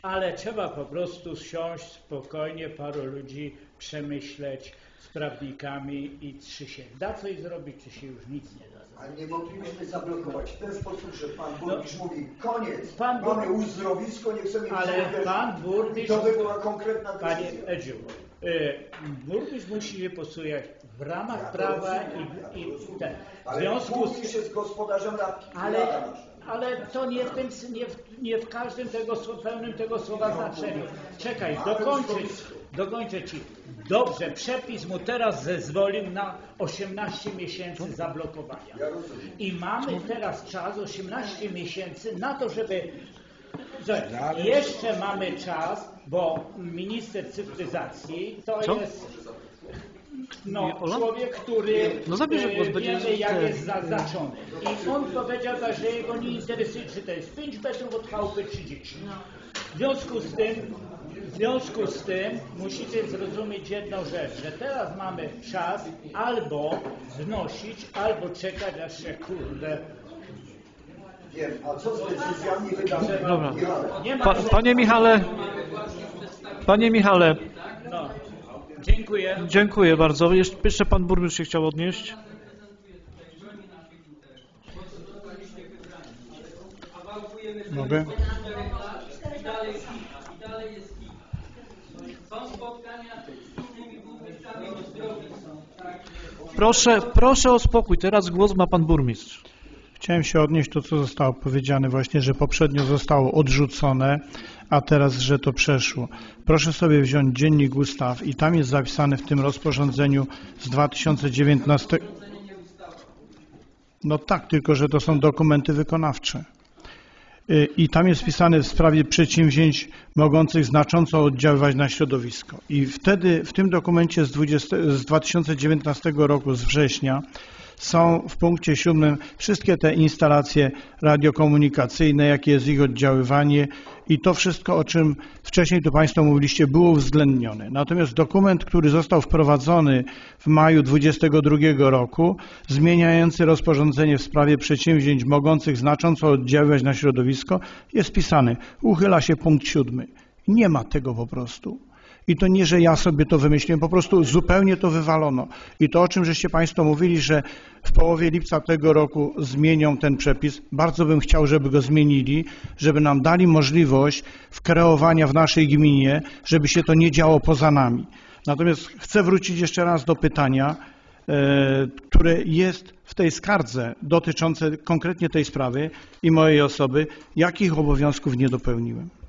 Ale trzeba po prostu siąść spokojnie, paru ludzi przemyśleć z prawnikami i czy się da coś zrobić, czy się już nic nie da. Ale nie moglibyśmy zablokować w ten sposób, że pan No, burmistrz mówi koniec, pan mamy bur- uzdrowisko, nie chcemy Ale pan burmistrz... To by była konkretna Panie decyzja. Edziu, y, burmistrz musi się posługiwać w ramach Ja prawa rozumiem, ja i, i rozumiem. ten. W Ale związku burmistrz z jest gospodarzem radki. ale, ale to nie w, tym, nie w, nie w każdym tego, pełnym tego słowa znaczeniu. Czekaj, dokończyć, dokończę Ci. Dobrze, przepis mu teraz zezwolił na 18 miesięcy zablokowania. I mamy teraz czas, 18 miesięcy na to, żeby... Słuchaj, Jeszcze mamy czas, bo minister cyfryzacji to Co? jest no, człowiek, który No zabierze głos, e, będzie- wiemy jak jest zaznaczony. I on powiedział tak, że jego nie interesuje, czy to jest 5 metrów od chałupy, czy 10. W związku z tym, w związku z tym musicie zrozumieć jedną rzecz, że teraz mamy czas albo wnosić, albo czekać, aż się kurde Wiem, a co z decyzjami wydanymi? Dobra. Nie ma Pa, panie Michale, panie Michale, No. Dziękuję. dziękuję bardzo. Jeszcze, jeszcze pan burmistrz się chciał odnieść. Mogę? I dalej hit, i dalej jest hit. Są spotkania z innymi burmistrzami ozdrowisk. Tak? Proszę, proszę o spokój. Teraz głos ma pan burmistrz. Chciałem się odnieść do co zostało powiedziane właśnie, że poprzednio zostało odrzucone, a teraz, że to przeszło. Proszę sobie wziąć dziennik ustaw i tam jest zapisane w tym rozporządzeniu z 2019. No tak, tylko że to są dokumenty wykonawcze. Y, I tam jest wpisane w sprawie przedsięwzięć mogących znacząco oddziaływać na środowisko. I wtedy w tym dokumencie z, 20, z 2019 roku, z września, są w punkcie siódmym wszystkie te instalacje radiokomunikacyjne, jakie jest ich oddziaływanie i to wszystko, o czym wcześniej tu Państwo mówiliście, było uwzględnione. Natomiast dokument, który został wprowadzony w maju 2022 roku, zmieniający rozporządzenie w sprawie przedsięwzięć mogących znacząco oddziaływać na środowisko, jest pisany. Uchyla się punkt siódmy. Nie ma tego po prostu. I to nie, że ja sobie to wymyśliłem, po prostu zupełnie to wywalono. I to, o czym żeście Państwo mówili, że w połowie lipca tego roku zmienią ten przepis, bardzo bym chciał, żeby go zmienili, żeby nam dali możliwość wkreowania w naszej gminie, żeby się to nie działo poza nami. Natomiast chcę wrócić jeszcze raz do pytania, e, które jest w tej skardze dotyczące konkretnie tej sprawy i mojej osoby, jakich obowiązków nie dopełniłem.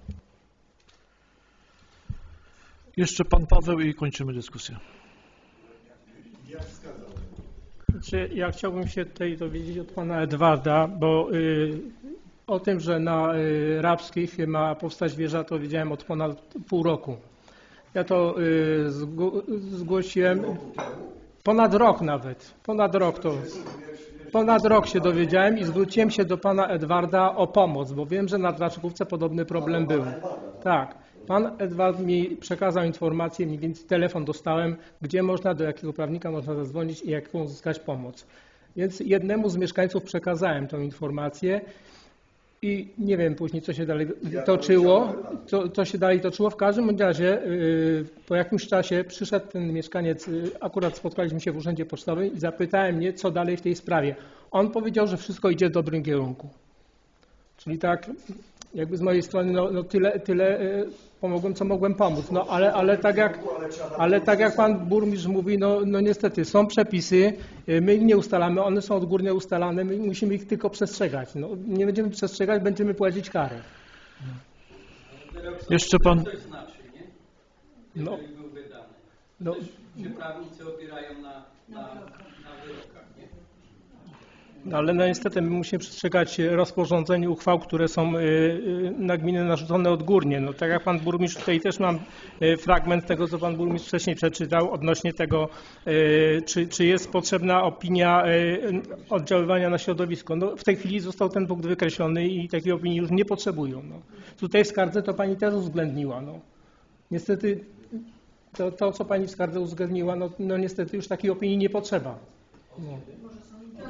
Jeszcze pan Paweł i kończymy dyskusję. Znaczy, ja chciałbym się tutaj dowiedzieć od pana Edwarda, bo y, o tym, że na y, Rabskich ma powstać wieża, to wiedziałem od ponad pół roku. Ja to y, zgło- zgłosiłem ponad rok nawet, ponad rok to. Ponad rok się dowiedziałem i zwróciłem się do pana Edwarda o pomoc, bo wiem, że na Dlaczykówce podobny problem był. Tak. Pan Edward mi przekazał informację, mniej więcej telefon dostałem, gdzie można, do jakiego prawnika można zadzwonić i jaką uzyskać pomoc. Więc jednemu z mieszkańców przekazałem tą informację i nie wiem później, co się dalej toczyło, co, co się dalej toczyło. W każdym razie yy, po jakimś czasie przyszedł ten mieszkaniec, yy, akurat spotkaliśmy się w urzędzie pocztowym i zapytałem mnie, co dalej w tej sprawie. On powiedział, że wszystko idzie w dobrym kierunku. Czyli tak, jakby z mojej strony no, no tyle, tyle y, pomogłem, co mogłem pomóc. No ale, ale, tak jak, ale tak jak pan burmistrz mówi, no, no niestety są przepisy, y, my ich nie ustalamy, one są odgórnie ustalane, my musimy ich tylko przestrzegać. No, nie będziemy przestrzegać, będziemy płacić karę. Jeszcze pan, znaczy? No. No. Się prawnicy opierają na, na, na wyrokach, ale no niestety my musimy przestrzegać rozporządzeń, uchwał, które są y, y, na gminę narzucone odgórnie. No, tak jak pan burmistrz, tutaj też mam y, fragment tego, co pan burmistrz wcześniej przeczytał odnośnie tego, czy, czy jest potrzebna opinia oddziaływania na środowisko. No, w tej chwili został ten punkt wykreślony i takiej opinii już nie potrzebują. No. Tutaj w skardze to pani też uwzględniła. No. Niestety to, to, co pani w skardze uwzględniła, no, no niestety już takiej opinii nie potrzeba. No.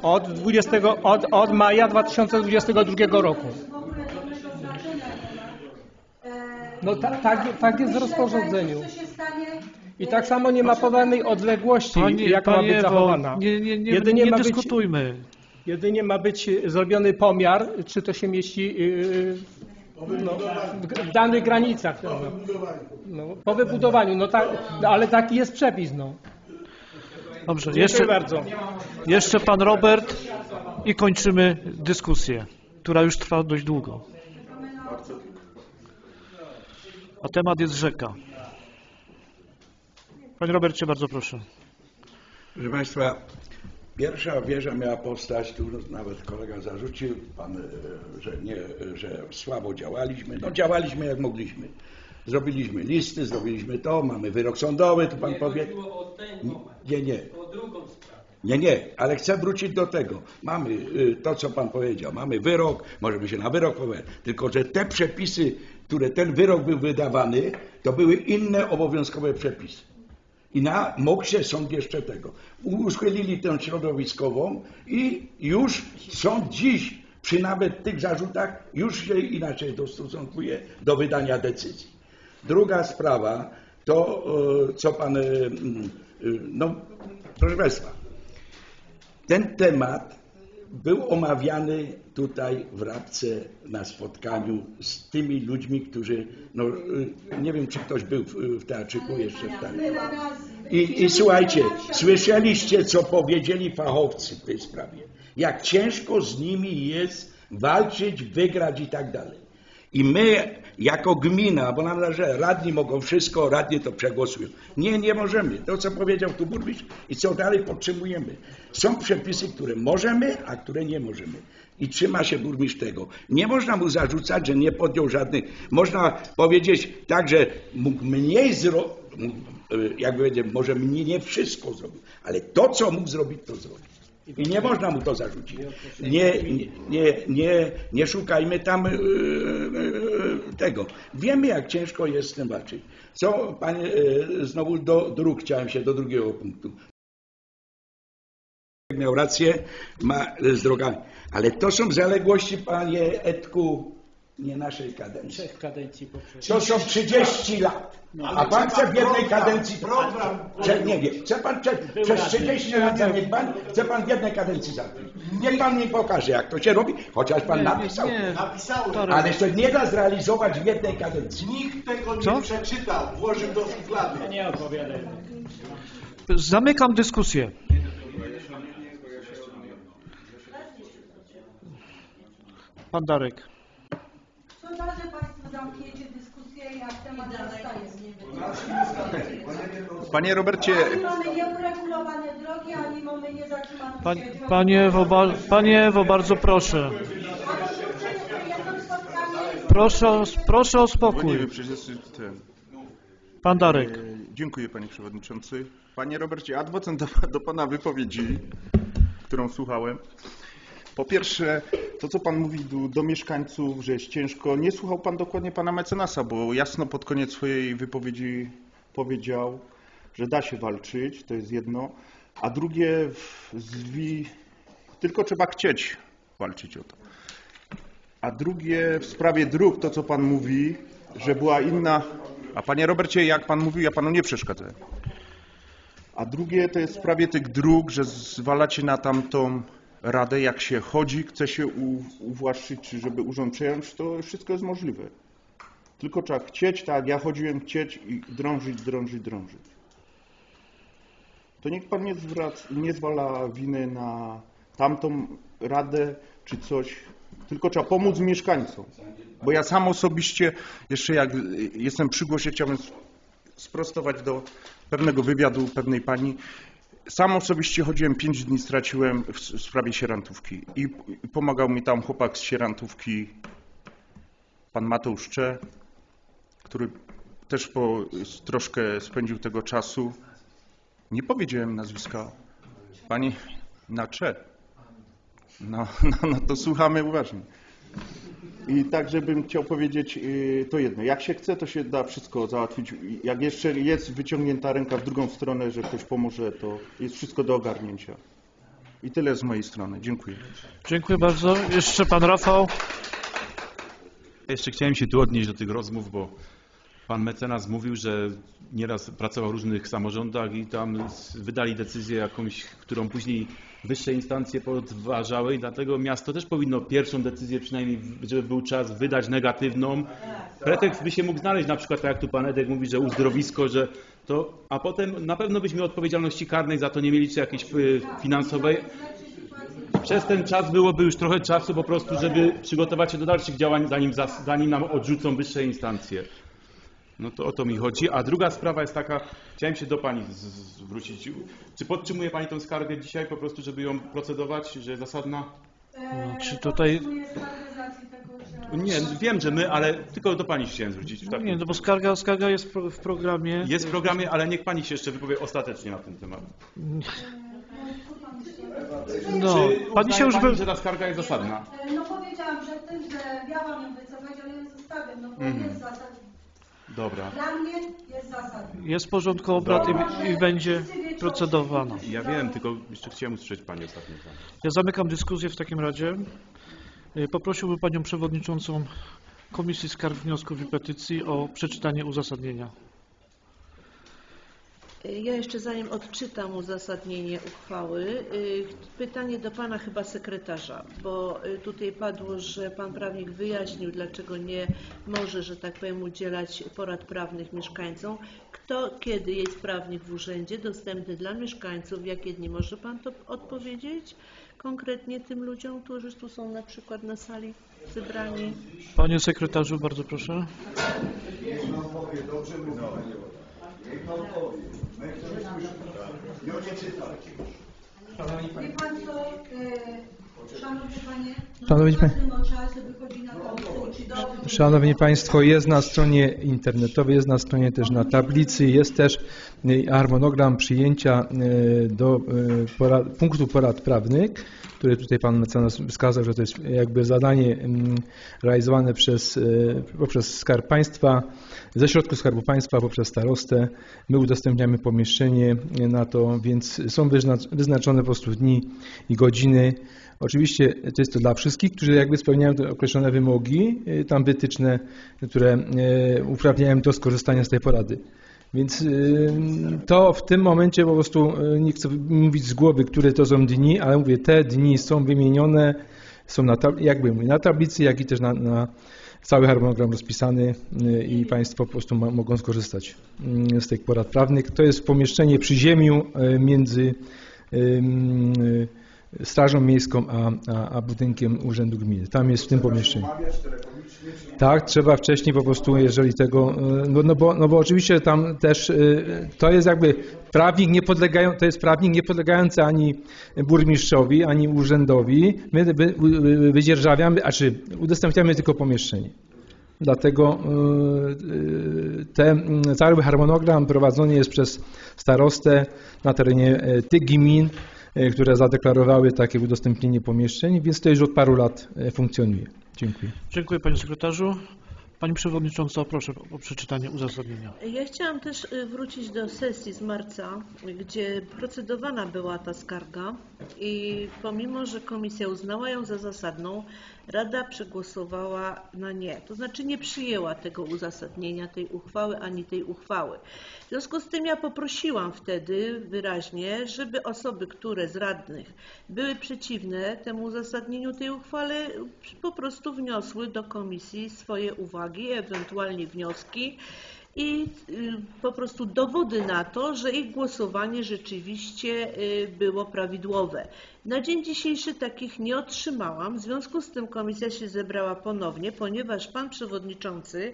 Od, 20, od, od maja 2022 roku. No ta, tak, tak jest w rozporządzeniu. I tak samo nie ma podanej odległości, Panie- jak ma panie być Ewo, zachowana. nie- nie- nie- Jedynie nie ma dyskutujmy. Być, jedynie ma być zrobiony pomiar, czy to się mieści yy, no, w, w danych granicach. No, no, po wybudowaniu, no tak, no, ale taki jest przepis. No. Dobrze, jeszcze, bardzo. jeszcze pan Robert i kończymy dyskusję, która już trwa dość długo. A temat jest rzeka. Panie Robercie, bardzo proszę. Proszę Państwa, pierwsza wieża miała powstać, tu nawet kolega zarzucił, pan, e, że, nie, że słabo działaliśmy. No działaliśmy jak mogliśmy. Zrobiliśmy listy, zrobiliśmy to, mamy wyrok sądowy, tu pan Nie powie. o ten moment, Nie, nie. o drugą sprawę. Nie, nie, ale chcę wrócić do tego. Mamy y, to, co Pan powiedział, mamy wyrok, możemy się na wyrok powołać, tylko że te przepisy, które ten wyrok był wydawany, to były inne obowiązkowe przepisy. I na MOKS-ie sąd jeszcze tego. Uchylili tę środowiskową i już sąd dziś, przy nawet tych zarzutach, już się inaczej dostosunkuje do wydania decyzji. Druga sprawa to, e, co Pan, e, e, no proszę Państwa, ten temat był omawiany tutaj w Rabce na spotkaniu z tymi ludźmi, którzy, no nie wiem czy ktoś był w, w teatrzyku jeszcze wtedy. I, I słuchajcie, słyszeliście co powiedzieli fachowcy w tej sprawie. Jak ciężko z nimi jest walczyć, wygrać i tak dalej. I my jako gmina, bo nam zależy, że radni mogą wszystko, radni to przegłosują. Nie, nie możemy. To, co powiedział tu burmistrz i co dalej podtrzymujemy. Są przepisy, które możemy, a które nie możemy. I trzyma się burmistrz tego. Nie można mu zarzucać, że nie podjął żadnych. Można powiedzieć tak, że mógł mniej zrobić, jak powiedzieć, może mniej nie wszystko zrobił, ale to, co mógł zrobić, to zrobił. I nie można mu to zarzucić. Nie, nie, nie, nie szukajmy tam yy, yy, tego. Wiemy, jak ciężko jest z tym walczyć. Co, panie, znowu do dróg, chciałem się do drugiego punktu. Miał rację, ma z drogami. Ale to są zaległości, panie Edku, nie naszej kadencji. Trzech kadencji poprzednich. To są 30 lat. A pan chce w jednej kadencji. Prze, nie wiem, chce pan prze, przez 30 lat zamieć pan, chce pan w jednej kadencji zamknąć. Niech pan mi pokaże, jak to się robi, chociaż pan Nie, napisał. nie, Napisałem. Ale to nie da zrealizować w jednej kadencji. Nikt tego Co? nie przeczytał, włożył do szuflady. Nie opowiadaj. Zamykam dyskusję. Pan Darek. Że Państwo zamkniecie dyskusję, jak temat zostaje. Panie Robercie, Ani mamy nieuregulowane drogi, ani mamy Pan, sieć. panie, Ewo, ba, panie Ewo, bardzo proszę. Proszę, o- proszę o bo nie spokój. wiem, przecież jest ten. Pan Darek. E, Dziękuję panie przewodniczący. Panie Robercie, adwocent do, do pana wypowiedzi, którą słuchałem. Po pierwsze, to co pan mówi do, do mieszkańców, że jest ciężko, nie słuchał pan dokładnie pana mecenasa, bo jasno pod koniec swojej wypowiedzi powiedział, że da się walczyć, to jest jedno, a drugie, zwi, tylko trzeba chcieć walczyć o to. A drugie, w sprawie dróg, to co pan mówi, że była inna. A panie Robercie, jak pan mówił, ja panu nie przeszkadzałem. A drugie to jest w sprawie tych dróg, że zwalacie na tamtą radę, jak się chodzi, chce się uwłaszczyć, czy żeby urząd przejąć, to wszystko jest możliwe. Tylko trzeba chcieć, tak ja chodziłem, chcieć i drążyć, drążyć, drążyć. To niech pan nie, zwrac, nie zwala winy na tamtą radę czy coś, tylko trzeba pomóc mieszkańcom. Bo ja sam osobiście, jeszcze jak jestem przy głosie, chciałbym sprostować do pewnego wywiadu pewnej pani. Sam osobiście chodziłem, pięć dni straciłem w sprawie sierantówki i pomagał mi tam chłopak z sierantówki, pan Mateusz Cze, który też po, troszkę spędził tego czasu. Nie powiedziałem nazwiska pani na Cze. No, no, no to słuchamy uważnie. I także bym chciał powiedzieć yy, to jedno. Jak się chce, to się da wszystko załatwić. Jak jeszcze jest wyciągnięta ręka w drugą stronę, że ktoś pomoże, to jest wszystko do ogarnięcia. I tyle z mojej strony. Dziękuję. Dziękuję bardzo. Jeszcze pan Rafał. Jeszcze chciałem się tu odnieść do tych rozmów, bo pan mecenas mówił, że nieraz pracował w różnych samorządach i tam wydali decyzję jakąś, którą później wyższe instancje podważały i dlatego miasto też powinno pierwszą decyzję przynajmniej, żeby był czas, wydać negatywną. Pretekst by się mógł znaleźć, na przykład tak jak tu pan Edek mówi, że uzdrowisko, że to, a potem na pewno byśmy odpowiedzialności karnej za to nie mieli, czy jakiejś y, finansowej. Przez ten czas byłoby już trochę czasu po prostu, żeby przygotować się do dalszych działań, zanim, zanim nam odrzucą wyższe instancje. No to o to mi chodzi. A druga sprawa jest taka, chciałem się do Pani zwrócić. Czy podtrzymuje Pani tę skargę dzisiaj po prostu, żeby ją procedować, że zasadna? E, Czy tutaj... Że... Nie, wiem, że my, ale tylko do Pani się chciałem zwrócić. Tak. Nie, no bo skarga, skarga jest w pro- w programie. Jest w programie, ale niech Pani się jeszcze wypowie ostatecznie na ten temat. No, Czy pani się już by... że ta skarga jest zasadna? E, No powiedziałam przedtem, że miałam ją wycofać, ale ją zostawiam, no bo Mhm. jest zasadna. Dobra. Dla mnie jest zasadna. Jest w porządku obrad i, i będzie procedowana. Ja wiem, tylko jeszcze chciałem usłyszeć Pani ostatnie zdanie. Ja zamykam dyskusję w takim razie. Y, Poprosiłbym Panią Przewodniczącą Komisji Skarg, Wniosków i Petycji o przeczytanie uzasadnienia. Ja jeszcze zanim odczytam uzasadnienie uchwały, y, pytanie do Pana chyba sekretarza, bo y, tutaj padło, że Pan prawnik wyjaśnił, dlaczego nie może, że tak powiem, udzielać porad prawnych mieszkańcom. Kto, kiedy jest prawnik w urzędzie dostępny dla mieszkańców, jakie dni? Może Pan to odpowiedzieć konkretnie tym ludziom, którzy tu są na przykład na sali zebrani? Panie sekretarzu, bardzo proszę. Niech pan powie, dobrze mówi. Niech pan powie. My chcemy słyszeć. No nie czytać. Wie Pan co, e, Szanowny Panie, Szanowni czas, na komisję, czy do... Szanowni Państwo, jest na stronie internetowej, jest na stronie też na tablicy, jest też y, harmonogram przyjęcia y, do y, porad, punktu porad prawnych, który tutaj Pan mecenas wskazał, że to jest jakby zadanie mm, realizowane przez, y, poprzez Skarb Państwa, ze środków Skarbu Państwa poprzez starostę. My udostępniamy pomieszczenie na to, więc są wyznacz- wyznaczone po prostu dni i godziny. Oczywiście to jest to dla wszystkich, którzy jakby spełniają określone wymogi, y, tam wytyczne, które y, uprawniają do skorzystania z tej porady. Więc y, to w tym momencie po prostu nie chcę mówić z głowy, które to są dni, ale mówię, te dni są wymienione, są na, jakby na tablicy, jak i też na, na cały harmonogram rozpisany y, i Państwo po prostu mogą skorzystać y, z tych porad prawnych. To jest pomieszczenie przy ziemiu y, między Strażą Miejską a, a, a budynkiem Urzędu Gminy. Tam jest w tym pomieszczeniu. Tak, trzeba wcześniej po prostu, jeżeli tego, y, no, no, bo, no bo oczywiście tam też y, to jest jakby prawnik nie podlegają, to jest prawnik nie podlegający ani burmistrzowi, ani urzędowi. My wy, wy, wydzierżawiamy, a czy udostępniamy tylko pomieszczenie. Dlatego y, ten cały harmonogram prowadzony jest przez starostę na terenie tych gmin, które zadeklarowały takie udostępnienie pomieszczeń, więc to już od paru lat y, funkcjonuje. Dziękuję. Dziękuję Panie Sekretarzu. Pani Przewodnicząca, proszę o przeczytanie uzasadnienia. Ja chciałam też y, wrócić do sesji z marca, gdzie procedowana była ta skarga i pomimo, że komisja uznała ją za zasadną, Rada przegłosowała na nie. To znaczy nie przyjęła tego uzasadnienia tej uchwały ani tej uchwały. W związku z tym ja poprosiłam wtedy wyraźnie, żeby osoby, które z radnych były przeciwne temu uzasadnieniu tej uchwały, po prostu wniosły do komisji swoje uwagi, ewentualnie wnioski i y, po prostu dowody na to, że ich głosowanie rzeczywiście y, było prawidłowe. Na dzień dzisiejszy takich nie otrzymałam, w związku z tym komisja się zebrała ponownie, ponieważ pan przewodniczący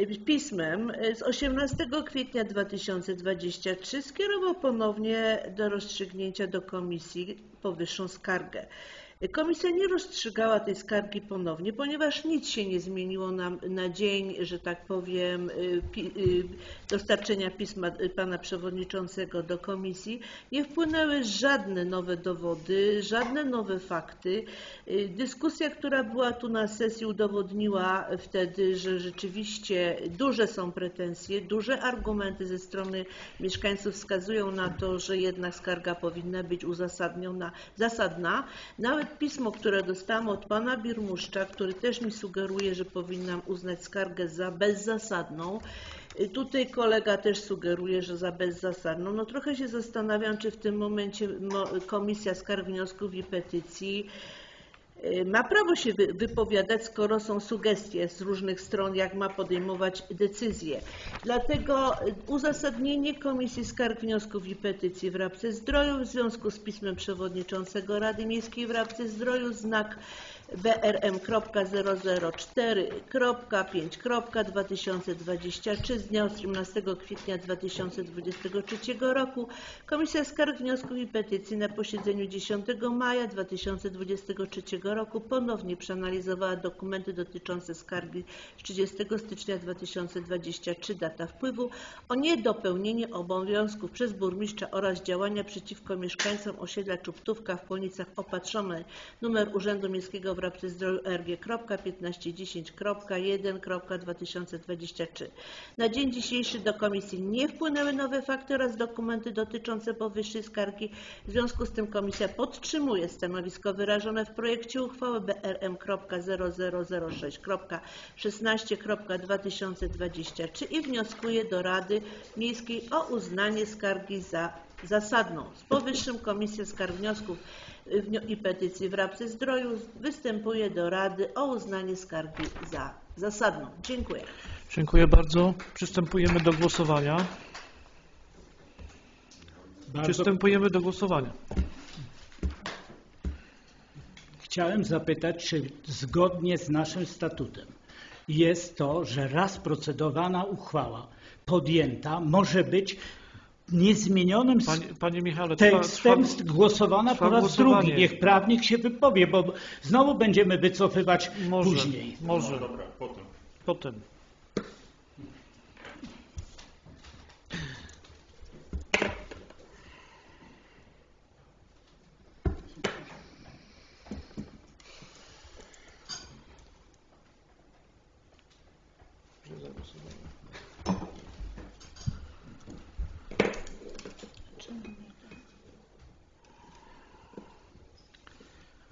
y, pismem z 18 kwietnia 2023 skierował ponownie do rozstrzygnięcia do komisji powyższą skargę. Komisja nie rozstrzygała tej skargi ponownie, ponieważ nic się nie zmieniło na, na dzień, że tak powiem, y, pi, y, dostarczenia pisma y, pana przewodniczącego do komisji. Nie wpłynęły żadne nowe dowody, żadne nowe fakty. Dyskusja, która była tu na sesji udowodniła wtedy, że rzeczywiście duże są pretensje, duże argumenty ze strony mieszkańców wskazują na to, że jednak skarga powinna być uzasadniona, zasadna. Nawet pismo, które dostałam od pana Birmuszcza, który też mi sugeruje, że powinnam uznać skargę za bezzasadną. Tutaj kolega też sugeruje, że za bezzasadną. No trochę się zastanawiam, czy w tym momencie mo- Komisja Skarg, Wniosków i Petycji ma prawo się wy- wypowiadać, skoro są sugestie z różnych stron, jak ma podejmować decyzje. Dlatego y, uzasadnienie Komisji Skarg, Wniosków i Petycji w Rabce Zdroju w związku z pismem przewodniczącego Rady Miejskiej w Rabce Zdroju znak BRM.004.5.2023 z dnia 18 kwietnia 2023 roku. Komisja Skarg, Wniosków i Petycji na posiedzeniu 10 maja 2023 roku ponownie przeanalizowała dokumenty dotyczące skargi z 30 stycznia 2023 data wpływu o niedopełnienie obowiązków przez burmistrza oraz działania przeciwko mieszkańcom osiedla Czubtówka w Polnicach opatrzone numer Urzędu Miejskiego w Rabce Zdroju RG.1510.1.2023. Na dzień dzisiejszy do komisji nie wpłynęły nowe fakty oraz dokumenty dotyczące powyższej skargi. W związku z tym komisja podtrzymuje stanowisko wyrażone w projekcie uchwały BRM.000.16.2023 i wnioskuje do Rady Miejskiej o uznanie skargi za zasadną. Z powyższym Komisja Skarg Wniosków y, i Petycji w Rabce Zdroju występuje do Rady o uznanie skargi za zasadną. Dziękuję. Dziękuję bardzo. Przystępujemy do głosowania. Bardzo- Przystępujemy do głosowania. Chciałem zapytać, czy zgodnie z naszym statutem jest to, że raz procedowana uchwała podjęta może być niezmienionym Panie, panie Michale, trwa, tekstem trwa, głosowana trwa po raz głosowanie. drugi. Niech prawnik się wypowie, bo znowu będziemy wycofywać Może, później. może. Potem.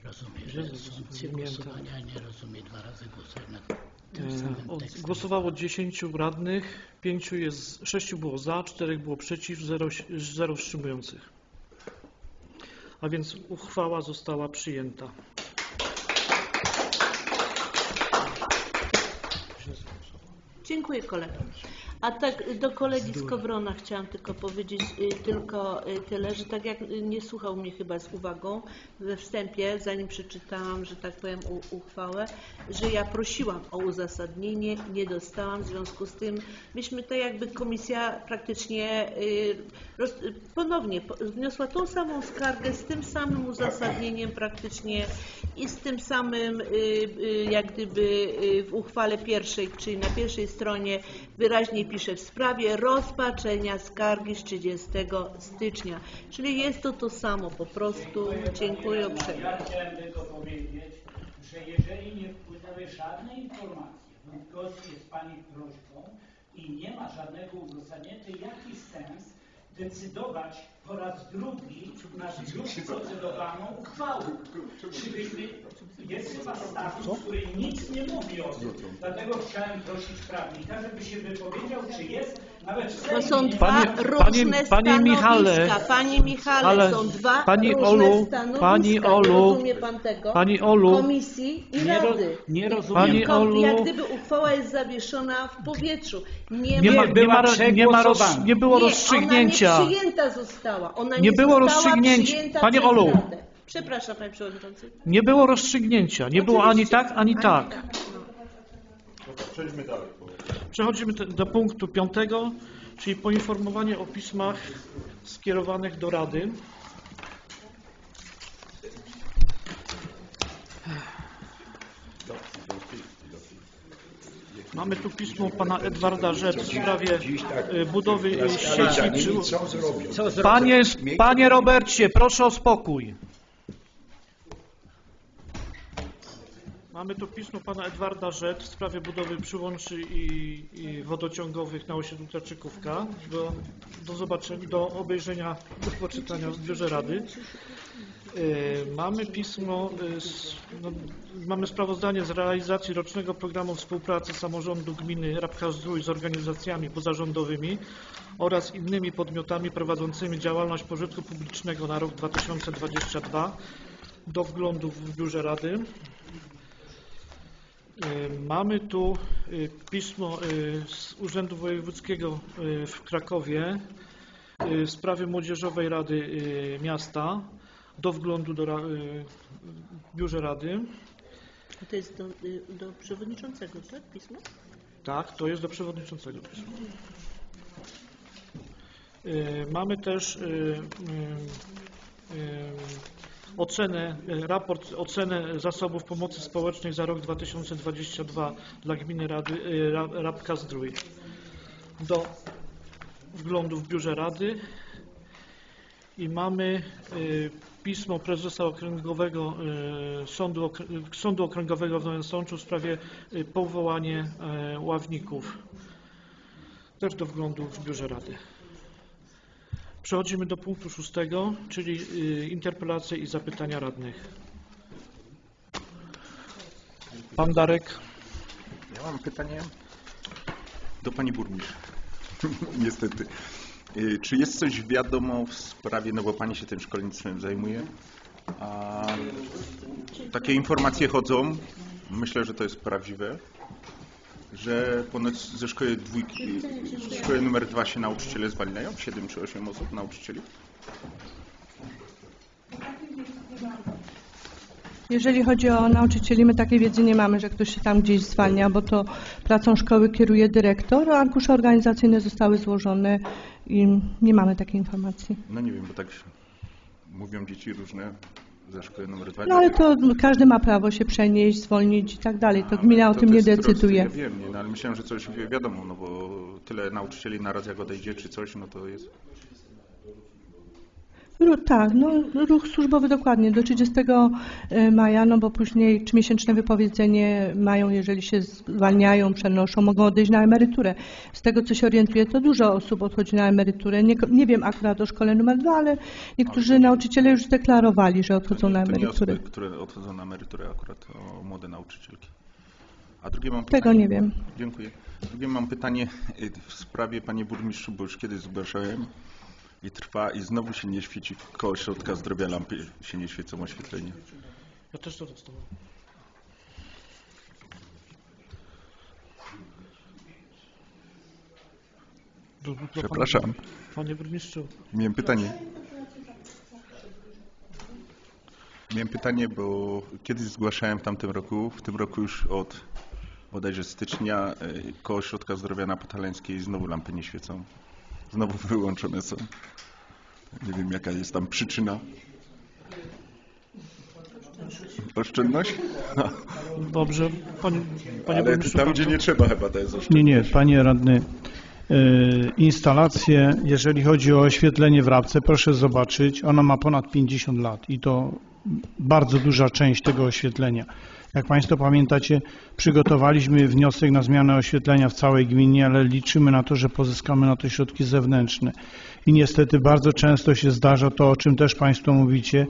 Rozumiem, Że że jest funkcję zwinięte. głosowania nie rozumie dwa razy głosuję nad tym E, samym od- tekstem. Głosowało 10 radnych, 5 jest, 6 było za, 4 było przeciw, 0, 0 wstrzymujących. A więc uchwała została przyjęta. Dziękuję kolego. A tak do kolegi Skowrona chciałam tylko powiedzieć y, tylko y, tyle, że tak jak nie słuchał mnie chyba z uwagą we wstępie, zanim przeczytałam, że tak powiem u, uchwałę, że ja prosiłam o uzasadnienie, nie dostałam, w związku z tym myśmy to jakby komisja praktycznie y, ponownie po- wniosła tą samą skargę z tym samym uzasadnieniem praktycznie i z tym samym jak gdyby w uchwale pierwszej, czyli na pierwszej stronie wyraźnie pisze w sprawie rozpatrzenia skargi z 30 stycznia. Czyli jest to to samo po prostu. Dziękuję uprzejmie. Ja chciałem tylko powiedzieć, że jeżeli nie wpłynęły żadne informacje w zgodnie z Pani prośbą i nie ma żadnego uzasadnienia, to jaki sens decydować po raz drugi nad już procedowaną uchwałą? Czy byśmy, jest chyba statut, który nic nie mówi o tym. Dlatego chciałem prosić prawnika, żeby się wypowiedział, czy jest nawet w To są nie dwa Panie- różne panie Michale, stanowiska. Panie Michale, ale są dwa pani różne Olu, stanowiska. pani Nie Olu, rozumie Pan tego? pani Olu, Komisji i Nie ro- Rady. nie rozumiem. Pani Olu, jak gdyby uchwała jest zawieszona w powietrzu. Nie, nie, ma, nie, ma, nie, ma roz, przegłosowana. nie było nie, rozstrzygnięcia. Ona nie przyjęta została. Ona nie, Nie było została rozstrzygnięcia. przyjęta Panie przez Olu. Radę. Przepraszam Panie Przewodniczący. Nie było rozstrzygnięcia. Nie było ani tak, ani tak. Przejdźmy dalej. Przechodzimy te- do punktu piątego, czyli poinformowanie o pismach skierowanych do Rady. Mamy tu pismo pana Edwarda Rzep w sprawie y, budowy y, sieci. Co zrobią? Panie, panie Robercie, proszę o spokój. Mamy tu pismo pana Edwarda Rzet w sprawie budowy przyłączy i, i wodociągowych na osiedlu Taczykówka. Do, do zobaczenia, do obejrzenia, do poczytania w biurze Rady. Y, Mamy pismo, y, no, mamy sprawozdanie z realizacji rocznego programu współpracy samorządu gminy Rabka-Zdrój z organizacjami pozarządowymi oraz innymi podmiotami prowadzącymi działalność pożytku publicznego na rok 2022 do wglądu w biurze Rady. Y, Mamy tu y, pismo y, z Urzędu Wojewódzkiego w Krakowie w sprawie Młodzieżowej Rady Miasta do wglądu do, biurze Rady. To jest do, do przewodniczącego, tak? Pismo? Tak, to jest do przewodniczącego pismo. Mamy też ocenę, y, raport, ocenę zasobów pomocy społecznej za rok 2022 dla gminy Rady, Ra- Rabka Zdrój. Do wglądu w biurze Rady i mamy y, pismo prezesa Okręgowego Sądu, Sądu Okręgowego w Nowym Sączu w sprawie powołanie y, ławników. Też do wglądu w biurze Rady. Przechodzimy do punktu szóstego, czyli y, interpelacje i zapytania radnych. Pan Darek. Ja mam pytanie do pani burmistrz. Niestety. Y, Czy jest coś wiadomo w sprawie, no bo pani się tym szkolnictwem zajmuje, a takie informacje chodzą, myślę, że to jest prawdziwe, że ponoć ze szkoły dwójki, ze szkoły numer dwa się nauczyciele zwalniają, 7 czy 8 osób nauczycieli. Jeżeli chodzi o nauczycieli, my takiej wiedzy nie mamy, że ktoś się tam gdzieś zwalnia, bo to pracą szkoły kieruje dyrektor, a arkusze organizacyjne zostały złożone i nie mamy takiej informacji. No nie wiem, bo tak mówią dzieci różne ze szkoły numer 2. No ale to każdy ma prawo się przenieść, zwolnić i tak dalej. To gmina o To tym to nie decyduje. Ja wiem, nie, no, ale myślałem, że coś wi- wiadomo, no bo tyle nauczycieli naraz jak odejdzie czy coś, no to jest... Tak, no ruch służbowy dokładnie do 30 maja, no bo później trzymiesięczne wypowiedzenie mają, jeżeli się zwalniają, przenoszą, mogą odejść na emeryturę. Z tego co się orientuję, to dużo osób odchodzi na emeryturę. Nie, nie wiem akurat o szkole numer dwa, ale niektórzy nauczyciele już zdeklarowali, że odchodzą na emeryturę. osoby, które odchodzą na emeryturę akurat, o młode nauczycielki. A drugie mam Tego pytanie. nie wiem. Dziękuję. Drugie mam pytanie y, w sprawie, panie burmistrzu, bo już kiedyś zgłaszałem i trwa i znowu się nie świeci koło ośrodka zdrowia lampy, się nie świecą oświetlenie. Ja też to dostałem. Do- do- do Przepraszam. Panie burmistrzu, Miałem pytanie. Miałem pytanie, bo kiedyś zgłaszałem w tamtym roku, w tym roku już od bodajże stycznia y, koło ośrodka zdrowia na Potaleńskiej znowu lampy nie świecą. Znowu wyłączone są. Nie wiem jaka jest tam przyczyna. Oszczędność? dobrze. Panie, panie Ale burmistrzu, tam gdzie nie trzeba chyba to jest oszczędność. Nie, nie, panie radny. y, Instalacje, jeżeli chodzi o oświetlenie w Rabce, proszę zobaczyć, ona ma ponad 50 lat i to bardzo duża część tego oświetlenia. Jak Państwo pamiętacie, przygotowaliśmy wniosek na zmianę oświetlenia w całej gminie, ale liczymy na to, że pozyskamy na to środki zewnętrzne. I niestety bardzo często się zdarza to, o czym też Państwo mówicie,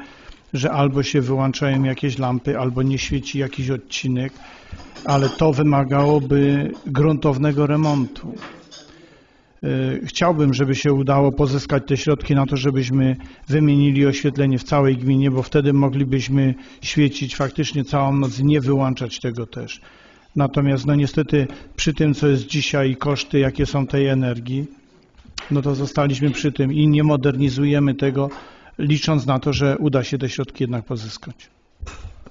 że albo się wyłączają jakieś lampy, albo nie świeci jakiś odcinek, ale to wymagałoby gruntownego remontu. Y, Chciałbym, żeby się udało pozyskać te środki na to, żebyśmy wymienili oświetlenie w całej gminie, bo wtedy moglibyśmy świecić faktycznie całą noc i nie wyłączać tego też. Natomiast no niestety przy tym, co jest dzisiaj i koszty, jakie są tej energii, no to zostaliśmy przy tym i nie modernizujemy tego, licząc na to, że uda się te środki jednak pozyskać.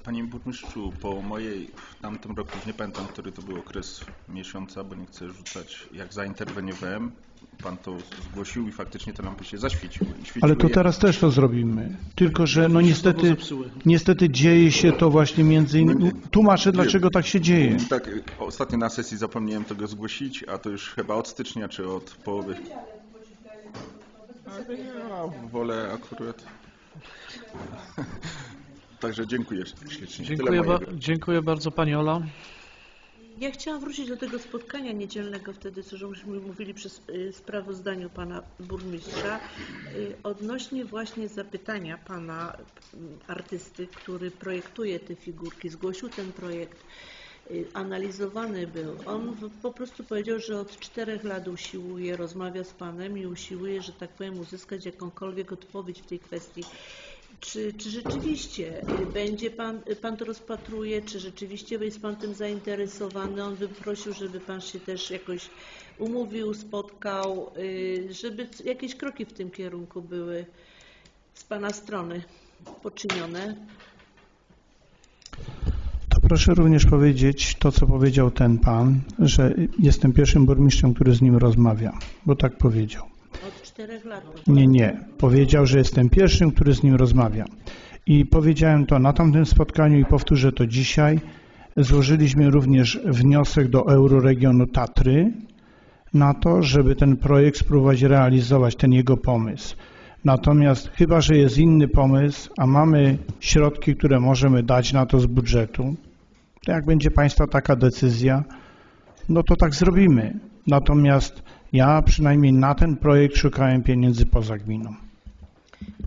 Panie burmistrzu, po mojej w tamtym roku, już nie pamiętam, który to był okres miesiąca, bo nie chcę rzucać, jak zainterweniowałem, pan to zgłosił i faktycznie te lampy się zaświeciły. I świeciły Ale to teraz też to zrobimy. Tylko, że no niestety, niestety dzieje się to właśnie między innymi. Tłumaczę, dlaczego tak się dzieje. Tak, ostatnio na sesji zapomniałem tego zgłosić, a to już chyba od stycznia czy od połowy. Ja wolę akurat. Także dziękuję ślicznie. Dziękuję, ba dziękuję bardzo Pani Ola. Ja chciałam wrócić do tego spotkania niedzielnego wtedy, co żeśmy mówili przy y, sprawozdaniu pana burmistrza, y, odnośnie właśnie zapytania pana artysty, który projektuje te figurki, zgłosił ten projekt, y, analizowany był. On po prostu powiedział, że od czterech lat usiłuje, rozmawia z panem i usiłuje, że tak powiem, uzyskać jakąkolwiek odpowiedź w tej kwestii. Czy, czy rzeczywiście będzie pan, pan to rozpatruje, czy rzeczywiście jest pan tym zainteresowany? On by prosił, żeby pan się też jakoś umówił, spotkał, y, żeby jakieś kroki w tym kierunku były z pana strony poczynione. To proszę również powiedzieć to, co powiedział ten pan, że jestem pierwszym burmistrzem, który z nim rozmawia, bo tak powiedział. Czterech lat. Nie, nie. Powiedział, że jestem pierwszym, który z nim rozmawia. I powiedziałem to na tamtym spotkaniu i powtórzę to dzisiaj. Złożyliśmy również wniosek do Euroregionu Tatry na to, żeby ten projekt spróbować realizować, ten jego pomysł. Natomiast chyba, że jest inny pomysł, a mamy środki, które możemy dać na to z budżetu, to jak będzie Państwa taka decyzja, no to tak zrobimy. Natomiast ja przynajmniej na ten projekt szukałem pieniędzy poza gminą.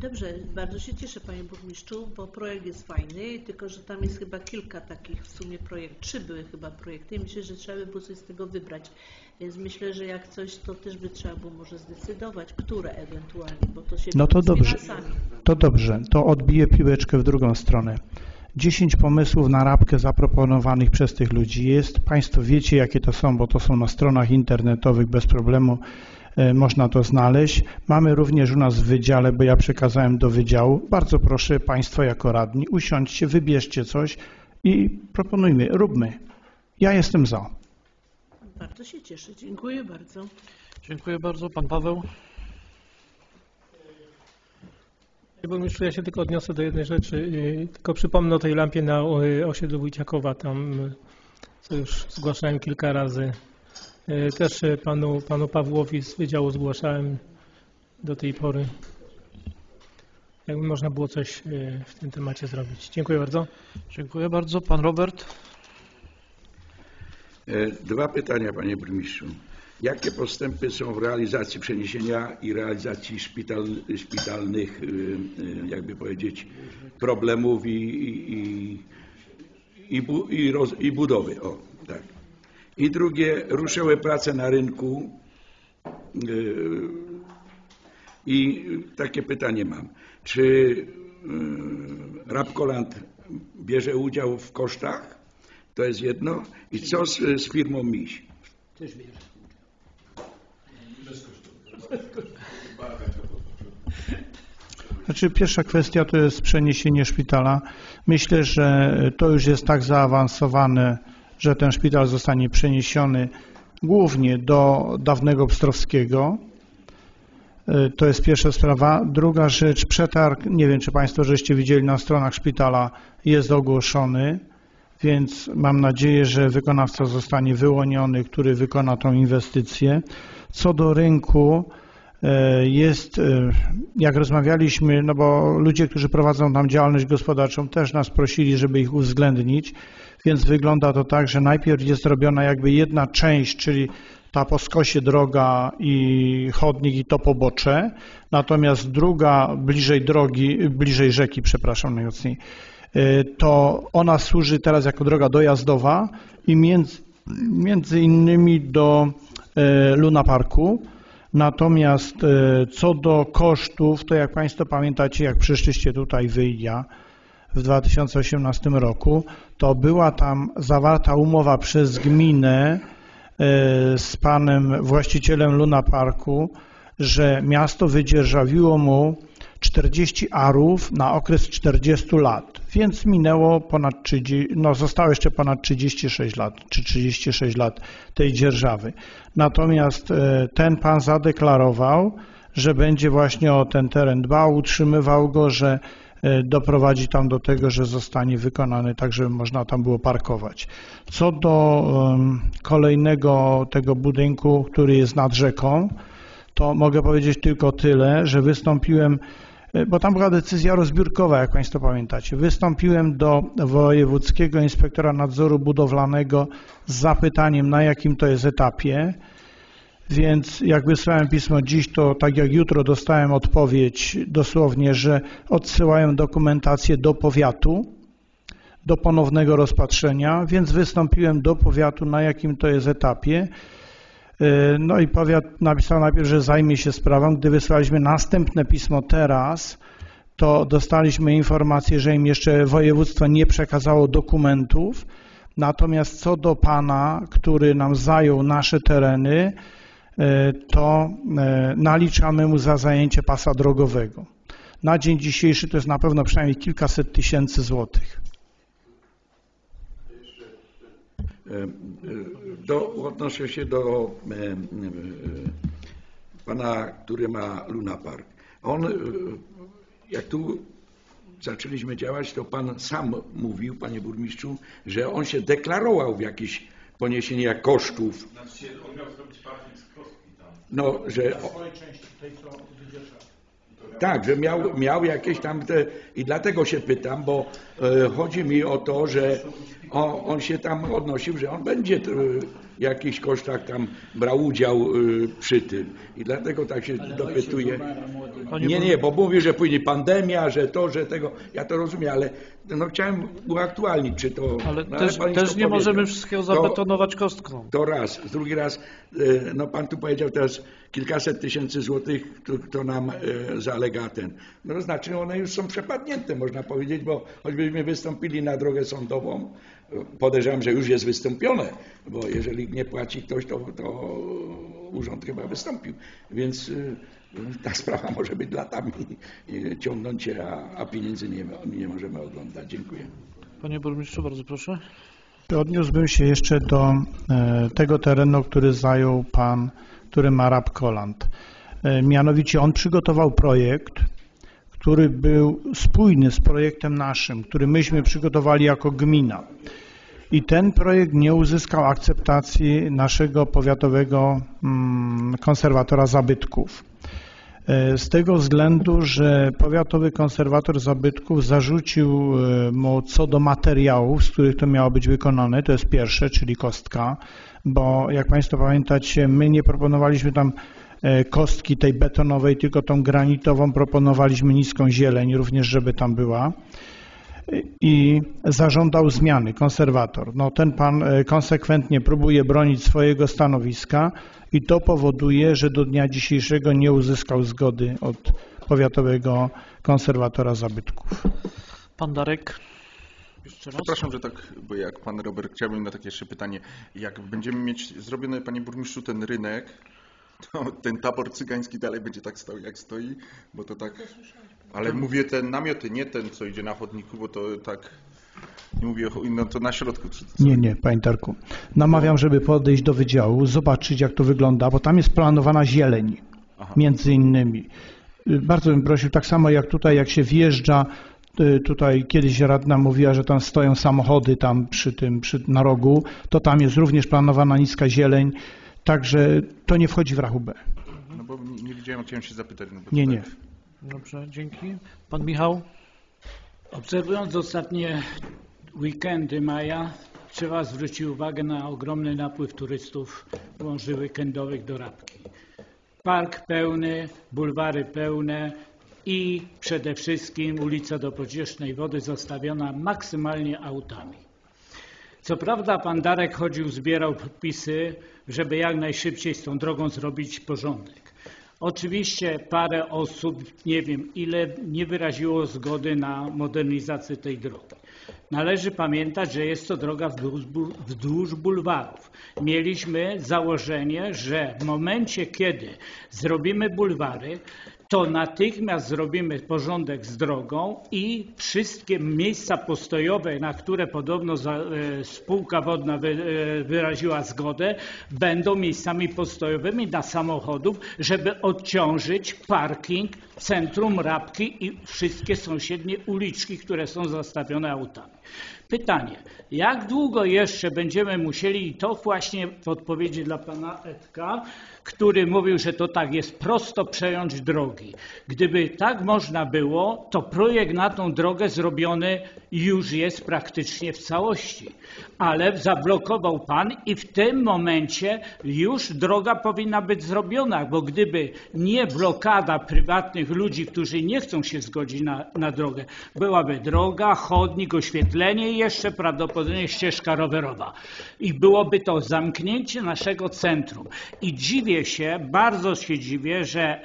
Dobrze, bardzo się cieszę panie burmistrzu, bo projekt jest fajny, tylko że tam jest chyba kilka takich w sumie projektów, trzy były chyba projekty i myślę, że trzeba by było coś z tego wybrać. Więc myślę, że jak coś, to też by trzeba było może zdecydować, które ewentualnie, bo to się No to dobrze. To dobrze, to odbiję piłeczkę w drugą stronę. 10 pomysłów na rabkę zaproponowanych przez tych ludzi jest. Państwo wiecie, jakie to są, bo to są na stronach internetowych bez problemu e, można to znaleźć. Mamy również u nas w wydziale, bo ja przekazałem do wydziału. Bardzo proszę Państwo jako radni, usiądźcie, wybierzcie coś i proponujmy, róbmy. Ja jestem za. Bardzo się cieszę. Dziękuję bardzo. Dziękuję bardzo. Pan Paweł? Panie burmistrzu, ja się tylko odniosę do jednej rzeczy. Yy, Tylko przypomnę o tej lampie na yy, osiedlu Wójciakowa, tam yy, co już zgłaszałem kilka razy. Też panu, panu Pawłowi z wydziału zgłaszałem do tej pory. Jakby można było coś w tym temacie zrobić. Dziękuję bardzo. Dziękuję bardzo. Pan Robert? E, Dwa pytania, panie burmistrzu. Jakie postępy są w realizacji przeniesienia i realizacji szpital, szpitalnych, y, y, jakby powiedzieć, problemów i, i, i, bu, i, roz, i budowy? O, tak. I drugie, ruszyły prace na rynku. y, I takie pytanie mam. Czy Rapkoland bierze udział w kosztach? To jest jedno. I co z, z firmą MIŚ? Też bierze. Znaczy pierwsza kwestia to jest przeniesienie szpitala. Myślę, że to już jest tak zaawansowane, że ten szpital zostanie przeniesiony głównie do dawnego Pstrowskiego. Y, To jest pierwsza sprawa. Druga rzecz, przetarg, nie wiem czy Państwo żeście widzieli na stronach szpitala, jest ogłoszony, więc mam nadzieję, że wykonawca zostanie wyłoniony, który wykona tą inwestycję. Co do rynku, e, jest, e, jak rozmawialiśmy, no bo ludzie, którzy prowadzą tam działalność gospodarczą też nas prosili, żeby ich uwzględnić, więc wygląda to tak, że najpierw jest robiona jakby jedna część, czyli ta po skosie droga i chodnik i to pobocze, natomiast druga bliżej drogi, bliżej rzeki, przepraszam najmocniej, e, to ona służy teraz jako droga dojazdowa i między, między innymi do Luna Parku. Natomiast e, co do kosztów, to jak Państwo pamiętacie, jak przyszliście tutaj wyjścia w 2018 roku, to była tam zawarta umowa przez gminę e, z panem właścicielem Luna Parku, że miasto wydzierżawiło mu 40 arów na okres 40 lat, więc minęło ponad 30, no zostało jeszcze ponad 36 lat, czy 36 lat tej dzierżawy. Natomiast e, ten pan zadeklarował, że będzie właśnie o ten teren dbał, utrzymywał go, że e, doprowadzi tam do tego, że zostanie wykonany tak, żeby można tam było parkować. Co do kolejnego tego budynku, który jest nad rzeką, to mogę powiedzieć tylko tyle, że wystąpiłem, bo tam była decyzja rozbiórkowa, jak Państwo pamiętacie. Wystąpiłem do Wojewódzkiego Inspektora Nadzoru Budowlanego z zapytaniem, na jakim to jest etapie. Więc jak wysłałem pismo dziś, to tak jak jutro dostałem odpowiedź dosłownie, że odsyłają dokumentację do powiatu, do ponownego rozpatrzenia, więc wystąpiłem do powiatu, na jakim to jest etapie. E, No i powiat napisał najpierw, że zajmie się sprawą. Gdy wysłaliśmy następne pismo teraz, to dostaliśmy informację, że im jeszcze województwo nie przekazało dokumentów. Natomiast co do pana, który nam zajął nasze tereny, e, to e, naliczamy mu za zajęcie pasa drogowego. Na dzień dzisiejszy to jest na pewno przynajmniej kilkaset tysięcy złotych. E, e, Do, odnoszę się do e, e, pana, który ma Luna Park. On, e, jak tu zaczęliśmy działać, to pan sam mówił, panie burmistrzu, że on się deklarował w jakieś poniesienia kosztów. Znaczy, on miał zrobić parking z kostki tam. No, że swojej części, tej co. Tak, że miał, miał jakieś tam te, i dlatego się pytam, bo e, chodzi mi o to, że on, on się tam odnosił, że on będzie e, w jakichś kosztach tam brał udział e, przy tym. I dlatego tak się dopytuję. Nie, nie, bo mówi, że później pandemia, że to, że tego, ja to rozumiem, ale no chciałem uaktualnić, czy to... Ale no, też, już też to nie powiedział. możemy wszystkiego To- zabetonować kostką. to raz. Drugi raz, e, no pan tu powiedział teraz kilkaset tysięcy złotych, to, to nam e, zalega ten. No to znaczy one już są przepadnięte, można powiedzieć, bo choćbyśmy wystąpili na drogę sądową, e, podejrzewam, że już jest wystąpione, bo jeżeli nie płaci ktoś, to, to urząd chyba wystąpił, więc y, ta sprawa może być latami y, ciągnąć się, a, a pieniędzy nie, nie możemy oglądać. Dziękuję. Panie burmistrzu, bardzo proszę. Odniósłbym się jeszcze do e, tego terenu, który zajął pan, który ma Rapkoland. E, Mianowicie on przygotował projekt, który był spójny z projektem naszym, który myśmy przygotowali jako gmina. I ten projekt nie uzyskał akceptacji naszego powiatowego mm, konserwatora zabytków. E, Z tego względu, że powiatowy konserwator zabytków zarzucił e, mu co do materiałów, z których to miało być wykonane, to jest pierwsze, czyli kostka, bo jak Państwo pamiętacie, my nie proponowaliśmy tam kostki tej betonowej, tylko tą granitową, proponowaliśmy niską zieleń również, żeby tam była i zażądał zmiany, konserwator. No, ten pan e, konsekwentnie próbuje bronić swojego stanowiska i to powoduje, że do dnia dzisiejszego nie uzyskał zgody od powiatowego konserwatora zabytków. Pan Darek. Jeszcze raz. Przepraszam, że tak, bo jak pan Robert, chciałbym na takie jeszcze pytanie. Jak będziemy mieć zrobiony, panie burmistrzu, ten rynek, to ten tabor cygański dalej będzie tak stał, jak stoi, bo to tak... Ale mówię te namioty, nie ten, co idzie na chodniku, bo to tak... Nie mówię o no to na środku. Nie, nie, panie Darku. Namawiam, żeby podejść do wydziału, zobaczyć jak to wygląda, bo tam jest planowana zieleń, między innymi. Bardzo bym prosił, tak samo jak tutaj, jak się wjeżdża, y, tutaj kiedyś radna mówiła, że tam stoją samochody tam przy tym, przy, na rogu, to tam jest również planowana niska zieleń, także to nie wchodzi w rachubę. No bo nie, nie widziałem, chciałem się zapytać. No Nie, nie. tak- Dobrze, dzięki. Pan Michał. Obserwując ostatnie weekendy maja, trzeba zwrócić uwagę na ogromny napływ turystów wąży weekendowych do Rabki. Park pełny, bulwary pełne i przede wszystkim ulica do Pociesznej Wody zostawiona maksymalnie autami. Co prawda pan Darek chodził, zbierał podpisy, żeby jak najszybciej z tą drogą zrobić porządek. Oczywiście parę osób, nie wiem ile, nie wyraziło zgody na modernizację tej drogi. Należy pamiętać, że jest to droga wzdłuż, wzdłuż bulwarów. Mieliśmy założenie, że w momencie, kiedy zrobimy bulwary, to natychmiast zrobimy porządek z drogą i wszystkie miejsca postojowe, na które podobno e, spółka wodna e, wyraziła zgodę, będą miejscami postojowymi dla samochodów, żeby odciążyć parking, centrum Rabki i wszystkie sąsiednie uliczki, które są zastawione autami. Pytanie, jak długo jeszcze będziemy musieli, i to właśnie w odpowiedzi dla pana Edka, który mówił, że to tak jest prosto przejąć drogi. Gdyby tak można było, to projekt na tą drogę zrobiony już jest praktycznie w całości. Ale zablokował pan i w tym momencie już droga powinna być zrobiona, bo gdyby nie blokada prywatnych ludzi, którzy nie chcą się zgodzić na, na drogę, byłaby droga, chodnik, oświetlenie i jeszcze prawdopodobnie ścieżka rowerowa. I byłoby to zamknięcie naszego centrum. I dziwię się, bardzo się dziwię, że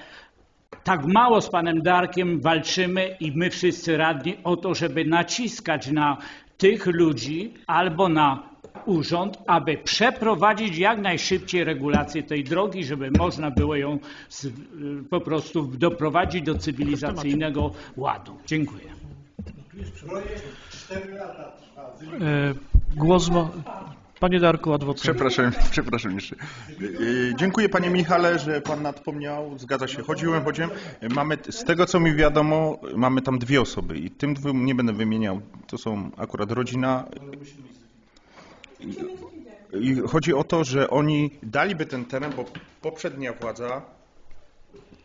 tak mało z panem Darkiem walczymy i my wszyscy radni o to, żeby naciskać na tych ludzi albo na urząd, aby przeprowadzić jak najszybciej regulację tej drogi, żeby można było ją z, po prostu doprowadzić do cywilizacyjnego ładu. Dziękuję. E, Głos ma... Panie Darku, adwokat. Przepraszam, przepraszam jeszcze. Yy, Dziękuję panie Michale, że pan nadpomniał. Zgadza się. Chodziłem, chodziłem. Mamy, z tego co mi wiadomo, mamy tam dwie osoby i tym dwóm nie będę wymieniał. To są akurat rodzina. I chodzi o to, że oni daliby ten teren, bo poprzednia władza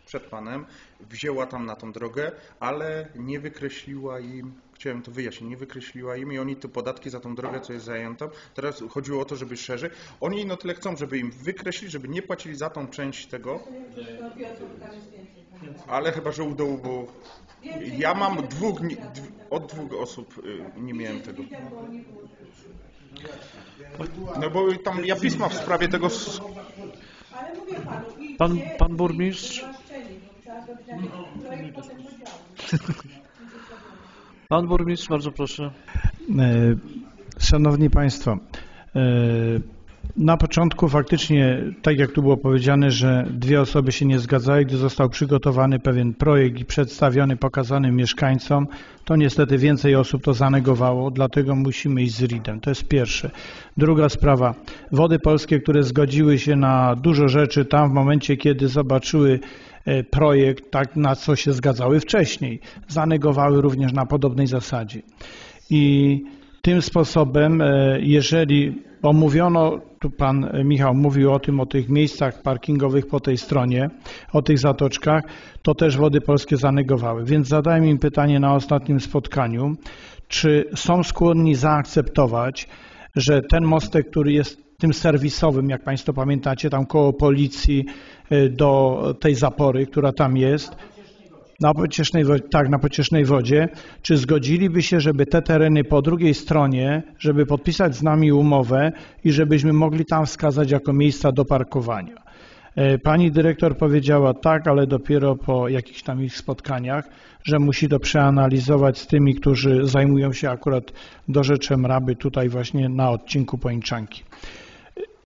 przed panem wzięła tam na tą drogę, ale nie wykreśliła im, chciałem to wyjaśnić, nie wykreśliła im i oni te podatki za tą drogę, co jest zajęta, teraz chodziło o to, żeby szerzej, oni no tyle chcą, żeby im wykreślić, żeby nie płacili za tą część tego, ale chyba, że u dołu, bo ja mam dwóch, od dwóch osób y, nie miałem tego. No bo tam ja pisma w sprawie tego Pan, pan burmistrz. Pan burmistrz, bardzo proszę. E, Szanowni Państwo, e, Na początku faktycznie, tak jak tu było powiedziane, że dwie osoby się nie zgadzały, gdy został przygotowany pewien projekt i przedstawiony, pokazany mieszkańcom, to niestety więcej osób to zanegowało, dlatego musimy iść z RID-em. To jest pierwsze. Druga sprawa, wody polskie, które zgodziły się na dużo rzeczy tam w momencie, kiedy zobaczyły projekt, tak na co się zgadzały wcześniej, zanegowały również na podobnej zasadzie. I tym sposobem, e, jeżeli omówiono, tu pan e, Michał mówił o tym, o tych miejscach parkingowych po tej stronie, o tych zatoczkach, to też Wody Polskie zanegowały. Więc zadałem im pytanie na ostatnim spotkaniu, czy są skłonni zaakceptować, że ten mostek, który jest tym serwisowym, jak Państwo pamiętacie, tam koło policji e, do tej zapory, która tam jest, na pociesznej wodzie, tak, na pociesznej wodzie, czy zgodziliby się, żeby te tereny po drugiej stronie, żeby podpisać z nami umowę i żebyśmy mogli tam wskazać jako miejsca do parkowania. E, Pani dyrektor powiedziała tak, ale dopiero po jakichś tam ich spotkaniach, że musi to przeanalizować z tymi, którzy zajmują się akurat dorzeczem Raby tutaj właśnie na odcinku Pończanki.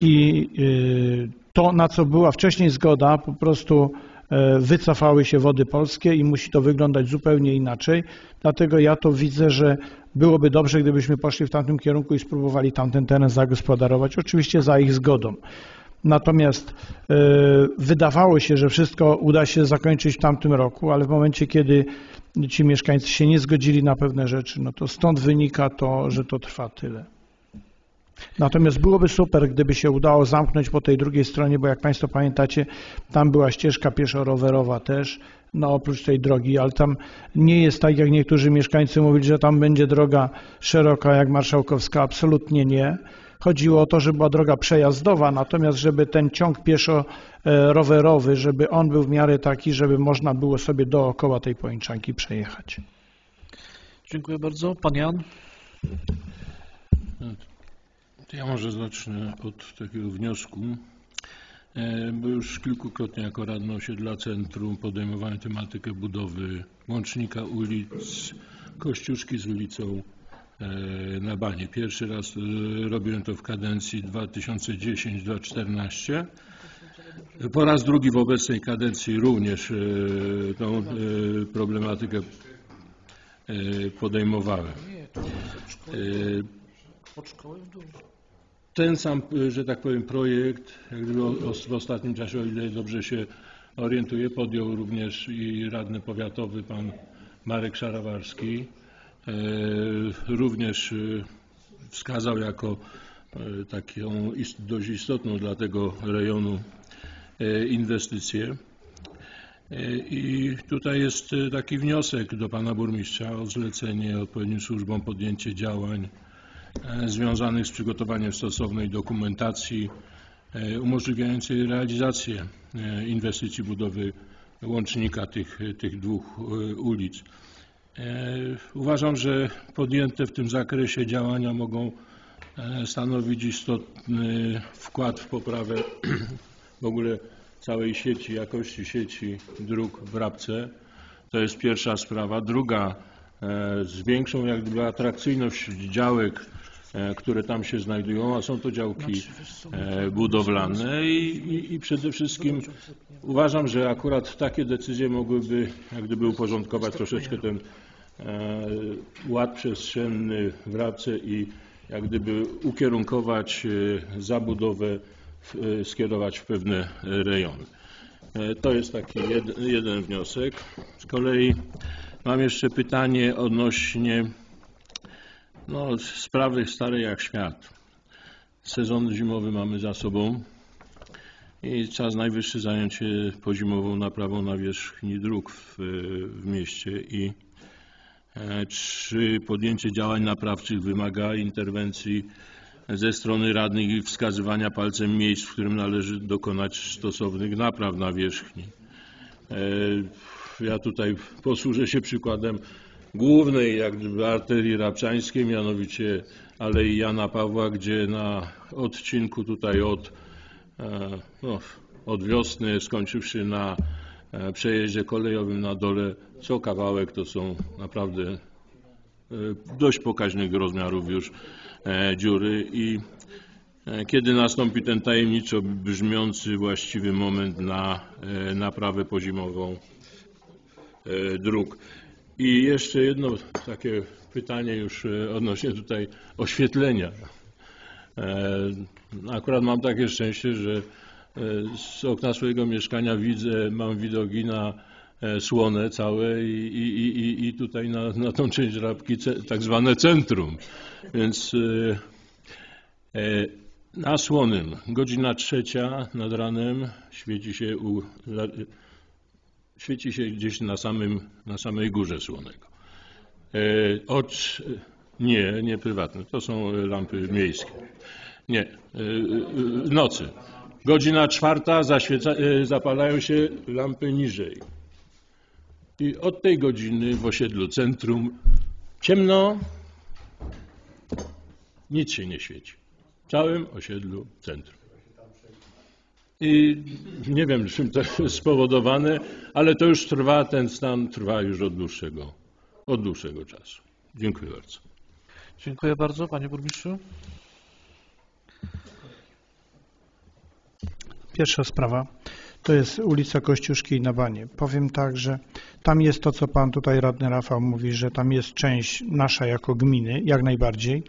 I y, to, na co była wcześniej zgoda, po prostu e, wycofały się wody polskie i musi to wyglądać zupełnie inaczej. Dlatego ja to widzę, że byłoby dobrze, gdybyśmy poszli w tamtym kierunku i spróbowali tamten teren zagospodarować, oczywiście za ich zgodą. Natomiast e, wydawało się, że wszystko uda się zakończyć w tamtym roku, ale w momencie, kiedy ci mieszkańcy się nie zgodzili na pewne rzeczy, no to stąd wynika to, że to trwa tyle. Natomiast byłoby super, gdyby się udało zamknąć po tej drugiej stronie, bo jak Państwo pamiętacie, tam była ścieżka pieszo-rowerowa też, no oprócz tej drogi, ale tam nie jest tak, jak niektórzy mieszkańcy mówili, że tam będzie droga szeroka jak Marszałkowska, absolutnie nie. Chodziło o to, żeby była droga przejazdowa, natomiast żeby ten ciąg pieszo-rowerowy, żeby on był w miarę taki, żeby można było sobie dookoła tej pończanki przejechać. Dziękuję bardzo. Pan Jan? To ja może zacznę od takiego wniosku, e, bo już kilkukrotnie jako radny osiedla centrum podejmowałem tematykę budowy łącznika ulic Kościuszki z ulicą e, na Banie. Pierwszy raz e, robiłem to w kadencji 2010-2014. Po raz drugi w obecnej kadencji również tą problematykę podejmowałem. Pod szkołę w dół. Ten sam, że tak powiem, projekt, jak gdyby w ostatnim czasie, o ile dobrze się orientuję, podjął również i radny powiatowy pan Marek Szarawarski. E, Również e, wskazał jako e, taką dość istotną dla tego rejonu inwestycję. I tutaj jest taki wniosek do pana burmistrza o zlecenie odpowiednim służbom podjęcie działań związanych z przygotowaniem stosownej dokumentacji e, umożliwiającej realizację e, inwestycji budowy łącznika tych, tych dwóch e, ulic. E, Uważam, że podjęte w tym zakresie działania mogą e, stanowić istotny wkład w poprawę w ogóle całej sieci, jakości sieci dróg w Rabce. To jest pierwsza sprawa. Druga, e, zwiększą jak gdyby atrakcyjność działek, e, które tam się znajdują, a są to działki e, budowlane i, i, i przede wszystkim uważam, że akurat takie decyzje mogłyby jak gdyby uporządkować troszeczkę ten e, ład przestrzenny w Rabce i jak gdyby ukierunkować e, zabudowę, e, skierować w pewne rejony. E, To jest taki jed, jeden wniosek. Z kolei mam jeszcze pytanie odnośnie no, sprawy starej jak świat. Sezon zimowy mamy za sobą i czas najwyższy zająć się pozimową naprawą nawierzchni dróg w, w mieście i e, czy podjęcie działań naprawczych wymaga interwencji ze strony radnych i wskazywania palcem miejsc, w którym należy dokonać stosownych napraw nawierzchni. E, Ja tutaj posłużę się przykładem głównej jak gdyby arterii rabczańskiej, mianowicie Alei Jana Pawła, gdzie na odcinku tutaj od, e, no, od wiosny, skończywszy na e, przejeździe kolejowym na dole, co kawałek to są naprawdę e, dość pokaźnych rozmiarów już dziury. I kiedy nastąpi ten tajemniczo brzmiący właściwy moment na naprawę pozimową dróg. I jeszcze jedno takie pytanie już e, odnośnie tutaj oświetlenia. E, Akurat mam takie szczęście, że e, z okna swojego mieszkania widzę, mam widoki na e, słone całe i, i, i, i tutaj na, na tą część Rabki tak zwane centrum. Więc e, e, na słonym godzina trzecia nad ranem świeci się, u, świeci się gdzieś na, samym, na samej górze słonego. E, Od, nie, nie prywatne, to są lampy miejskie. Nie, e, e, w nocy. Godzina czwarta zaświeca, e, zapalają się lampy niżej. I od tej godziny w osiedlu centrum ciemno, nic się nie świeci. W całym osiedlu centrum. I nie wiem, czym to jest spowodowane, ale to już trwa, ten stan trwa już od dłuższego, od dłuższego czasu. Dziękuję bardzo. Dziękuję bardzo, panie burmistrzu. Pierwsza sprawa to jest ulica Kościuszki na Banie. Powiem tak, że tam jest to, co pan tutaj radny Rafał mówi, że tam jest część nasza jako gminy, jak najbardziej.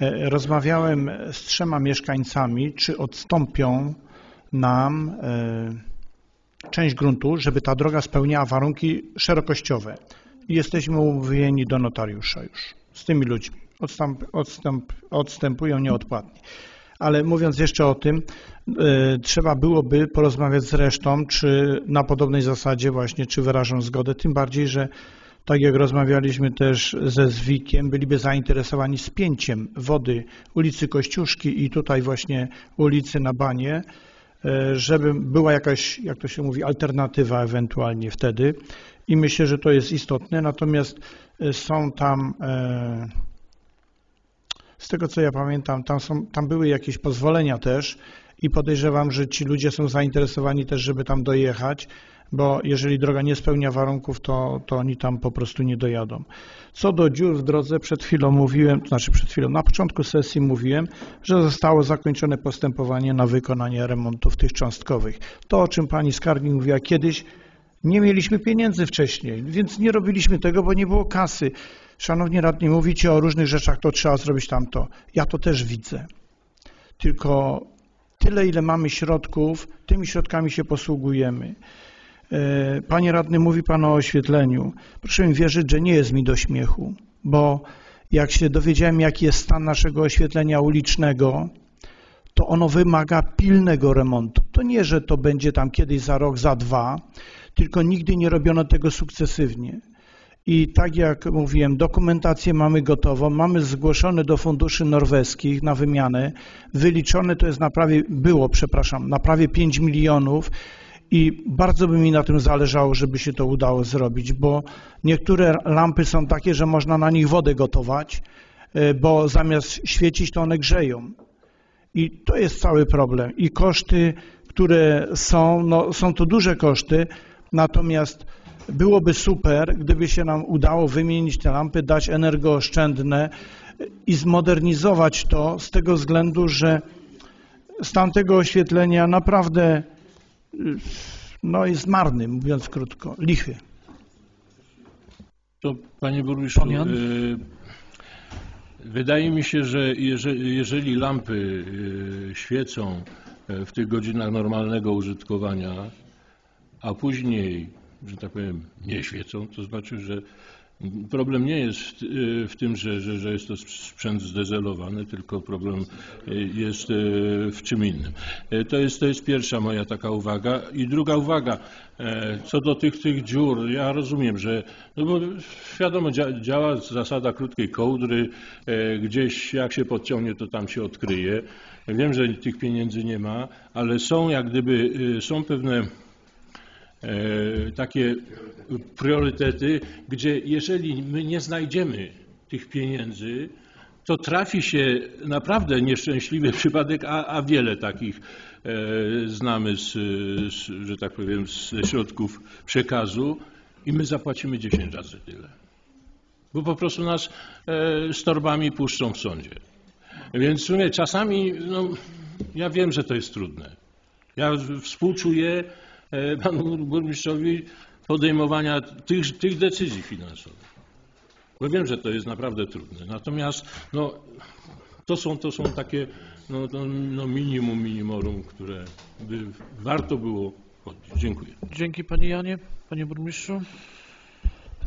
E, Rozmawiałem z trzema mieszkańcami, czy odstąpią nam e, część gruntu, żeby ta droga spełniała warunki szerokościowe. Jesteśmy umówieni do notariusza już z tymi ludźmi. Odstęp, odstęp, odstępują nieodpłatnie. Ale mówiąc jeszcze o tym, e, trzeba byłoby porozmawiać z resztą, czy na podobnej zasadzie właśnie, czy wyrażą zgodę, tym bardziej, że tak jak rozmawialiśmy też ze Zwikiem, byliby zainteresowani spięciem wody ulicy Kościuszki i tutaj właśnie ulicy na Banie, żeby była jakaś, jak to się mówi, alternatywa ewentualnie wtedy. I myślę, że to jest istotne, natomiast e, są tam e, z tego co ja pamiętam, tam, są, tam były jakieś pozwolenia też i podejrzewam, że ci ludzie są zainteresowani też, żeby tam dojechać, bo jeżeli droga nie spełnia warunków, to, to oni tam po prostu nie dojadą. Co do dziur w drodze, przed chwilą mówiłem, to znaczy przed chwilą, na początku sesji mówiłem, że zostało zakończone postępowanie na wykonanie remontów tych cząstkowych. To, o czym pani skarbnik mówiła kiedyś, nie mieliśmy pieniędzy wcześniej, więc nie robiliśmy tego, bo nie było kasy. Szanowni radni, mówicie o różnych rzeczach, to trzeba zrobić tamto. Ja to też widzę. Tylko tyle, ile mamy środków, tymi środkami się posługujemy. E, Panie radny, mówi Pan o oświetleniu. Proszę mi wierzyć, że nie jest mi do śmiechu, bo jak się dowiedziałem, jaki jest stan naszego oświetlenia ulicznego, to ono wymaga pilnego remontu. To nie, że to będzie tam kiedyś za rok, za dwa, tylko nigdy nie robiono tego sukcesywnie. I tak jak mówiłem, dokumentację mamy gotową, mamy zgłoszone do funduszy norweskich na wymianę, wyliczone to jest na prawie, było, przepraszam, na prawie 5 milionów i bardzo by mi na tym zależało, żeby się to udało zrobić, bo niektóre lampy są takie, że można na nich wodę gotować, e, bo zamiast świecić, to one grzeją. I to jest cały problem. I koszty, które są, no, są to duże koszty, natomiast byłoby super, gdyby się nam udało wymienić te lampy, dać energooszczędne i zmodernizować to z tego względu, że z tamtego oświetlenia naprawdę no, jest marny, mówiąc krótko, lichy. To panie burmistrzu, y, wydaje mi się, że jeżeli, jeżeli lampy y, świecą y, w tych godzinach normalnego użytkowania, a później, że tak powiem, nie świecą, to znaczy, że problem nie jest w, y, w tym, że, że, że jest to sprzęt zdezelowany, tylko problem y, jest y, w czym innym. To jest, to jest pierwsza moja taka uwaga. I druga uwaga, co do tych, tych dziur, ja rozumiem, że no bo wiadomo, dzia- działa zasada krótkiej kołdry, gdzieś jak się podciągnie, to tam się odkryje. Wiem, że tych pieniędzy nie ma, ale są jak gdyby, są pewne takie priorytety, gdzie jeżeli my nie znajdziemy tych pieniędzy, to trafi się naprawdę nieszczęśliwy przypadek, a, a wiele takich e, znamy, z, z, że tak powiem, ze środków przekazu i my zapłacimy 10 razy tyle. Bo po prostu nas e, z torbami puszczą w sądzie. Więc w sumie czasami, no, ja wiem, że to jest trudne. Ja współczuję e, panu burmistrzowi podejmowania tych, tych decyzji finansowych. Bo wiem, że to jest naprawdę trudne. Natomiast no, to, są, to są takie no, no, no minimum minimorum, które by warto było podjąć. Dziękuję. Dzięki Panie Janie. Panie Burmistrzu.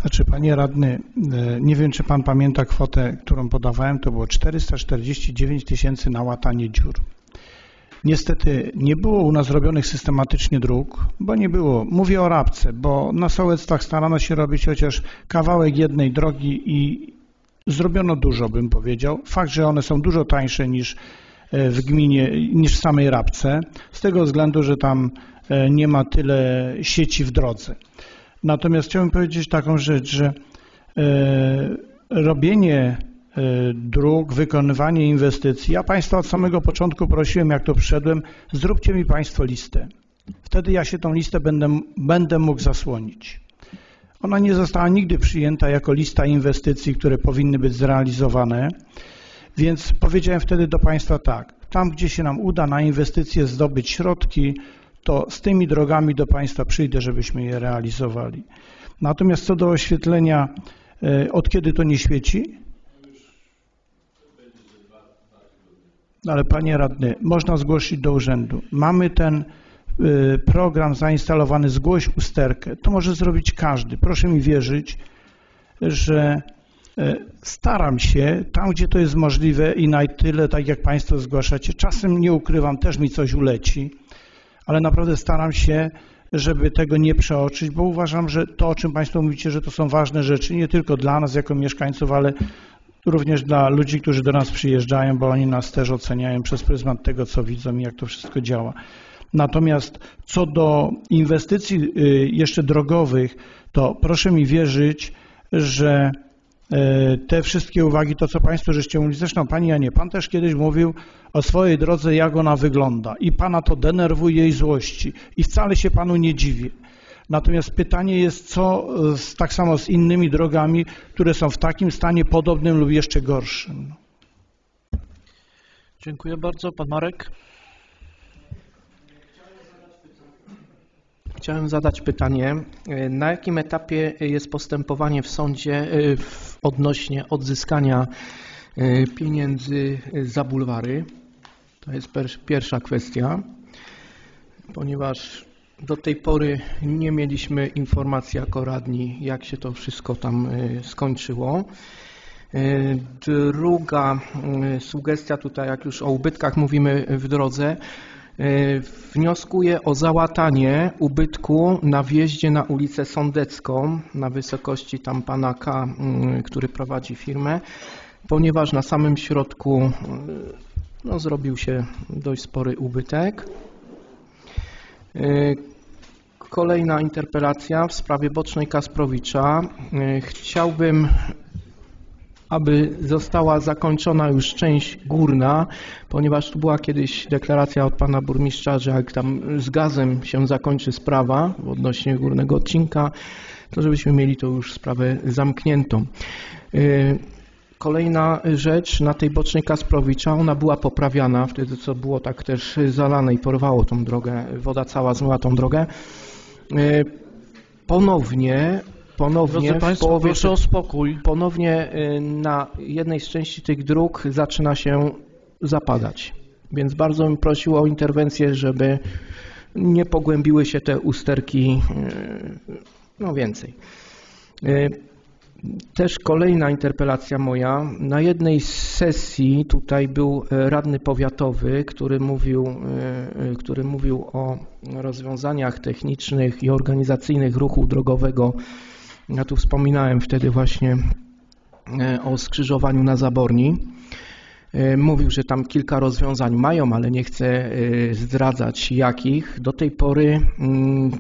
Znaczy, panie radny, e, nie wiem, czy pan pamięta kwotę, którą podawałem, to było 449 tysięcy na łatanie dziur. Niestety nie było u nas robionych systematycznie dróg, bo nie było. Mówię o Rabce, bo na sołectwach starano się robić chociaż kawałek jednej drogi i zrobiono dużo, bym powiedział. Fakt, że one są dużo tańsze niż e, w gminie, niż w samej Rabce, z tego względu, że tam e, nie ma tyle sieci w drodze. Natomiast chciałbym powiedzieć taką rzecz, że e, robienie dróg, wykonywanie inwestycji, ja Państwa od samego początku prosiłem, jak to przyszedłem, zróbcie mi Państwo listę. Wtedy ja się tą listę będę, będę mógł zasłonić. Ona nie została nigdy przyjęta jako lista inwestycji, które powinny być zrealizowane, więc powiedziałem wtedy do Państwa tak, tam gdzie się nam uda na inwestycje zdobyć środki, to z tymi drogami do Państwa przyjdę, żebyśmy je realizowali. Natomiast co do oświetlenia, e, od kiedy to nie świeci? Ale Panie Radny, można zgłosić do urzędu. Mamy ten e, program zainstalowany, zgłoś usterkę. To może zrobić każdy. Proszę mi wierzyć, że e, staram się tam, gdzie to jest możliwe i na tyle, tak jak Państwo zgłaszacie. Czasem nie ukrywam, też mi coś uleci ale naprawdę staram się, żeby tego nie przeoczyć, bo uważam, że to, o czym Państwo mówicie, że to są ważne rzeczy, nie tylko dla nas jako mieszkańców, ale również dla ludzi, którzy do nas przyjeżdżają, bo oni nas też oceniają przez pryzmat tego, co widzą i jak to wszystko działa. Natomiast co do inwestycji y, jeszcze drogowych, to proszę mi wierzyć, że E, te wszystkie uwagi, to co Państwo żeście mówili, zresztą Pani Janie, Pan też kiedyś mówił o swojej drodze, jak ona wygląda i Pana to denerwuje i złości i wcale się Panu nie dziwię. Natomiast pytanie jest, co z, tak samo z innymi drogami, które są w takim stanie podobnym lub jeszcze gorszym. Dziękuję bardzo. Pan Marek. Chciałem zadać pytanie, e, na jakim etapie jest postępowanie w sądzie e, odnośnie odzyskania e, pieniędzy za bulwary? To jest pierwsza kwestia, ponieważ do tej pory nie mieliśmy informacji jako radni, jak się to wszystko tam skończyło. Druga sugestia tutaj, jak już o ubytkach mówimy w drodze, E, wnioskuję o załatanie ubytku na wjeździe na ulicę Sądecką na wysokości tam pana K, który prowadzi firmę, ponieważ na samym środku no, zrobił się dość spory ubytek. E, kolejna interpelacja w sprawie Bocznej Kasprowicza. E, chciałbym aby została zakończona już część górna, ponieważ tu była kiedyś deklaracja od pana burmistrza, że jak tam z gazem się zakończy sprawa odnośnie górnego odcinka, to żebyśmy mieli to już sprawę zamkniętą. Y, kolejna rzecz na tej bocznej Kasprowicza, ona była poprawiana, wtedy co było tak też zalane i porwało tą drogę, woda cała zmyła tą drogę. Y, ponownie ponownie Państwo, połowie, proszę o spokój. Ponownie y, na jednej z części tych dróg zaczyna się zapadać. Więc bardzo bym prosił o interwencję, żeby nie pogłębiły się te usterki y, no więcej. Też kolejna interpelacja moja. Na jednej z sesji tutaj był radny powiatowy, który mówił, który mówił o rozwiązaniach technicznych i organizacyjnych ruchu drogowego ja tu wspominałem wtedy właśnie e, o skrzyżowaniu na Zaborni. E, mówił, że tam kilka rozwiązań mają, ale nie chce e, zdradzać jakich. Do tej pory mm,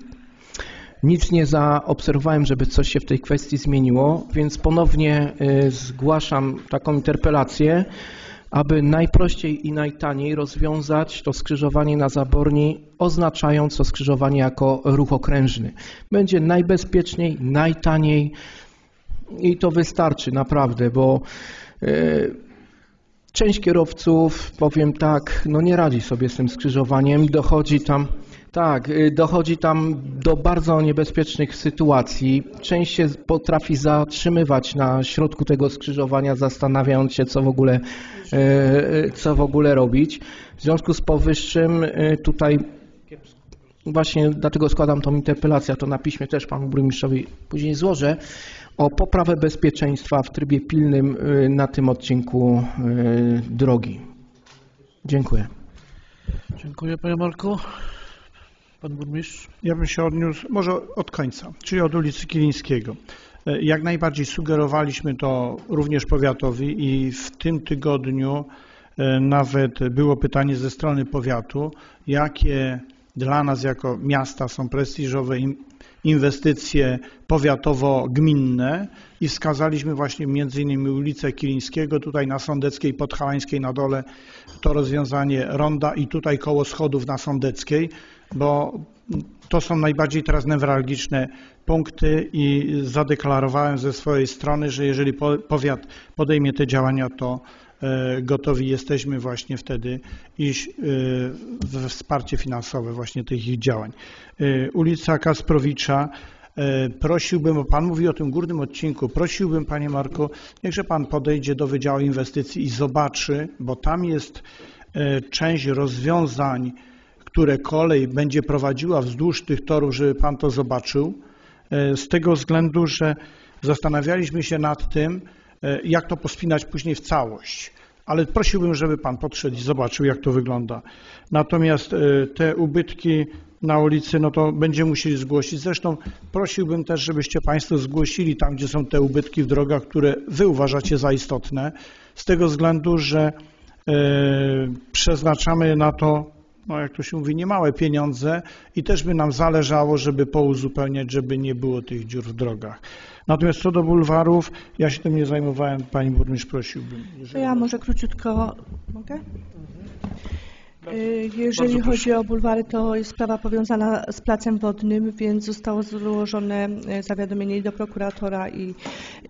nic nie zaobserwowałem, żeby coś się w tej kwestii zmieniło, więc ponownie zgłaszam taką interpelację aby najprościej i najtaniej rozwiązać to skrzyżowanie na Zaborni, oznaczając to skrzyżowanie jako ruch okrężny. Będzie najbezpieczniej, najtaniej i to wystarczy naprawdę, bo e, Część kierowców, powiem tak, no nie radzi sobie z tym skrzyżowaniem, dochodzi tam, tak, y, dochodzi tam do bardzo niebezpiecznych sytuacji. Część się potrafi zatrzymywać na środku tego skrzyżowania, zastanawiając się, co w ogóle, y, y, co w ogóle robić. W związku z powyższym tutaj właśnie dlatego składam tą interpelację, to na piśmie też panu burmistrzowi później złożę, o poprawę bezpieczeństwa w trybie pilnym na tym odcinku drogi. Dziękuję. Dziękuję panie Marku. Pan burmistrz. Ja bym się odniósł może od końca, czyli od ulicy Kilińskiego. E, Jak najbardziej sugerowaliśmy to również powiatowi i w tym tygodniu e, nawet było pytanie ze strony powiatu, jakie dla nas jako miasta są prestiżowe inwestycje powiatowo-gminne i wskazaliśmy właśnie między innymi ulicę Kilińskiego, tutaj na Sądeckiej, Podhalańskiej na dole to rozwiązanie ronda i tutaj koło schodów na Sądeckiej, bo to są najbardziej teraz newralgiczne punkty i zadeklarowałem ze swojej strony, że jeżeli po- powiat podejmie te działania, to e, gotowi jesteśmy właśnie wtedy iść we wsparcie finansowe właśnie tych ich działań. E, Ulica Kasprowicza, e, prosiłbym, bo Pan mówi o tym górnym odcinku, prosiłbym Panie Marku, niechże Pan podejdzie do Wydziału Inwestycji i zobaczy, bo tam jest część rozwiązań, które kolej będzie prowadziła wzdłuż tych torów, żeby Pan to zobaczył, e, z tego względu, że zastanawialiśmy się nad tym, e, jak to pospinać później w całość. Ale prosiłbym, żeby Pan podszedł i zobaczył, jak to wygląda. Natomiast e, te ubytki na ulicy, no to będziemy musieli zgłosić. Zresztą prosiłbym też, żebyście Państwo zgłosili tam, gdzie są te ubytki w drogach, które Wy uważacie za istotne, z tego względu, że przeznaczamy na to, no jak to się mówi, niemałe pieniądze i też by nam zależało, żeby pouzupełniać, żeby nie było tych dziur w drogach. Natomiast co do bulwarów, ja się tym nie zajmowałem, Pani Burmistrz prosiłbym. To ja może króciutko mogę? Y, Jeżeli chodzi o bulwary, to jest sprawa powiązana z placem wodnym, więc zostało złożone e, zawiadomienie i do prokuratora i,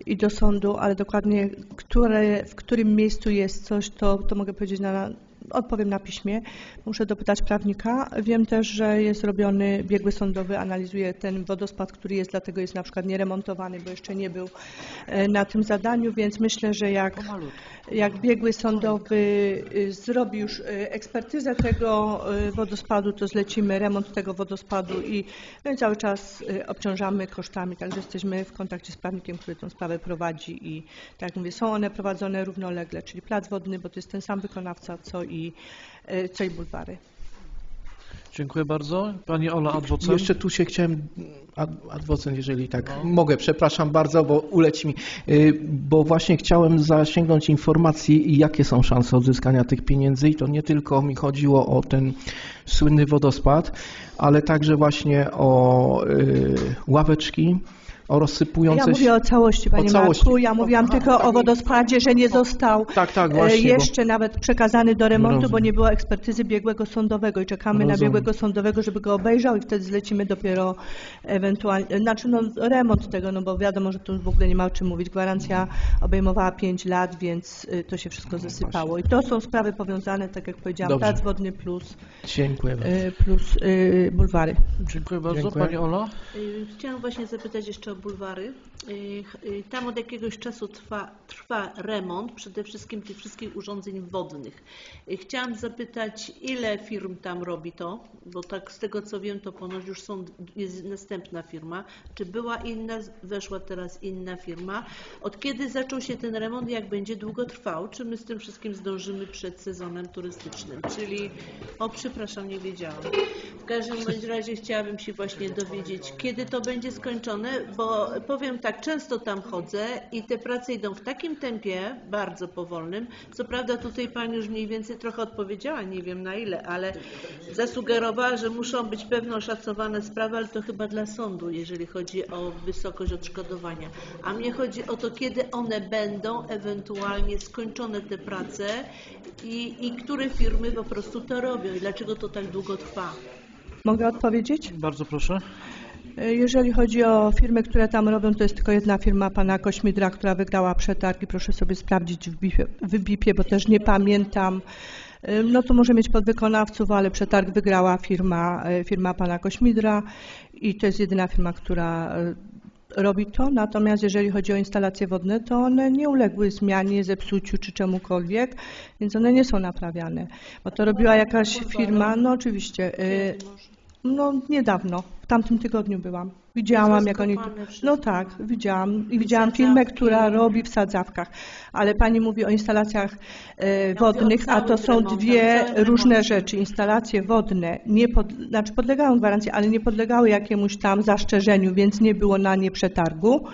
i do sądu, ale dokładnie które, w którym miejscu jest coś, to, to mogę powiedzieć na, odpowiem na piśmie. Muszę dopytać prawnika. Wiem też, że jest robiony biegły sądowy, analizuje ten wodospad, który jest, dlatego jest na przykład nieremontowany, bo jeszcze nie był e, na tym zadaniu, więc myślę, że jak, jak biegły sądowy y, zrobi już y, ekspertyzę tego y, wodospadu, to zlecimy remont tego wodospadu i, no cały czas obciążamy kosztami, także jesteśmy w kontakcie z prawnikiem, który tę sprawę prowadzi i tak jak mówię, są one prowadzone równolegle, czyli plac wodny, bo to jest ten sam wykonawca, co i, co i bulwary. Dziękuję bardzo. Pani Ola Adwocem. Jeszcze tu się chciałem, ad- adwocent, jeżeli tak mogę, przepraszam bardzo, bo uleci mi, Y, bo właśnie chciałem zasięgnąć informacji, jakie są szanse odzyskania tych pieniędzy i to nie tylko mi chodziło o ten słynny wodospad, ale także właśnie o y, ławeczki, o rozsypujące Ja się... mówię o całości, Panie całości. Marku. Ja mówiłam tylko o wodospadzie, że nie został Tak, tak, e, właśnie, bo- jeszcze nawet przekazany do remontu, bo Rozumiem. nie było ekspertyzy biegłego sądowego i czekamy na Rozumiem. biegłego sądowego, żeby go obejrzał i wtedy zlecimy dopiero ewentualnie, znaczy no remont tego, no bo wiadomo, że tu w ogóle nie ma o czym mówić. Gwarancja obejmowała 5 lat, więc y, to się wszystko zasypało. I to są sprawy powiązane, tak jak powiedziałam, Dobrze. plac wodny plus, Dziękuję y, plus y, bulwary. Dziękuję bardzo. Dziękuję. Pani Ola. Chciałam właśnie zapytać jeszcze bulvarı Y, y, Tam od jakiegoś czasu trwa, trwa remont przede wszystkim tych wszystkich urządzeń wodnych. Y, Chciałam zapytać, ile firm tam robi to, bo tak z tego co wiem, to ponoć już są, jest następna firma. Czy była inna, weszła teraz inna firma? Od kiedy zaczął się ten remont, jak będzie długo trwał? Czy my z tym wszystkim zdążymy przed sezonem turystycznym? Czyli, o przepraszam, nie wiedziałam. W każdym razie chciałabym się właśnie dowiedzieć, kiedy to będzie skończone, bo powiem tak, często tam chodzę i te prace idą w takim tempie, bardzo powolnym. Co prawda tutaj Pani już mniej więcej trochę odpowiedziała, nie wiem na ile, ale zasugerowała, że muszą być pewne oszacowane sprawy, ale to chyba dla sądu, jeżeli chodzi o wysokość odszkodowania. A mnie chodzi o to, kiedy one będą ewentualnie skończone te prace i, i które firmy po prostu to robią i dlaczego to tak długo trwa. Mogę odpowiedzieć? Bardzo proszę. E, Jeżeli chodzi o firmy, które tam robią, to jest tylko jedna firma pana Kośmidra, która wygrała przetarg i proszę sobie sprawdzić w BIP-ie, bo też nie pamiętam. E, No to może mieć podwykonawców, ale przetarg wygrała firma, e, firma pana Kośmidra i to jest jedyna firma, która robi to. Natomiast jeżeli chodzi o instalacje wodne, to one nie uległy zmianie, zepsuciu czy czemukolwiek, więc one nie są naprawiane. Bo to robiła jakaś firma, no oczywiście, no niedawno, w tamtym tygodniu byłam. Widziałam, jak oni. No tak, widziałam. I widziałam firmę, która robi w sadzawkach. Ale pani mówi o instalacjach e, wodnych, a to są dwie różne rzeczy. Instalacje wodne nie pod, znaczy podlegają gwarancji, ale nie podlegały jakiemuś tam zastrzeżeniu, więc nie było na nie przetargu.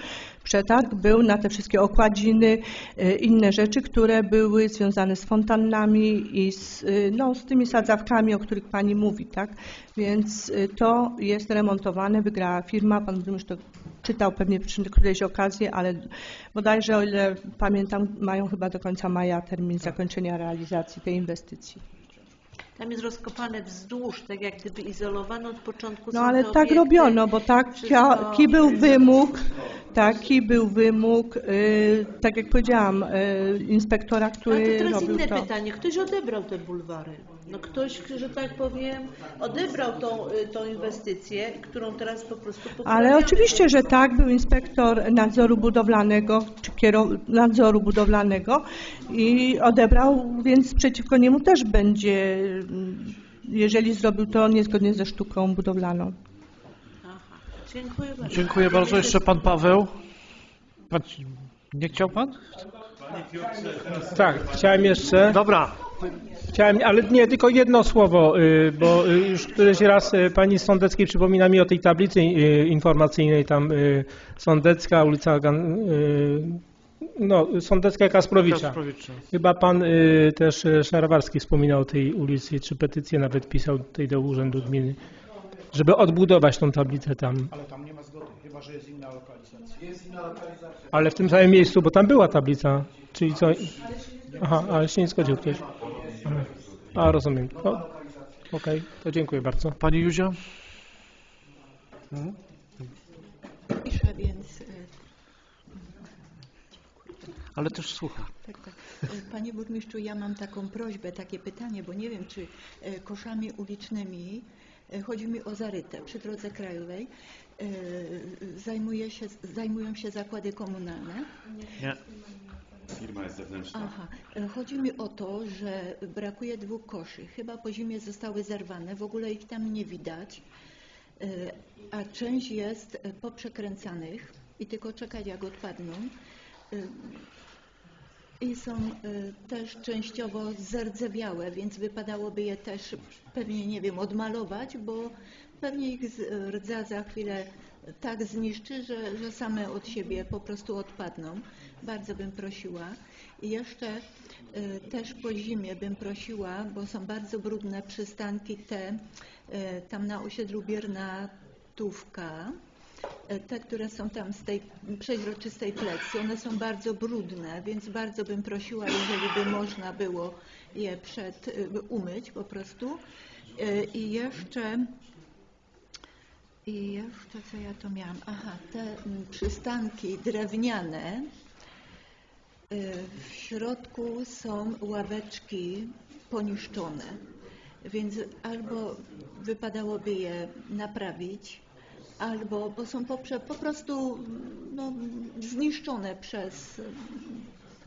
Przetarg był na te wszystkie okładziny, e, inne rzeczy, które były związane z fontannami i z, e, no, z tymi sadzawkami, o których Pani mówi, tak? Więc e, to jest remontowane, wygrała firma, Pan burmistrz to czytał pewnie przy którejś okazji, ale bodajże, o ile pamiętam, mają chyba do końca maja termin zakończenia realizacji tej inwestycji. Tam jest rozkopane wzdłuż, tak jak gdyby izolowano od początku. No ale tak obiekty. robiono, bo taki Wszystko- był wymóg, taki był wymóg, y, tak jak powiedziałam, y, inspektora, Ale to który teraz robił inne to. pytanie. Ktoś odebrał te bulwary. No ktoś, że tak powiem, odebrał tą, y, tą inwestycję, którą teraz po prostu Ale oczywiście, że tak, był inspektor nadzoru budowlanego, czy kierow... nadzoru budowlanego i odebrał, więc przeciwko niemu też będzie, jeżeli zrobił to niezgodnie ze sztuką budowlaną. Dziękuję bardzo. Dziękuję bardzo. Jeszcze pan Paweł. Pan, nie chciał pan? Tak, chciałem jeszcze. Dobra. Chciałem, ale nie, tylko jedno słowo, y, bo y, już któryś raz y, pani z Sądeckiej przypomina mi o tej tablicy informacyjnej, tam Sądecka, ulica Gan, no, Sądecka Kasprowicza. Kasprowicza. Chyba pan y, też Szarawarski wspominał o tej ulicy, czy petycję nawet pisał tutaj do Urzędu Gminy, żeby odbudować tą tablicę tam. Ale tam nie ma zgody, chyba że jest inna lokalizacja. Jest inna lokalizacja. Ale w tym samym miejscu, bo tam była tablica, czyli co? Aha, ale się nie zgodził ktoś. A, rozumiem. No, Okej, to dziękuję bardzo. Pani Józia? Piszę, więc... y, Ale też słucha. Tak, tak. Panie burmistrzu, ja mam taką prośbę, takie pytanie, bo nie wiem, czy y, koszami ulicznymi, y, chodzi mi o Zarytę przy drodze krajowej, zajmuje się, zajmują się zakłady komunalne. Nie. Firma jest zewnętrzna. Aha, y, chodzi mi o to, że brakuje dwóch koszy. Chyba po zimie zostały zerwane, w ogóle ich tam nie widać, y, a część jest y, poprzekręcanych i tylko czekać jak odpadną. I są też częściowo zardzewiałe, więc wypadałoby je też pewnie, nie wiem, odmalować, bo pewnie ich rdza za chwilę tak zniszczy, że, że same od siebie po prostu odpadną. Bardzo bym prosiła. I jeszcze y, też po zimie bym prosiła, bo są bardzo brudne przystanki te y, tam na osiedlu Biernatówka, E, te, które są tam z tej przeźroczystej plecy, one są bardzo brudne, więc bardzo bym prosiła, jeżeli by można było je przed, y, umyć po prostu. E, I jeszcze, i jeszcze co ja to miałam? Aha, te mm, przystanki drewniane, y, w środku są ławeczki poniszczone, więc albo wypadałoby je naprawić, albo bo są poprze, po prostu no, zniszczone przez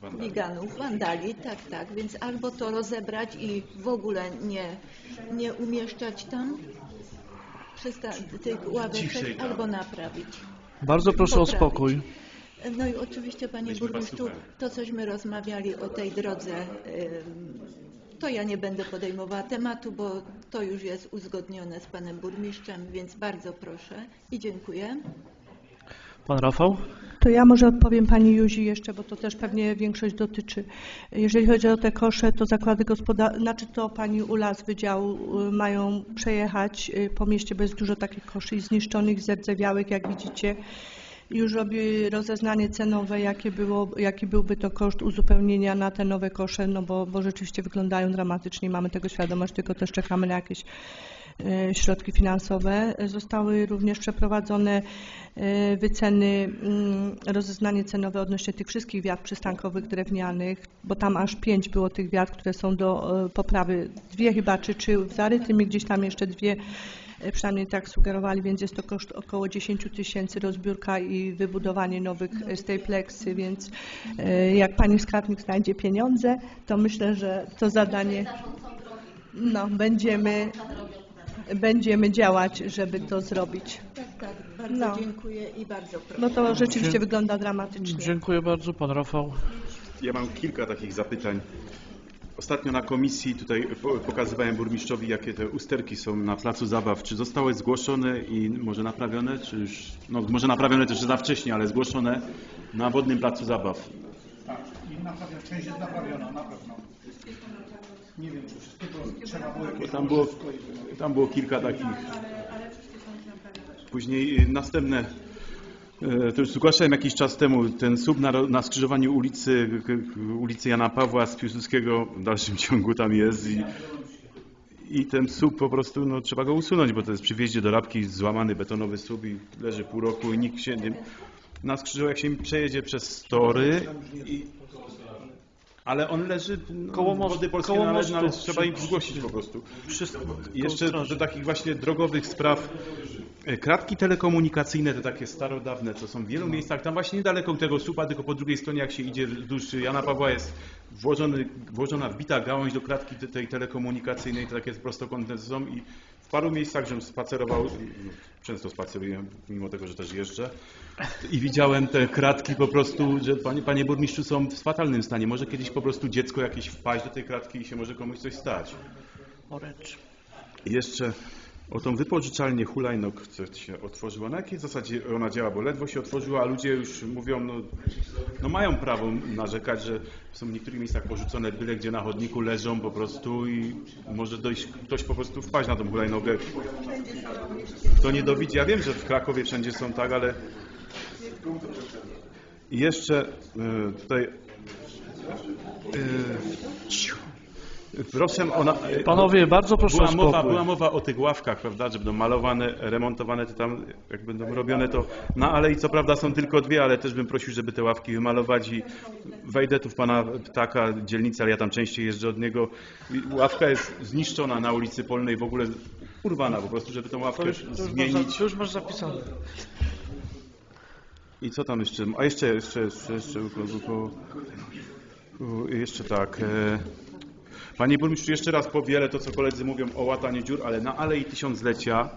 Wandali. wiganów, wandali, tak, tak, więc albo to rozebrać i w ogóle nie, nie umieszczać tam tych ławeczek, albo naprawić. Bardzo proszę o Poprawić. spokój. No i oczywiście, panie burmistrzu, to cośmy rozmawiali o tej drodze, to ja nie będę podejmowała tematu, bo to już jest uzgodnione z panem burmistrzem, więc bardzo proszę i dziękuję. Pan Rafał? To ja może odpowiem Pani Józi jeszcze, bo to też pewnie większość dotyczy. Jeżeli chodzi o te kosze, to zakłady gospodarcze, znaczy to Pani Ula z Wydziału y, mają przejechać y, po mieście, bo jest dużo takich koszy i zniszczonych, zerdzewiałych, jak widzicie. Już robi rozeznanie cenowe, jakie było, jaki byłby to koszt uzupełnienia na te nowe kosze, no bo, bo rzeczywiście wyglądają dramatycznie, mamy tego świadomość, tylko też czekamy na jakieś e, środki finansowe. Zostały również przeprowadzone e, wyceny, mm, rozeznanie cenowe odnośnie tych wszystkich wiat przystankowych drewnianych, bo tam aż pięć było tych wiat, które są do e, poprawy. Dwie chyba, czy, czy w Zarytym i gdzieś tam jeszcze dwie przynajmniej tak sugerowali, więc jest to koszt około 10 tysięcy rozbiórka i wybudowanie nowych e, stapleksy, więc e, jak Pani skarbnik znajdzie pieniądze, to myślę, że to zadanie no, będziemy, będziemy działać, żeby to zrobić. Tak, tak, bardzo No. dziękuję i bardzo proszę. No to rzeczywiście Dzie- wygląda dramatycznie. Dziękuję bardzo, pan Rafał. Ja mam kilka takich zapytań. Ostatnio na komisji tutaj po- pokazywałem burmistrzowi, jakie te usterki są na placu zabaw. Czy zostały zgłoszone i może naprawione, czy już, no może naprawione też za wcześnie, ale zgłoszone na wodnym placu zabaw. Tak, i naprawiona, część jest naprawiona, na pewno. Nie wiem, czy wszystko to trzeba było jakieś... tam było, tam było kilka takich. Później y, następne, to już zgłaszałem jakiś czas temu, ten słup na, na skrzyżowaniu ulicy, ulicy Jana Pawła z Piłsudskiego w dalszym ciągu tam jest i, i ten słup po prostu, no trzeba go usunąć, bo to jest przy wjeździe do Rabki złamany betonowy słup i leży pół roku i nikt się nie... Na skrzyżowaniu, jak się przejedzie przez tory i, ale on leży no, Koło wody polskie koło należy, no, ale mostu. trzeba im zgłosić po prostu. Wszystko. I jeszcze do takich właśnie drogowych spraw. e, Kratki telekomunikacyjne, te takie starodawne, co są w wielu miejscach, tam właśnie niedaleko tego słupa, tylko po drugiej stronie, jak się idzie wzdłuż Jana Pawła, jest włożony, włożona wbita gałąź do kratki te- tej telekomunikacyjnej, te takie prostokątne są i paru miejscach, żebym spacerował, często spaceruję, mimo tego, że też jeżdżę, i widziałem te kratki po prostu, że panie, panie burmistrzu są w fatalnym stanie. Może kiedyś po prostu dziecko jakieś wpaść do tej kratki i się może komuś coś stać. I Jeszcze o tą wypożyczalnię hulajnóg, co się otworzyła. Na jakiej zasadzie ona działa? Bo ledwo się otworzyła, a ludzie już mówią, no, no mają prawo narzekać, że są w niektórych miejscach porzucone byle gdzie na chodniku leżą po prostu i może dojść ktoś po prostu wpaść na tą hulajnogę. Kto nie dowidzi, ja wiem, że w Krakowie wszędzie są tak, ale i jeszcze e, tutaj e. Proszę o... Na, Panowie, bardzo proszę była o mowa, była mowa o tych ławkach, prawda, że będą malowane, remontowane, to tam jak będą robione, to na alei co prawda są tylko dwie, ale też bym prosił, żeby te ławki wymalować i wejdę tu w pana ptaka dzielnicę, ale ja tam częściej jeżdżę od niego. I ławka jest zniszczona na ulicy Polnej, w ogóle urwana po prostu, żeby tą ławkę To już, to już, masz, zmienić. za- to już masz zapisane. I co tam jeszcze? A jeszcze, jeszcze, jeszcze, jeszcze, jeszcze, jeszcze tak. e, Panie burmistrzu, jeszcze raz powielę to, co koledzy mówią o łataniu dziur, ale na Alei Tysiąclecia,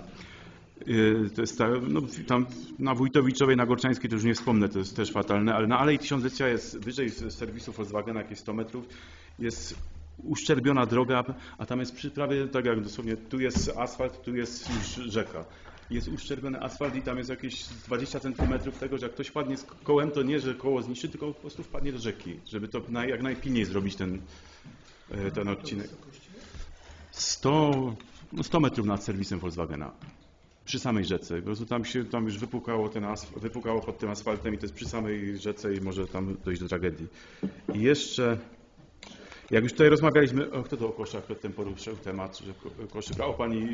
e, to jest ta, no, tam na Wójtowiczowej, na Gorczańskiej to już nie wspomnę, to jest też fatalne, ale na Alei Tysiąclecia jest wyżej z serwisu Volkswagena, jakieś 100 metrów, jest uszczerbiona droga, a tam jest przy prawie, tak jak dosłownie, tu jest asfalt, tu jest już rzeka. Jest uszczerbiony asfalt i tam jest jakieś 20 centymetrów tego, że jak ktoś wpadnie z kołem, to nie, że koło zniszczy, tylko po prostu wpadnie do rzeki, żeby to jak najpilniej zrobić ten, ten odcinek. 100, no 100 metrów nad serwisem Volkswagena. Przy samej rzece. Po prostu tam się tam już wypukało, ten asf- wypukało pod tym asfaltem i to jest przy samej rzece i może tam dojść do tragedii. I jeszcze, jak już tutaj rozmawialiśmy, o, kto to o koszach przedtem poruszył temat, że ko- koszyk, a o pani.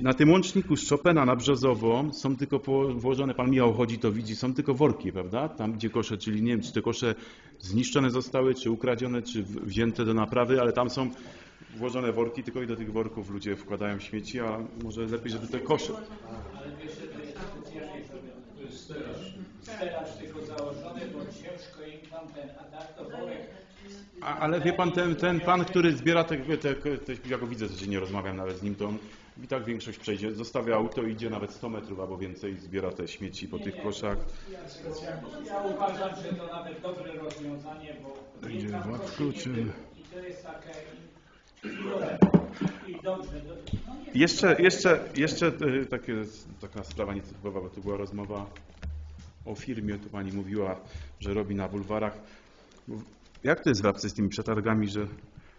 Na tym łączniku z Chopina na Brzozowo są tylko włożone, pan Michał chodzi, to widzi, są tylko worki, prawda? Tam gdzie kosze, czyli nie wiem, czy te kosze zniszczone zostały, czy ukradzione, czy wzięte do naprawy, ale tam są włożone worki, tylko i do tych worków ludzie wkładają śmieci, a może lepiej, żeby te kosze. Ale wiesz. To jest stelaż. Stelaż tylko założony, bo ciężko im tam ten, a tak to worek. A, ale wie pan, ten, ten pan, który zbiera te, te, te, ja go widzę, że nie rozmawiam nawet z nim, to on i tak większość przejdzie, zostawia auto, idzie nawet 100 metrów albo więcej, zbiera te śmieci po tych koszach. Ja, uważam, że to nawet dobre rozwiązanie, bo Będzie i to jest takie nie, Jeszcze, jeszcze, jeszcze e, takie, taka sprawa nietypowa, bo tu była rozmowa o firmie, tu pani mówiła, że robi na bulwarach. Jak to jest w Rabce z tymi przetargami, że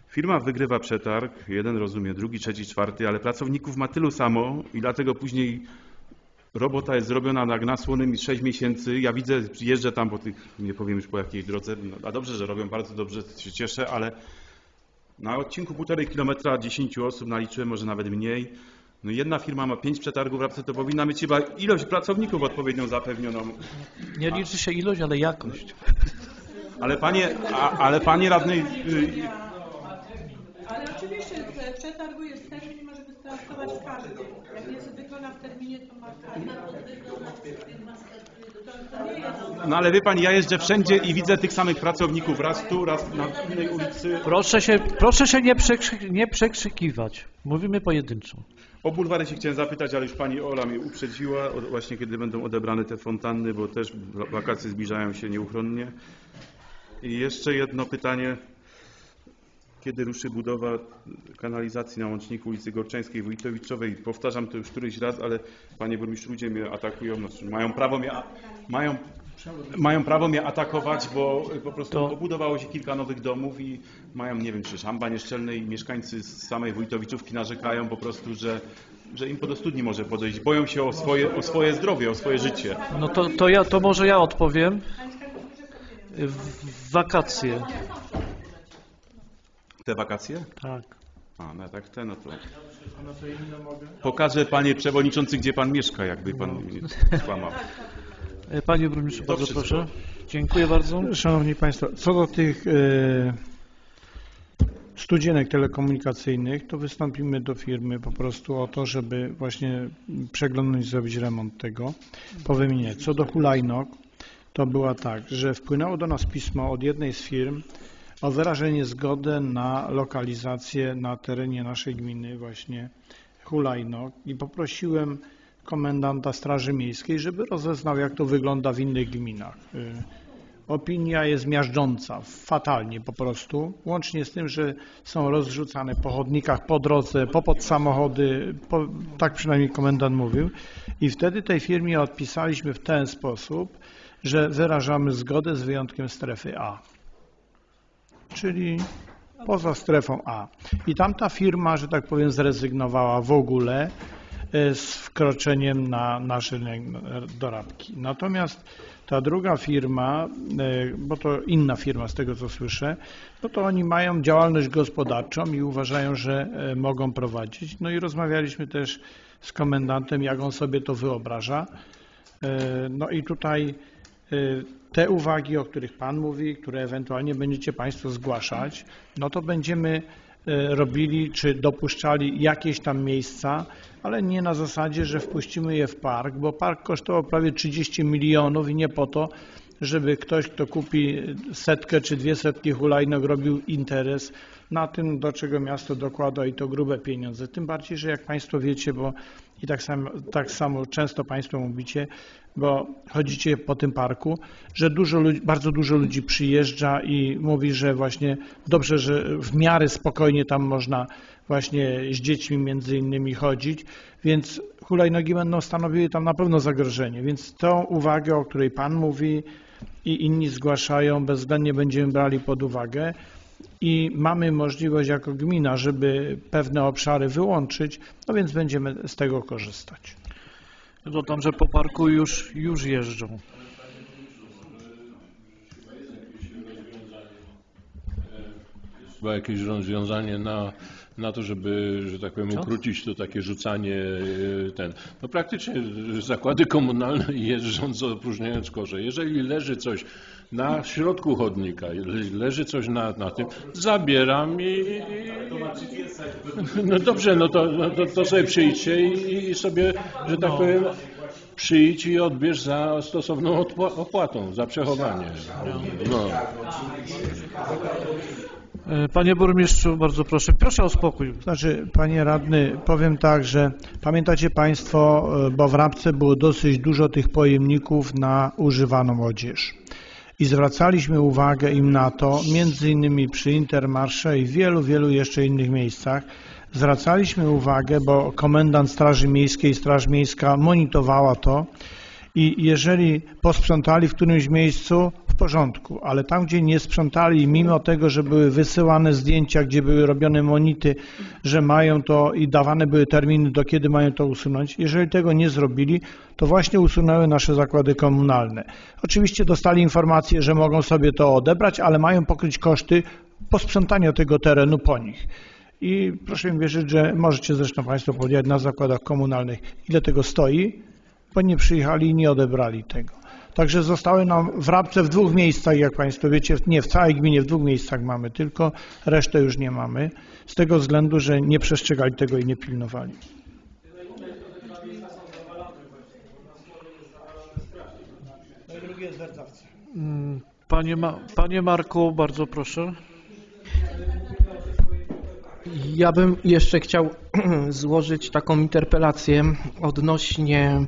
firma wygrywa przetarg, jeden rozumie, drugi, trzeci, czwarty, ale pracowników ma tylu samo i dlatego później robota jest zrobiona na słonym 6 miesięcy. Ja widzę, jeżdżę tam po tych, nie powiem już po jakiej drodze, no, a dobrze, że robią, bardzo dobrze się cieszę, ale Na odcinku półtorej kilometra 10 osób naliczyłem, może nawet mniej. No jedna firma ma 5 przetargów w to powinna mieć chyba ilość pracowników odpowiednią zapewnioną. Nie liczy się ilość, ale jakość. Ale panie, a, ale panie radny, y, Ale oczywiście przetargu jest termin może występować każdy. Jak nie wykona w terminie, to ma jest... no ale wie pani, ja jeżdżę wszędzie i widzę tych samych pracowników, raz tu, raz na innej ulicy. Proszę się, proszę się nie, przekrzy, nie przekrzykiwać. Mówimy pojedynczo. O bulwary się chciałem zapytać, ale już pani Ola mnie uprzedziła, o- właśnie kiedy będą odebrane te fontanny, bo też wa- wakacje zbliżają się nieuchronnie. I jeszcze jedno pytanie. Kiedy ruszy budowa kanalizacji na łączniku ulicy Gorczeńskiej Wójtowiczowej? Powtarzam to już któryś raz, ale panie burmistrzu, ludzie mnie atakują, znaczy mają prawo mnie, mają, mają prawo mnie atakować, bo po prostu To- obudowało się kilka nowych domów i mają, nie wiem, czy szamba nieszczelne i mieszkańcy z samej Wójtowiczówki narzekają po prostu, że, że im do studni może podejść. Boją się o swoje, o swoje zdrowie, o swoje życie. No to, to, ja, to może ja odpowiem. W, wakacje. Te wakacje? Tak. A, no tak te, no to... Pokażę panie przewodniczący, gdzie pan mieszka, jakby pan nie skłamał. E, Panie burmistrzu, bardzo wszystko. proszę. Dziękuję bardzo. Szanowni Państwo, co do tych e, studzienek telekomunikacyjnych, to wystąpimy do firmy po prostu o to, żeby właśnie przeglądnąć, zrobić remont tego, powymieniać. Co do hulajnóg, to była tak, że wpłynęło do nas pismo od jednej z firm o wyrażenie zgody na lokalizację na terenie naszej gminy właśnie hulajnóg i poprosiłem komendanta Straży Miejskiej, żeby rozeznał, jak to wygląda w innych gminach. Y, Opinia jest miażdżąca, fatalnie po prostu, łącznie z tym, że są rozrzucane po chodnikach, po drodze, popod samochody, po, tak przynajmniej komendant mówił. I wtedy tej firmie odpisaliśmy w ten sposób, że wyrażamy zgodę z wyjątkiem strefy A czyli poza strefą A. I tamta firma, że tak powiem, zrezygnowała w ogóle e, z wkroczeniem na nasz rynek e, dorabki. Natomiast ta druga firma, e, bo to inna firma z tego co słyszę, no to oni mają działalność gospodarczą i uważają, że e, mogą prowadzić. No i rozmawialiśmy też z komendantem, jak on sobie to wyobraża. No i tutaj te uwagi, o których Pan mówi, które ewentualnie będziecie Państwo zgłaszać, no to będziemy y, robili czy dopuszczali jakieś tam miejsca, ale nie na zasadzie, że wpuścimy je w park, bo park kosztował prawie 30 milionów i nie po to, żeby ktoś, kto kupi setkę czy dwie setki hulajnog, robił interes na tym, do czego miasto dokłada i to grube pieniądze. Tym bardziej, że jak Państwo wiecie, bo i tak samo, tak samo często Państwo mówicie, bo chodzicie po tym parku, że dużo ludzi, bardzo dużo ludzi przyjeżdża i mówi, że właśnie dobrze, że w miarę spokojnie tam można właśnie z dziećmi między innymi chodzić, więc hulajnogi będą stanowiły tam na pewno zagrożenie, więc tą uwagę, o której Pan mówi i inni zgłaszają, bezwzględnie będziemy brali pod uwagę i mamy możliwość jako gmina, żeby pewne obszary wyłączyć, no więc będziemy z tego korzystać. Dodam, że po parku już, już jeżdżą. Chyba jakieś rozwiązanie na, na to, żeby, że tak powiem, ukrócić to takie rzucanie e, ten. No praktycznie zakłady komunalne jeżdżąc opróżniając kosze. Jeżeli leży coś na środku chodnika, le- leży coś na, na tym, zabieram i, no dobrze, no to, no to, to sobie przyjdźcie i, i sobie, że tak powiem, przyjdź i odbierz za stosowną opłatą, za przechowanie. No. E, Panie burmistrzu, bardzo proszę, proszę o spokój. Znaczy, panie radny, powiem tak, że pamiętacie państwo, e, bo w Rabce było dosyć dużo tych pojemników na używaną odzież. I zwracaliśmy uwagę im na to, między innymi przy Intermarsze i wielu, wielu jeszcze innych miejscach. Zwracaliśmy uwagę, bo komendant Straży Miejskiej, Straż Miejska monitorowała to i jeżeli posprzątali w którymś miejscu, w porządku, ale tam, gdzie nie sprzątali, mimo tego, że były wysyłane zdjęcia, gdzie były robione monity, że mają to i dawane były terminy, do kiedy mają to usunąć, jeżeli tego nie zrobili, to właśnie usunęły nasze zakłady komunalne. Oczywiście dostali informację, że mogą sobie to odebrać, ale mają pokryć koszty posprzątania tego terenu po nich. I proszę mi wierzyć, że możecie zresztą Państwo powiedzieć na zakładach komunalnych, ile tego stoi, bo nie przyjechali i nie odebrali tego. Także zostały nam w Rabce w dwóch miejscach, jak Państwo wiecie, nie w całej gminie, w dwóch miejscach mamy tylko, resztę już nie mamy, z tego względu, że nie przestrzegali tego i nie pilnowali. Panie, Ma Panie Marku, bardzo proszę. Ja bym jeszcze chciał złożyć taką interpelację odnośnie,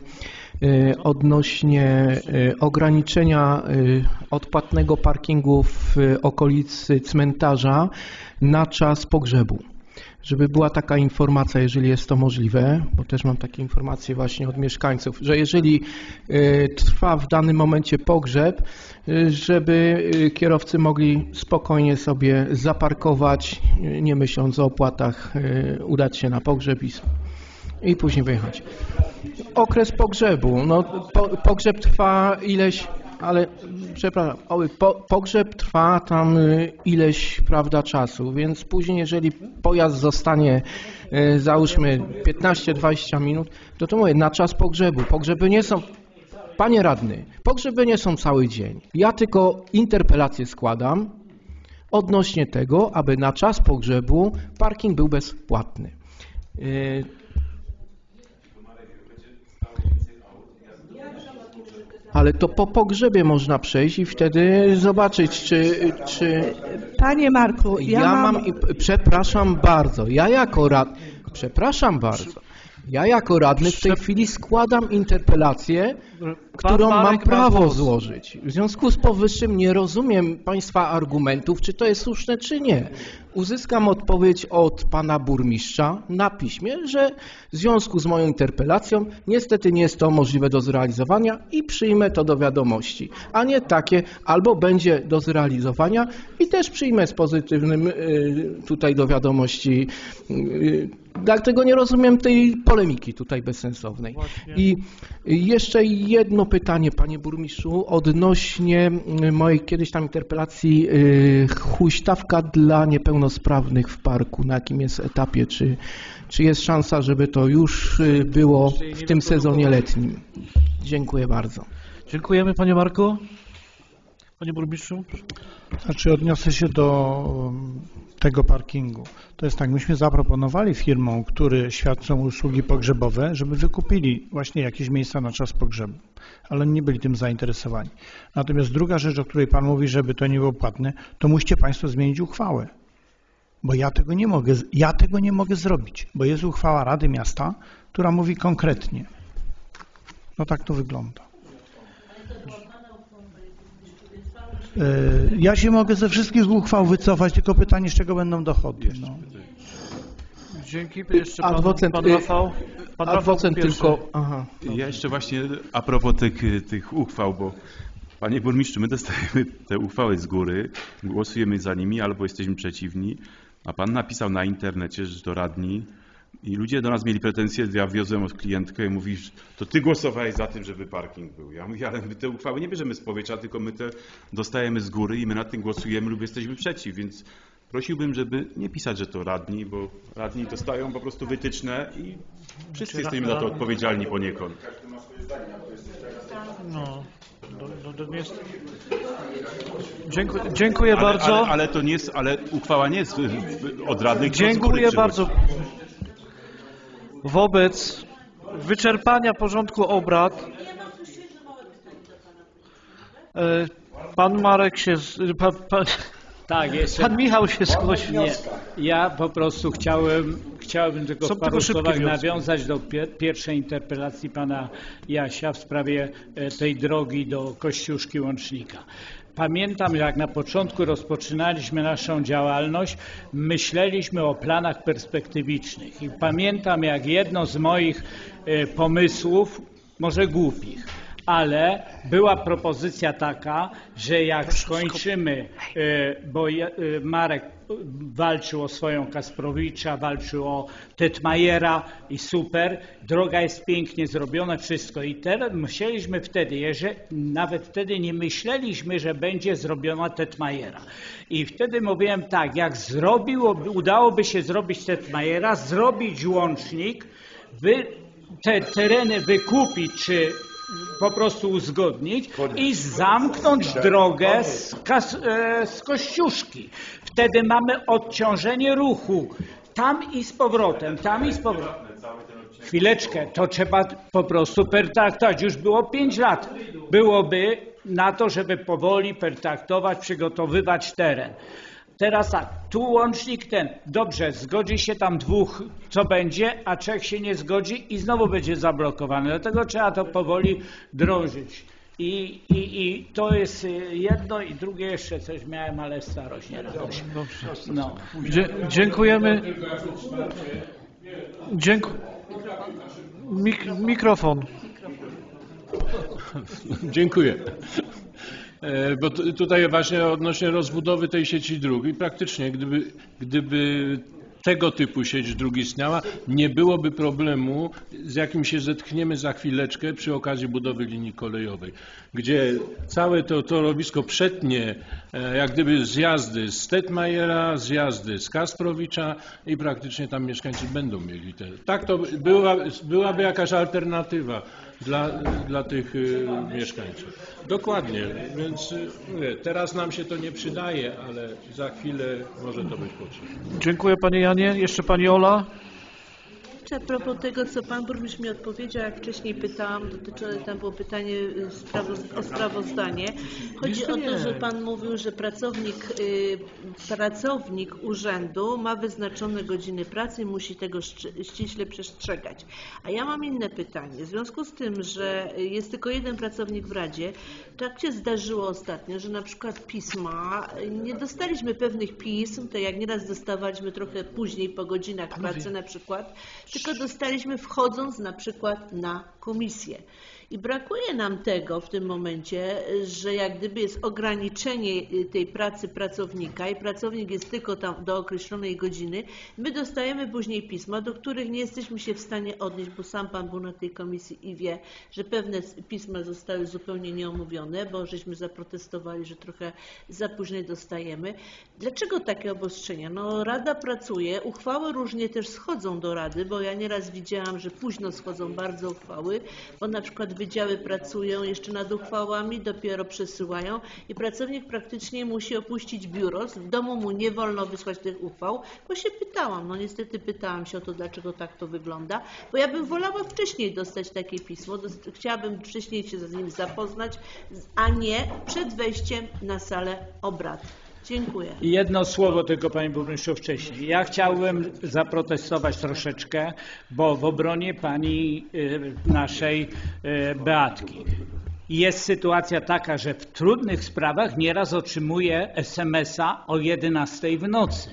odnośnie y, ograniczenia y, odpłatnego parkingu w okolicy cmentarza na czas pogrzebu. Żeby była taka informacja, jeżeli jest to możliwe, bo też mam takie informacje właśnie od mieszkańców, że jeżeli trwa w danym momencie pogrzeb, żeby kierowcy mogli spokojnie sobie zaparkować, nie myśląc o opłatach, udać się na pogrzeb i, i później wyjechać. Okres pogrzebu, no po, pogrzeb trwa ileś, ale przepraszam, po, pogrzeb trwa tam ileś, prawda, czasu, więc później jeżeli pojazd zostanie załóżmy 15-20 minut, to to mówię, na czas pogrzebu. Pogrzeby nie są Panie radny, pogrzeby nie są cały dzień. Ja tylko interpelację składam odnośnie tego, aby na czas pogrzebu parking był bezpłatny. Ale to po pogrzebie można przejść i wtedy zobaczyć, czy... czy... Panie Marku, ja, ja mam... mam... Przepraszam bardzo, ja jako rad... Przepraszam bardzo. Ja jako radny w tej chwili składam interpelację, którą mam prawo złożyć. W związku z powyższym nie rozumiem Państwa argumentów, czy to jest słuszne, czy nie. Uzyskam odpowiedź od Pana Burmistrza na piśmie, że w związku z moją interpelacją niestety nie jest to możliwe do zrealizowania i przyjmę to do wiadomości, a nie takie albo będzie do zrealizowania i też przyjmę z pozytywnym y, tutaj do wiadomości. y, Dlatego nie rozumiem tej polemiki tutaj bezsensownej. I jeszcze jedno pytanie, panie burmistrzu, odnośnie y, mojej kiedyś tam interpelacji y, huśtawka dla niepełnosprawnych w parku. Na jakim jest etapie? Czy, czy jest szansa, żeby to już y, było w tym sezonie letnim? Dziękuję bardzo. Dziękujemy Panie Marku. Panie Burmistrzu. Znaczy odniosę się do um, tego parkingu. To jest tak, myśmy zaproponowali firmom, które świadczą usługi pogrzebowe, żeby wykupili właśnie jakieś miejsca na czas pogrzebu, ale nie byli tym zainteresowani. Natomiast druga rzecz, o której Pan mówi, żeby to nie było płatne, to musicie Państwo zmienić uchwałę. Bo ja tego nie mogę, ja tego nie mogę zrobić, bo jest uchwała Rady Miasta, która mówi konkretnie. No tak to wygląda. Ja się mogę ze wszystkich uchwał wycofać, tylko pytanie, z czego będą dochody. No. Dzięki. Jeszcze pan, Adwocent, pan y, Rafał. Pan Rafał adwocent pierwszy. tylko... Aha. Ja jeszcze właśnie a propos tych, tych uchwał, bo panie burmistrzu, my dostajemy te uchwały z góry, głosujemy za nimi albo jesteśmy przeciwni, a pan napisał na internecie, że to radni i ludzie do nas mieli pretensje, ja wiozłem od klientkę i mówisz, to ty głosowałeś za tym, żeby parking był. Ja mówię, ale my te uchwały nie bierzemy z powietrza, tylko my te dostajemy z góry i my nad tym głosujemy lub jesteśmy przeciw, więc prosiłbym, żeby nie pisać, że to radni, bo radni dostają po prostu wytyczne i wszyscy jesteśmy za to odpowiedzialni poniekąd. No, do, do, do, jest... Dziękuję, dziękuję ale, bardzo. Ale, ale to nie jest, ale uchwała nie jest y, y, od radnych. Dziękuję bardzo. Wobec wyczerpania porządku obrad e, pan Marek się, z- pan, pan, Tak, jeszcze. pan Michał się zgłosił. Nie, ja po prostu chciałem, chciałbym tylko Są w paru tylko szybkie słowach wnioski. nawiązać do pie, pierwszej interpelacji pana Jasia w sprawie e, tej drogi do Kościuszki Łącznika. Pamiętam, jak na początku rozpoczynaliśmy naszą działalność, myśleliśmy o planach perspektywicznych. I pamiętam, jak jedno z moich e, pomysłów, może głupich, ale była propozycja taka, że jak skończymy, e, bo e, Marek walczył o swoją Kasprowicza, walczył o Tetmajera i super, droga jest pięknie zrobiona, wszystko i teraz musieliśmy wtedy, jeżeli, nawet wtedy nie myśleliśmy, że będzie zrobiona Tetmajera. I wtedy mówiłem tak, jak zrobiło, udałoby się zrobić Tetmajera, zrobić łącznik, wy, te tereny wykupić, czy po prostu uzgodnić i zamknąć drogę z, kas, e, z Kościuszki. Wtedy mamy odciążenie ruchu tam i z powrotem, tam i z powrotem. Chwileczkę, to trzeba po prostu pertraktować. Już było 5 lat. Byłoby na to, żeby powoli pertraktować, przygotowywać teren. Teraz tak, tu łącznik ten, dobrze, zgodzi się tam dwóch, co będzie, a trzech się nie zgodzi i znowu będzie zablokowany. Dlatego trzeba to powoli drążyć. I, i, I to jest y, jedno i drugie jeszcze coś miałem, ale starość nie radość. No. Dzie, dziękujemy. Dzięku... Mik, mikrofon. Dziękuję. E, Bo tutaj właśnie odnośnie rozbudowy tej sieci dróg i praktycznie gdyby, gdyby tego typu sieć dróg istniała, nie byłoby problemu, z jakim się zetkniemy za chwileczkę przy okazji budowy linii kolejowej, gdzie całe to torowisko przetnie e, jak gdyby zjazdy z Stetmajera, zjazdy z Kasprowicza i praktycznie tam mieszkańcy będą mieli te. Tak to była, byłaby jakaś alternatywa dla, dla tych y, mieszkańców. Dokładnie, więc y, mówię, teraz nam się to nie przydaje, ale za chwilę może to być potrzebne. Dziękuję Panie Janie. Jeszcze Pani Ola. Czy a propos tego, co Pan Burmistrz mi odpowiedział, jak wcześniej pytałam, dotyczące, tam było pytanie y, o sprawozdanie. Chodzi Jeszcze o to, że Pan mówił, że pracownik, y, pracownik urzędu ma wyznaczone godziny pracy i musi tego ściśle przestrzegać. A ja mam inne pytanie. W związku z tym, że jest tylko jeden pracownik w Radzie, tak się zdarzyło ostatnio, że na przykład pisma, nie dostaliśmy pewnych pism, tak jak nieraz dostawaliśmy trochę później po godzinach pracy na przykład, tylko dostaliśmy wchodząc na przykład na komisję. I brakuje nam tego w tym momencie, że jak gdyby jest ograniczenie y, tej pracy pracownika i pracownik jest tylko tam do określonej godziny, my dostajemy później pisma, do których nie jesteśmy się w stanie odnieść, bo sam Pan był na tej komisji i wie, że pewne pisma zostały zupełnie nieomówione, bo żeśmy zaprotestowali, że trochę za późno dostajemy. Dlaczego takie obostrzenia? No Rada pracuje, uchwały różnie też schodzą do Rady, bo ja nieraz widziałam, że późno schodzą bardzo uchwały, bo na przykład wydziały pracują jeszcze nad uchwałami, dopiero przesyłają i pracownik praktycznie musi opuścić biuro. W domu mu nie wolno wysłać tych uchwał, bo się pytałam, no niestety pytałam się o to, dlaczego tak to wygląda, bo ja bym wolała wcześniej dostać takie pismo, chciałabym wcześniej się z nim zapoznać, a nie przed wejściem na salę obrad. Dziękuję. Jedno słowo tylko, panie burmistrzu, wcześniej. Ja chciałbym zaprotestować troszeczkę, bo w obronie pani y, naszej y, Beatki. Jest sytuacja taka, że w trudnych sprawach nieraz otrzymuje SMS-a o 11 w nocy.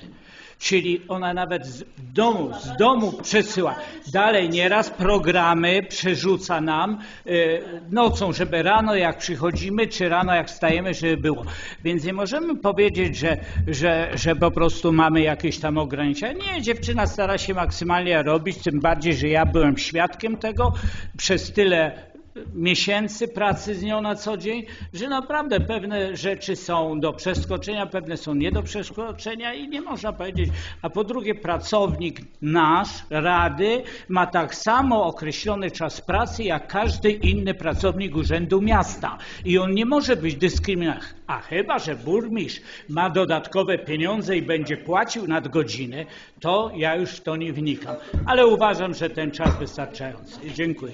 Czyli ona nawet z domu, z domu przesyła. Dalej nieraz programy przerzuca nam y, nocą, żeby rano jak przychodzimy, czy rano jak wstajemy, żeby było. Więc nie możemy powiedzieć, że, że, że po prostu mamy jakieś tam ograniczenia. Nie, dziewczyna stara się maksymalnie robić, tym bardziej, że ja byłem świadkiem tego przez tyle miesięcy pracy z nią na co dzień, że naprawdę pewne rzeczy są do przeskoczenia, pewne są nie do przeskoczenia i nie można powiedzieć. A po drugie, pracownik nasz, Rady, ma tak samo określony czas pracy jak każdy inny pracownik Urzędu Miasta. I on nie może być dyskryminowany. A chyba, że burmistrz ma dodatkowe pieniądze i będzie płacił nadgodziny, to ja już w to nie wnikam. Ale uważam, że ten czas wystarczający. Dziękuję.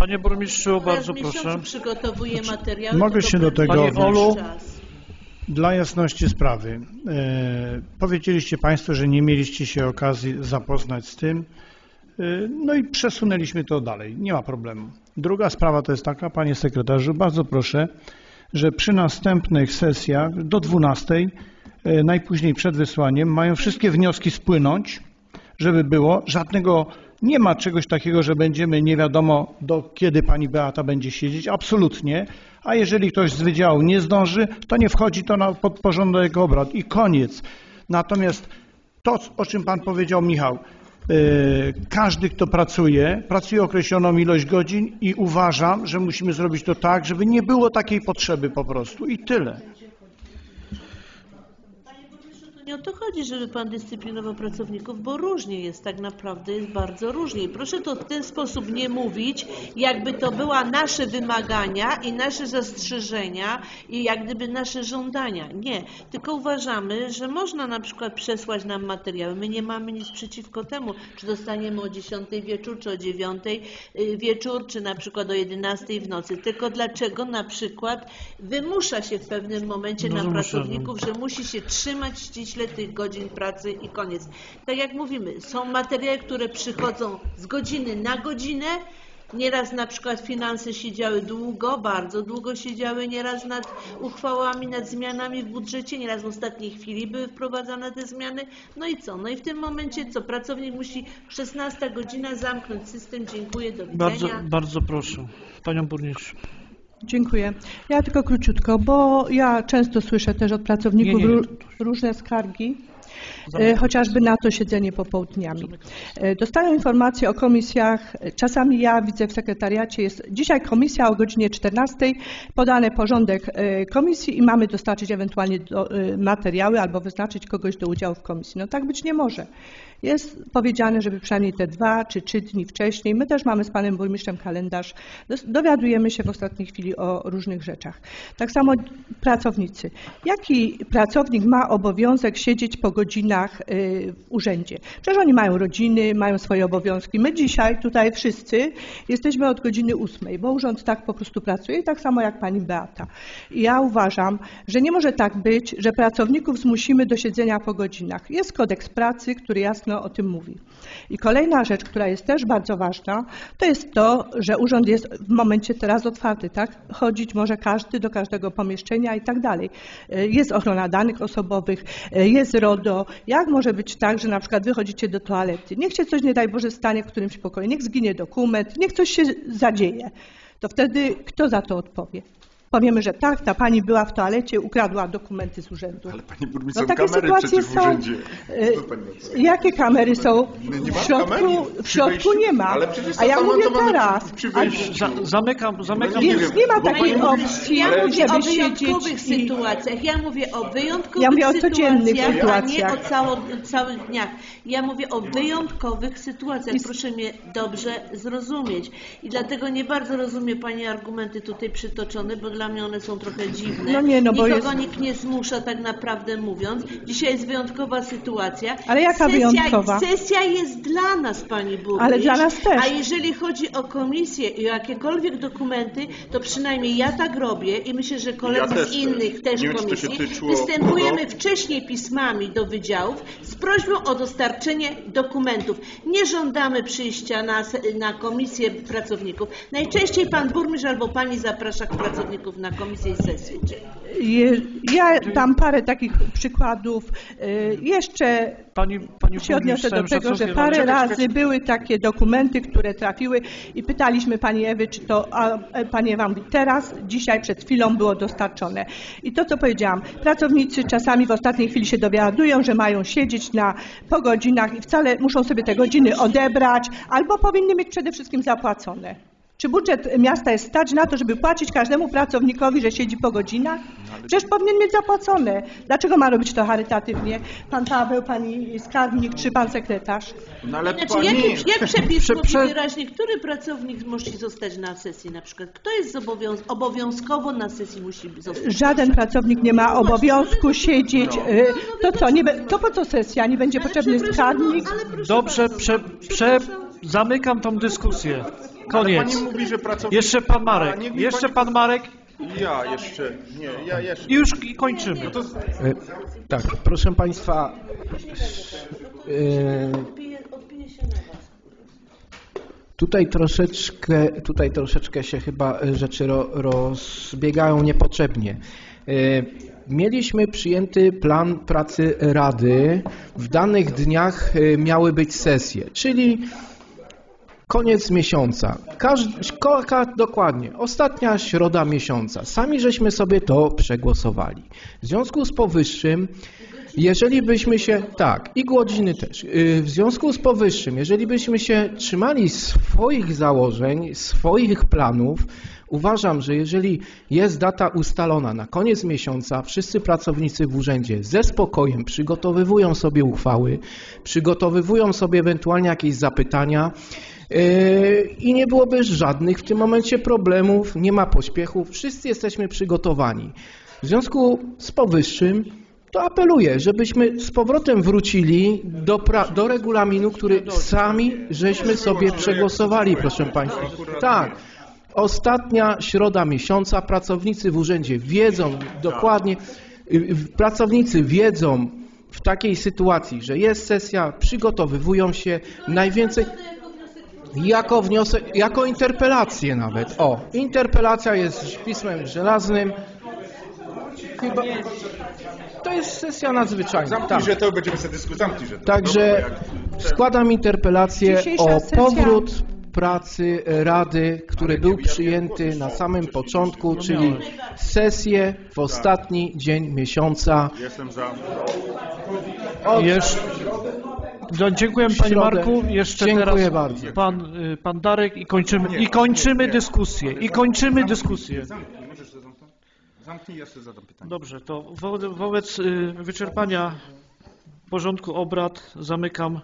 Panie Burmistrzu, bardzo proszę. materiały. Mogę się do tego Olu. czas. Dla jasności sprawy, e, powiedzieliście Państwo, że nie mieliście się okazji zapoznać z tym, e, no i przesunęliśmy to dalej, nie ma problemu. Druga sprawa to jest taka, Panie Sekretarzu, bardzo proszę, że przy następnych sesjach do 12, e, najpóźniej przed wysłaniem, mają wszystkie wnioski spłynąć, żeby było. Żadnego, nie ma czegoś takiego, że będziemy nie wiadomo do kiedy pani Beata będzie siedzieć, absolutnie. A jeżeli ktoś z wydziału nie zdąży, to nie wchodzi to na pod porządek obrad i koniec. Natomiast to, o czym pan powiedział, Michał, yy, każdy, kto pracuje, pracuje określoną ilość godzin i uważam, że musimy zrobić to tak, żeby nie było takiej potrzeby po prostu i tyle. Nie o to chodzi, żeby Pan dyscyplinował pracowników, bo różnie jest tak naprawdę, jest bardzo różnie. I proszę to w ten sposób nie mówić, jakby to była nasze wymagania i nasze zastrzeżenia i jak gdyby nasze żądania. Nie, tylko uważamy, że można na przykład przesłać nam materiały. My nie mamy nic przeciwko temu, czy dostaniemy o 10 wieczór, czy o 9 wieczór, czy na przykład o 11 w nocy. Tylko dlaczego na przykład wymusza się w pewnym momencie No, na wymusza, pracowników, że musi się trzymać ściśle tych godzin pracy i koniec. Tak jak mówimy, są materiały, które przychodzą z godziny na godzinę. Nieraz na przykład finanse siedziały długo, bardzo długo siedziały nieraz nad uchwałami, nad zmianami w budżecie, nieraz w ostatniej chwili były wprowadzane te zmiany. No i co? No i w tym momencie co? Pracownik musi 16 godzina zamknąć system. Dziękuję, do widzenia. Bardzo, bardzo proszę. Panią burmistrz. Dziękuję. Ja tylko króciutko, bo ja często słyszę też od pracowników Nie, nie, nie, ró- różne skargi, e, chociażby na to siedzenie popołudniami. E, Dostają informacje o komisjach, czasami ja widzę w sekretariacie, jest dzisiaj komisja o godzinie 14, podany porządek e, komisji i mamy dostarczyć ewentualnie do, materiały albo wyznaczyć kogoś do udziału w komisji. No tak być nie może. Jest powiedziane, żeby przynajmniej te dwa czy trzy dni wcześniej. My też mamy z panem burmistrzem kalendarz. Dowiadujemy się w ostatniej chwili o różnych rzeczach. Tak samo pracownicy. Jaki pracownik ma obowiązek siedzieć po godzinach y, w urzędzie? Przecież oni mają rodziny, mają swoje obowiązki. My dzisiaj tutaj wszyscy jesteśmy od godziny ósmej, bo urząd tak po prostu pracuje, tak samo jak pani Beata. Ja uważam, że nie może tak być, że pracowników zmusimy do siedzenia po godzinach. Jest kodeks pracy, który jasno o tym mówi. I kolejna rzecz, która jest też bardzo ważna, to jest to, że urząd jest w momencie teraz otwarty, tak? Chodzić może każdy do każdego pomieszczenia i tak dalej. E, Jest ochrona danych osobowych, e, jest RODO. Jak może być tak, że na przykład wychodzicie do toalety, niech się coś nie daj Boże stanie w którymś pokoju, niech zginie dokument, niech coś się zadzieje, to wtedy kto za to odpowie? Powiemy, że tak, ta pani była w toalecie, ukradła dokumenty z urzędu. Ale Pani burmistrz, No takie kamery sytuacje są. urzędzie. E? Jakie kamery są? Nie ma W środku, kamery w środku nie ma. Ale przecież A ja mówię teraz. zamykam, zamykam. Więc nie ma takiej opcji, Ja mówię o wyjątkowych i... sytuacjach. Ja mówię o wyjątkowych Ja mówię o codziennych sytuacjach, a nie o cało, całych dniach. Ja mówię o wyjątkowych sytuacjach. Proszę mnie dobrze zrozumieć. I dlatego nie bardzo rozumiem Pani argumenty tutaj przytoczone, bo dla mnie one są trochę dziwne. No nie, no bo Nikogo jest- nikt nie zmusza tak naprawdę mówiąc. Dzisiaj jest wyjątkowa sytuacja. Ale jaka sesja, wyjątkowa? Sesja jest dla nas, Pani Burmistrz. Ale dla nas też. A jeżeli chodzi o komisję i o jakiekolwiek dokumenty, to przynajmniej ja tak robię i myślę, że koledzy też z innych też Nie komisji występujemy wcześniej pismami do wydziałów z prośbą o dostarczenie dokumentów. Nie żądamy przyjścia na, na komisję pracowników. Najczęściej pan burmistrz albo pani zaprasza pracowników na komisję i sesję. Je- Ja dam parę takich przykładów. Y, Jeszcze Pani, pani się odniosę do tego, że parę razy były takie dokumenty, które trafiły i pytaliśmy Pani Ewy, czy to, a e, Pani Ewa mówi, teraz, dzisiaj, przed chwilą było dostarczone. I to, co powiedziałam, pracownicy czasami w ostatniej chwili się dowiadują, że mają siedzieć na, po godzinach i wcale muszą sobie te godziny odebrać, albo powinny mieć przede wszystkim zapłacone. Czy budżet miasta jest stać na to, żeby płacić każdemu pracownikowi, że siedzi po godzinach? Przecież powinien mieć zapłacone. Dlaczego ma robić to charytatywnie? Pan Paweł, pani skarbnik czy pan sekretarz? No ale Znaczy, pani... jak, jak przepis Prze- mówi prze- wyraźnie, który pracownik musi zostać na sesji na przykład? Kto jest zobowiąz- obowiązkowo na sesji musi zostać? Żaden pracownik nie ma obowiązku siedzieć. y, To co, nie, be- to po co sesja? Nie będzie potrzebny skarbnik? Dobrze, prze, prze, zamykam tą dyskusję. Koniec. Pani mówi, że pracownik... Jeszcze pan A, Marek. mi Jeszcze pani- pan Marek Ja jeszcze, nie, ja jeszcze. i już i kończymy. No to E, Tak, proszę Państwa, e, tutaj troszeczkę, tutaj troszeczkę się chyba rzeczy ro, rozbiegają niepotrzebnie. E, Mieliśmy przyjęty plan pracy Rady. W danych dniach e, miały być sesje, czyli koniec miesiąca. Każdy, dokładnie, ostatnia środa miesiąca. Sami żeśmy sobie to przegłosowali. W związku z powyższym, jeżeli byśmy się, tak, i godziny też. Yy, W związku z powyższym, jeżeli byśmy się trzymali swoich założeń, swoich planów, uważam, że jeżeli jest data ustalona na koniec miesiąca, wszyscy pracownicy w urzędzie ze spokojem przygotowywują sobie uchwały, przygotowywują sobie ewentualnie jakieś zapytania, i nie byłoby żadnych w tym momencie problemów, nie ma pośpiechów, wszyscy jesteśmy przygotowani. W związku z powyższym to apeluję, żebyśmy z powrotem wrócili do, do regulaminu, który sami żeśmy sobie przegłosowali, proszę Państwa. Tak. Ostatnia środa miesiąca, pracownicy w urzędzie wiedzą dokładnie, y, pracownicy wiedzą w takiej sytuacji, że jest sesja, przygotowywują się, najwięcej, jako wniosek, jako interpelację nawet. O, interpelacja jest pismem żelaznym. Chyba, to jest sesja nadzwyczajna. Zamknij, Tak. że to będziemy sobie dyskutować. Zamknij, że to. Także Dobra, jak- składam interpelację Dzisiejsza o sesja- powrót pracy Rady, który był przyjęty na samym początku, czyli sesję w ostatni dzień miesiąca. Jestem za. Jeszcze, no, dziękuję Panie. Marku. Jeszcze Dziękuję teraz bardzo. Pan, y, pan Darek i kończymy, i kończymy dyskusję. I kończymy dyskusję. Zamknij, ja sobie zadam pytanie. Dobrze, to wo wobec y, wyczerpania porządku obrad zamykam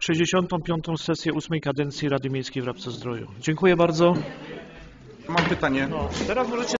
65. sesję 8 kadencji Rady Miejskiej w Rabce Zdroju. Dziękuję bardzo. Mam pytanie. Teraz możecie